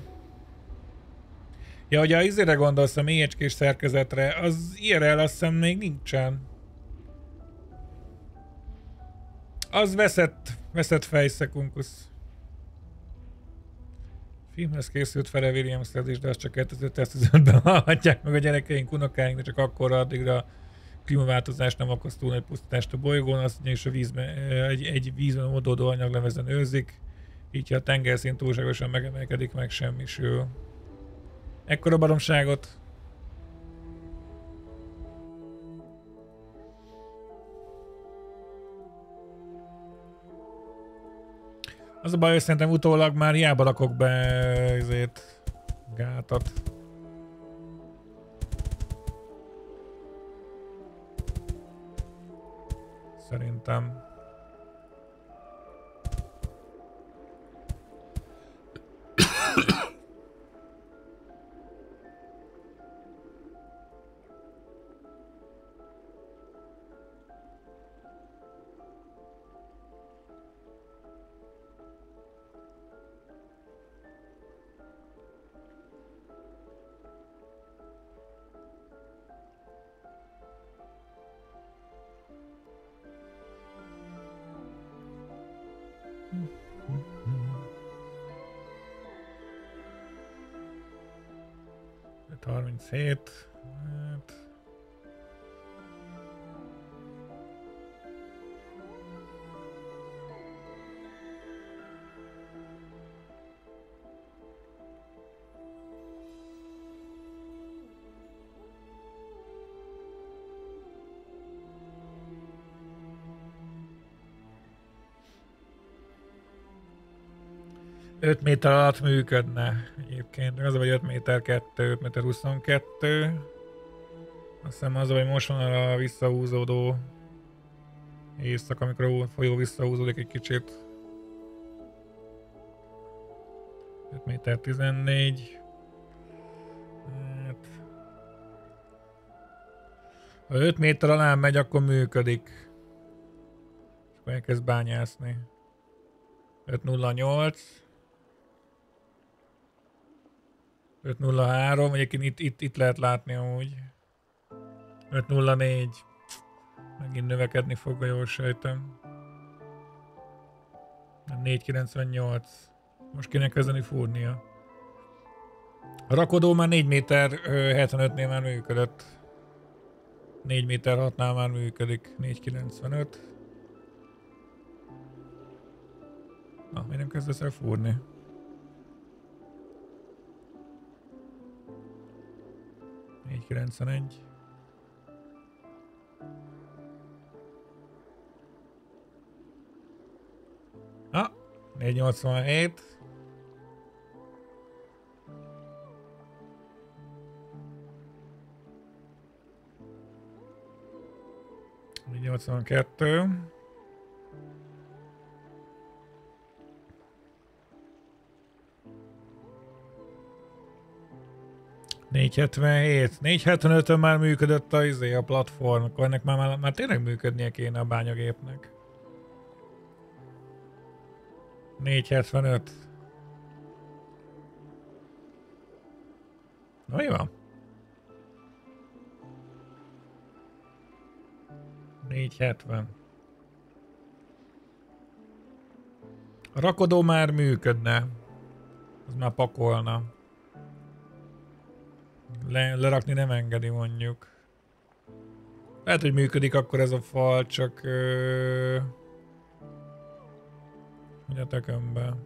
Ja, hogy a izére gondolsz a mélyecskés szerkezetre, az IRL azt hiszem még nincsen. Az veszett, veszett fejszekunkusz. Filmhez készült Fere williams is, de azt csak 2015-ben hallhatják meg a gyerekeink, unokáink, de csak akkor addigra klímaváltozás nem okoz túl nagy pusztítást a bolygón, azt és a vízben, egy, egy vízben oldódó anyaglemezen őrzik, így ha a tengerszint túlságosan megemelkedik, meg semmisül. Ekkora baromságot Az a baj, hogy szerintem utólag már hiába rakok be ezért gátat. Szerintem. 37. 5 méter alatt működne egyébként. Az, vagy 5 méter 2, 5 méter 22. Azt hiszem az, hogy most van a visszahúzódó éjszaka, amikor a folyó visszahúzódik egy kicsit. 5 méter 14. Hát... Ha 5 méter alá megy, akkor működik. És akkor elkezd bányászni. 508. 503, egyébként itt, itt, itt lehet látni amúgy. 504. Megint növekedni fog a jól sejtem. 498. Most kéne kezdeni fúrnia. A rakodó már 4 méter 75-nél már működött. 4 méter 6-nál már működik. 495. Na, miért nem kezdesz el fúrni? 491. Ah, 487. Négy nyolcvankettő. 477. 475-ön már működött a, izé, a platform, akkor ennek már, már, már tényleg működnie kéne a bányagépnek. 475. Na mi van? 470. A rakodó már működne. Az már pakolna. Le, lerakni nem engedi mondjuk. Lehet, hogy működik akkor ez a fal, csak... Ö... Hogy a tökömbe.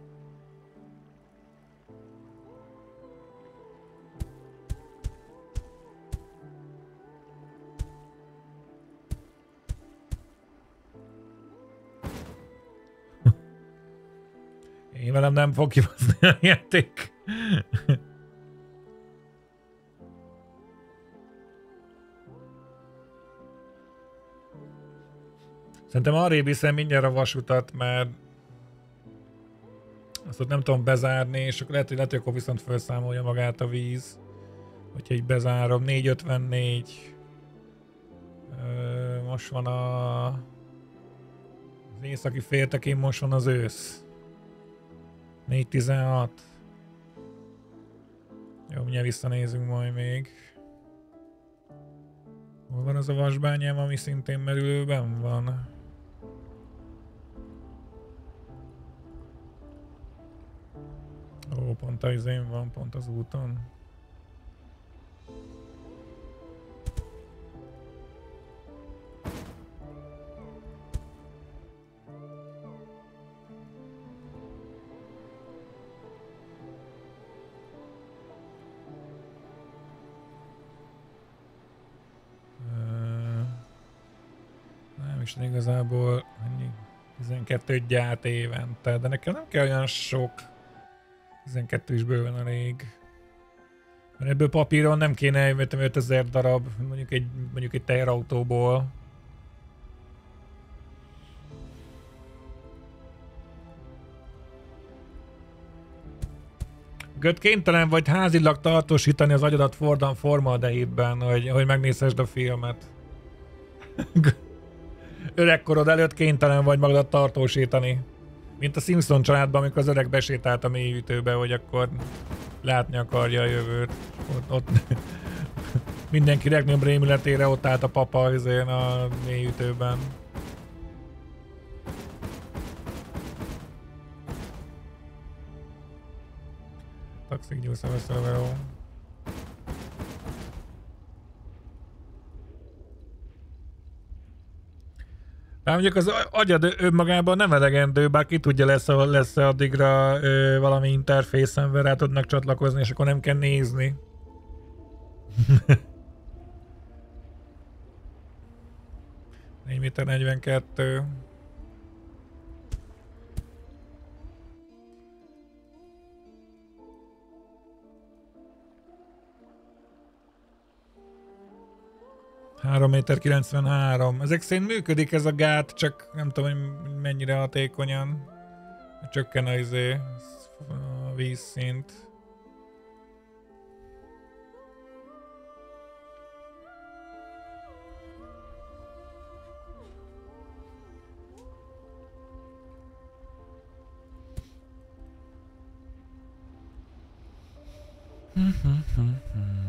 Én velem nem fog kibaszni a játék. Szerintem arrébb viszem mindjárt a vasutat, mert azt ott nem tudom bezárni, és akkor lehet, hogy, lehet, hogy akkor viszont felszámolja magát a víz. Hogyha így bezárom. 454. Ö, most van a... Az északi féltekén most van az ősz. 416. Jó, mindjárt visszanézünk majd még. Hol van az a vasbányám, ami szintén merülőben van? Ó, pont az én van, pont az úton. igazából ennyi 12 gyárt évente, de nekem nem kell olyan sok. 12 is bőven elég. Mert ebből papíron nem kéne 5000 darab, mondjuk egy, mondjuk egy teherautóból. Göt kénytelen vagy házilag tartósítani az agyadat Fordan formaldehidben, hogy, hogy megnézhessd a filmet öregkorod előtt kénytelen vagy magadat tartósítani. Mint a Simpson családban, amikor az öreg besétált a mélyütőbe, hogy akkor látni akarja a jövőt. Ott, ott mindenki legnagyobb rémületére ott állt a papa azért a mélyütőben. Toxic Juice of Már mondjuk az agyad önmagában nem elegendő, bár ki tudja lesz, lesz addigra ö, valami interfészen, rá tudnak csatlakozni, és akkor nem kell nézni. 4 méter 42. 3 méter 93. Ezek szerint működik ez a gát, csak nem tudom, hogy mennyire hatékonyan. Csökken a, izé, a vízszint. Mm-hmm.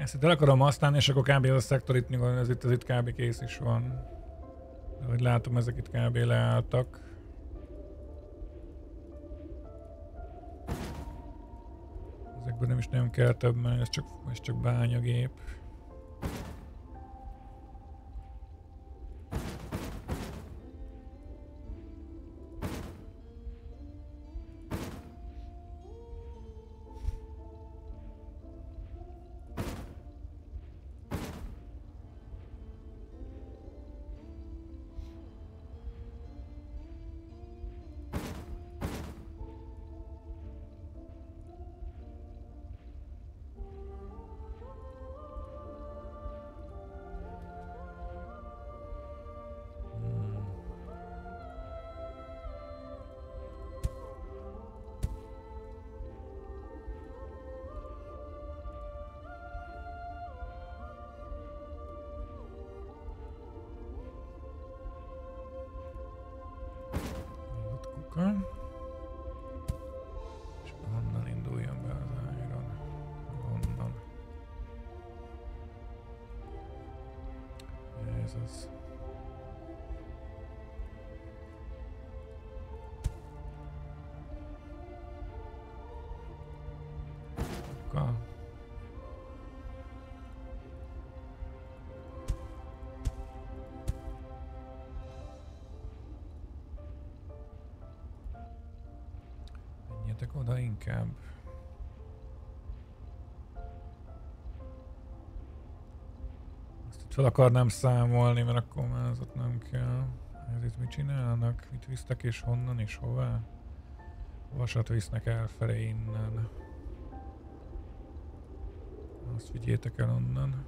Ezt itt el akarom használni, és akkor kb. ez a szektor itt, ez itt, ez itt kb. kész is van. De hogy látom, ezek itt kb. leálltak. Ezekből nem is nagyon kell több, mert ez csak, ez csak bányagép. Oda inkább. Azt itt fel akarnám számolni, mert akkor már az ott nem kell. Ez itt mit csinálnak? Mit visztek és honnan és hová? Vasat visznek elfelé innen. Azt vigyétek el onnan.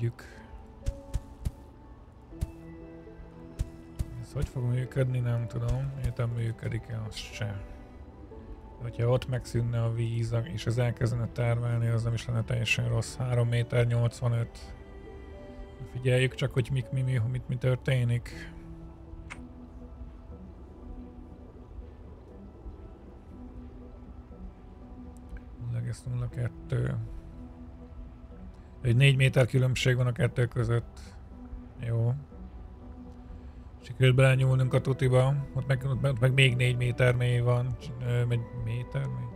Innen levédjük. Ez hogy fog működni, nem tudom. Értem működik-e, az se. Hogyha ott megszűnne a víz, és ez elkezdene termelni, az nem is lenne teljesen rossz. 3 méter 85. Figyeljük csak, hogy mi, mi, mi, mit, mi történik. Leges 02. Egy 4 méter különbség van a kettő között. Jó. Sikerült belenyúlnunk a tutiba. Ott meg, ott meg még 4 méter mély van. Egy méter mély?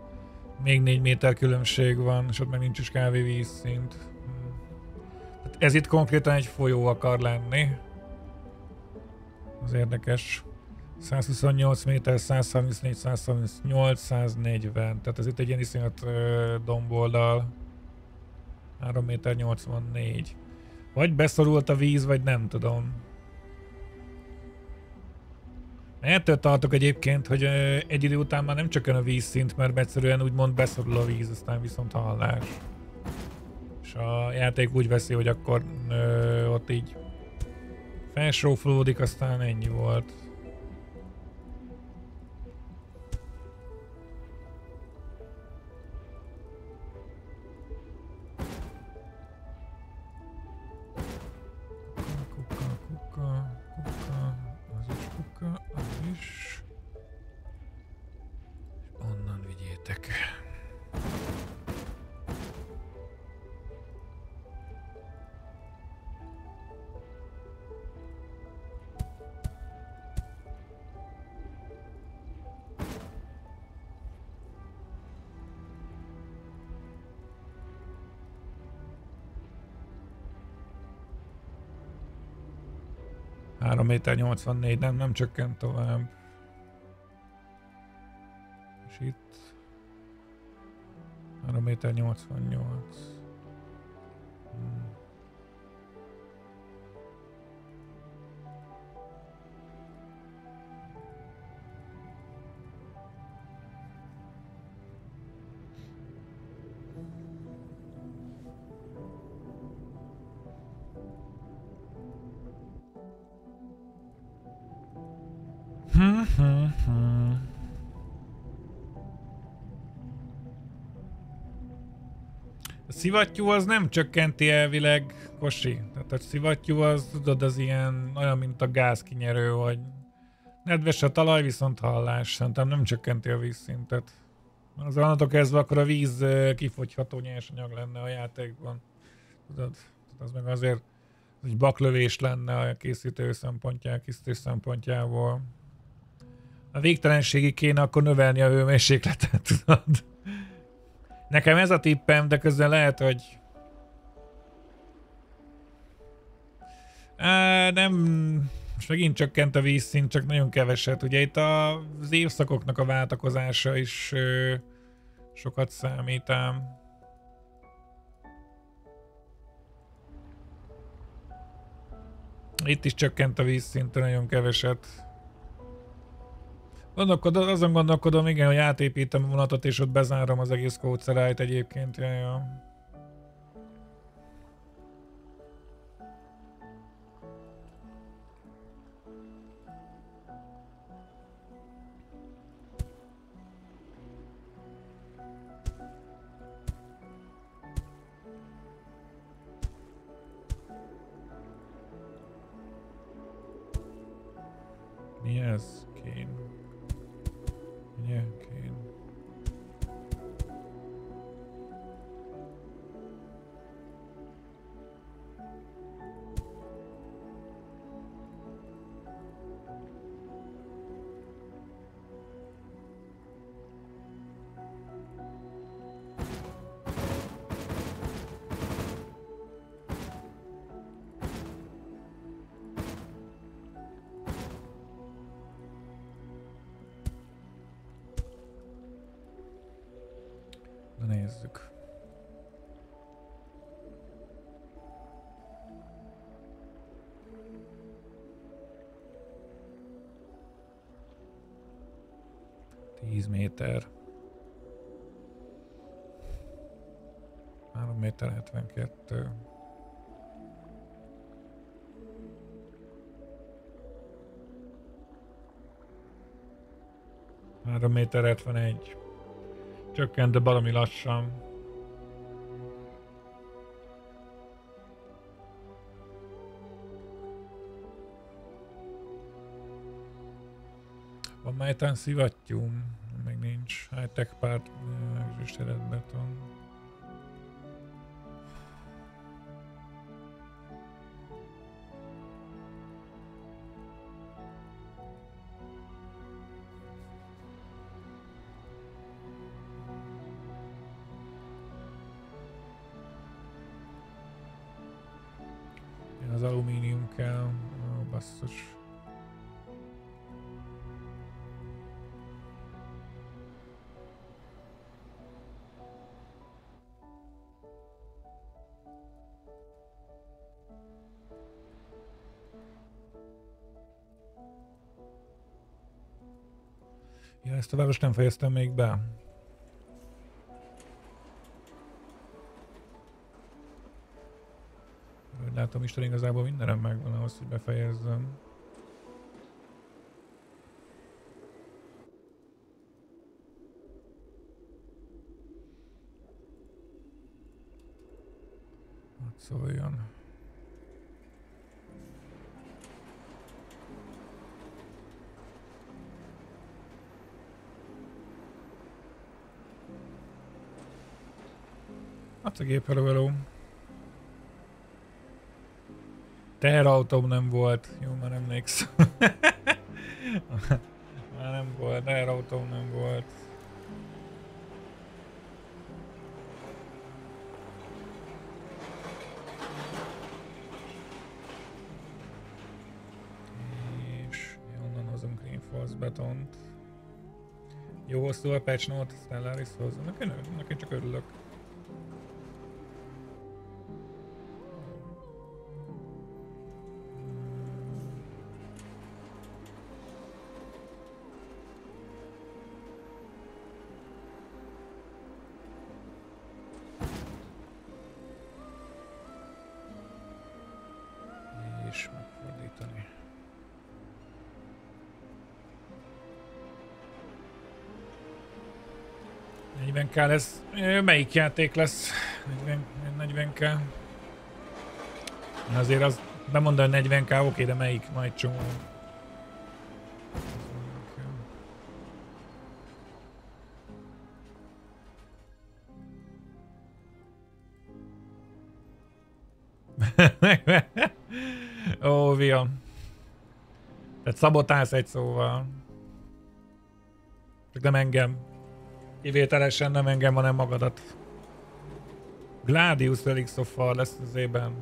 Még 4 méter különbség van, és ott meg nincs is kávé vízszint. Ez itt konkrétan egy folyó akar lenni. Az érdekes. 128 méter, 134, 138, 140. Tehát ez itt egy ilyen iszonyat domboldal. 3 méter 84. Vagy beszorult a víz, vagy nem tudom. Ettől tartok egyébként, hogy egy idő után már nem csökken a vízszint, mert egyszerűen úgymond beszorul a víz, aztán viszont hallás és a játék úgy veszi, hogy akkor ö, ott így felsróflódik, aztán ennyi volt. Méter 84, nem, nem csökkent tovább. És itt 3 méter 88. szivattyú az nem csökkenti elvileg, Kosi. Tehát a szivattyú az, tudod, az ilyen olyan, mint a gázkinyerő, hogy nedves a talaj, viszont hallás. Szerintem nem csökkenti a vízszintet. Az onnantól kezdve akkor a víz kifogyható nyersanyag lenne a játékban. Tudod, az meg azért egy baklövés lenne a készítő szempontjából, készítő szempontjából. A végtelenségig kéne akkor növelni a hőmérsékletet, tudod. Nekem ez a tippem, de közben lehet, hogy... Á, nem... Most megint csökkent a vízszint, csak nagyon keveset. Ugye itt az évszakoknak a váltakozása is ö, sokat számít ám. Itt is csökkent a vízszint, nagyon keveset. Gondolkodom, azon gondolkodom, igen, hogy átépítem a vonatot, és ott bezárom az egész kódszerájt egyébként. Ja, ja. 271. Csökkent, de valami lassan. Van már egy szivattyú? Még nincs. Hát High-tech párt, eh, zsüsteletbeton. Város nem fejeztem még be. Úgy látom, Isten igazából mindenem megvan ahhoz, hogy befejezzem. Hadd szóljon. A gép hello, hello. Teherautóm nem volt. Jó, már emlékszem. már nem volt, teherautóm nem volt. És onnan hozunk Reinforce betont. Jó hosszú a patch note, Stellaris hozzá. Nekem, nekem csak örülök. 40k lesz. Melyik játék lesz 40, k Azért az, bemondom, hogy 40k, oké, de melyik majd csomó. Ó, viam. Tehát szabotálsz egy szóval. Csak nem engem. Kivételesen nem engem, hanem magadat. Gladius Relics of War lesz az ében.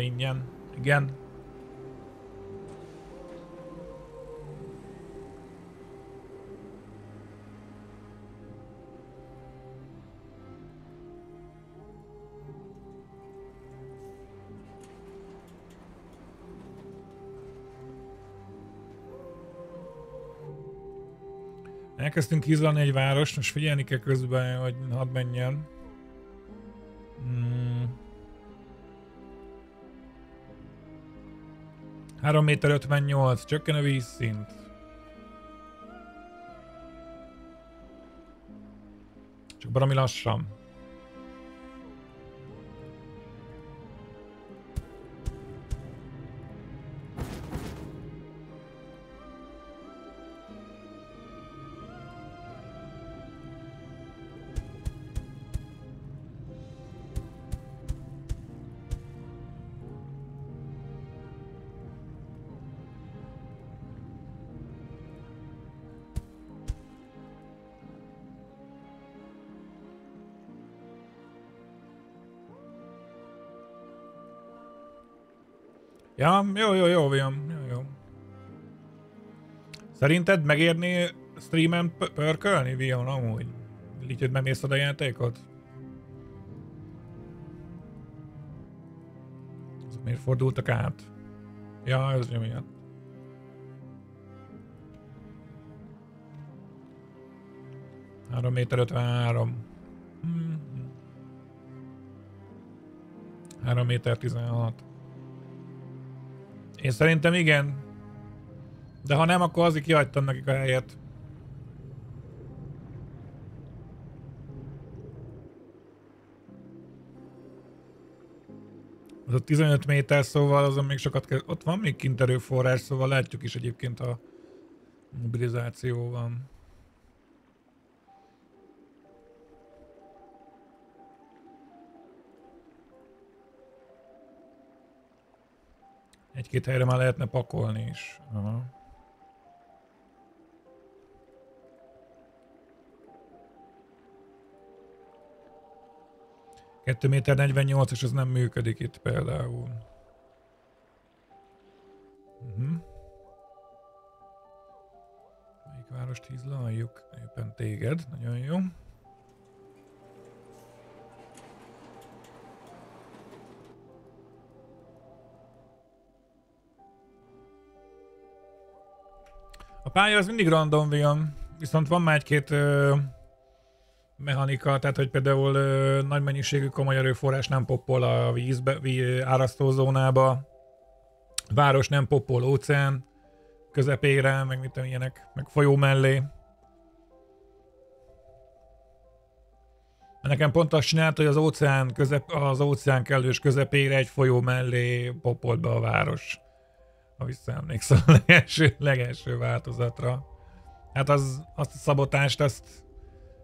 Ingyen. Igen. Elkezdtünk izlalni egy várost, most figyelni kell közben, hogy hadd menjen. Hmm. 3 méter 58, csökken a vízszint. Csak valami lassan. Szerinted megérni streamen pörkölni, Vion, amúgy? Így, hogy bemész oda a játékot? Miért fordultak át? Ja, ez miatt. Három méter 53. Hmm. 3 méter 16. Én szerintem igen. De ha nem, akkor azért kihagytam nekik a helyet. Az a 15 méter, szóval azon még sokat kell. Ott van még kint erőforrás, szóval látjuk is egyébként a mobilizáció van. Egy-két helyre már lehetne pakolni is. Aha. Kettő méter 48, és ez nem működik itt például. Uh-huh. Melyik várost hízlaljuk? Éppen téged, nagyon jó. A pálya az mindig random van, viszont van már egy-két mechanika, tehát hogy például ö, nagy mennyiségű komoly erőforrás nem poppol a vízbe, víz, árasztózónába, város nem poppol óceán közepére, meg mit tudom, ilyenek, meg folyó mellé. Nekem pont azt csinált, hogy az óceán, közep, az óceán kellős közepére egy folyó mellé poppolt be a város ha visszaemlékszem a legelső, legelső változatra. Hát az, azt a szabotást, azt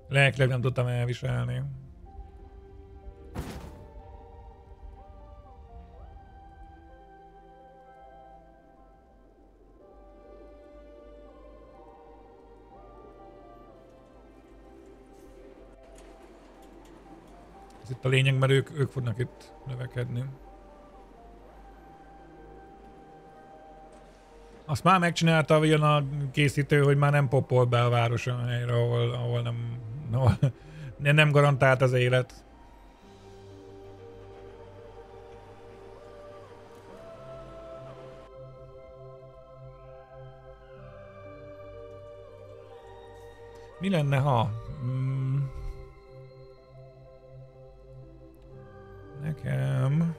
lelkileg nem tudtam elviselni. Ez itt a lényeg, mert ők, ők fognak itt növekedni. Azt már megcsinálta a készítő, hogy már nem popol be a város helyre, ahol, ahol nem, ahol nem garantált az élet. Mi lenne, ha... Mm, nekem...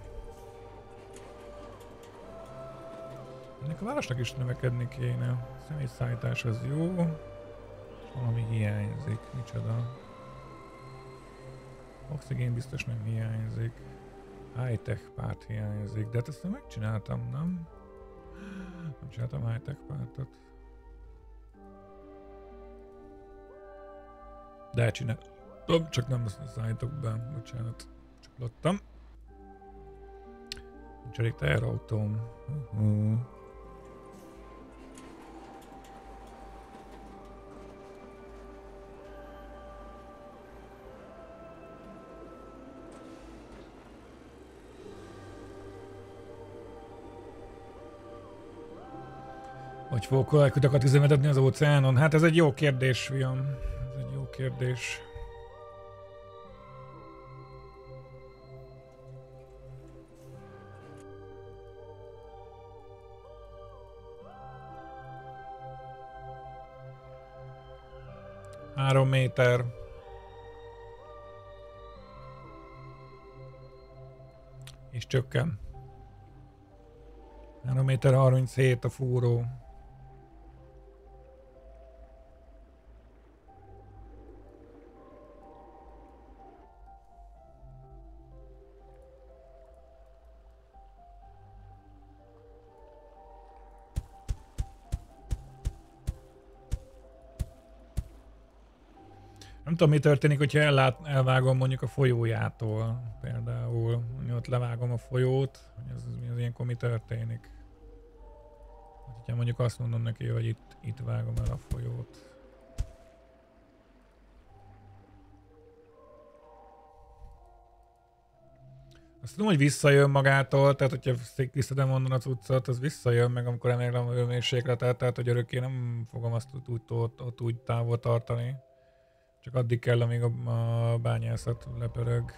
Ennek a városnak is növekedni kéne. Személyszállítás az jó. Valami hiányzik. Micsoda? Oxigén biztos nem hiányzik. High-tech párt hiányzik. De hát ezt megcsináltam, nem? Nem csináltam high-tech pártot. De csináltam, csak nem szállítok be. Bocsánat. Csak lottam. Nincs elég teherautóm. Uh-huh. Hogy fogok kutakat üzemeltetni az óceánon? Hát ez egy jó kérdés, fiam. Ez egy jó kérdés. Három méter. És csökken. 3 méter 37 a fúró. Tudom, mi történik, hogyha ellát, elvágom mondjuk a folyójától például. Ott levágom a folyót, hogy az, az ilyenkor mi történik. Hát, hogyha mondjuk azt mondom neki, hogy itt, itt vágom el a folyót. Azt tudom, hogy visszajön magától, tehát hogyha visszadem onnan az utcát, az visszajön meg, amikor emelem a hőmérsékletet, tehát hogy örökké nem fogom azt úgy, ott, ott úgy távol tartani. Csak addig kell, amíg a bányászat lepörög.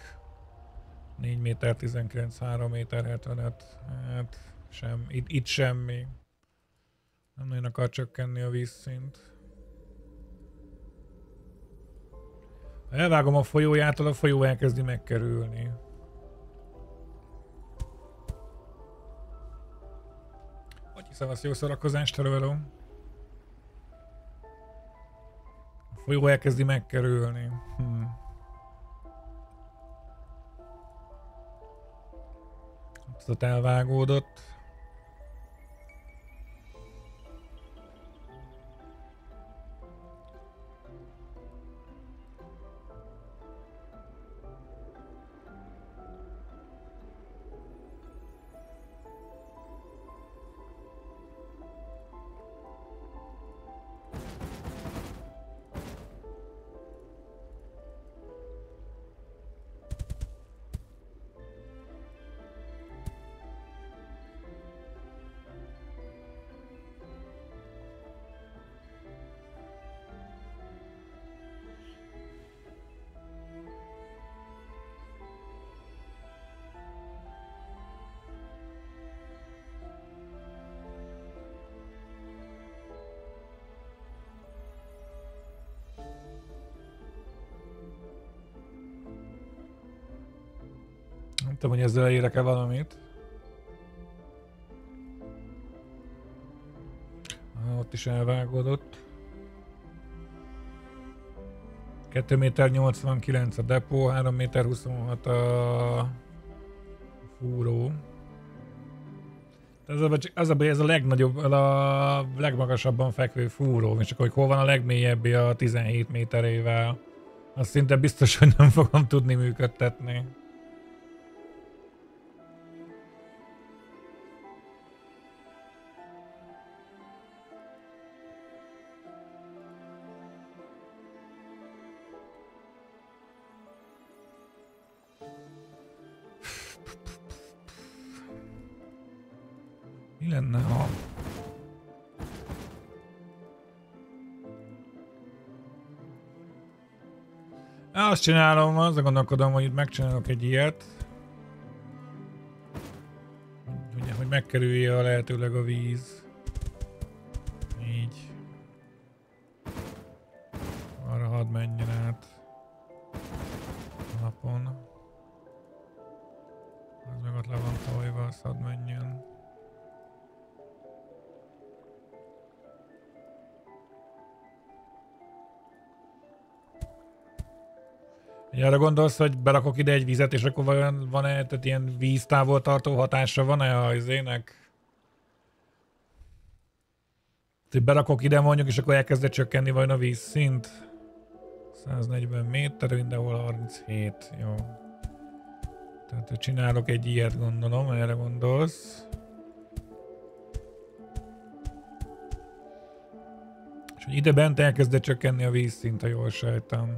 4 méter 19, 3 méter 75. Hát sem, itt, itt semmi. Nem nagyon akar csökkenni a vízszint. Ha elvágom a folyójától, a folyó elkezdi megkerülni. Hogy hiszem, az jó szórakozást, hello, hello. Folyó elkezdi megkerülni. Hmm. Abszolút elvágódott. Tudom, hogy ezzel érek-e valamit. Ott is elvágódott. 2 méter 89 a depó, 3 méter 26 a fúró. Ez a, az a, ez a legnagyobb, a legmagasabban fekvő fúró, és akkor hogy hol van a legmélyebbi a 17 méterével. Azt szinte biztos, hogy nem fogom tudni működtetni. Azt csinálom, azt gondolkodom, hogy megcsinálok egy ilyet. Hogy, hogy megkerülje a lehetőleg a víz. Gondolsz, hogy berakok ide egy vizet, és akkor van, van-e, tehát ilyen víztávol tartó hatása van-e a izének? Tehát berakok ide mondjuk, és akkor elkezd csökkenni vajon a vízszint? 140 méter, mindenhol 37, jó. Tehát csinálok egy ilyet gondolom, erre gondolsz. És hogy ide bent elkezd csökkenni a vízszint, ha jól sejtem.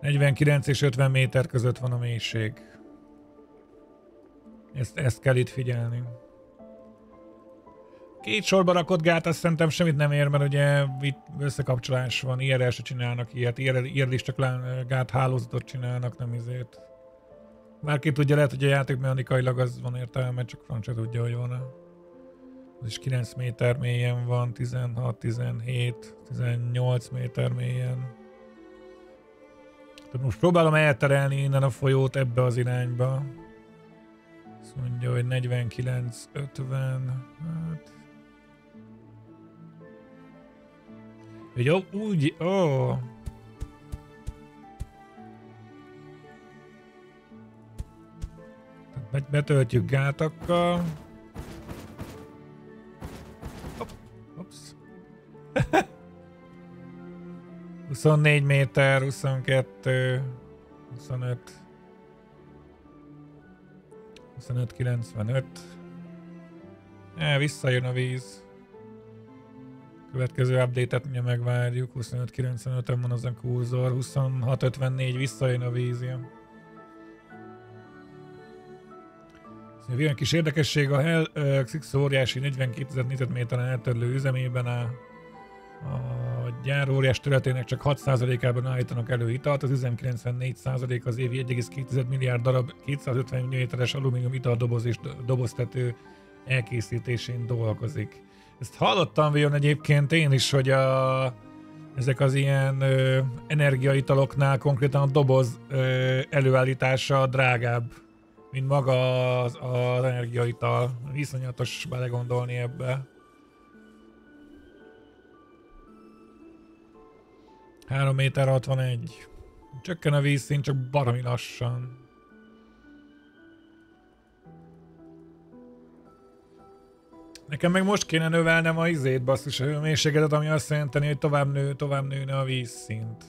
49 és 50 méter között van a mélység. Ezt, ezt kell itt figyelni. Két sorba rakott gát, azt szerintem semmit nem ér, mert ugye itt összekapcsolás van, IRL se csinálnak ilyet, IRL is csak gát hálózatot csinálnak, nem izét. Bárki tudja, lehet, hogy a játék mechanikailag az van értelme, csak francia tudja, hogy van. Az is 9 méter mélyen van, 16, 17, 18 méter mélyen. Tehát most próbálom elterelni innen a folyót ebbe az irányba. Azt mondja, hogy 49, 50, hát... Jó, úgy, ó. Oh. Betöltjük gátakkal. Hopp, Ups. 24 méter, 22, 25, 25, 95. E, visszajön a víz. Következő update-et ugye megvárjuk, 25-95-en van az a kurzor, 26-54 visszajön a víz. Ja. Ilyen kis érdekesség, a Hell uh, Xix óriási 42 négyzetméteren eltörlő üzemében a a gyár óriás területének csak 6%-ában állítanak elő italt, az üzem 94% az évi 1,2 milliárd darab 250 mm-es alumínium italdoboz és doboztető elkészítésén dolgozik. Ezt hallottam vajon egyébként én is, hogy a, ezek az ilyen ö, energiaitaloknál konkrétan a doboz ö, előállítása drágább, mint maga az, az energiaital. Viszonyatos belegondolni ebbe. 3 méter 61. Csökken a vízszint, csak baromi lassan. Nekem meg most kéne növelnem a izét, basszus, a hőmérsékletet, ami azt jelenteni, hogy tovább nő, tovább nőne a vízszint.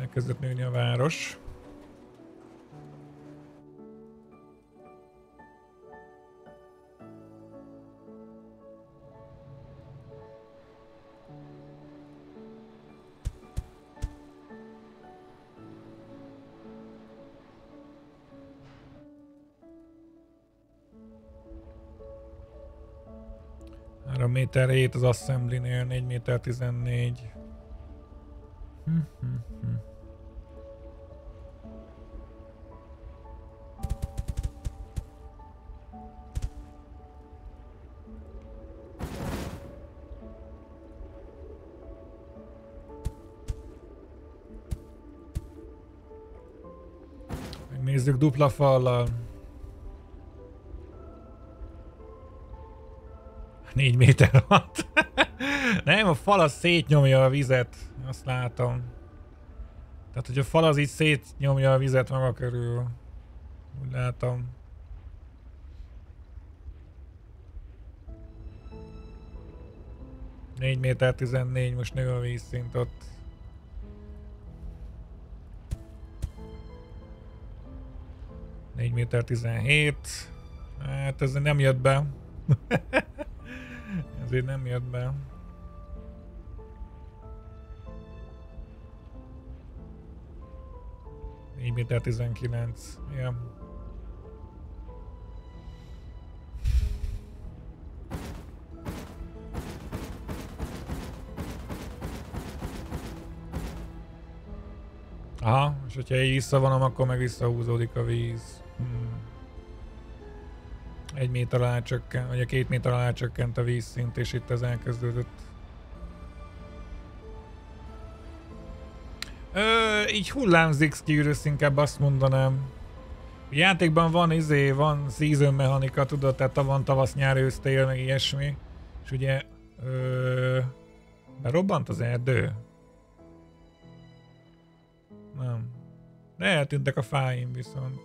Elkezdett nőni a város. Méter 7 az Assembly-nél, 4 méter 14. Hm. Megnézzük dupla fallal. 4 méter alatt. Nem, a fal az szétnyomja a vizet, azt látom. Tehát, hogy a fal az így szétnyomja a vizet maga körül. Úgy látom. Négy méter 14, most nő a vízszint ott. Négy méter 17. Hát ez nem jött be. Ezért nem jött be. Így méter 19. Ja. Aha, és hogyha így visszavonom, akkor meg visszahúzódik a víz. Egy méter alá csökkent, vagy a két méter alá csökkent a vízszint, és itt ez elkezdődött. Ö, így hullámzik Skyrus, inkább azt mondanám. A játékban van izé, van season mechanika, tudod, tehát van tavasz, nyár, ősztél, meg ilyesmi. És ugye... Ö, berobbant az erdő? Nem. De eltűntek a fáim viszont.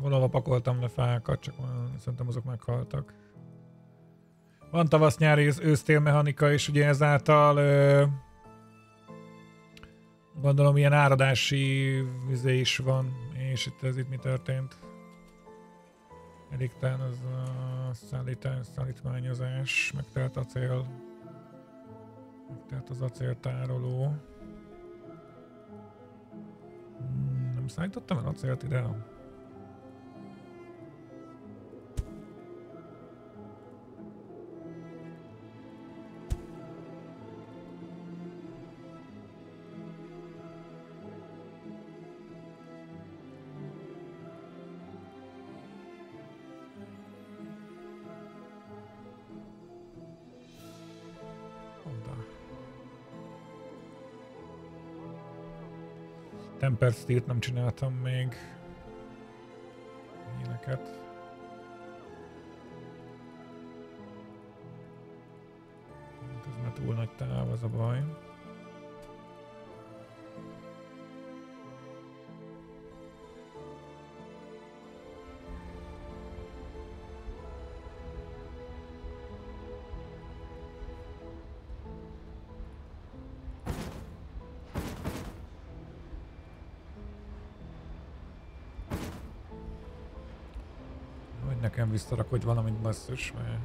Valahol pakoltam le fákat, csak szerintem azok meghaltak. Van tavasz-nyári ősztél mechanika, és ugye ezáltal ö, gondolom ilyen áradási vizé is van, és itt ez itt mi történt. Ediktán az a szállítás, szállítmányozás, megtelt acél, megtelt az acéltároló. Hmm, nem szállítottam el acélt ide? Temper Steel-t nem csináltam még. Ilyeneket. Hát ez már túl nagy táv, az a baj. Hogy valamit basszus, mert...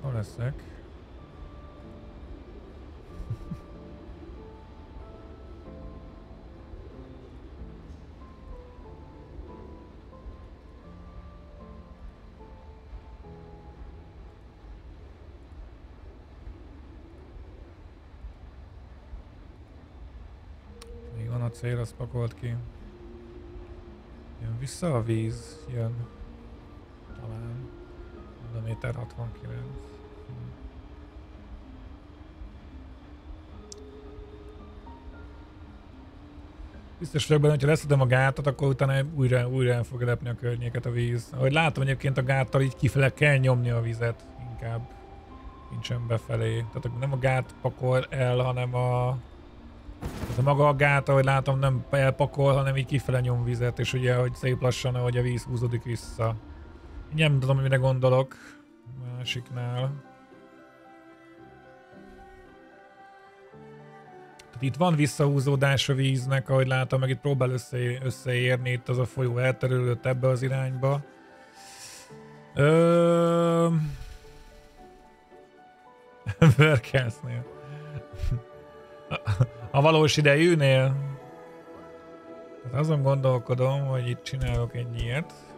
Hol leszek? Még van a cél, az pakolt ki. Jön vissza a víz, jön méter 69. Biztos vagyok benne, hogyha leszedem a gátat, akkor utána újra, újra el fogja lepni a környéket a víz. Ahogy látom egyébként a gáttal így kifele kell nyomni a vizet inkább. Nincsen befelé. Tehát nem a gát pakol el, hanem a... Tehát a maga a gát, ahogy látom, nem elpakol, hanem így kifele nyom vizet, és ugye, hogy szép lassan, ahogy a víz húzódik vissza. Nem tudom, mire gondolok másiknál. Itt van visszahúzódás a víznek, ahogy látom, meg itt próbál össze, összeérni itt az a folyó elterülött ebbe az irányba. Ö... Verkesznél. A valós idejűnél? Hát azon gondolkodom, hogy itt csinálok egy ilyet.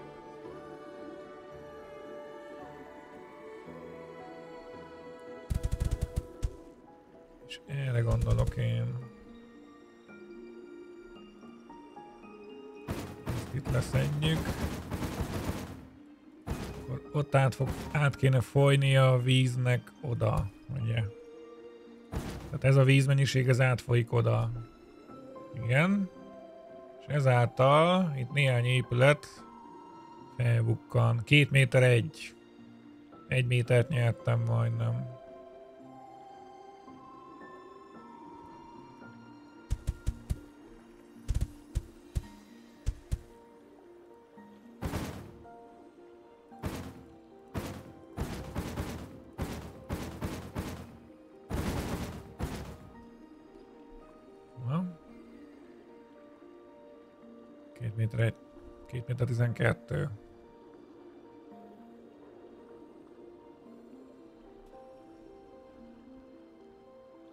Erre gondolok én. Ezt itt leszedjük. Akkor ott át, fog, át kéne folyni a víznek oda, ugye? Tehát ez a vízmennyiség, ez átfolyik oda. Igen. És ezáltal itt néhány épület felbukkan. Két méter egy. Egy métert nyertem majdnem. 2 méter 12.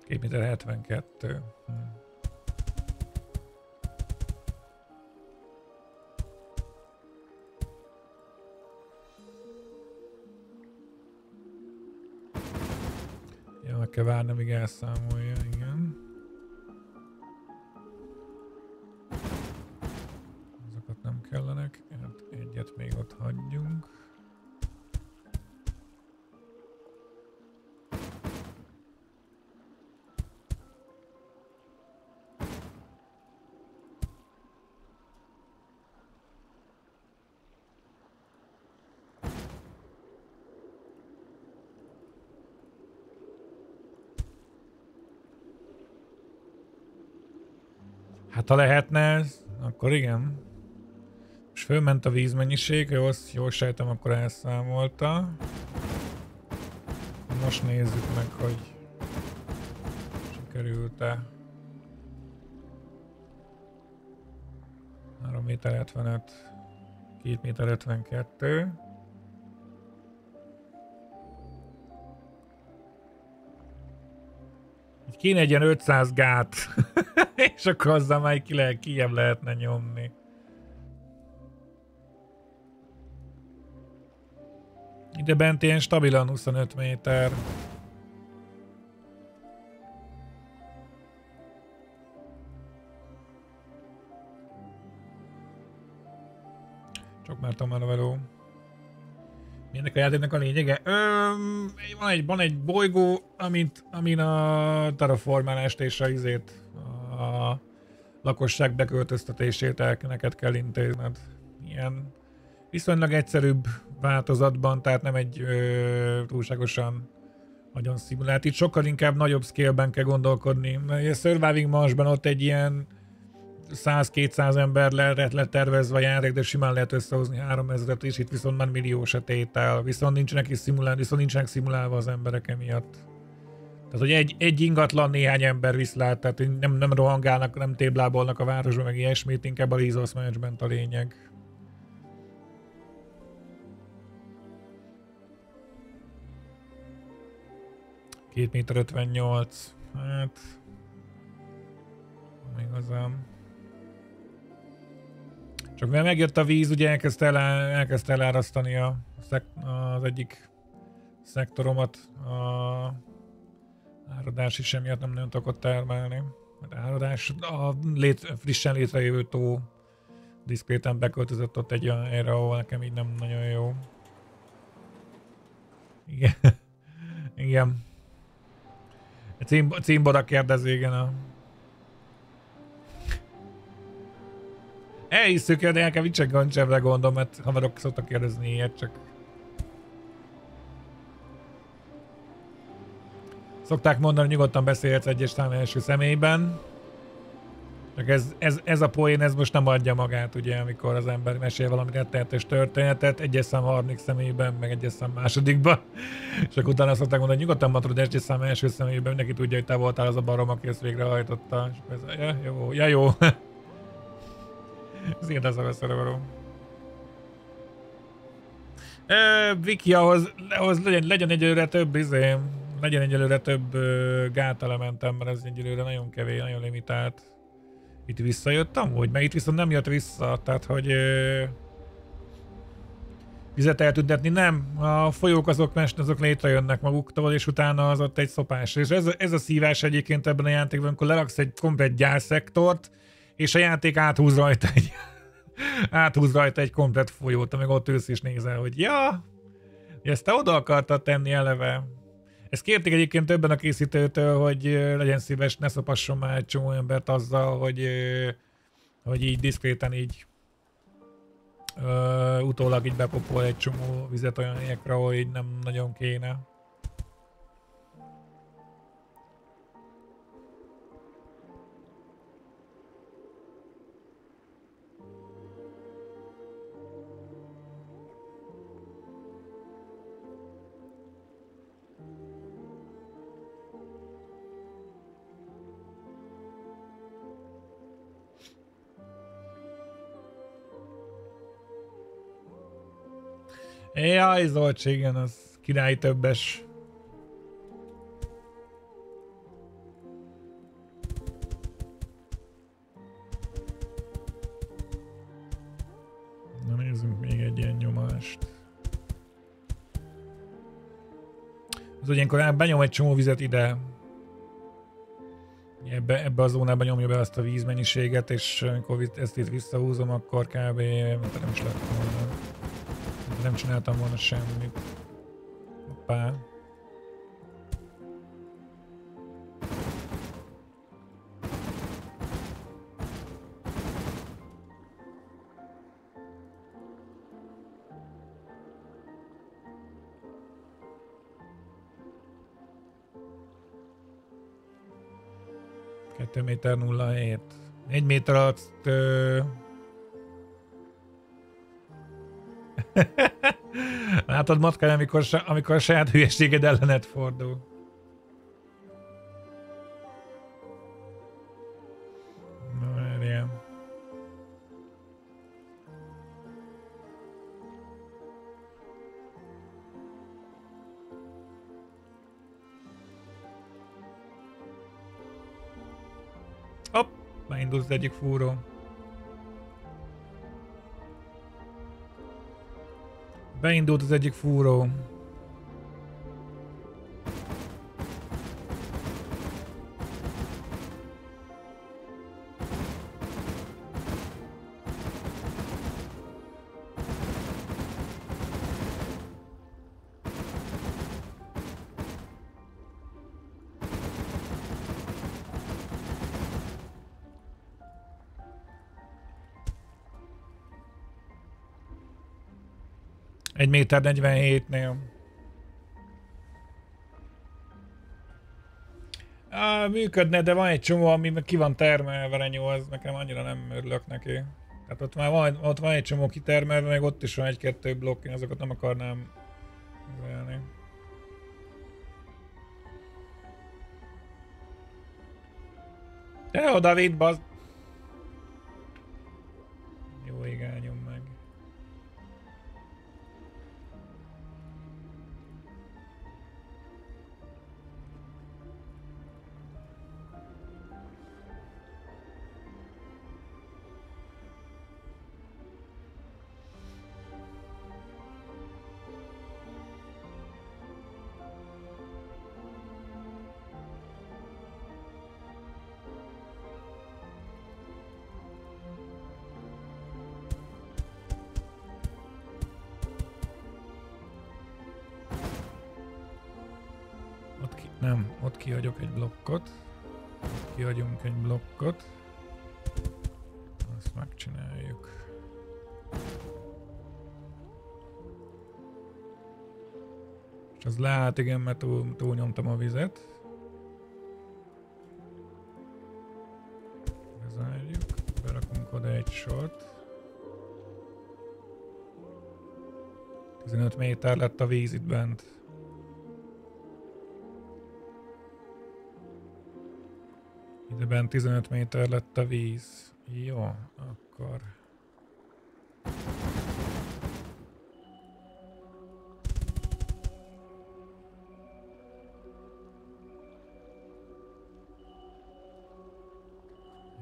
Két méter 72. Hm. Ja, meg kell várni, amíg elszámolja, igen. Hagyjunk. Hát ha lehetne, akkor igen. Fölment a vízmennyiség, jó, azt jól sejtem, akkor elszámolta. Most nézzük meg, hogy sikerült-e. 3 méter 75, 2 méter 52. Kéne egy ilyen 500 gát, és akkor azzal már ki lehet, kijebb lehetne nyomni. Ide bent ilyen stabilan 25 méter. Csak már Tomaroveló. Ennek a játéknak a lényege? Öm, van, egy, van egy bolygó, amit, amin a terraformálást és a izét, a lakosság beköltöztetését el neked kell intézned. Ilyen viszonylag egyszerűbb változatban, tehát nem egy ö, túlságosan nagyon szimulált. Itt sokkal inkább nagyobb scale-ben kell gondolkodni. A Surviving Marsban ott egy ilyen 100-200 ember le, lett tervezve a játék, de simán lehet összehozni 3000-et, és itt viszont már milliós a tétel, viszont nincsenek is szimulálva, viszont nincsenek szimulálva az emberek emiatt. Tehát, hogy egy, egy ingatlan néhány ember visz lát, tehát nem, nem rohangálnak, nem téblábolnak a városban, meg ilyesmit, inkább a resource management a lényeg. 2 méter 58. Hát... Nem igazán. Csak mivel megjött a víz, ugye elkezdte, el, elkezdte elárasztani a, az egyik szektoromat. A áradás is emiatt nem nagyon tudok termelni. Mert áradás, a lét, frissen létrejövő tó diszkréten beköltözött ott egy olyan erre, ahol nekem így nem nagyon jó. Igen. Igen. Cím, címbora kérdezi, igen. A... Elhisszük, de nekem itt csak gondom, mert haverok szoktak kérdezni ilyet, csak... Szokták mondani, nyugodtan beszélhetsz egyes szám első személyben. Csak ez, ez, ez a poén, ez most nem adja magát, ugye, amikor az ember mesél valami rettenetes történetet, egyes szám harmadik személyben, meg egyes szám másodikban. És akkor utána szokták mondani, hogy nyugodtan mondod egyes szám első személyben, mindenki tudja, hogy te voltál az a barom, aki ezt végrehajtotta. És ez, ja, jó, ja, jó. ez ilyen az a való. Viki, ahhoz, ahhoz legyen, legyen egyelőre több izé, legyen egyelőre több gátelementem, mert ez egyelőre nagyon kevés, nagyon limitált. Itt visszajöttem, hogy mert itt viszont nem jött vissza, tehát hogy uh, vizet eltüntetni, nem. A folyók azok, azok létrejönnek maguktól, és utána az ott egy szopás. És ez, ez a szívás egyébként ebben a játékban, amikor leraksz egy komplet gyárszektort, és a játék áthúz rajta egy, áthúz rajta egy komplet folyót, amíg ott ősz is nézel, hogy ja, ezt te oda akartad tenni eleve. Ezt kérték egyébként többen a készítőtől, hogy legyen szíves, ne szopasson már egy csomó embert azzal, hogy, hogy így diszkréten így uh, utólag így bepopol egy csomó vizet olyan helyekre, ahol így nem nagyon kéne. Jaj, Zolcs, igen, az király többes. Na nézzünk még egy ilyen nyomást. Az hogy ilyenkor benyom egy csomó vizet ide. Ebbe, ebbe a zónába nyomja be azt a vízmennyiséget, és amikor ezt itt visszahúzom, akkor kb. nem is volna nem csináltam volna semmit. Hoppá. Kettő méter nulla hét. Egy méter alatt Látod, Matka, amikor, amikor a saját hülyeséged ellenet fordul. Hopp, beindult az egyik fúró. Beindult az egyik fúró. Egy méter 47-nél. Á, működne, de van egy csomó, ami ki van termelve, renyó, az nekem annyira nem örülök neki. Tehát ott már van, ott van egy csomó kitermelve, meg ott is van egy-kettő blokk, én azokat nem akarnám zelni. Te oda vidd, bazd! Jó, igen, nyom kihagyok egy blokkot. Kihagyunk egy blokkot. Azt megcsináljuk. És az lehet, igen, mert túl, túl a vizet. Bezárjuk, berakunk oda egy sort. 15 méter lett a víz itt bent. Ide bent 15 méter lett a víz. Jó, akkor...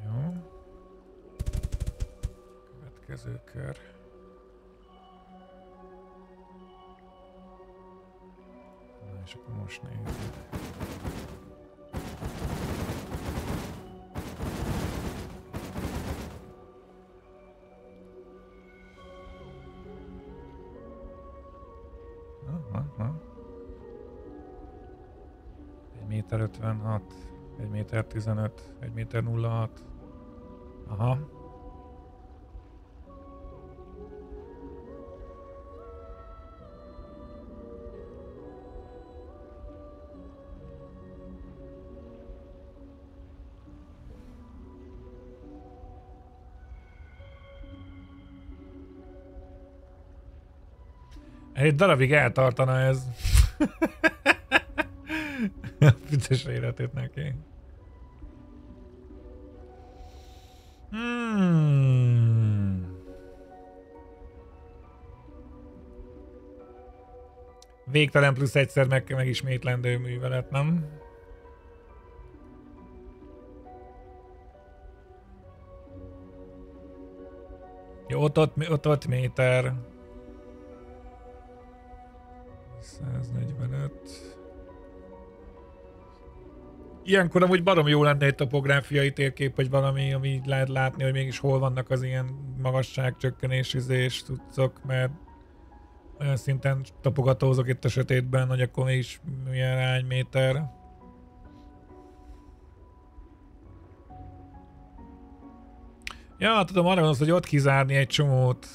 Jó. Következő kör. Na, és akkor most nézzük. Méter 56, 1 méter 15, 1 méter 06. Aha. Egy darabig eltartana ez. Büdös életét neki. Hmm. Végtelen plusz egyszer meg, megismétlendő művelet, nem? Jó, ott, ott, ott, ott méter. Ilyenkor amúgy barom jó lenne egy topográfiai térkép, vagy valami, ami így lehet látni, hogy mégis hol vannak az ilyen magasságcsökkenés és tudszok, mert olyan szinten tapogatózok itt a sötétben, hogy akkor mégis milyen hány méter. Ja, tudom, arra az, hogy ott kizárni egy csomót.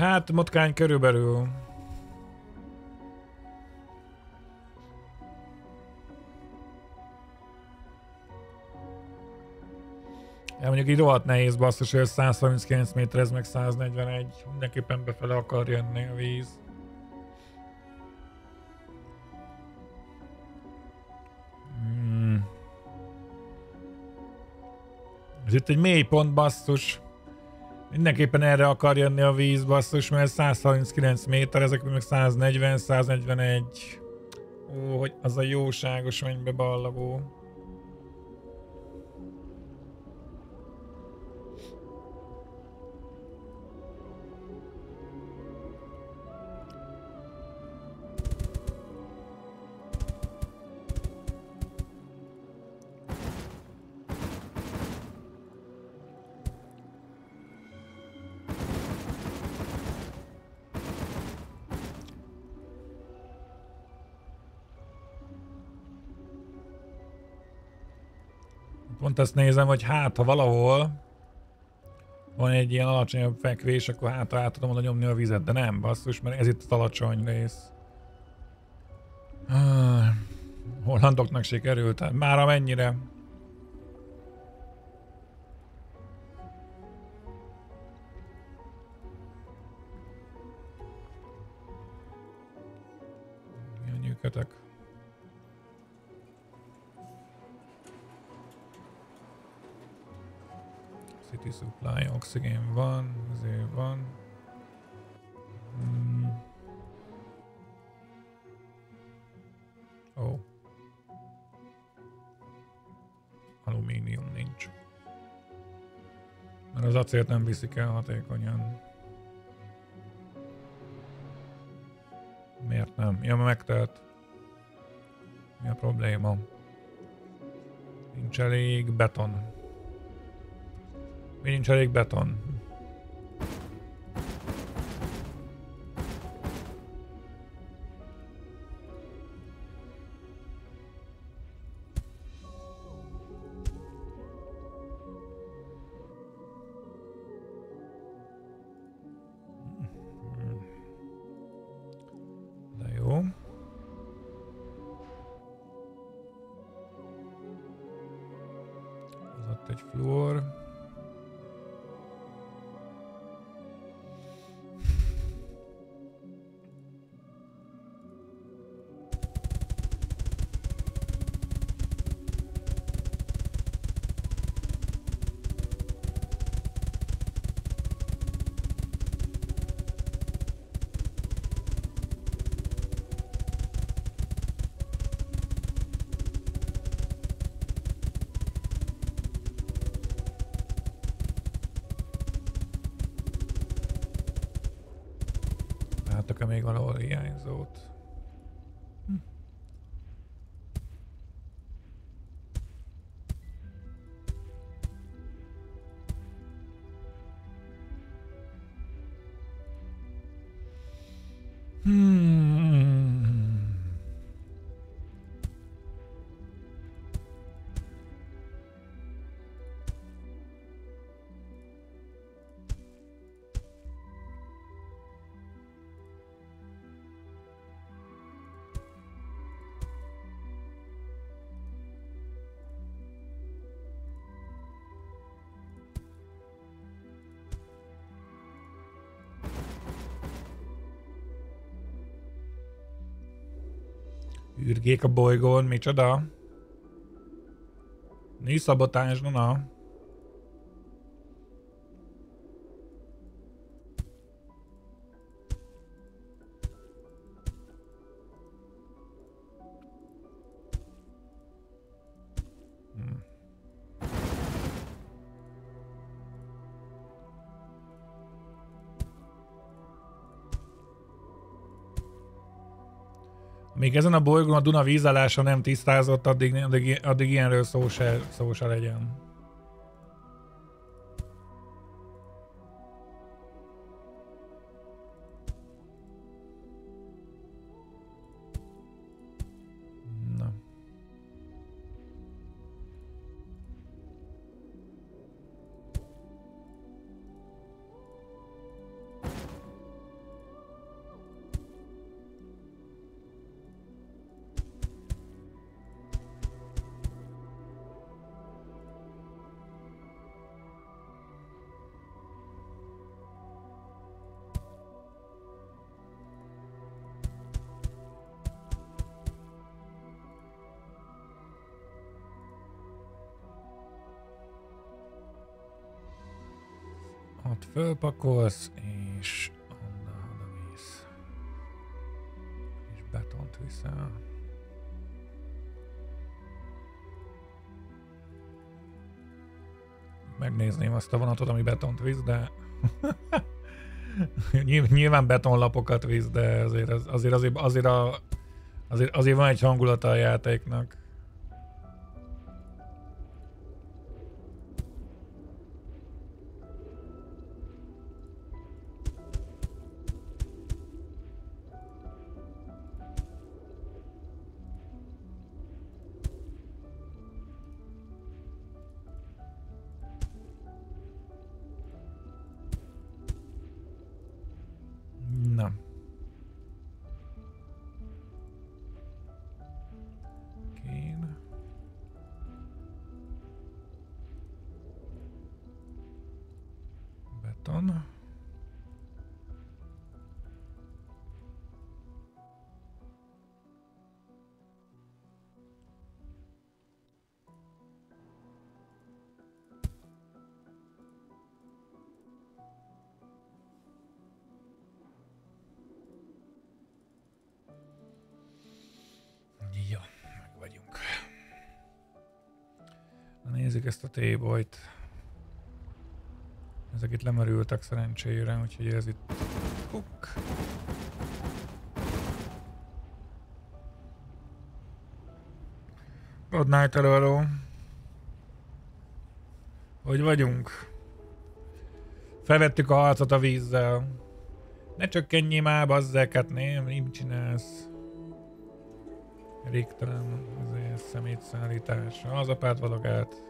Hát, motkány körülbelül. Ja, mondjuk így rohadt nehéz basszus, hogy ez 139 méter, ez meg 141. Mindenképpen befele akar jönni a víz. Hmm. Ez itt egy mély pont basszus. Mindenképpen erre akar jönni a víz basszus, mert 139 méter, ezek meg 140, 141. Ó, hogy az a jóságos mennybe ballagó. Azt nézem, hogy hát, ha valahol van egy ilyen alacsonyabb fekvés, akkor hát át tudom oda nyomni a vizet, de nem, basszus, mert ez itt az alacsony rész. Ah, Hollandoknak sikerült, hát már amennyire. Oxigén van, ezért van. Hmm. Ó. Oh. Alumínium nincs. Mert az acélt nem viszik el hatékonyan. Miért nem? Ja, megtelt. Mi a probléma? Nincs elég beton. Mi nincs elég beton? Ürgék a bolygón, micsoda? Nincs szabotás, na na. Még ezen a bolygón a Duna vízállása nem tisztázott, addig, addig, addig ilyenről szó se, szó se legyen. Fölpakolsz, és onnan oda mész. És betont viszel. Megnézném azt a vonatot, ami betont visz, de nyilván betonlapokat visz, de azért, azért, azért, azért, a, azért, azért van egy hangulata a játéknak. Ezt a tébolyt. Ezek itt lemerültek szerencsére, úgyhogy ez itt... Kuk. Rod Night előadó. Hogy vagyunk? Felvettük a harcot a vízzel. Ne csökkenjél már, bazzeket, nem, nem csinálsz. Régtelen ezért szemétszállítás. Az apát valagát.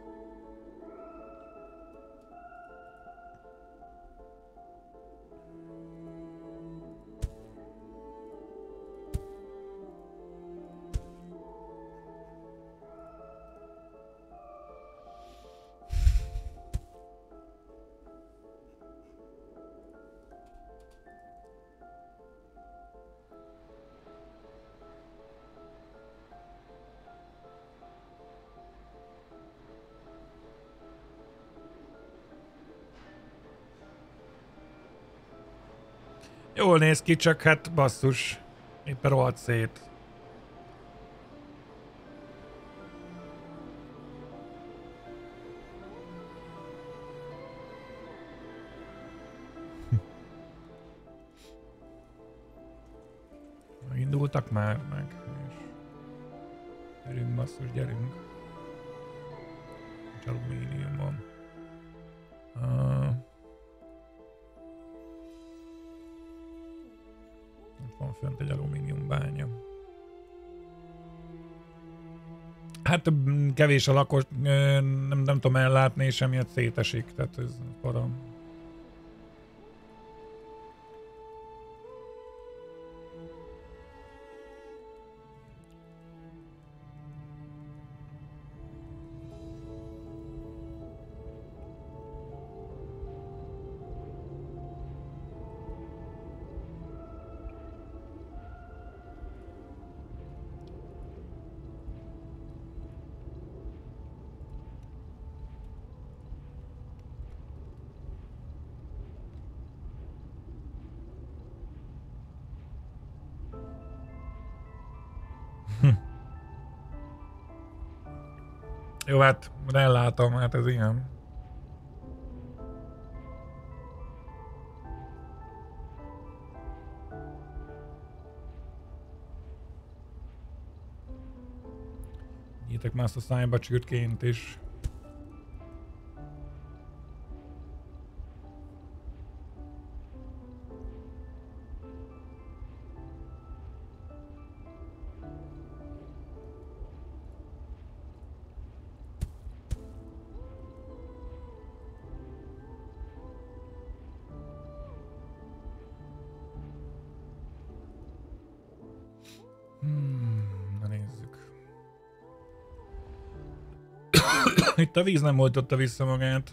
Jól néz ki, csak hát basszus. Éppen rohadt szét. Indultak már meg. És... Gyerünk basszus, gyerünk. Nincs alumínium van. Uh... van fönt egy alumínium bánya. Hát mm, kevés a lakos, nem, nem tudom ellátni, és emiatt szétesik, tehát ez param. Jó, hát ellátom, hát ez ilyen. Nyítek már azt a szájba csürtként is. Itt a víz nem oltotta vissza magát.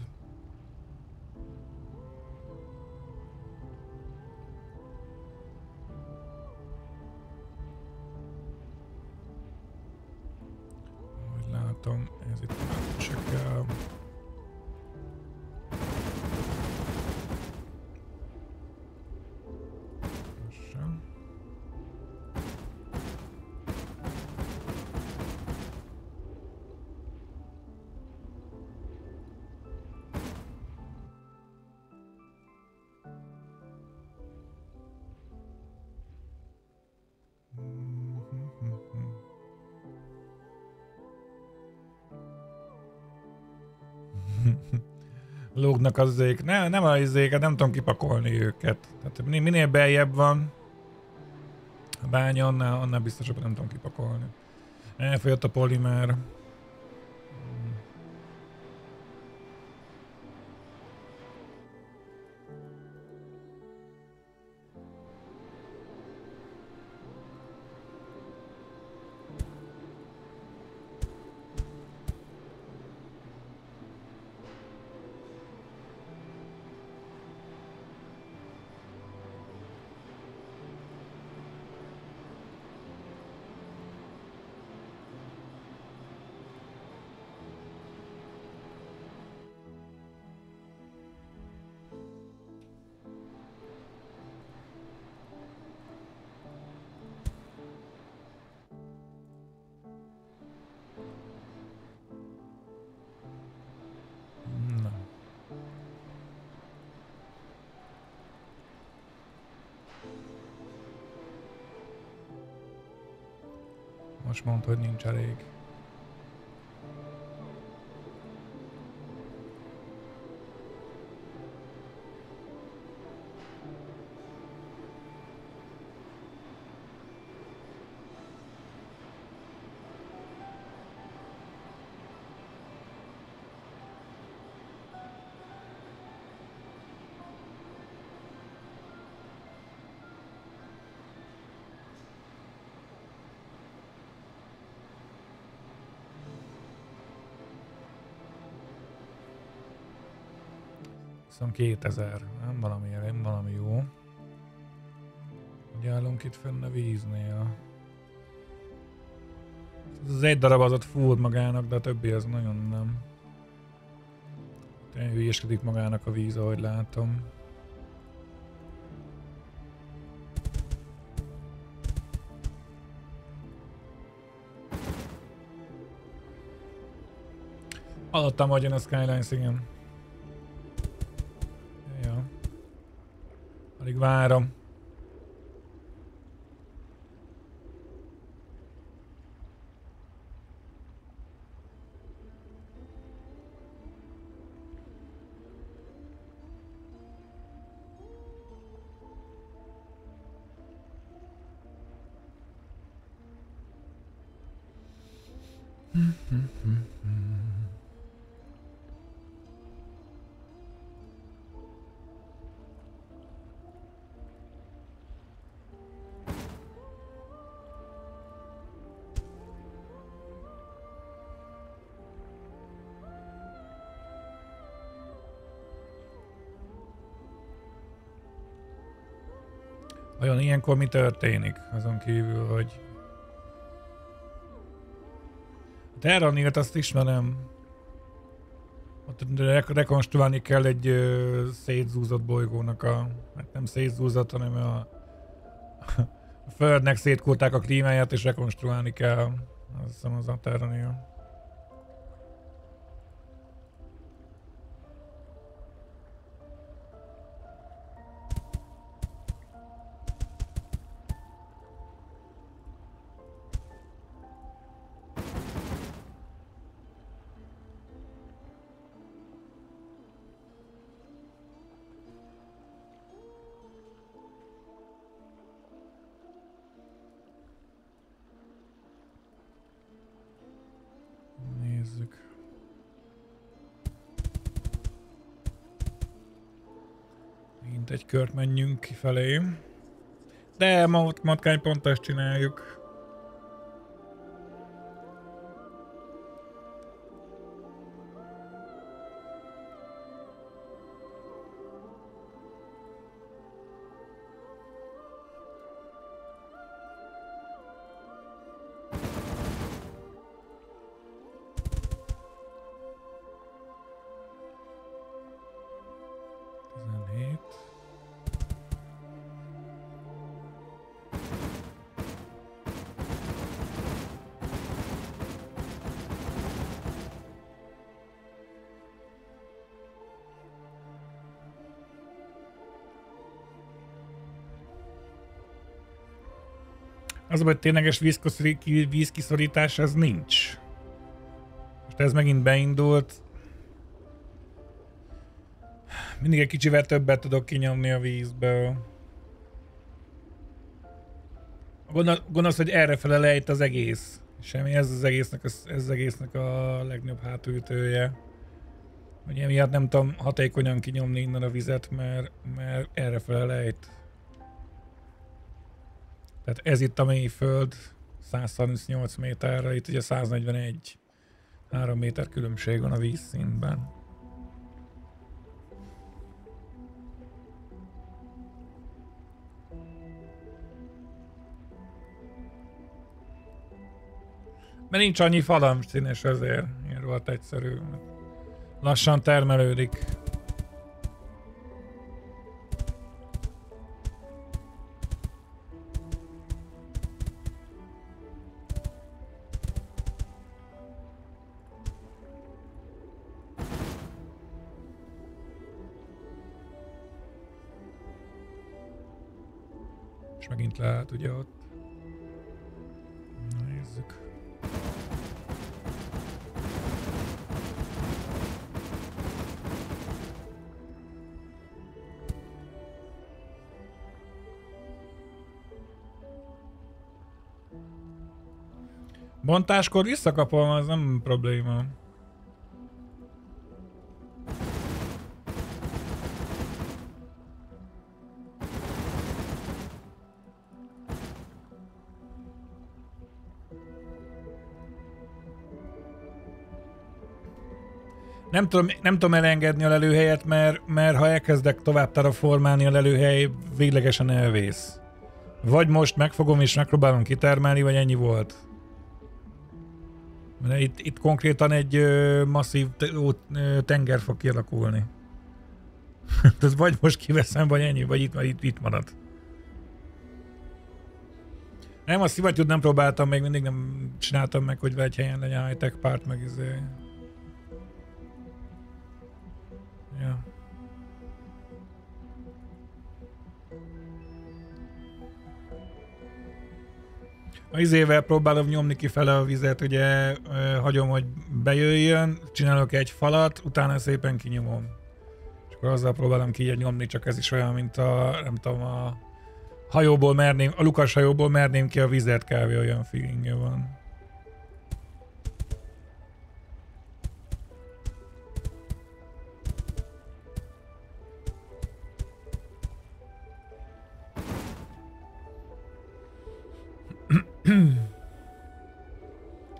Lógnak az zék. Ne, nem a izéket, nem tudom kipakolni őket. Tehát minél beljebb van a bánya, annál, annál biztosabban nem tudom kipakolni. Elfogyott a polimer. Mondta, hogy nincs elég. 2000, nem valami, nem valami jó. Ugye állunk itt fenn a víznél. Ez egy darab az ott full magának, de a többi az nagyon nem. Tényleg hülyeskedik magának a víz, ahogy látom. Hallottam, hogy jön a Skylines, igen. Alig ilyenkor mi történik? Azon kívül, hogy... A Terranilt azt ismerem. Ott rekonstruálni kell egy ö, szétzúzott bolygónak a... Hát nem szétzúzott, hanem a... a Földnek szétkulták a klímáját és rekonstruálni kell. Azt hiszem az a Terranil. Kört menjünk kifelé. De ma matkány pont ezt csináljuk. Az, hogy tényleges vízkiszorítás, ez nincs. Most ez megint beindult. Mindig egy kicsivel többet tudok kinyomni a vízből. Gondolsz, hogy erre fele lejt az egész. Semmi, ez az egésznek, ez az egésznek a legnagyobb hátültője. Hogy emiatt nem tudom hatékonyan kinyomni innen a vizet, mert, mert erre fele lejt. Tehát ez itt a mély föld, 138 méterre, itt ugye 141. 3 méter különbség van a vízszintben. Mert nincs annyi falam színes ezért. Ilyen volt egyszerű. Lassan termelődik. lehet ugye ott. Nézzük. Bontáskor visszakapom, az nem probléma. Nem tudom, nem tudom elengedni a lelőhelyet, mert, mert ha elkezdek tovább terraformálni a lelőhely, véglegesen elvész. Vagy most megfogom és megpróbálom kitermelni, vagy ennyi volt. Mert itt, itt konkrétan egy ö, masszív ó, ö, tenger fog kialakulni. Ez vagy most kiveszem, vagy ennyi, vagy itt, itt, itt marad. Nem, a szivattyút nem próbáltam, még mindig nem csináltam meg, hogy egy helyen legyen high-tech párt, meg izé. Ja. A izével próbálom nyomni kifele a vizet, ugye hagyom, hogy bejöjjön, csinálok egy falat, utána szépen kinyomom. És akkor azzal próbálom ki nyomni, csak ez is olyan, mint a, nem tudom, a hajóból merném, a Lukas hajóból merném ki a vizet kávé, olyan feelingje van.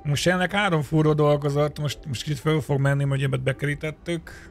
Most ennek három fúró dolgozott, most, most kicsit föl fog menni, hogy ebbet bekerítettük.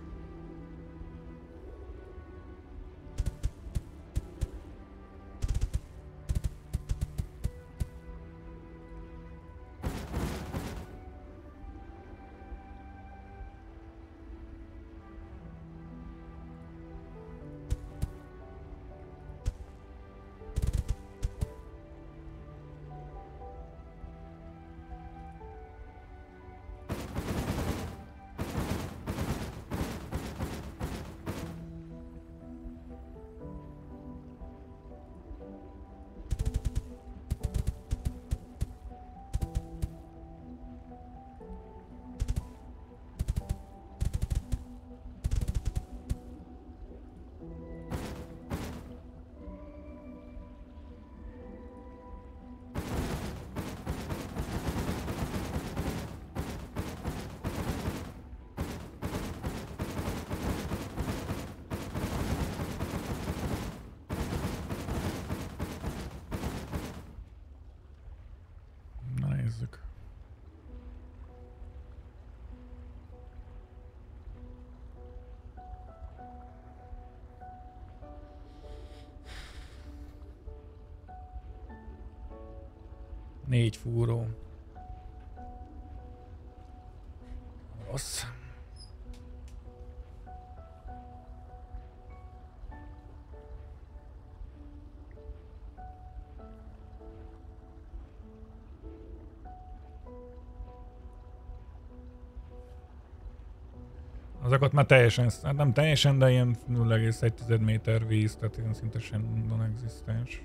Négy fúró. Rossz. Azokat már teljesen, hát nem teljesen, de ilyen 0,1 méter víz, tehát ilyen szintesen non-existens.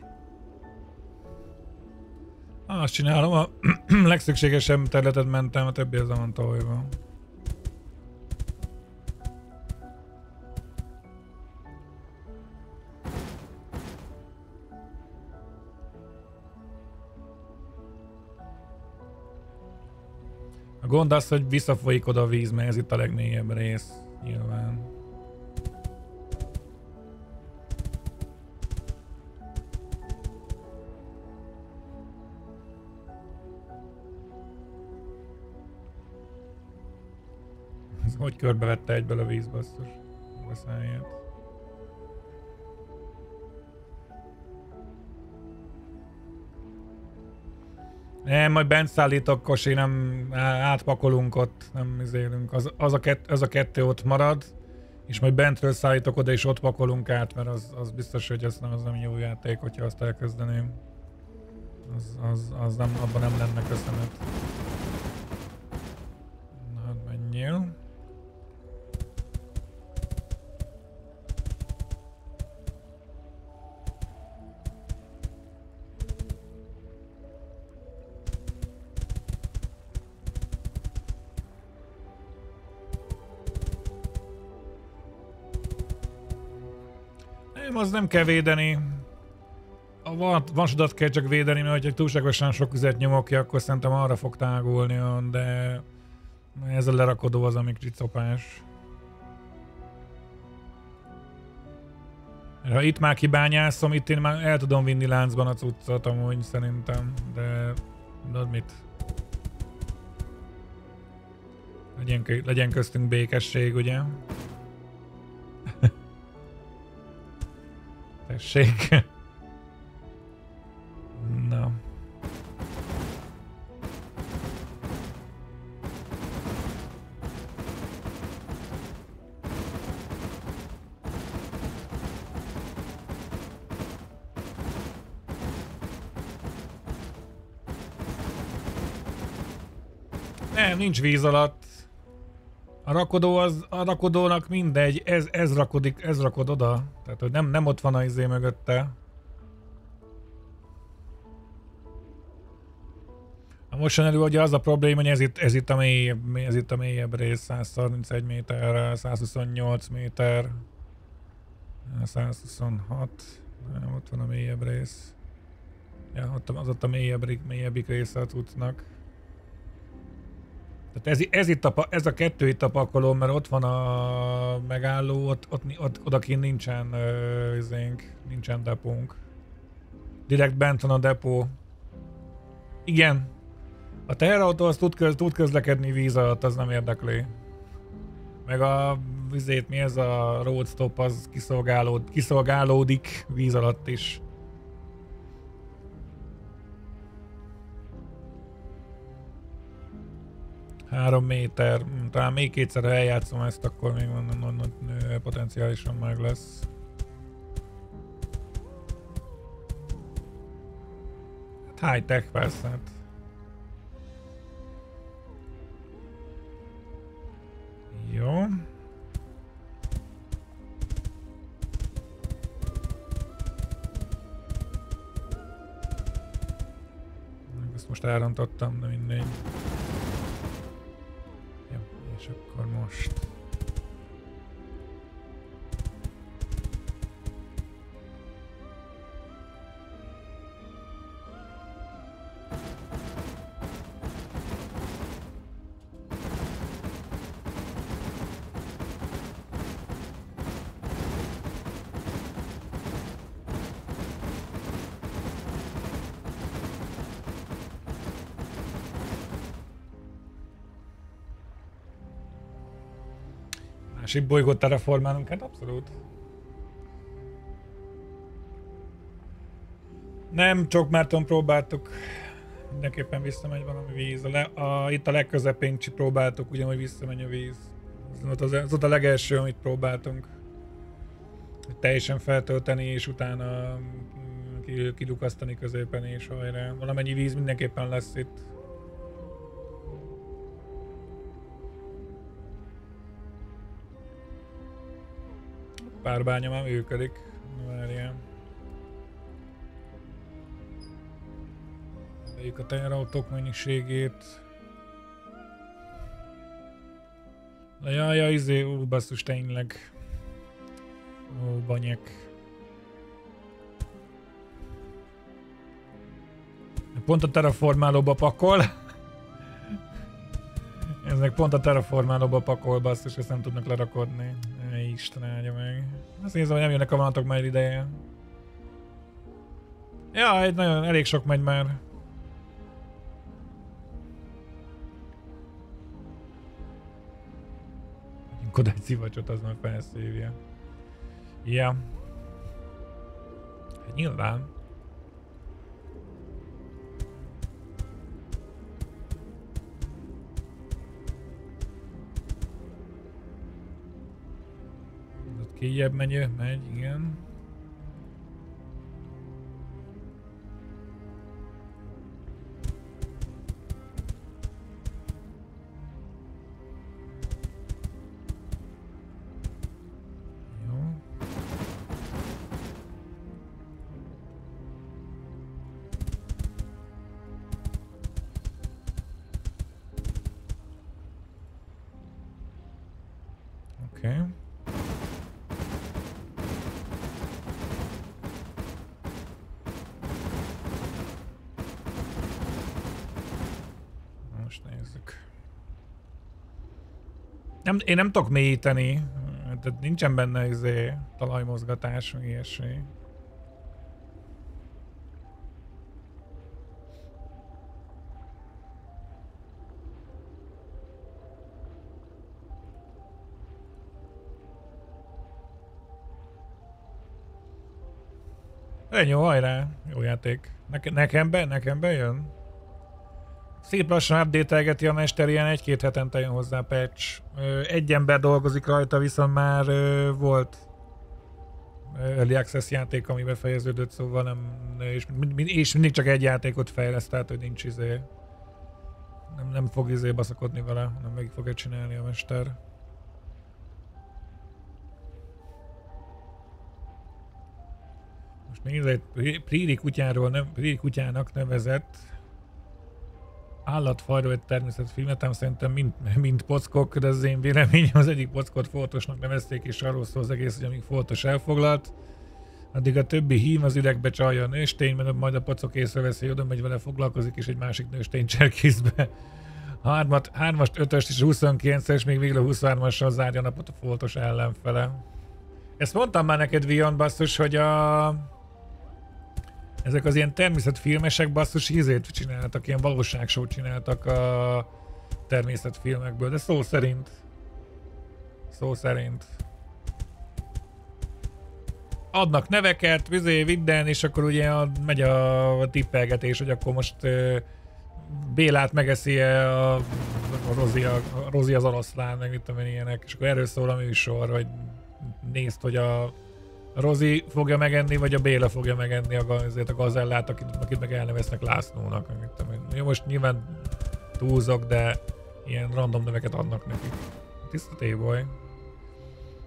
Azt csinálom, a legszükségesebb területet mentem, a többi az van tolva. A gond az, hogy visszafolyik oda a víz, mert ez itt a legmélyebb rész, nyilván. Hogy körbevette egyből a víz, basszus? Baszáját. Nem, majd bent szállítok, Kosi, nem átpakolunk ott, nem izélünk. Az, az, a kett, az a kettő ott marad, és majd bentről szállítok oda, és ott pakolunk át, mert az, az biztos, hogy ez nem, az nem jó játék, hogyha azt elkezdeném. Az, az, az nem, abban nem lenne köszönet. Nem, kell védeni. a vasodat kell csak védeni, mert ha túlságosan sok üzet nyomok ki, akkor szerintem arra fog tágulni, de ez a lerakodó az, ami kricopás. Ha itt már kibányászom, itt én már el tudom vinni láncban a cuccot amúgy szerintem, de... De mit? Legyen, legyen köztünk békesség, ugye? Tessék. Na. Nem, nincs víz alatt. A rakodó az, a rakodónak mindegy, ez, ez rakodik, ez rakod oda. Tehát, hogy nem, nem ott van a izé mögötte. A mosan elő ugye az a probléma, hogy ez itt, ez itt, a, mélyebb, ez itt a mélyebb rész, 131 méter, 128 méter, 126, nem, ott van a mélyebb rész. Ja, ott, az ott a mélyebb, mélyebbik része a cuccnak. Tehát ez, ez, itt a, ez a kettő itt a pakoló, mert ott van a megálló, ott, ott, ott odakint nincsen uh, izénk, nincsen depónk. Direkt bent van a depó. Igen. A teherautó az tud, köz, tud közlekedni víz alatt, az nem érdekli. Meg a vizét, mi ez a roadstop, az kiszolgálód, kiszolgálódik víz alatt is. Három méter, talán még kétszer eljátszom ezt, akkor még van, potenciálisan meg lesz. Hát high-tech persze, hát. Jó. Ezt most elrontottam, de mindegy. És akkor most... másik bolygót terraformálunk, hát abszolút. Nem, csak Márton próbáltuk. Mindenképpen visszamegy valami víz. A le, a, itt a legközepén próbáltuk, ugyanúgy visszamegy a víz. Ez volt, az, az volt a legelső, amit próbáltunk. Hogy teljesen feltölteni, és utána kidukasztani középen, és hajrá. Valamennyi víz mindenképpen lesz itt. Pár bánya már működik. Várjál. Vegyük a teherautók mennyiségét. Jaj, jaj, izé, ú, basszus, tényleg. Ó, banyek. Pont a terraformálóba pakol. Ezek pont a terraformálóba pakol, basszus, ezt nem tudnak lerakodni. Isten áldja meg. Azt nézem, hogy nem jönnek a vonatok már ideje. Ja, egy nagyon elég sok megy már. Oda egy szivacsot, az már felszívja. Ja. Hát nyilván. Kijebb megy, megy, igen. Nem, én nem tudok mélyíteni, tehát nincsen benne izé, talajmozgatás, meg ilyesmi. Ennyi, hajrá! Jó játék. Neke, nekem be, nekem bejön? Szép lassan update a mester, ilyen egy-két hetente jön hozzá patch. Egy ember dolgozik rajta, viszont már volt Early Access játék, ami befejeződött, szóval nem, és, és mindig csak egy játékot fejleszt, tehát hogy nincs izé. Nem, nem fog izé baszakodni vele, nem meg fogja csinálni a mester. Most nézd, egy Priri kutyáról, nem, Priri kutyának nevezett állatfajról egy természetfilmet, ám szerintem mind, mind pockok, de az én véleményem az egyik pockot Foltosnak nevezték, és arról szól az egész, hogy amíg Foltos elfoglalt, addig a többi hím az üregbe csalja a mert majd a pocok észreveszi, hogy oda megy vele foglalkozik, és egy másik nőstény cserkészbe. Hármat, hármast, ötöst és 29-es, még végül a 23-assal zárja napot a Foltos ellenfele. Ezt mondtam már neked, Vion, basszus, hogy a ezek az ilyen természetfilmesek basszus ízét csináltak, ilyen valóságsót csináltak a természetfilmekből, de szó szerint. Szó szerint. Adnak neveket, vizé, vidden, és akkor ugye a, megy a tippelgetés, hogy akkor most uh, Bélát megeszi -e a, a, Rozi, a, a Rozi az oroszlán, meg mit tudom én ilyenek, és akkor erről szól a műsor, hogy nézd, hogy a Rozi fogja megenni, vagy a Béla fogja megenni a, azért a gazellát, akit, akit meg elneveznek Lászlónak. Jó, most nyilván túlzok, de ilyen random neveket adnak neki. Tiszta téboly.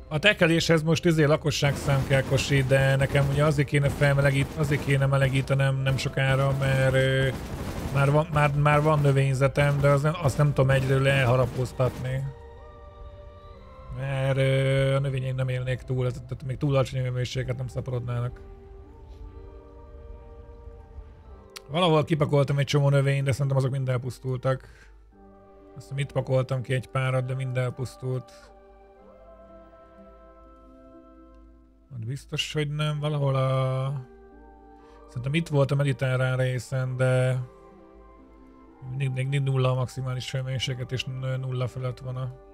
A tekeléshez most izé lakosságszám kell kosi, de nekem ugye azért kéne felmelegít, azért kéne melegítenem nem sokára, mert ö, már, van, már, már van növényzetem, de az nem, azt nem tudom egyről elharapóztatni mert a növényeim nem élnék túl, tehát még túl alacsony hőmérséklet nem szaporodnának. Valahol kipakoltam egy csomó növényt, de szerintem azok mind elpusztultak. Azt mit pakoltam ki egy párat, de mind elpusztult. Hát biztos, hogy nem. Valahol a... Szerintem itt volt a mediterrán részen, de... Mindig, mindig nulla a maximális hőmérséklet, és nulla felett van a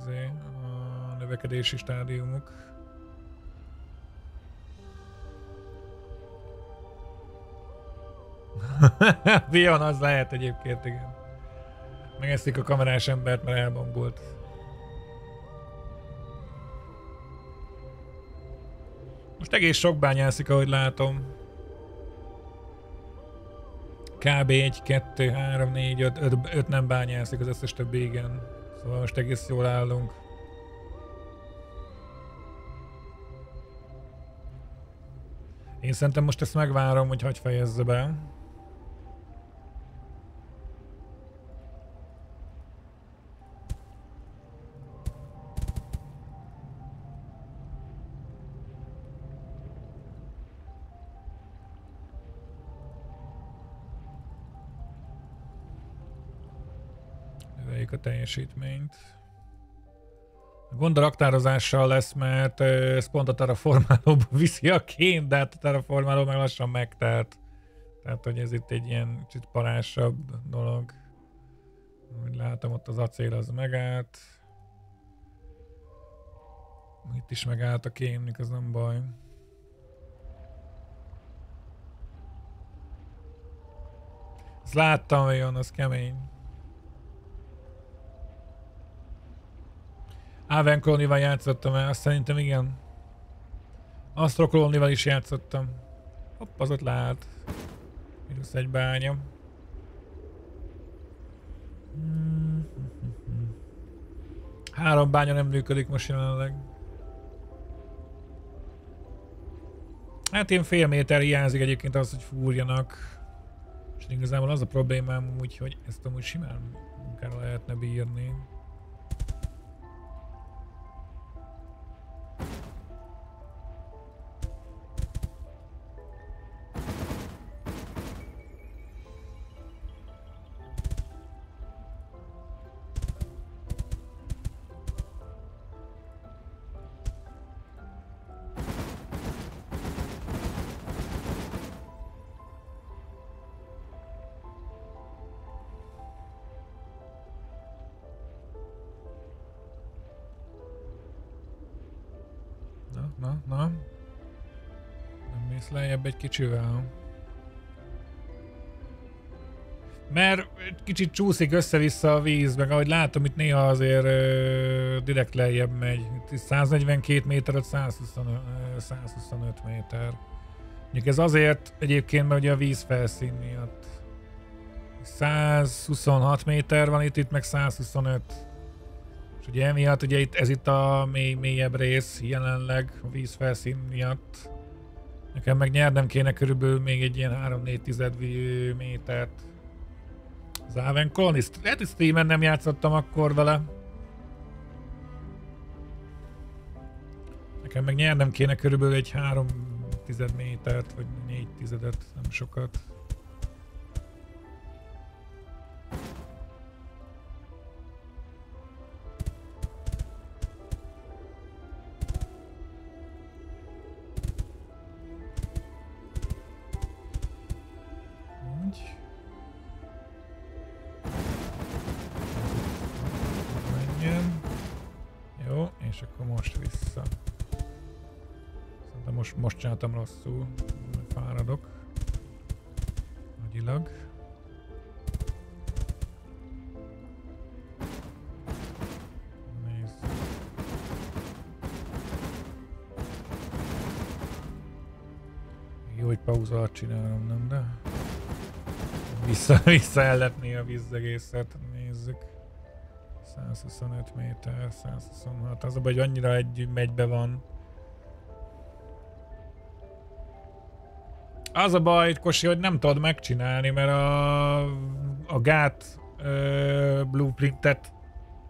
izé, a növekedési stádiumok. Vion az lehet egyébként, igen. Megeszik a kamerás embert, mert elbombolt. Most egész sok bányászik, ahogy látom. Kb. 1, 2, 3, 4, 5, 5, 5 nem bányászik, az összes többi igen. Szóval most egész jól állunk. Én szerintem most ezt megvárom, hogy hagy fejezze be. Növeljük a teljesítményt. Gond a raktározással lesz, mert ez pont a terraformálóba viszi a kén, de hát a terraformáló meg lassan megtelt. Tehát, hogy ez itt egy ilyen kicsit parásabb dolog. Úgy látom, ott az acél az megállt. Itt is megállt a kén, az nem baj. Ezt láttam, jön, az kemény. Aven Colony-val játszottam el, azt szerintem igen. Astro Colony-val is játszottam. Hopp, az ott lát. Minusz egy bánya. Három bánya nem működik most jelenleg. Hát én fél méter hiányzik egyébként az, hogy fúrjanak. És igazából az a problémám úgy, hogy ezt amúgy simán munkára lehetne bírni. Kicsivel? Mert kicsit csúszik össze-vissza a víz, meg ahogy látom, itt néha azért ö, direkt lejjebb megy. Itt 142 méter, 125, 125 méter. Mondjuk ez azért egyébként, mert ugye a víz felszín miatt. 126 méter van itt, itt meg 125. És ugye emiatt, ugye itt, ez itt a mély, mélyebb rész jelenleg a víz felszín miatt. Nekem meg nyernem kéne körülbelül még egy ilyen 3-4 tized métert. Az Aven Colony, lehet, hogy Steam-en nem játszottam akkor vele. Nekem meg nyernem kéne körülbelül egy 3 tized métert, vagy 4 tizedet, nem sokat. Csináltam rosszul. Fáradok. Nagyilag. Nézd. Jó, hogy pauza alatt csinálom, nem de? Vissza, vissza elletni a víz egészet, nézzük. 125 méter, 126, az a baj, hogy annyira egy megybe van. Az a baj, Kosi, hogy nem tudod megcsinálni, mert a, a gát ö, blueprintet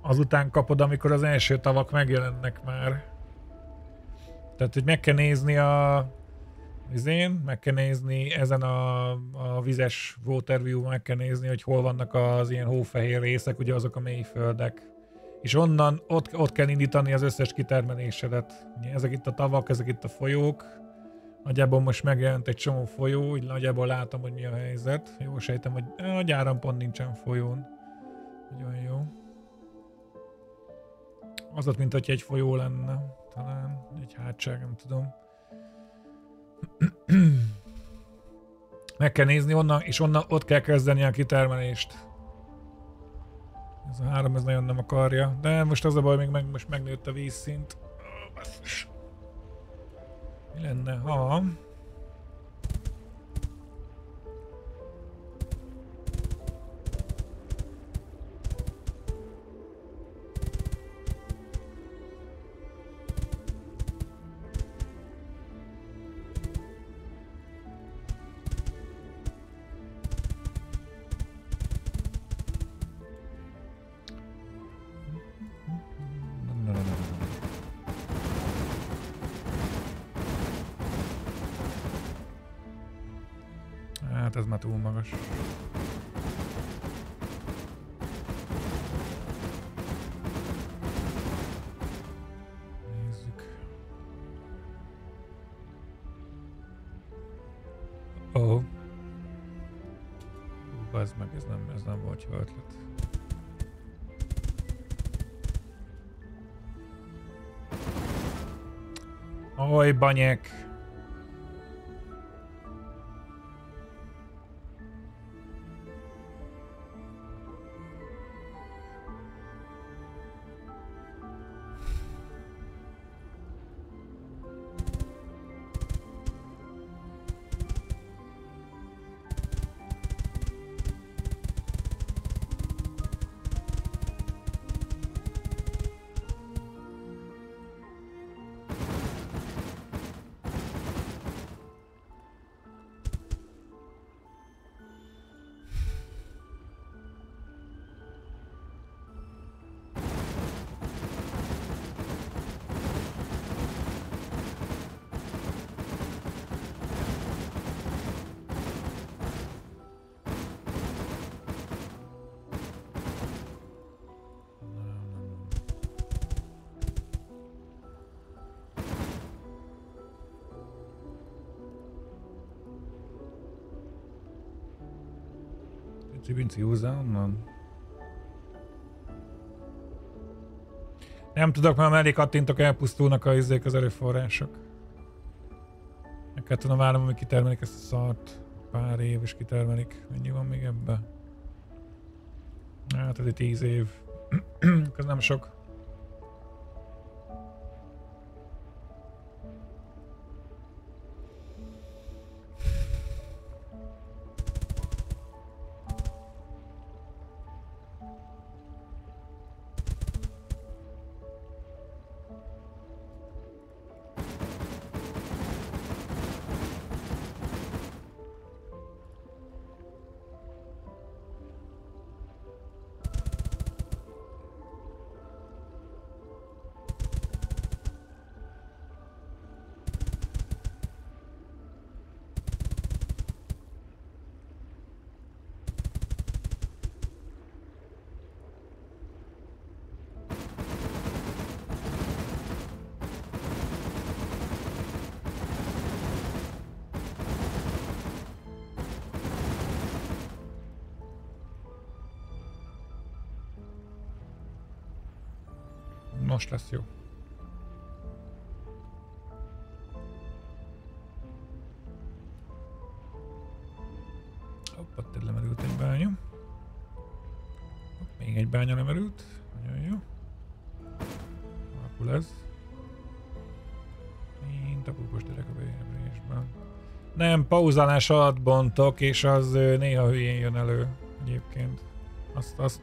azután kapod, amikor az első tavak megjelennek már. Tehát, hogy meg kell nézni a izén, meg kell nézni ezen a, a vizes waterview meg kell nézni, hogy hol vannak az ilyen hófehér részek, ugye azok a mélyföldek. És onnan, ott, ott kell indítani az összes kitermelésedet. Ezek itt a tavak, ezek itt a folyók. Nagyjából most megjelent egy csomó folyó, úgy nagyjából látom, hogy mi a helyzet. Jó sejtem, hogy a gyáram pont nincsen folyón. Nagyon jó. Az ott, mint hogy egy folyó lenne. Talán egy hátság, nem tudom. Meg kell nézni onnan, és onnan ott kell kezdeni a kitermelést. Ez a három, ez nagyon nem akarja. De most az a baj, még meg, most megnőtt a vízszint. Ó, basszus. Mi baniek. Húzza onnan? Nem tudok, mert mellé kattintok, elpusztulnak a izék az erőforrások. Meg kell tudom várom, hogy kitermelik ezt a szart. Pár év is kitermelik. Mennyi van még ebbe? Hát ez egy tíz év. ez nem sok. Lesz jó. Hopp, ott lemerült egy bánya. Hopp, még egy bánya lemerült. Nagyon jó. Alakul ez. Mint a pupos gyerek a bébrésben. Nem, pauzálás alatt bontok, és az néha hülyén jön elő egyébként. Azt, azt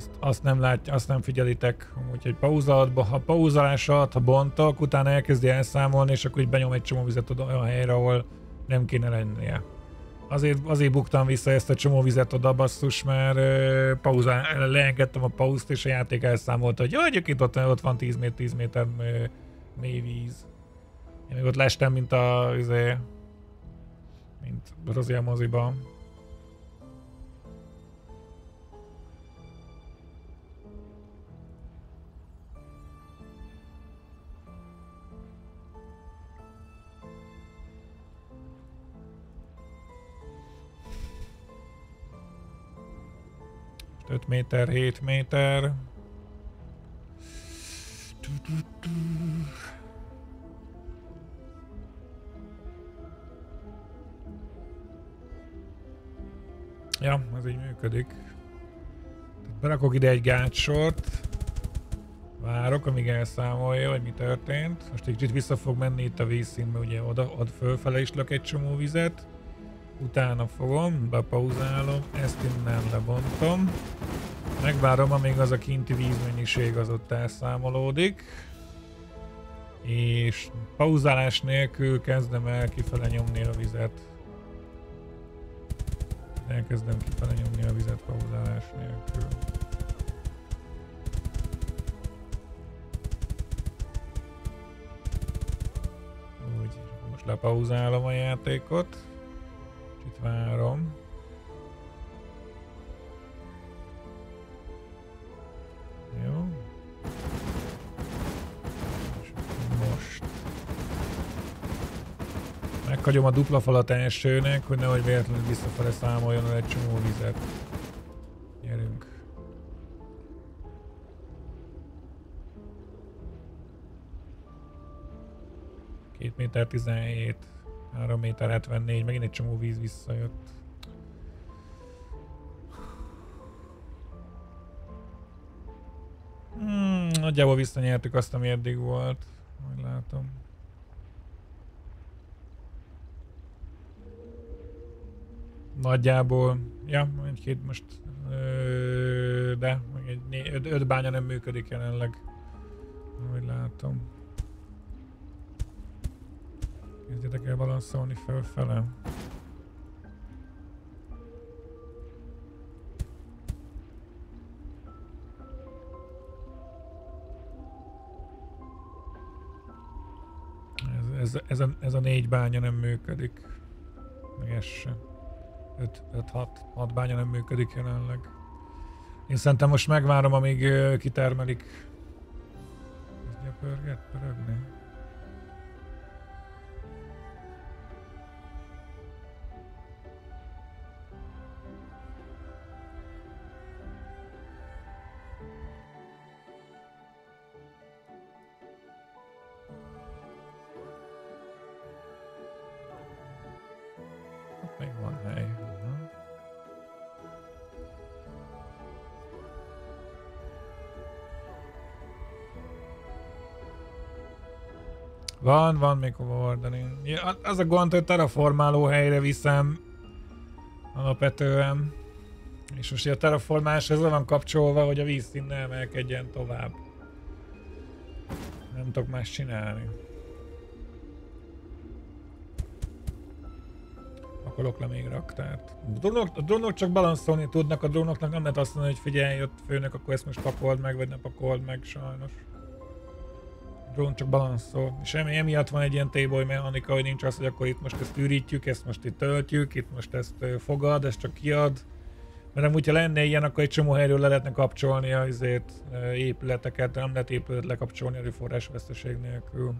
azt, azt nem látja, azt nem figyelitek, úgyhogy pauzálatban, ha pauzálás alatt, ha bontok, utána elkezdi elszámolni, és akkor így benyom egy csomó vizet oda olyan helyre, ahol nem kéne lennie. Azért, azért buktam vissza ezt a csomó vizet oda, basszus, mert uh, pauzá, leengedtem a pauzt, és a játék elszámolta, hogy jó, egyébként ott, ott van 10 méter, 10 méter mély víz. Én még ott lestem, mint a, izé, mint Rozia moziban. 5 méter, 7 méter. Ja, ez így működik. Berakok ide egy gátsort. Várok, amíg elszámolja, hogy mi történt. Most egy kicsit vissza fog menni itt a vízszínbe, ugye oda, oda fölfele is lök egy csomó vizet. Utána fogom, bepauzálom, ezt innen lebontom. Megvárom, amíg az a kinti vízmennyiség az ott elszámolódik. És pauzálás nélkül kezdem el kifele nyomni a vizet. Elkezdem kifele nyomni a vizet pauzálás nélkül. Úgy, most lepauzálom a játékot várom. Meghagyom a dupla falat elsőnek, hogy nehogy véletlenül visszafele számoljon el egy csomó vizet. Gyerünk. Két méter 17. 3 méter 74, megint egy csomó víz visszajött. Hmm, nagyjából visszanyertük azt, ami eddig volt. Majd látom. Nagyjából, ja, egy-két most, ö, de egy, öt, öt bánya nem működik jelenleg. Majd látom. Kezdjetek el balanszolni fölfele. Ez, ez, ez, a, ez a négy bánya nem működik. Meg ez sem. 5-6 bánya nem működik jelenleg. Én szerintem most megvárom, amíg kitermelik. Kezdje pörget, pörögni. Van, van még hova oldani. Ja, az a gond, hogy terraformáló helyre viszem alapvetően. És most a terraformás ez van kapcsolva, hogy a vízszín ne emelkedjen tovább. Nem tudok más csinálni. Pakolok le még raktárt. A drónok, a drónok csak balanszolni tudnak, a drónoknak nem lehet azt mondani, hogy figyelj, jött főnök, akkor ezt most pakold meg, vagy ne pakold meg, sajnos. Drón csak balanszol. És emiatt van egy ilyen téboly mechanika, hogy nincs az, hogy akkor itt most ezt ürítjük, ezt most itt töltjük, itt most ezt fogad, ezt csak kiad. Mert amúgy, ha lenne ilyen, akkor egy csomó helyről le lehetne kapcsolni az épületeket, de nem lehet épület lekapcsolni erőforrás veszteség nélkül.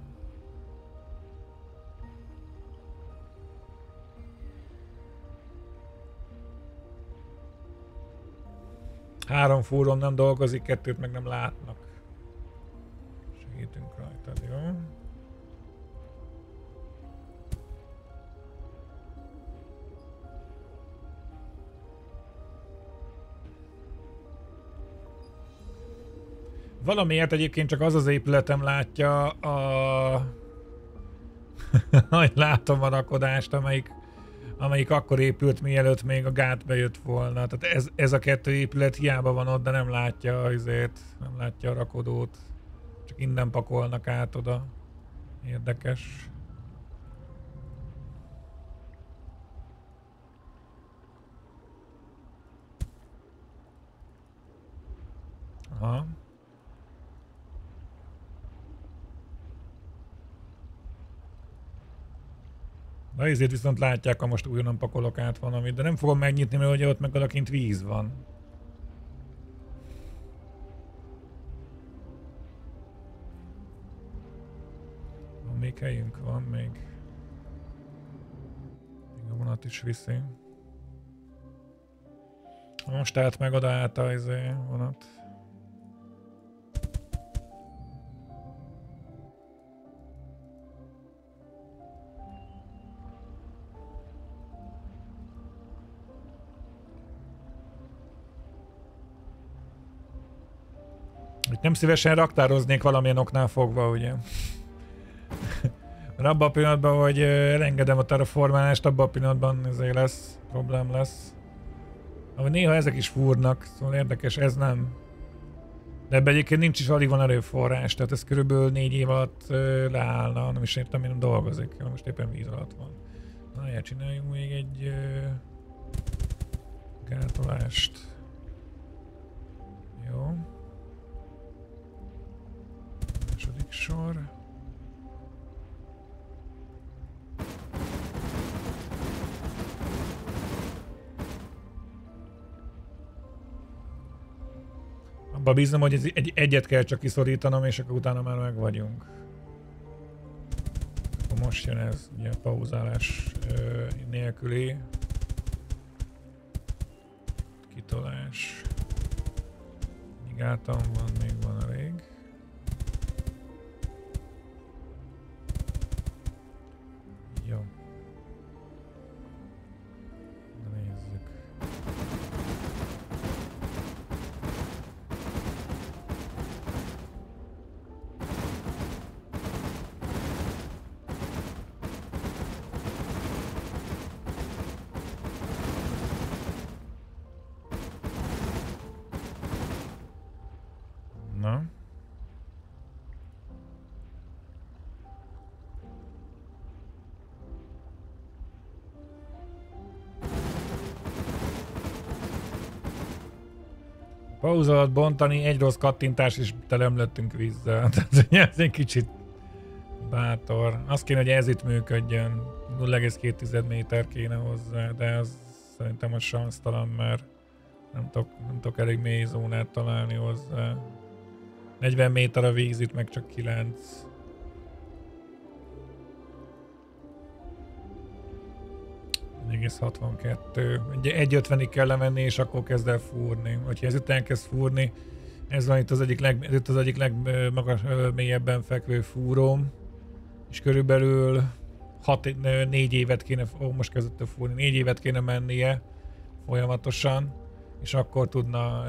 Három fúron nem dolgozik, kettőt meg nem látnak. Segítünk rajtad, jó? Valamiért egyébként csak az az épületem látja a... hogy látom a rakodást, amelyik, amelyik akkor épült, mielőtt még a gát bejött volna. Tehát ez, ez a kettő épület hiába van ott, de nem látja azért, nem látja a rakodót. Innen pakolnak át oda. Érdekes. Aha. Na ezért viszont látják, ha most újonnan pakolok át valamit, de nem fogom megnyitni, mert ugye ott meg víz van. Még helyünk, van még. Még a vonat is viszi. Most állt meg oda át a izé, vonat. Itt nem szívesen raktároznék valamilyen oknál fogva, ugye. Mert abban a pillanatban, hogy elengedem a terraformálást, abban a pillanatban ezért lesz, problém lesz. Ahogy néha ezek is fúrnak, szóval érdekes, ez nem. De ebben egyébként nincs is alig van erőforrás, tehát ez körülbelül négy év alatt leállna, nem is értem, nem dolgozik, most éppen víz alatt van. Na, csináljunk még egy gátolást. Jó. Második sor. Abba bízom, hogy egy, egyet kell csak kiszorítanom, és akkor utána már meg vagyunk. Akkor most jön ez, ugye pauzálás ö, nélküli. Kitolás. Nyigáltam van, még van Pauza alatt bontani, egy rossz kattintás és telem lettünk vízzel. Tehát ez egy kicsit bátor. Azt kéne, hogy ez itt működjön. 0,2 méter kéne hozzá, de az szerintem a sansztalan, mert nem tudok, nem tudok elég mély zónát találni hozzá. 40 méter a víz, itt meg csak 9. Egész 62. Egy 1.50-ig kell lemenni, és akkor kezd el fúrni. Hogyha ez után kezd fúrni, ez van itt az egyik, leg, itt az egyik legmagas, mélyebben fekvő fúróm. És körülbelül hat, négy évet kéne, ó, most kezdett fúrni, négy évet kéne mennie folyamatosan, és akkor tudna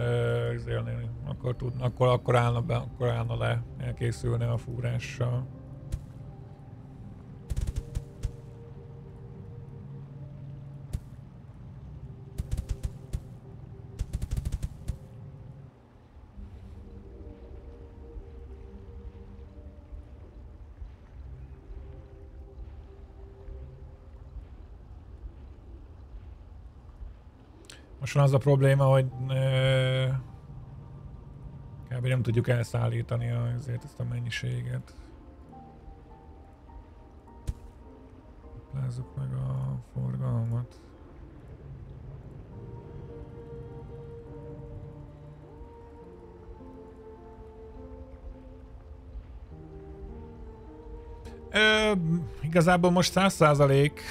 élni, akkor, tudna, akkor, akkor, állna be, akkor állna le, elkészülne a fúrással. Most van az a probléma, hogy ö, kb. nem tudjuk elszállítani azért ezt a mennyiséget. Lázzuk meg a forgalmat. Ö, igazából most 100 százalék,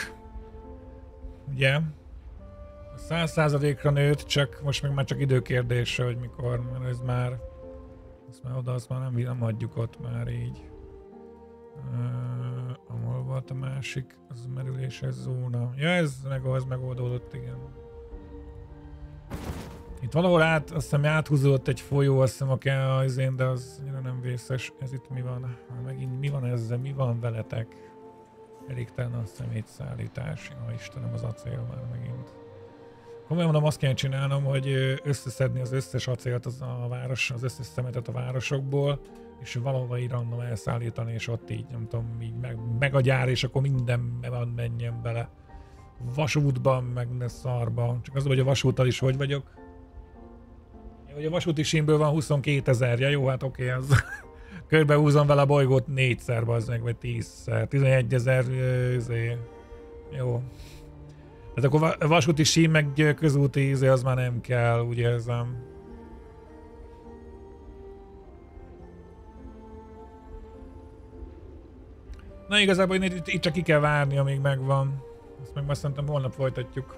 ugye, Száz százalékra nőtt, csak most meg már csak időkérdése, hogy mikor, mert ez már, ezt már oda, azt már nem, nem adjuk ott már így. Uh, ahol volt a másik, az merüléses zóna. Ja, ez meg, az megoldódott, igen. Itt valahol át, azt hiszem áthúzódott egy folyó, azt hiszem a azért, de az annyira nem vészes. Ez itt mi van? Megint mi van ezzel? Mi van veletek? Elégtelen a szemétszállítás. Ja, Istenem, az acél már megint. Komolyan mondom, azt kell csinálnom, hogy összeszedni az összes acélt az a város, az összes szemetet a városokból, és valahova random elszállítani, és ott így, nem tudom, így meg, meg a gyár, és akkor minden menjen bele. Vasútban, meg ne szarba. Csak az, hogy a vasúttal is hogy vagyok. Hogy a vasúti símből van 22 ezer, ja jó, hát oké, az körbehúzom vele a bolygót négyszer, az meg, vagy tízszer, 11 ezer, izé. jó. Tehát akkor vasúti sím, meg közúti ízé az már nem kell, úgy érzem. Na igazából itt, itt csak ki kell várni, amíg megvan. Ezt meg most szerintem holnap folytatjuk.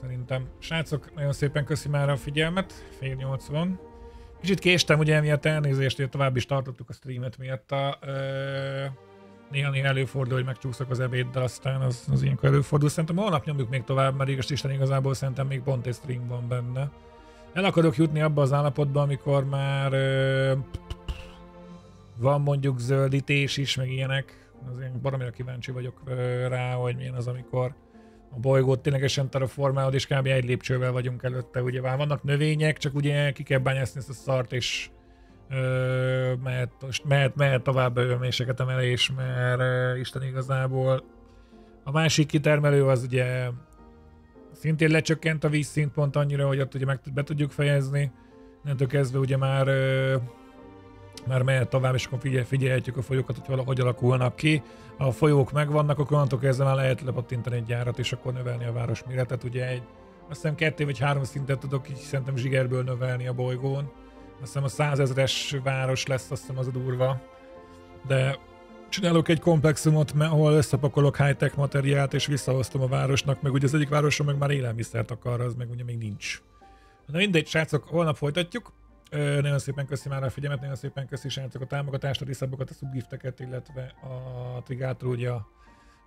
Szerintem. Srácok, nagyon szépen köszi már a figyelmet. Fél nyolc van. Kicsit késtem, ugye emiatt elnézést, hogy tovább is tartottuk a streamet miatt a... Ö néha-néha előfordul, hogy megcsúszok az ebéddel, aztán az, az ilyenkor előfordul. Szerintem holnap nyomjuk még tovább, mert igaz Isten igazából szerintem még pont egy string van benne. El akarok jutni abba az állapotba, amikor már ö, van mondjuk zöldítés is, meg ilyenek. Az én baromira kíváncsi vagyok ö, rá, hogy milyen az, amikor a bolygót ténylegesen terraformálod, és kb. egy lépcsővel vagyunk előtte. Ugye már vannak növények, csak ugye ki kell bányászni ezt a szart, és ö, mehet, most mehet, mehet tovább a emelés, mert ö, Isten igazából a másik kitermelő az ugye szintén lecsökkent a vízszint pont annyira, hogy ott ugye meg be tudjuk fejezni. Nentől kezdve ugye már már mehet tovább, és akkor figyel, figyelhetjük a folyókat, hogy valahogy alakulnak ki. A folyók megvannak, akkor onnantól kezdve már lehet lepattintani egy gyárat, és akkor növelni a város méretet. Ugye egy, azt hiszem kettő vagy három szintet tudok így szerintem zsigerből növelni a bolygón azt hiszem a százezres város lesz, azt hiszem az a durva. De csinálok egy komplexumot, ahol összepakolok high-tech materiált, és visszahoztam a városnak, meg ugye az egyik városon meg már élelmiszert akar, az meg ugye még nincs. Na mindegy, srácok, holnap folytatjuk. Ö, nagyon szépen köszi már a figyelmet, nagyon szépen köszi srácok a támogatást, a diszabokat, a subgifteket, illetve a Trigátor ugye a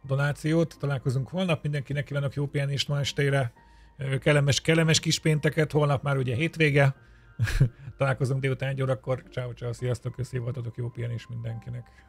donációt. Találkozunk holnap, mindenkinek kívánok jó pihenést ma estére, kellemes, kellemes kis pénteket, holnap már ugye hétvége, Találkozunk délután egy órakor. Ciao, ciao, sziasztok, köszi voltatok, jó pihenés mindenkinek.